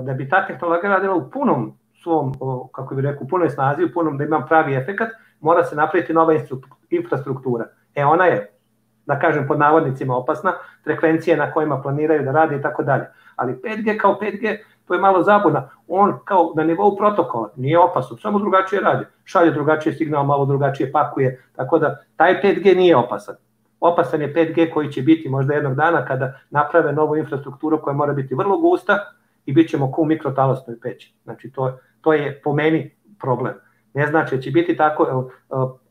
da bi ta tehnologija radila u punom svom, kako bih rekao, u punoj snazi, u punom da ima pravi efekat, mora se napraviti nova infrastruktura. E ona je da kažem pod navodnicima opasna, frekvencije na kojima planiraju da rade i tako dalje. Ali 5G kao 5G, to je malo zabuna. On kao na nivou protokola nije opasno, samo drugačije radi. Šalje drugačije signal, malo drugačije pakuje, tako da taj 5G nije opasan. Opasan je 5G koji će biti možda jednog dana kada naprave novu infrastrukturu koja mora biti vrlo gusta i bit ćemo ku mikrotalasnoj peći. Znači to, to je po meni problem. Ne znači da će biti tako,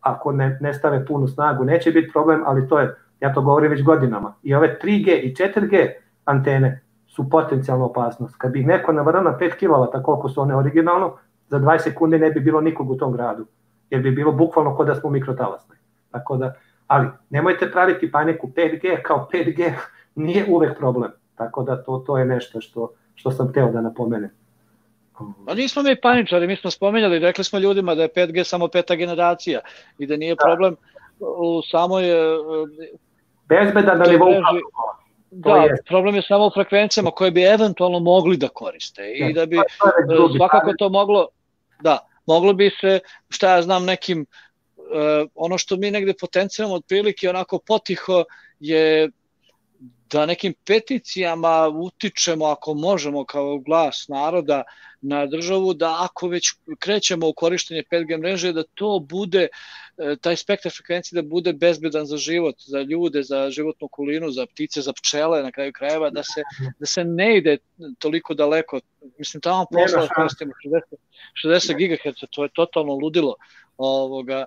ako ne, ne stave punu snagu, neće biti problem, ali to je Ja to govorim već godinama. I ove 3G i 4G antene su potencijalno opasnost. Kad bi neko navrao na 5 kW, koliko su one originalno, za 20 sekundi ne bi bilo nikog u tom gradu. Jer bi bilo bukvalno kod da smo mikrotalasni. Tako da, ali nemojte praviti paniku 5G kao 5G nije uvek problem. Tako da to, to je nešto što, što sam teo da napomenem. Pa nismo mi paničari, mi smo spomenjali, rekli smo ljudima da je 5G samo peta generacija i da nije da. problem u samoj bezbedan na nivou Da, je. problem je samo u frekvencijama koje bi eventualno mogli da koriste i da bi to e, svakako to moglo, da, moglo bi se, šta ja znam, nekim, uh, ono što mi negde potencijamo otprilike onako potiho je da nekim peticijama utičemo ako možemo kao glas naroda na državu da ako već krećemo u korištenje 5G mreže da to bude e, taj spektar frekvencije da bude bezbedan za život, za ljude, za životnu okolinu, za ptice, za pčele na kraju krajeva, da se, da se ne ide toliko daleko. Mislim, tamo posla koristimo 60, 60 GHz, to je totalno ludilo. Ovoga,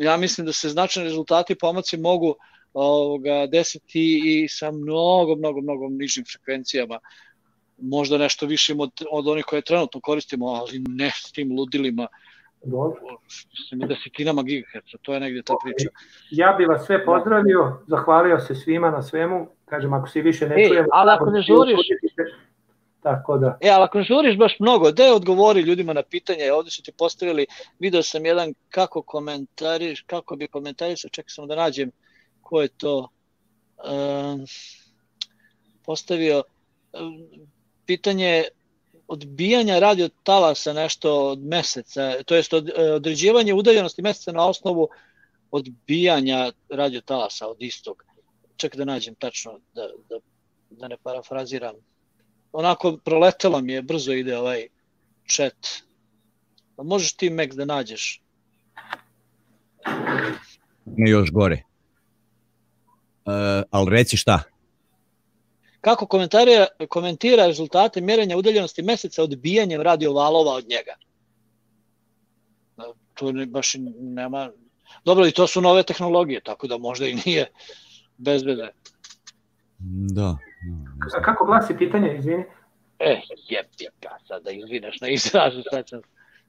ja mislim da se značajni rezultati pomaci mogu ovoga, desiti i sa mnogo, mnogo, mnogo nižim frekvencijama možda nešto više od, od onih koje trenutno koristimo, ali ne s tim ludilima Dobro. Mislim, desetinama gigaherca, to je negdje ta priča. Ja bih vas sve pozdravio, zahvalio se svima na svemu, kažem, ako se više ne čujemo... ali ako ne žuriš, Tako da. E, ali ako žuriš baš mnogo, gde odgovori ljudima na pitanje, ovdje su ti postavili, video sam jedan kako komentariš, kako bi komentarisao, čekaj samo da nađem ko je to um, postavio um, pitanje odbijanja radio talasa nešto od meseca, to jest od, određivanje udaljenosti meseca na osnovu odbijanja radio talasa od istog. Čekaj da nađem tačno, da, da, da ne parafraziram onako proletelo mi je, brzo ide ovaj chat. Pa možeš ti, Max, da nađeš? Ne još gore. Uh, ali reci šta? Kako komentira, komentira rezultate mjerenja udaljenosti meseca odbijanjem radiovalova od njega? Tu ne, baš nema... Dobro, i to su nove tehnologije, tako da možda i nije bezbedne. Da. A kako glasi pitanje, izvini? E, jep, jep, ja sad da izvineš na izrazu, sad sam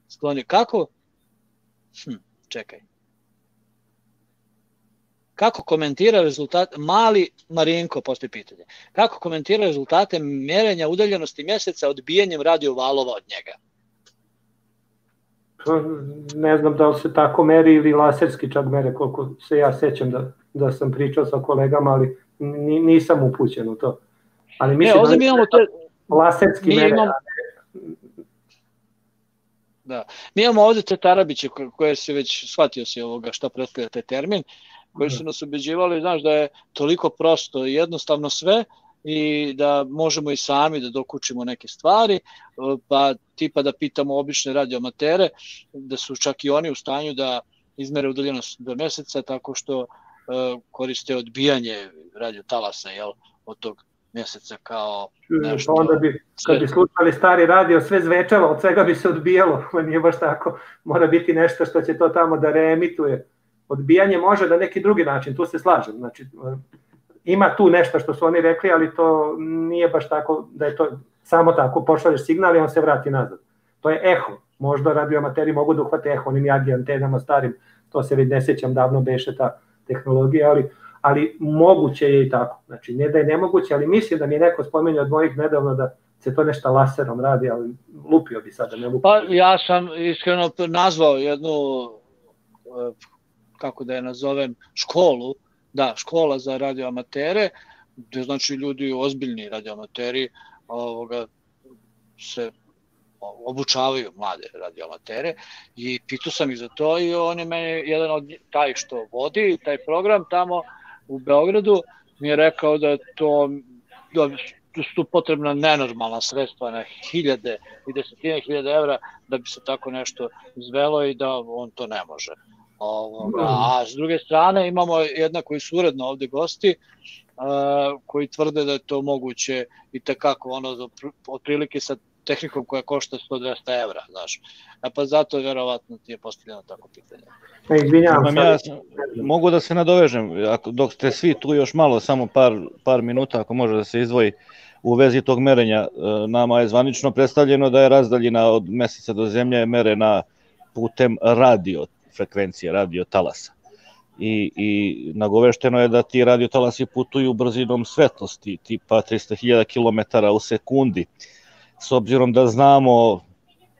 sklonio. Kako? Hm, čekaj. Kako komentira rezultate, mali Marinko postoji pitanje, kako komentira rezultate mjerenja udaljenosti mjeseca odbijanjem radio valova od njega? Ne znam da li se tako meri ili laserski čak mere, koliko se ja sećam da, da sam pričao sa kolegama, ali nisam upućen u to. Ali mislim ne, ovdje da mi imamo te... laserski mere. Imamo... Da. Mi imamo ovdje te Tarabiće koje se već shvatio se ovoga šta predstavlja taj termin, koji su nas ubeđivali, znaš, da je toliko prosto i jednostavno sve i da možemo i sami da dokučimo neke stvari, pa tipa da pitamo obične radioamatere, da su čak i oni u stanju da izmere udaljenost do meseca tako što uh, koriste odbijanje radiotalasa jel, od tog mjeseca kao nešto. Pa onda bi, kad bi slušali stari radio, sve zvečalo, od svega bi se odbijalo, [LAUGHS] nije baš tako. Mora biti nešto što će to tamo da reemituje. Odbijanje može da neki drugi način, tu se slažem. Znači, ima tu nešto što su oni rekli, ali to nije baš tako da je to samo tako, pošalješ signal i on se vrati nazad. To je eho. Možda radioamateri mogu da uhvate eho onim jagi antenama starim, to se već ne sećam, davno beše ta tehnologija, ali ali moguće je i tako. Znači, ne da je nemoguće, ali mislim da mi je neko spomenuo od mojih nedavno da se to nešto laserom radi, ali lupio bi sada, ne lupio. Pa ja sam iskreno nazvao jednu, kako da je nazovem, školu, da, škola za radioamatere, gde znači ljudi ozbiljni radioamateri ovoga, se obučavaju mlade radioamatere i pitao sam ih za to i on je meni jedan od taj što vodi taj program tamo u Beogradu mi je rekao da to da su potrebna nenormalna sredstva na hiljade i desetine hiljade evra da bi se tako nešto izvelo i da on to ne može. Ovoga. A s druge strane imamo jedna koji su uredno ovde gosti koji tvrde da je to moguće i tekako ono otprilike sa tehnikom koja košta 100-200 evra, znaš. A pa zato verovatno ti je postavljeno tako pitanje. E, izvinjavam ja, mogu da se nadovežem, ako, dok ste svi tu još malo, samo par, par minuta, ako može da se izdvoji u vezi tog merenja, e, nama je zvanično predstavljeno da je razdaljina od meseca do zemlje merena putem radio frekvencije, radio talasa. I, i nagovešteno je da ti radiotalasi putuju brzinom svetlosti, tipa 300.000 km u sekundi. S obzirom da znamo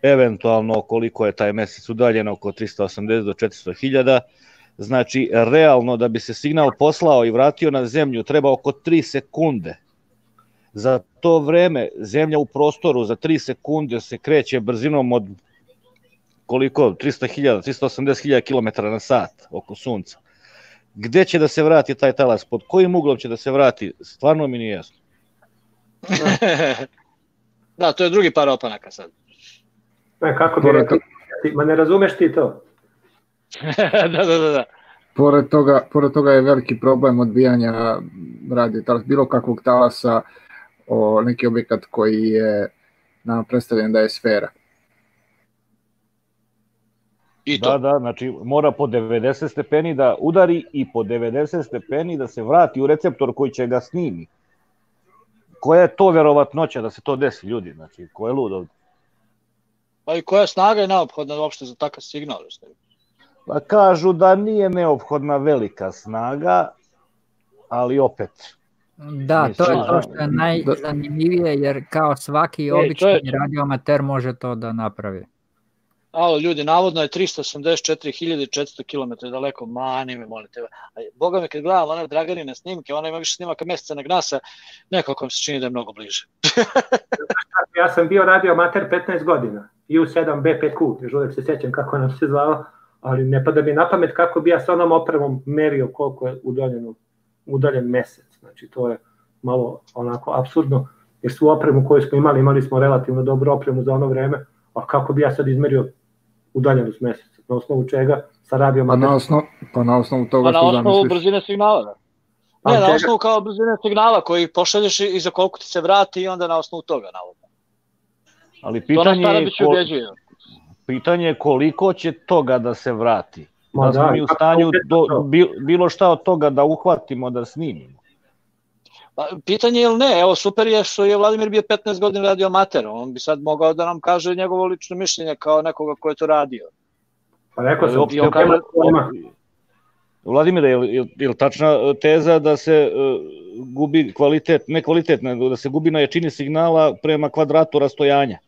eventualno koliko je taj mesec udaljen, oko 380 do 400 hiljada, znači realno da bi se signal poslao i vratio na zemlju treba oko 3 sekunde. Za to vreme zemlja u prostoru za 3 sekunde se kreće brzinom od koliko, 300.000, 380.000 km na sat oko sunca. Gde će da se vrati taj talas, pod kojim uglom će da se vrati, stvarno mi nije jasno. [LAUGHS] Da, to je drugi par opanaka sad. E, kako bi rekao? Ma ne razumeš ti to? [LAUGHS] da, da, da, da. Pored toga, pored toga je veliki problem odbijanja radio talas, bilo kakvog talasa o neki objekat koji je nam predstavljen da je sfera. I to. Da, da, znači mora po 90 stepeni da udari i po 90 stepeni da se vrati u receptor koji će ga snimi koja je to verovatnoća da se to desi ljudi, znači, ko je lud ovde? Pa i koja snaga je neophodna uopšte za takav signal? Pa kažu da nije neophodna velika snaga, ali opet. Da, to je to što je najzanimljivije, jer kao svaki obični je... radioamater može to da napravi. Alo, ljudi, navodno je 384.400 km daleko, mani me, molite. A Boga me kad gledam one Draganine snimke, ona ima više snimaka meseca na gnasa, nekako mi se čini da je mnogo bliže. [LAUGHS] ja sam bio radio amater 15 godina, U7 B5Q, još uvijek se sjećam kako nam se zvala, ali ne pada mi na pamet kako bi ja sa onom opremom merio koliko je udaljen, udaljen mesec. Znači, to je malo onako absurdno, jer svu opremu koju smo imali, imali smo relativno dobru opremu za ono vreme, a kako bi ja sad izmerio udaljenost meseca, na osnovu čega sa radio pa na, osnovu, pa na osnovu toga pa na osnovu brzine signala, da. Ne, na osnovu kao brzine signala koji pošalješ i za koliko ti se vrati i onda na osnovu toga navodno. Ali pitanje je, ko, pitanje je koliko će toga da se vrati. Ma da, smo mi u stanju do, bilo šta od toga da uhvatimo, da snimimo. Pa, pitanje je ili ne, evo super je što je Vladimir bio 15 godina radio amater, on bi sad mogao da nam kaže njegovo lično mišljenje kao nekoga ko je to radio. Pa rekao sam, ti, kaže, Vladimir, je li, je li tačna teza da se uh, gubi kvalitet, ne kvalitet, nego da se gubi na jačini signala prema kvadratu rastojanja?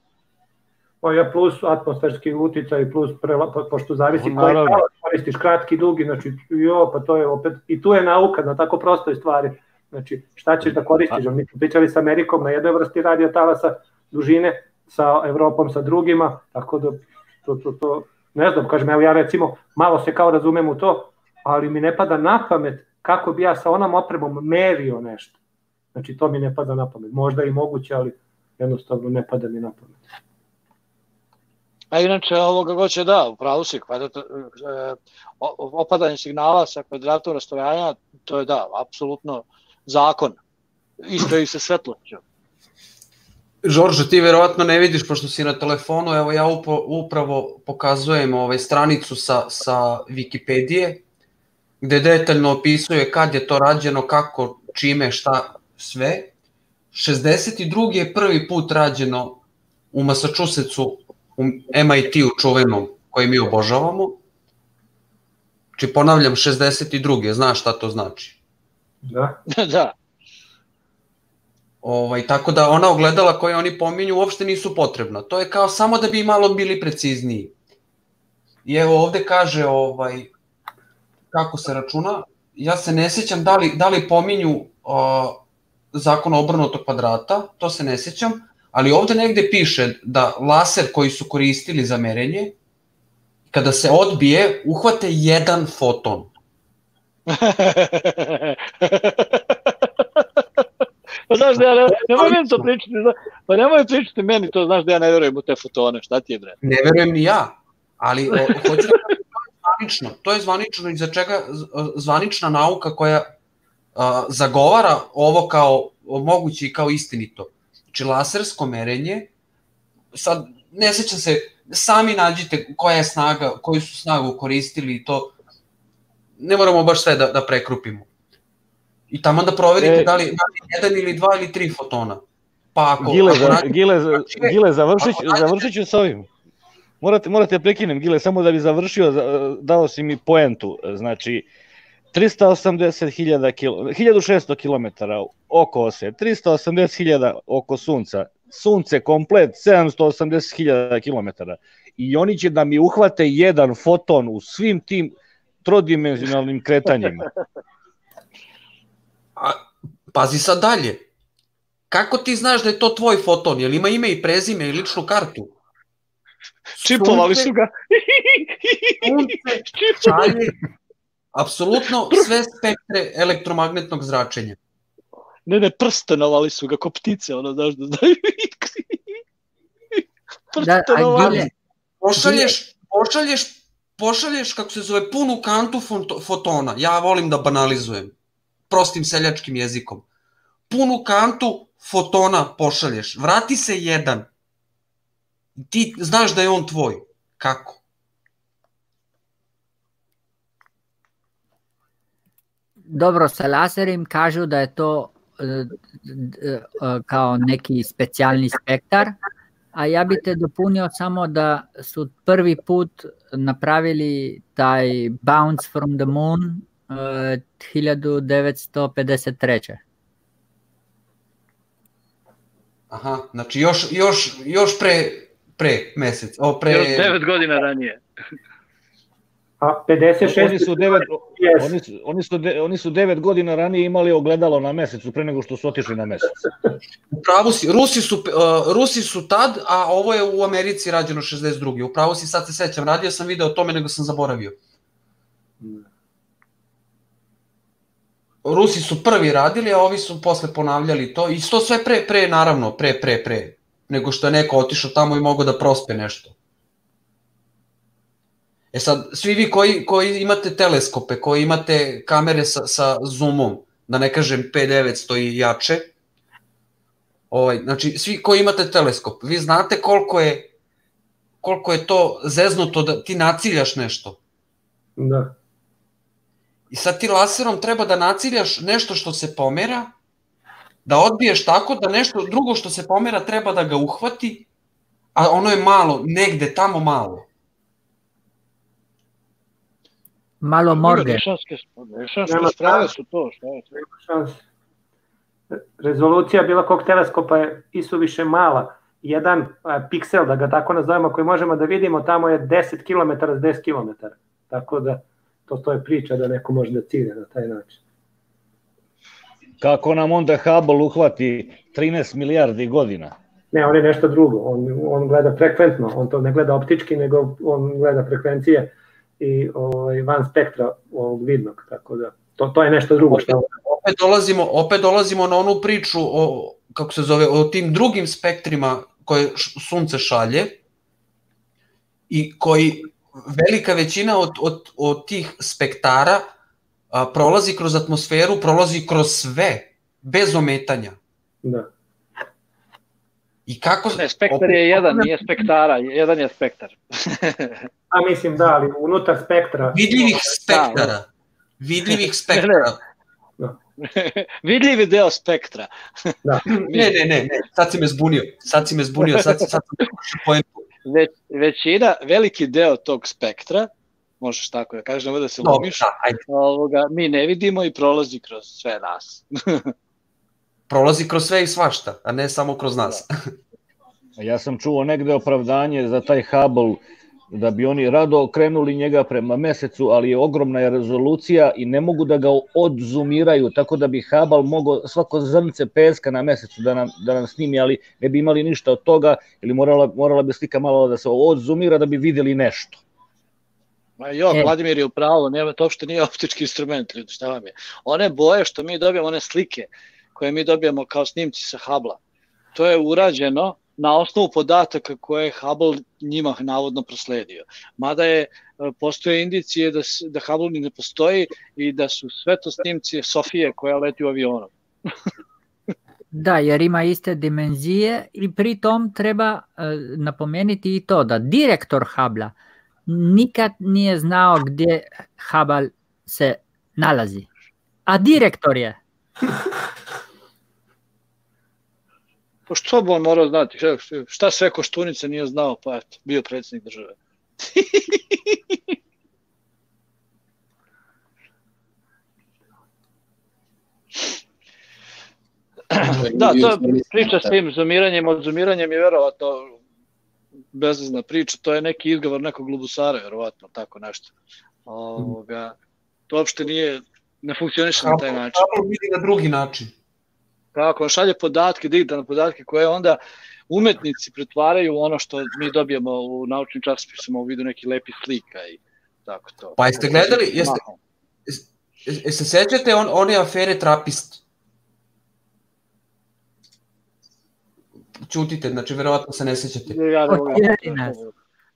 Pa je plus atmosferski uticaj, plus prela, po, pošto zavisi koji koristiš, kratki, dugi, znači jo, pa to je opet, i tu je nauka na tako prostoj stvari Znači, šta ćeš da koristiš? Mi smo pričali sa Amerikom na jednoj vrsti radio talasa dužine, sa Evropom sa drugima, tako da to, to, to ne znam, kažem, evo ja recimo malo se kao razumem u to, ali mi ne pada na pamet kako bi ja sa onom opremom merio nešto. Znači, to mi ne pada na pamet. Možda i moguće, ali jednostavno ne pada mi na pamet. A inače, ovoga goće da, upravo si, kvadrat, e, opadanje signala sa kvadratom rastojanja, to je da, apsolutno zakon. Isto i sa svetlošću. Žorže, ti verovatno ne vidiš, pošto si na telefonu, evo ja upravo pokazujem ovaj stranicu sa, sa Wikipedije, gde detaljno opisuje kad je to rađeno, kako, čime, šta, sve. 62. je prvi put rađeno u Massachusettsu, u MIT-u čuvenom, koji mi obožavamo. Či ponavljam, 62. Znaš šta to znači? Da. [LAUGHS] da. Ovaj, tako da ona ogledala koje oni pominju uopšte nisu potrebna. To je kao samo da bi malo bili precizniji. I evo ovde kaže ovaj, kako se računa, ja se ne sećam da li, da li pominju uh, zakon obrnutog kvadrata, to se ne sećam, ali ovde negde piše da laser koji su koristili za merenje, kada se odbije, uhvate jedan foton. [LAUGHS] pa znaš da ja ne, nemoj meni to pričati, pa nemoj pričati meni to, znaš da ja ne verujem u te fotone, šta ti je bre? Ne verujem ni ja, ali o, hoću da zvanično, to je zvanično i za čega zvanična nauka koja a, zagovara ovo kao moguće i kao istinito. Znači lasersko merenje, sad ne sećam se, sami nađite koja je snaga, koju su snagu koristili i to, ne moramo baš sve da, da prekrupimo. I tamo da proverite e, da, li, da li jedan ili dva ili tri fotona. Pa ako, Gile, ako za, Gile, za, Gile završit, završit ću s ovim. Morate, morate da prekinem, Gile, samo da bi završio, dao si mi poentu. Znači, 380.000 km, 1600 km oko ose, 380.000 oko sunca, sunce komplet 780.000 km. I oni će da mi uhvate jedan foton u svim tim trodimenzionalnim kretanjima. A, pazi sad dalje. Kako ti znaš da je to tvoj foton? Jel ima ime i prezime i ličnu kartu? Čipovali su ga. sunce, [LAUGHS] apsolutno sve spektre elektromagnetnog zračenja. Ne, ne, prstenovali su ga ko ptice, ono, znaš da znaju. prstenovali. [LAUGHS] Da, pošalješ, pošalješ pošalješ, kako se zove, punu kantu fotona, ja volim da banalizujem, prostim seljačkim jezikom, punu kantu fotona pošalješ, vrati se jedan, ti znaš da je on tvoj, kako? Dobro, sa laserim kažu da je to e, e, kao neki specijalni spektar A ja bi te dopunio samo da su prvi put napravili taj Bounce from the Moon uh, 1953. Aha, znači još, još, još pre, pre mesec, o pre... Još 9 godina ranije. A 56... Oni su devet, oni su, oni su, de, oni su devet godina ranije imali ogledalo na mesecu pre nego što su otišli na mesec. Upravo si, Rusi su, uh, Rusi su tad, a ovo je u Americi rađeno 62. Upravo si, sad se sećam, radio sam video o tome nego sam zaboravio. Rusi su prvi radili, a ovi su posle ponavljali to. I to sve pre, pre naravno, pre, pre, pre. Nego što je neko otišao tamo i mogao da prospe nešto. E sad, svi vi koji, koji imate teleskope, koji imate kamere sa, sa zoomom, da ne kažem P900 i jače, ovaj, znači, svi koji imate teleskop, vi znate koliko je, koliko je to zeznuto da ti naciljaš nešto. Da. I sad ti laserom treba da naciljaš nešto što se pomera, da odbiješ tako da nešto drugo što se pomera treba da ga uhvati, a ono je malo, negde tamo malo. Malo morge. Šanske, šanske sprave su to, šta je? Šanse. Rezolucija bilo kog teleskopa je isu više mala. Jedan a, piksel, da ga tako nazovemo, koji možemo da vidimo, tamo je 10 km s 10 km. Tako da to, to je priča da neko može da cilja na taj način. Kako nam onda Hubble uhvati 13 milijardi godina? Ne, on je nešto drugo. On, on gleda frekventno. On to ne gleda optički, nego on gleda frekvencije i ovaj, van spektra ovog vidnog. Tako da, to, to je nešto drugo. Što... Opet dolazimo, opet dolazimo na onu priču o, kako se zove, o tim drugim spektrima koje sunce šalje i koji velika većina od, od, od tih spektara a, prolazi kroz atmosferu, prolazi kroz sve, bez ometanja. Da. I kako... Ne, spektar je jedan, nije spektara, jedan je spektar. [LAUGHS] A mislim da, ali unutar spektra... Vidljivih spektara. Vidljivih [LAUGHS] spektara. [LAUGHS] Vidljivi deo spektra. Da. [LAUGHS] ne, ne, ne, ne, sad si me zbunio, sad si me zbunio, sad, sad sam poentu. Već, većina, veliki deo tog spektra, možeš tako da kažeš, da se lomiš, da, ovoga, mi ne vidimo i prolazi kroz sve nas. prolazi kroz sve i svašta, a ne samo kroz nas. Da. Ja sam čuo negde opravdanje za taj Hubble da bi oni rado krenuli njega prema mesecu, ali je ogromna je rezolucija i ne mogu da ga odzoomiraju, tako da bi Hubble mogao svako zrnce peska na mesecu da nam, da nam snimi, ali ne bi imali ništa od toga, ili morala, morala bi slika malo da se odzoomira da bi videli nešto. Ma jo, e. Vladimir je upravo, nema, to uopšte nije optički instrument, ljudi, šta vam je. One boje što mi dobijamo, one slike koje mi dobijamo kao snimci sa Hubble, to je urađeno na osnovu podataka koje je Hubble njima navodno prosledio. Mada je, postoje indicije da, da Hubble ni ne postoji i da su sve to snimci Sofije koja leti u avionu. [LAUGHS] Da, jer ima iste dimenzije i pritom treba uh, napomenuti i to da direktor Hubble nikad nije znao gdje Hubble se nalazi. A direktor je. [LAUGHS] Pa što bi on morao znati? Šta sve Koštunica nije znao, pa eto, bio predsednik države. [CLEARS THROAT] da, to priča s tim zoomiranjem, od zoomiranjem je verovatno bezazna priča, to je neki izgovor nekog glubusara, verovatno, tako nešto. Ovoga, to uopšte nije, ne funkcioniše na taj način. Kako vidi na drugi način. Tako, on šalje podatke, digitalne podatke koje onda umetnici pretvaraju ono što mi dobijemo u naučnim časopisima u vidu nekih lepih slika i tako to. Pa jeste gledali, jeste, jeste sećate on, one afere trapist? Čutite, znači verovatno se ne sećate. Ja ne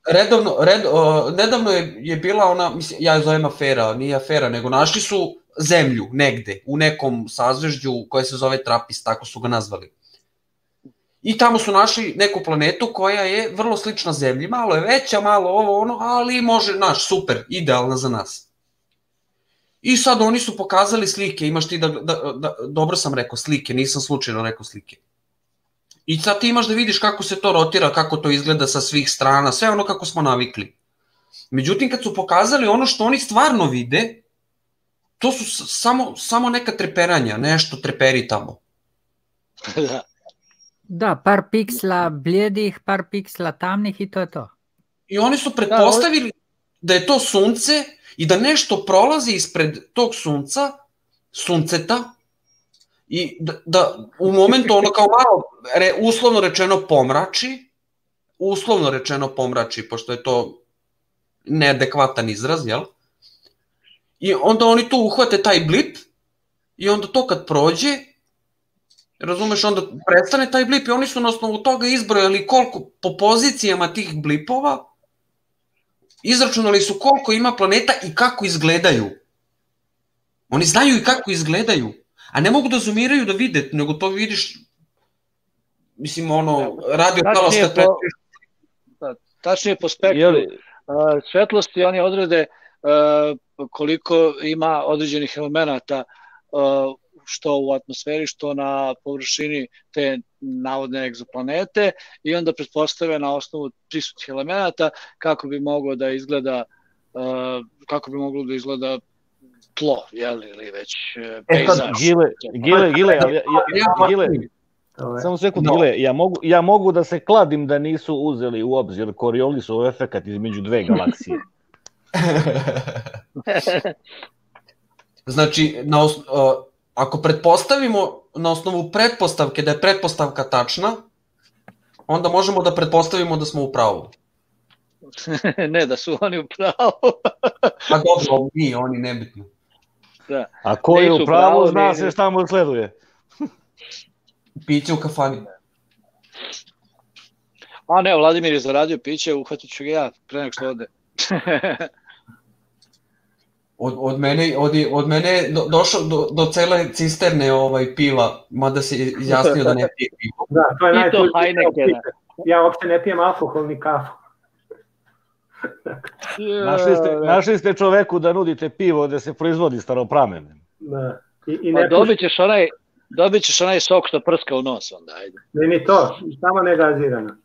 redovno, red, o, nedavno je, je bila ona, mislim, ja je zovem afera, nije afera, nego našli su zemlju negde, u nekom sazvežđu koje se zove Trapist, tako su ga nazvali. I tamo su našli neku planetu koja je vrlo slična zemlji, malo je veća, malo ovo ono, ali može, naš, super, idealna za nas. I sad oni su pokazali slike, imaš ti da, da, da dobro sam rekao slike, nisam slučajno rekao slike. I sad ti imaš da vidiš kako se to rotira, kako to izgleda sa svih strana, sve ono kako smo navikli. Međutim, kad su pokazali ono što oni stvarno vide, to su samo, samo neka treperanja, nešto treperi tamo. [LAUGHS] da. Da, par piksla bljedih, par piksla tamnih i to je to. I oni su pretpostavili da je to sunce i da nešto prolazi ispred tog sunca, sunceta, i da, da u momentu ono kao malo, re, uslovno rečeno pomrači, uslovno rečeno pomrači, pošto je to neadekvatan izraz, jel? I onda oni tu uhvate taj blip i onda to kad prođe, razumeš, onda prestane taj blip i oni su na osnovu toga izbrojali koliko po pozicijama tih blipova izračunali su koliko ima planeta i kako izgledaju. Oni znaju i kako izgledaju, a ne mogu da zoomiraju da vide, nego to vidiš, mislim, ono, radio kad po, da, tačnije po spektru. Uh, svetlosti oni odrede uh, koliko ima određenih elemenata uh, što u atmosferi, što na površini te navodne egzoplanete i onda pretpostave na osnovu prisutnih elemenata kako bi moglo da izgleda uh, kako bi moglo da izgleda tlo, jel, ili već uh, pejzaž. E, gile, gile, gile, ali, ja, ja, gile, Samo sekund, no. Gile, ja mogu, ja mogu da se kladim da nisu uzeli u obzir Coriolisov efekat između dve galaksije. [LAUGHS] znači, na os, ako pretpostavimo na osnovu pretpostavke da je pretpostavka tačna, onda možemo da pretpostavimo da smo u pravu. [LAUGHS] ne, da su oni u pravu. A dobro, mi, oni nebitno. Da. A ko je u pravu, zna se šta mu sleduje. Piće u kafani. A ne, Vladimir je zaradio piće, uhvatit ću ga ja pre nek što ode. od, od mene, od, od mene do, došao do, do cele cisterne ovaj piva, mada se izjasnio da ne pije pivo. Da, to je najtužnije. Heineken. Ja uopšte ne pijem alkohol ni kafu. [LAUGHS] našli, ste, našli ste čoveku da nudite pivo da se proizvodi staropramen. Da. I, i ne pa dobit ćeš onaj, dobit ćeš onaj sok što prska u nos onda, ajde. Ne, ni to, samo ne gazirano.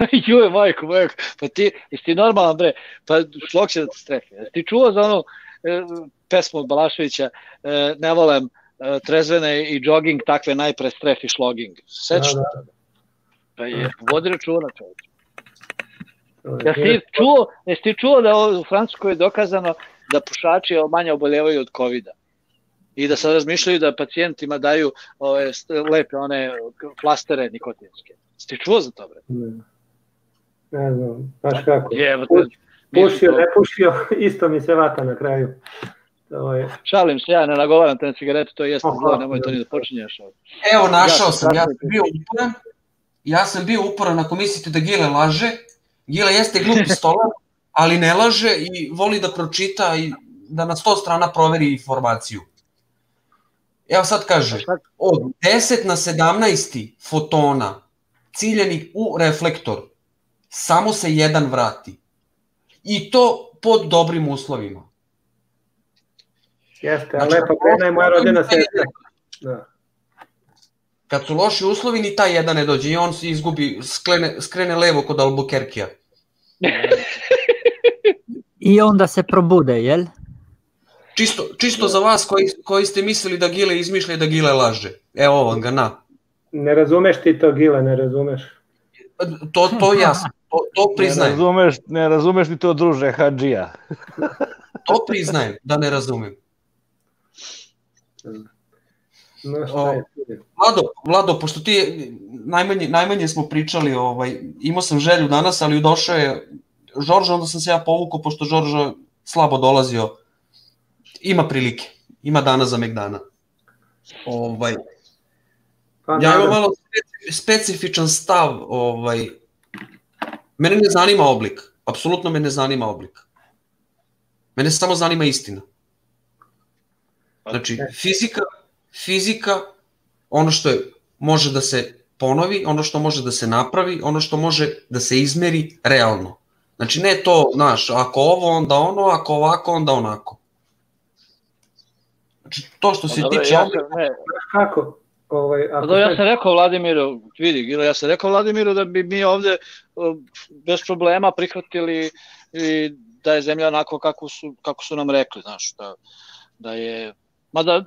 [LAUGHS] Juje, majko, majko, pa ti, jesi ti normalan, bre, pa šlok će da te strefi. Ti čuo za onu e, pesmu od Balaševića, e, ne volem e, trezvene i jogging, takve najpre strefi šloging. Sećaš da, da. Pa je, vodi računa čovječ. Jesi ti čuo, jesi ti čuo da u Francuskoj je dokazano da pušači manje oboljevaju od COVID-a? i da sad razmišljaju da pacijentima daju ove lepe one flastere nikotinske. Ste čuo za to, bre? Ne. Ne znam, baš kako. Je, pušio, ne pušio, [LAUGHS] isto mi se vata na kraju. To je... Šalim se, ja ne nagovaram te na cigaretu, to jeste zlo, nemoj to ni da počinješ. Evo, našao sam, ja sam bio uporan, ja sam bio uporan ako mislite da Gile laže, Gile jeste glupi stolar, ali ne laže i voli da pročita i da na sto strana proveri informaciju. Evo sad kaže, od 10 na 17 fotona ciljenih u reflektor, samo se jedan vrati. I to pod dobrim uslovima. Jeste, a znači, lepa žena je moja rodina sestra. Da. Kad su loši uslovi, ni taj jedan ne dođe i on se izgubi, skrene, skrene levo kod Albuquerquea. I onda se probude, jel? Čisto, čisto za vas koji, koji ste mislili da Gile izmišlja i da Gile laže. Evo vam ga, na. Ne razumeš ti to, Gile, ne razumeš. To, to ja, to, to priznajem. Ne razumeš, ne razumeš ni to, druže, Hadžija. to priznajem, da ne razumem. No, šta je? Vlado, Vlado, pošto ti najmanje, najmanje smo pričali, ovaj, imao sam želju danas, ali došao je Žorža, onda sam se ja povukao, pošto Žorža slabo dolazio. Ima prilike, ima dana za Megdana. Ovaj, Pa, ja imam malo specifičan stav, ovaj, mene ne zanima oblik, apsolutno me ne zanima oblik. Mene samo zanima istina. Znači, fizika, fizika, ono što je, može da se ponovi, ono što može da se napravi, ono što može da se izmeri realno. Znači, ne to, znaš, ako ovo, onda ono, ako ovako, onda onako. Znači, to što se Dobre, tiče... Ja sam, ne, kako? Ovaj, Pa ako da, ja sam rekao Vladimiru, vidi, Gila, ja sam rekao Vladimiru da bi mi ovde uh, bez problema prihvatili i da je zemlja onako kako su, kako su nam rekli, znaš, da, da je Mada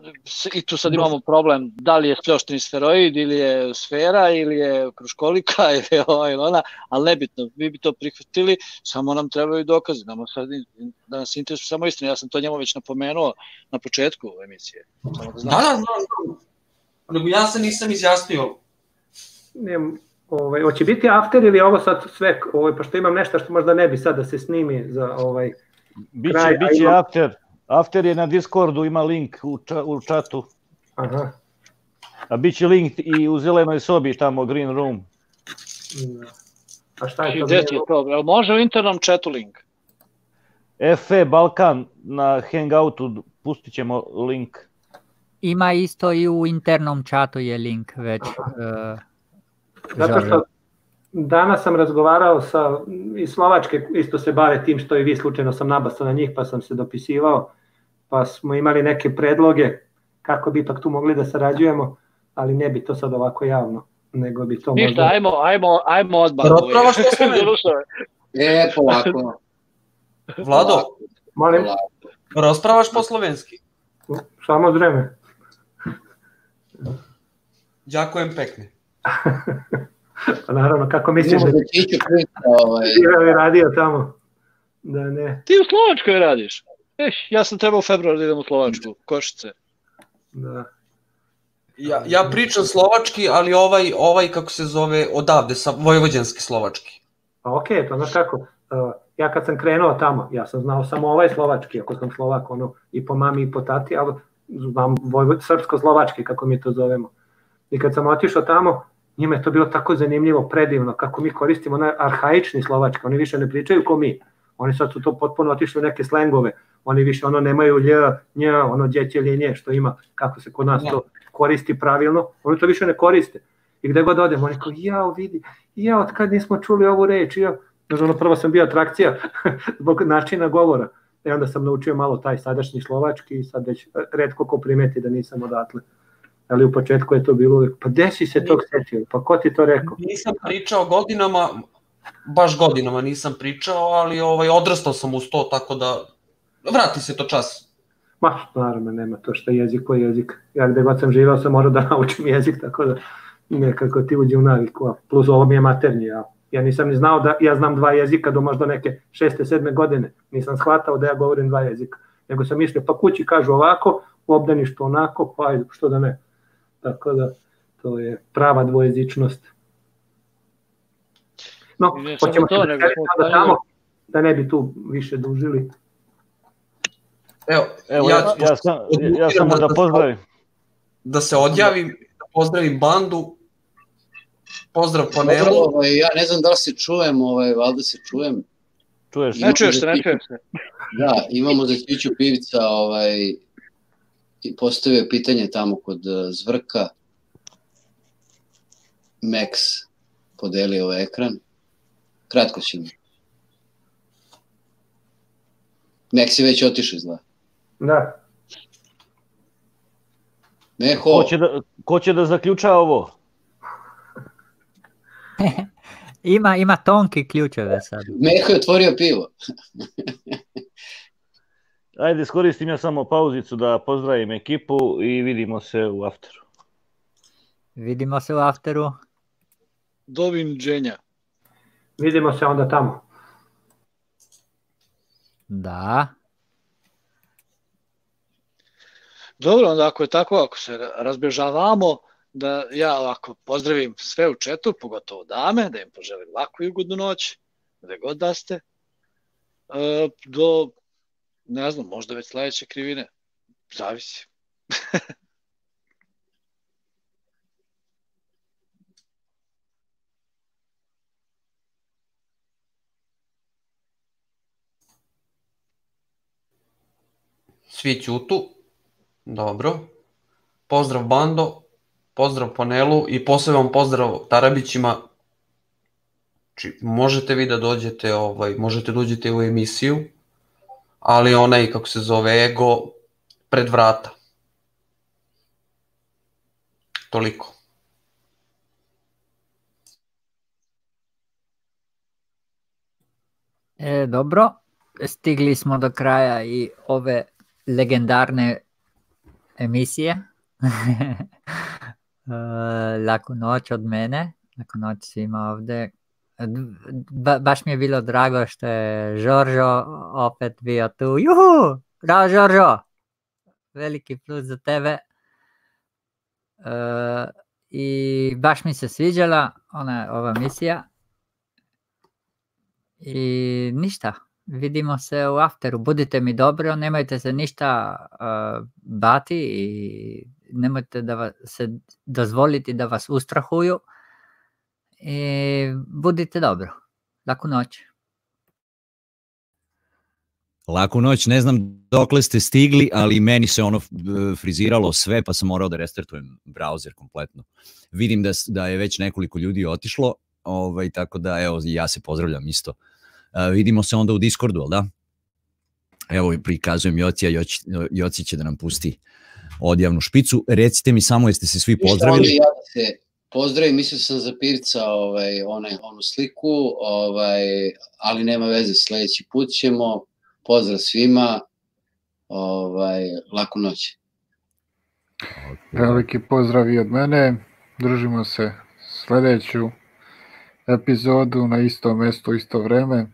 i tu sad imamo problem da li je spljošteni sferoid ili je sfera ili je kruškolika [LAUGHS] ili je ova ili ona, ali nebitno, vi bi to prihvatili, samo nam trebaju dokazi, nama sad, da nas interesuje samo istina, ja sam to njemu već napomenuo na početku emisije. Samo da Da, da, znam. Nego ja se nisam izjasnio. Ne, ovaj, hoće biti after ili ovo sad sve, ovaj, pošto imam nešto što možda ne bi sad da se snimi za ovaj... Biće, Kraj, biće ima- after. After je na Discordu, ima link u, ča, u čatu. Aha. A bit će link i u zelenoj sobi tamo, Green Room. Da. A šta je to? Gde je to? Jel može u internom chatu link? FE Balkan na Hangoutu, pustit ćemo link. Ima isto i u internom chatu je link već. Uh, Zato što danas sam razgovarao sa, iz Slovačke, isto se bave tim što i vi slučajno sam nabastao na njih, pa sam se dopisivao, pa smo imali neke predloge kako bi ipak tu mogli da sarađujemo, ali ne bi to sad ovako javno, nego bi to Ništa, možda... ajmo, ajmo, ajmo odmah. Raspravaš po slovenski? E, polako. Vlado, Molim, raspravaš po slovenski. samo vreme. Ďakujem pekne. [LAUGHS] Pa naravno, kako misliš da ovaj, živeo i radio tamo? Da ne, Ti u Slovačkoj radiš? Eh, ja sam trebao u februar da idem u Slovačku, Košice. da. Ja, ja pričam slovački, ali ovaj, ovaj kako se zove, odavde, sa vojvođanski slovački. Pa okej, pa znaš kako, uh, ja kad sam krenuo tamo, ja sam znao samo ovaj slovački, ako sam slovak, ono, i po mami i po tati, ali znam srpsko-slovački, kako mi to zovemo. I kad sam otišao tamo, njima je to bilo tako zanimljivo, predivno, kako mi koristimo onaj arhaični slovački, oni više ne pričaju ko mi, oni sad su to potpuno otišli u neke slengove, oni više ono nemaju lj, nj, ono djeće ljenje što ima, kako se kod nas to koristi pravilno, oni to više ne koriste. I gde god odem, oni kao, jao, vidi, ja, od kad nismo čuli ovu reč, ja, Znaš, ono, prvo sam bio atrakcija [LAUGHS] zbog načina govora. I onda sam naučio malo taj sadašnji slovački i sad već redko ko primeti da nisam odatle. Ali u početku je to bilo uvijek, pa gde si se tog setio? Pa ko ti to rekao? Nisam pričao godinama, baš godinama nisam pričao, ali ovaj, odrastao sam uz to, tako da vrati se to čas. Ma, naravno, nema to što je jezik ko jezik. Ja gde god sam živao sam morao da [LAUGHS] naučim jezik, tako da nekako ti uđe u naviku. a Plus ovo mi je maternji, ja, ja nisam ni znao da ja znam dva jezika do možda neke šeste, sedme godine. Nisam shvatao da ja govorim dva jezika. Nego sam mislio, pa kući kažu ovako, u obdaništu onako, pa ajde, što da ne. Tako da, to je prava dvojezičnost. No, hoćemo to, da onda tamo, da ne bi tu više dužili. Evo, Evo, ja, ja, ja, sam, ja samo da pozdravim. Da se odjavim, da pozdravim bandu, pozdrav Dobro, panelu. ovaj, ja ne znam da li se čujem, ovaj, valjda se čujem. Čuješ? Ne čuješ se, ne čuješ se. [LAUGHS] Da, imamo za Čiću Pivca ovaj, i postavio pitanje tamo kod eh, Zvrka. Max podelio ovaj ekran. Kratko ćemo. Max je već otišao izgleda. Da, Meho, Ko će, da, ko će da zaključa ovo? [LAUGHS] ima, ima tonki ključeve sad. Meho je otvorio pivo. [LAUGHS] Ajde, skoristim ja samo pauzicu da pozdravim ekipu i vidimo se u afteru. Vidimo se u afteru. Doviđenja. vidimo se onda tamo. Da. Dobro, onda ako je tako, ako se razbežavamo, da ja ovako pozdravim sve u četu, pogotovo dame, da im poželim laku i ugodnu noć, gde god da ste, e, do, ne znam, možda već sledeće krivine, zavisi. [LAUGHS] Svi ćutu. Dobro. Pozdrav bando, pozdrav panelu i poseban pozdrav Tarabićima. Či, možete vi da dođete, ovaj, možete dođete u emisiju, ali onaj, kako se zove, ego, pred vrata. Toliko. E, dobro, stigli smo do kraja i ove legendarne emisije. [LAUGHS] Laku noć od mene, laku noć svima ovde. Ba, baš mi je bilo drago što je Žoržo opet bio tu. Juhu! Bravo Žoržo! Veliki plus za tebe. E, I baš mi se sviđala ona, ova misija. I ništa, vidimo se u afteru. Budite mi dobro, nemojte se ništa uh, bati i nemojte da vas, se dozvoliti da vas ustrahuju. I budite dobro. Laku noć. Laku noć, ne znam dokle ste stigli, ali meni se ono friziralo sve, pa sam morao da restartujem browser kompletno. Vidim da, da je već nekoliko ljudi otišlo, ovaj, tako da evo, ja se pozdravljam isto. Vidimo se onda u Discordu, ali da? Evo prikazujem Jocija, Joci, Joci će da nam pusti odjavnu špicu. Recite mi samo jeste se svi pozdravili. Ja se pozdravim, mislio sam za Pirca ovaj, one, onu sliku, ovaj, ali nema veze, sledeći put ćemo. Pozdrav svima, ovaj, laku noć. Veliki pozdrav i od mene, držimo se sledeću epizodu na isto mesto, isto vreme.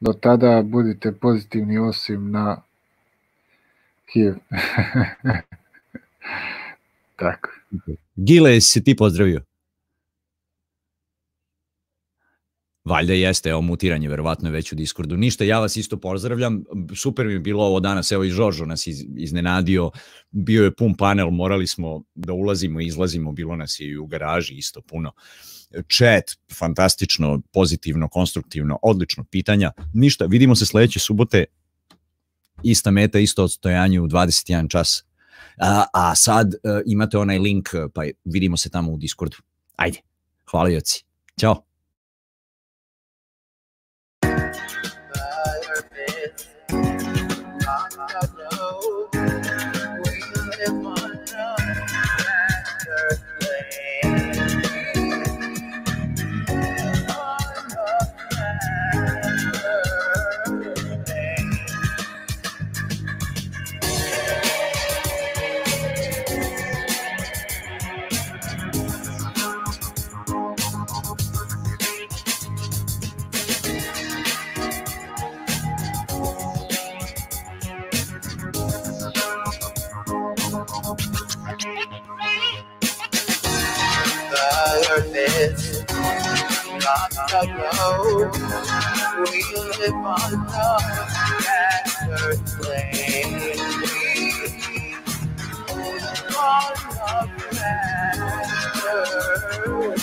Do tada budite pozitivni osim na HIV. [LAUGHS] Tako. Gile, si ti pozdravio? Valjda jeste, evo mutiranje verovatno već u Discordu. Ništa, ja vas isto pozdravljam. Super mi je bilo ovo danas, evo i Žoržo nas iz, iznenadio. Bio je pun panel, morali smo da ulazimo i izlazimo, bilo nas je i u garaži isto puno. Chat, fantastično, pozitivno, konstruktivno, odlično pitanja. Ništa, vidimo se sledeće subote. Ista meta, isto odstojanje u 21 čas. A, a sad uh, imate onaj link, pa vidimo se tamo u Discordu. Ajde, hvala Joci. Ćao. The. We live on the desert plain. We live on the desert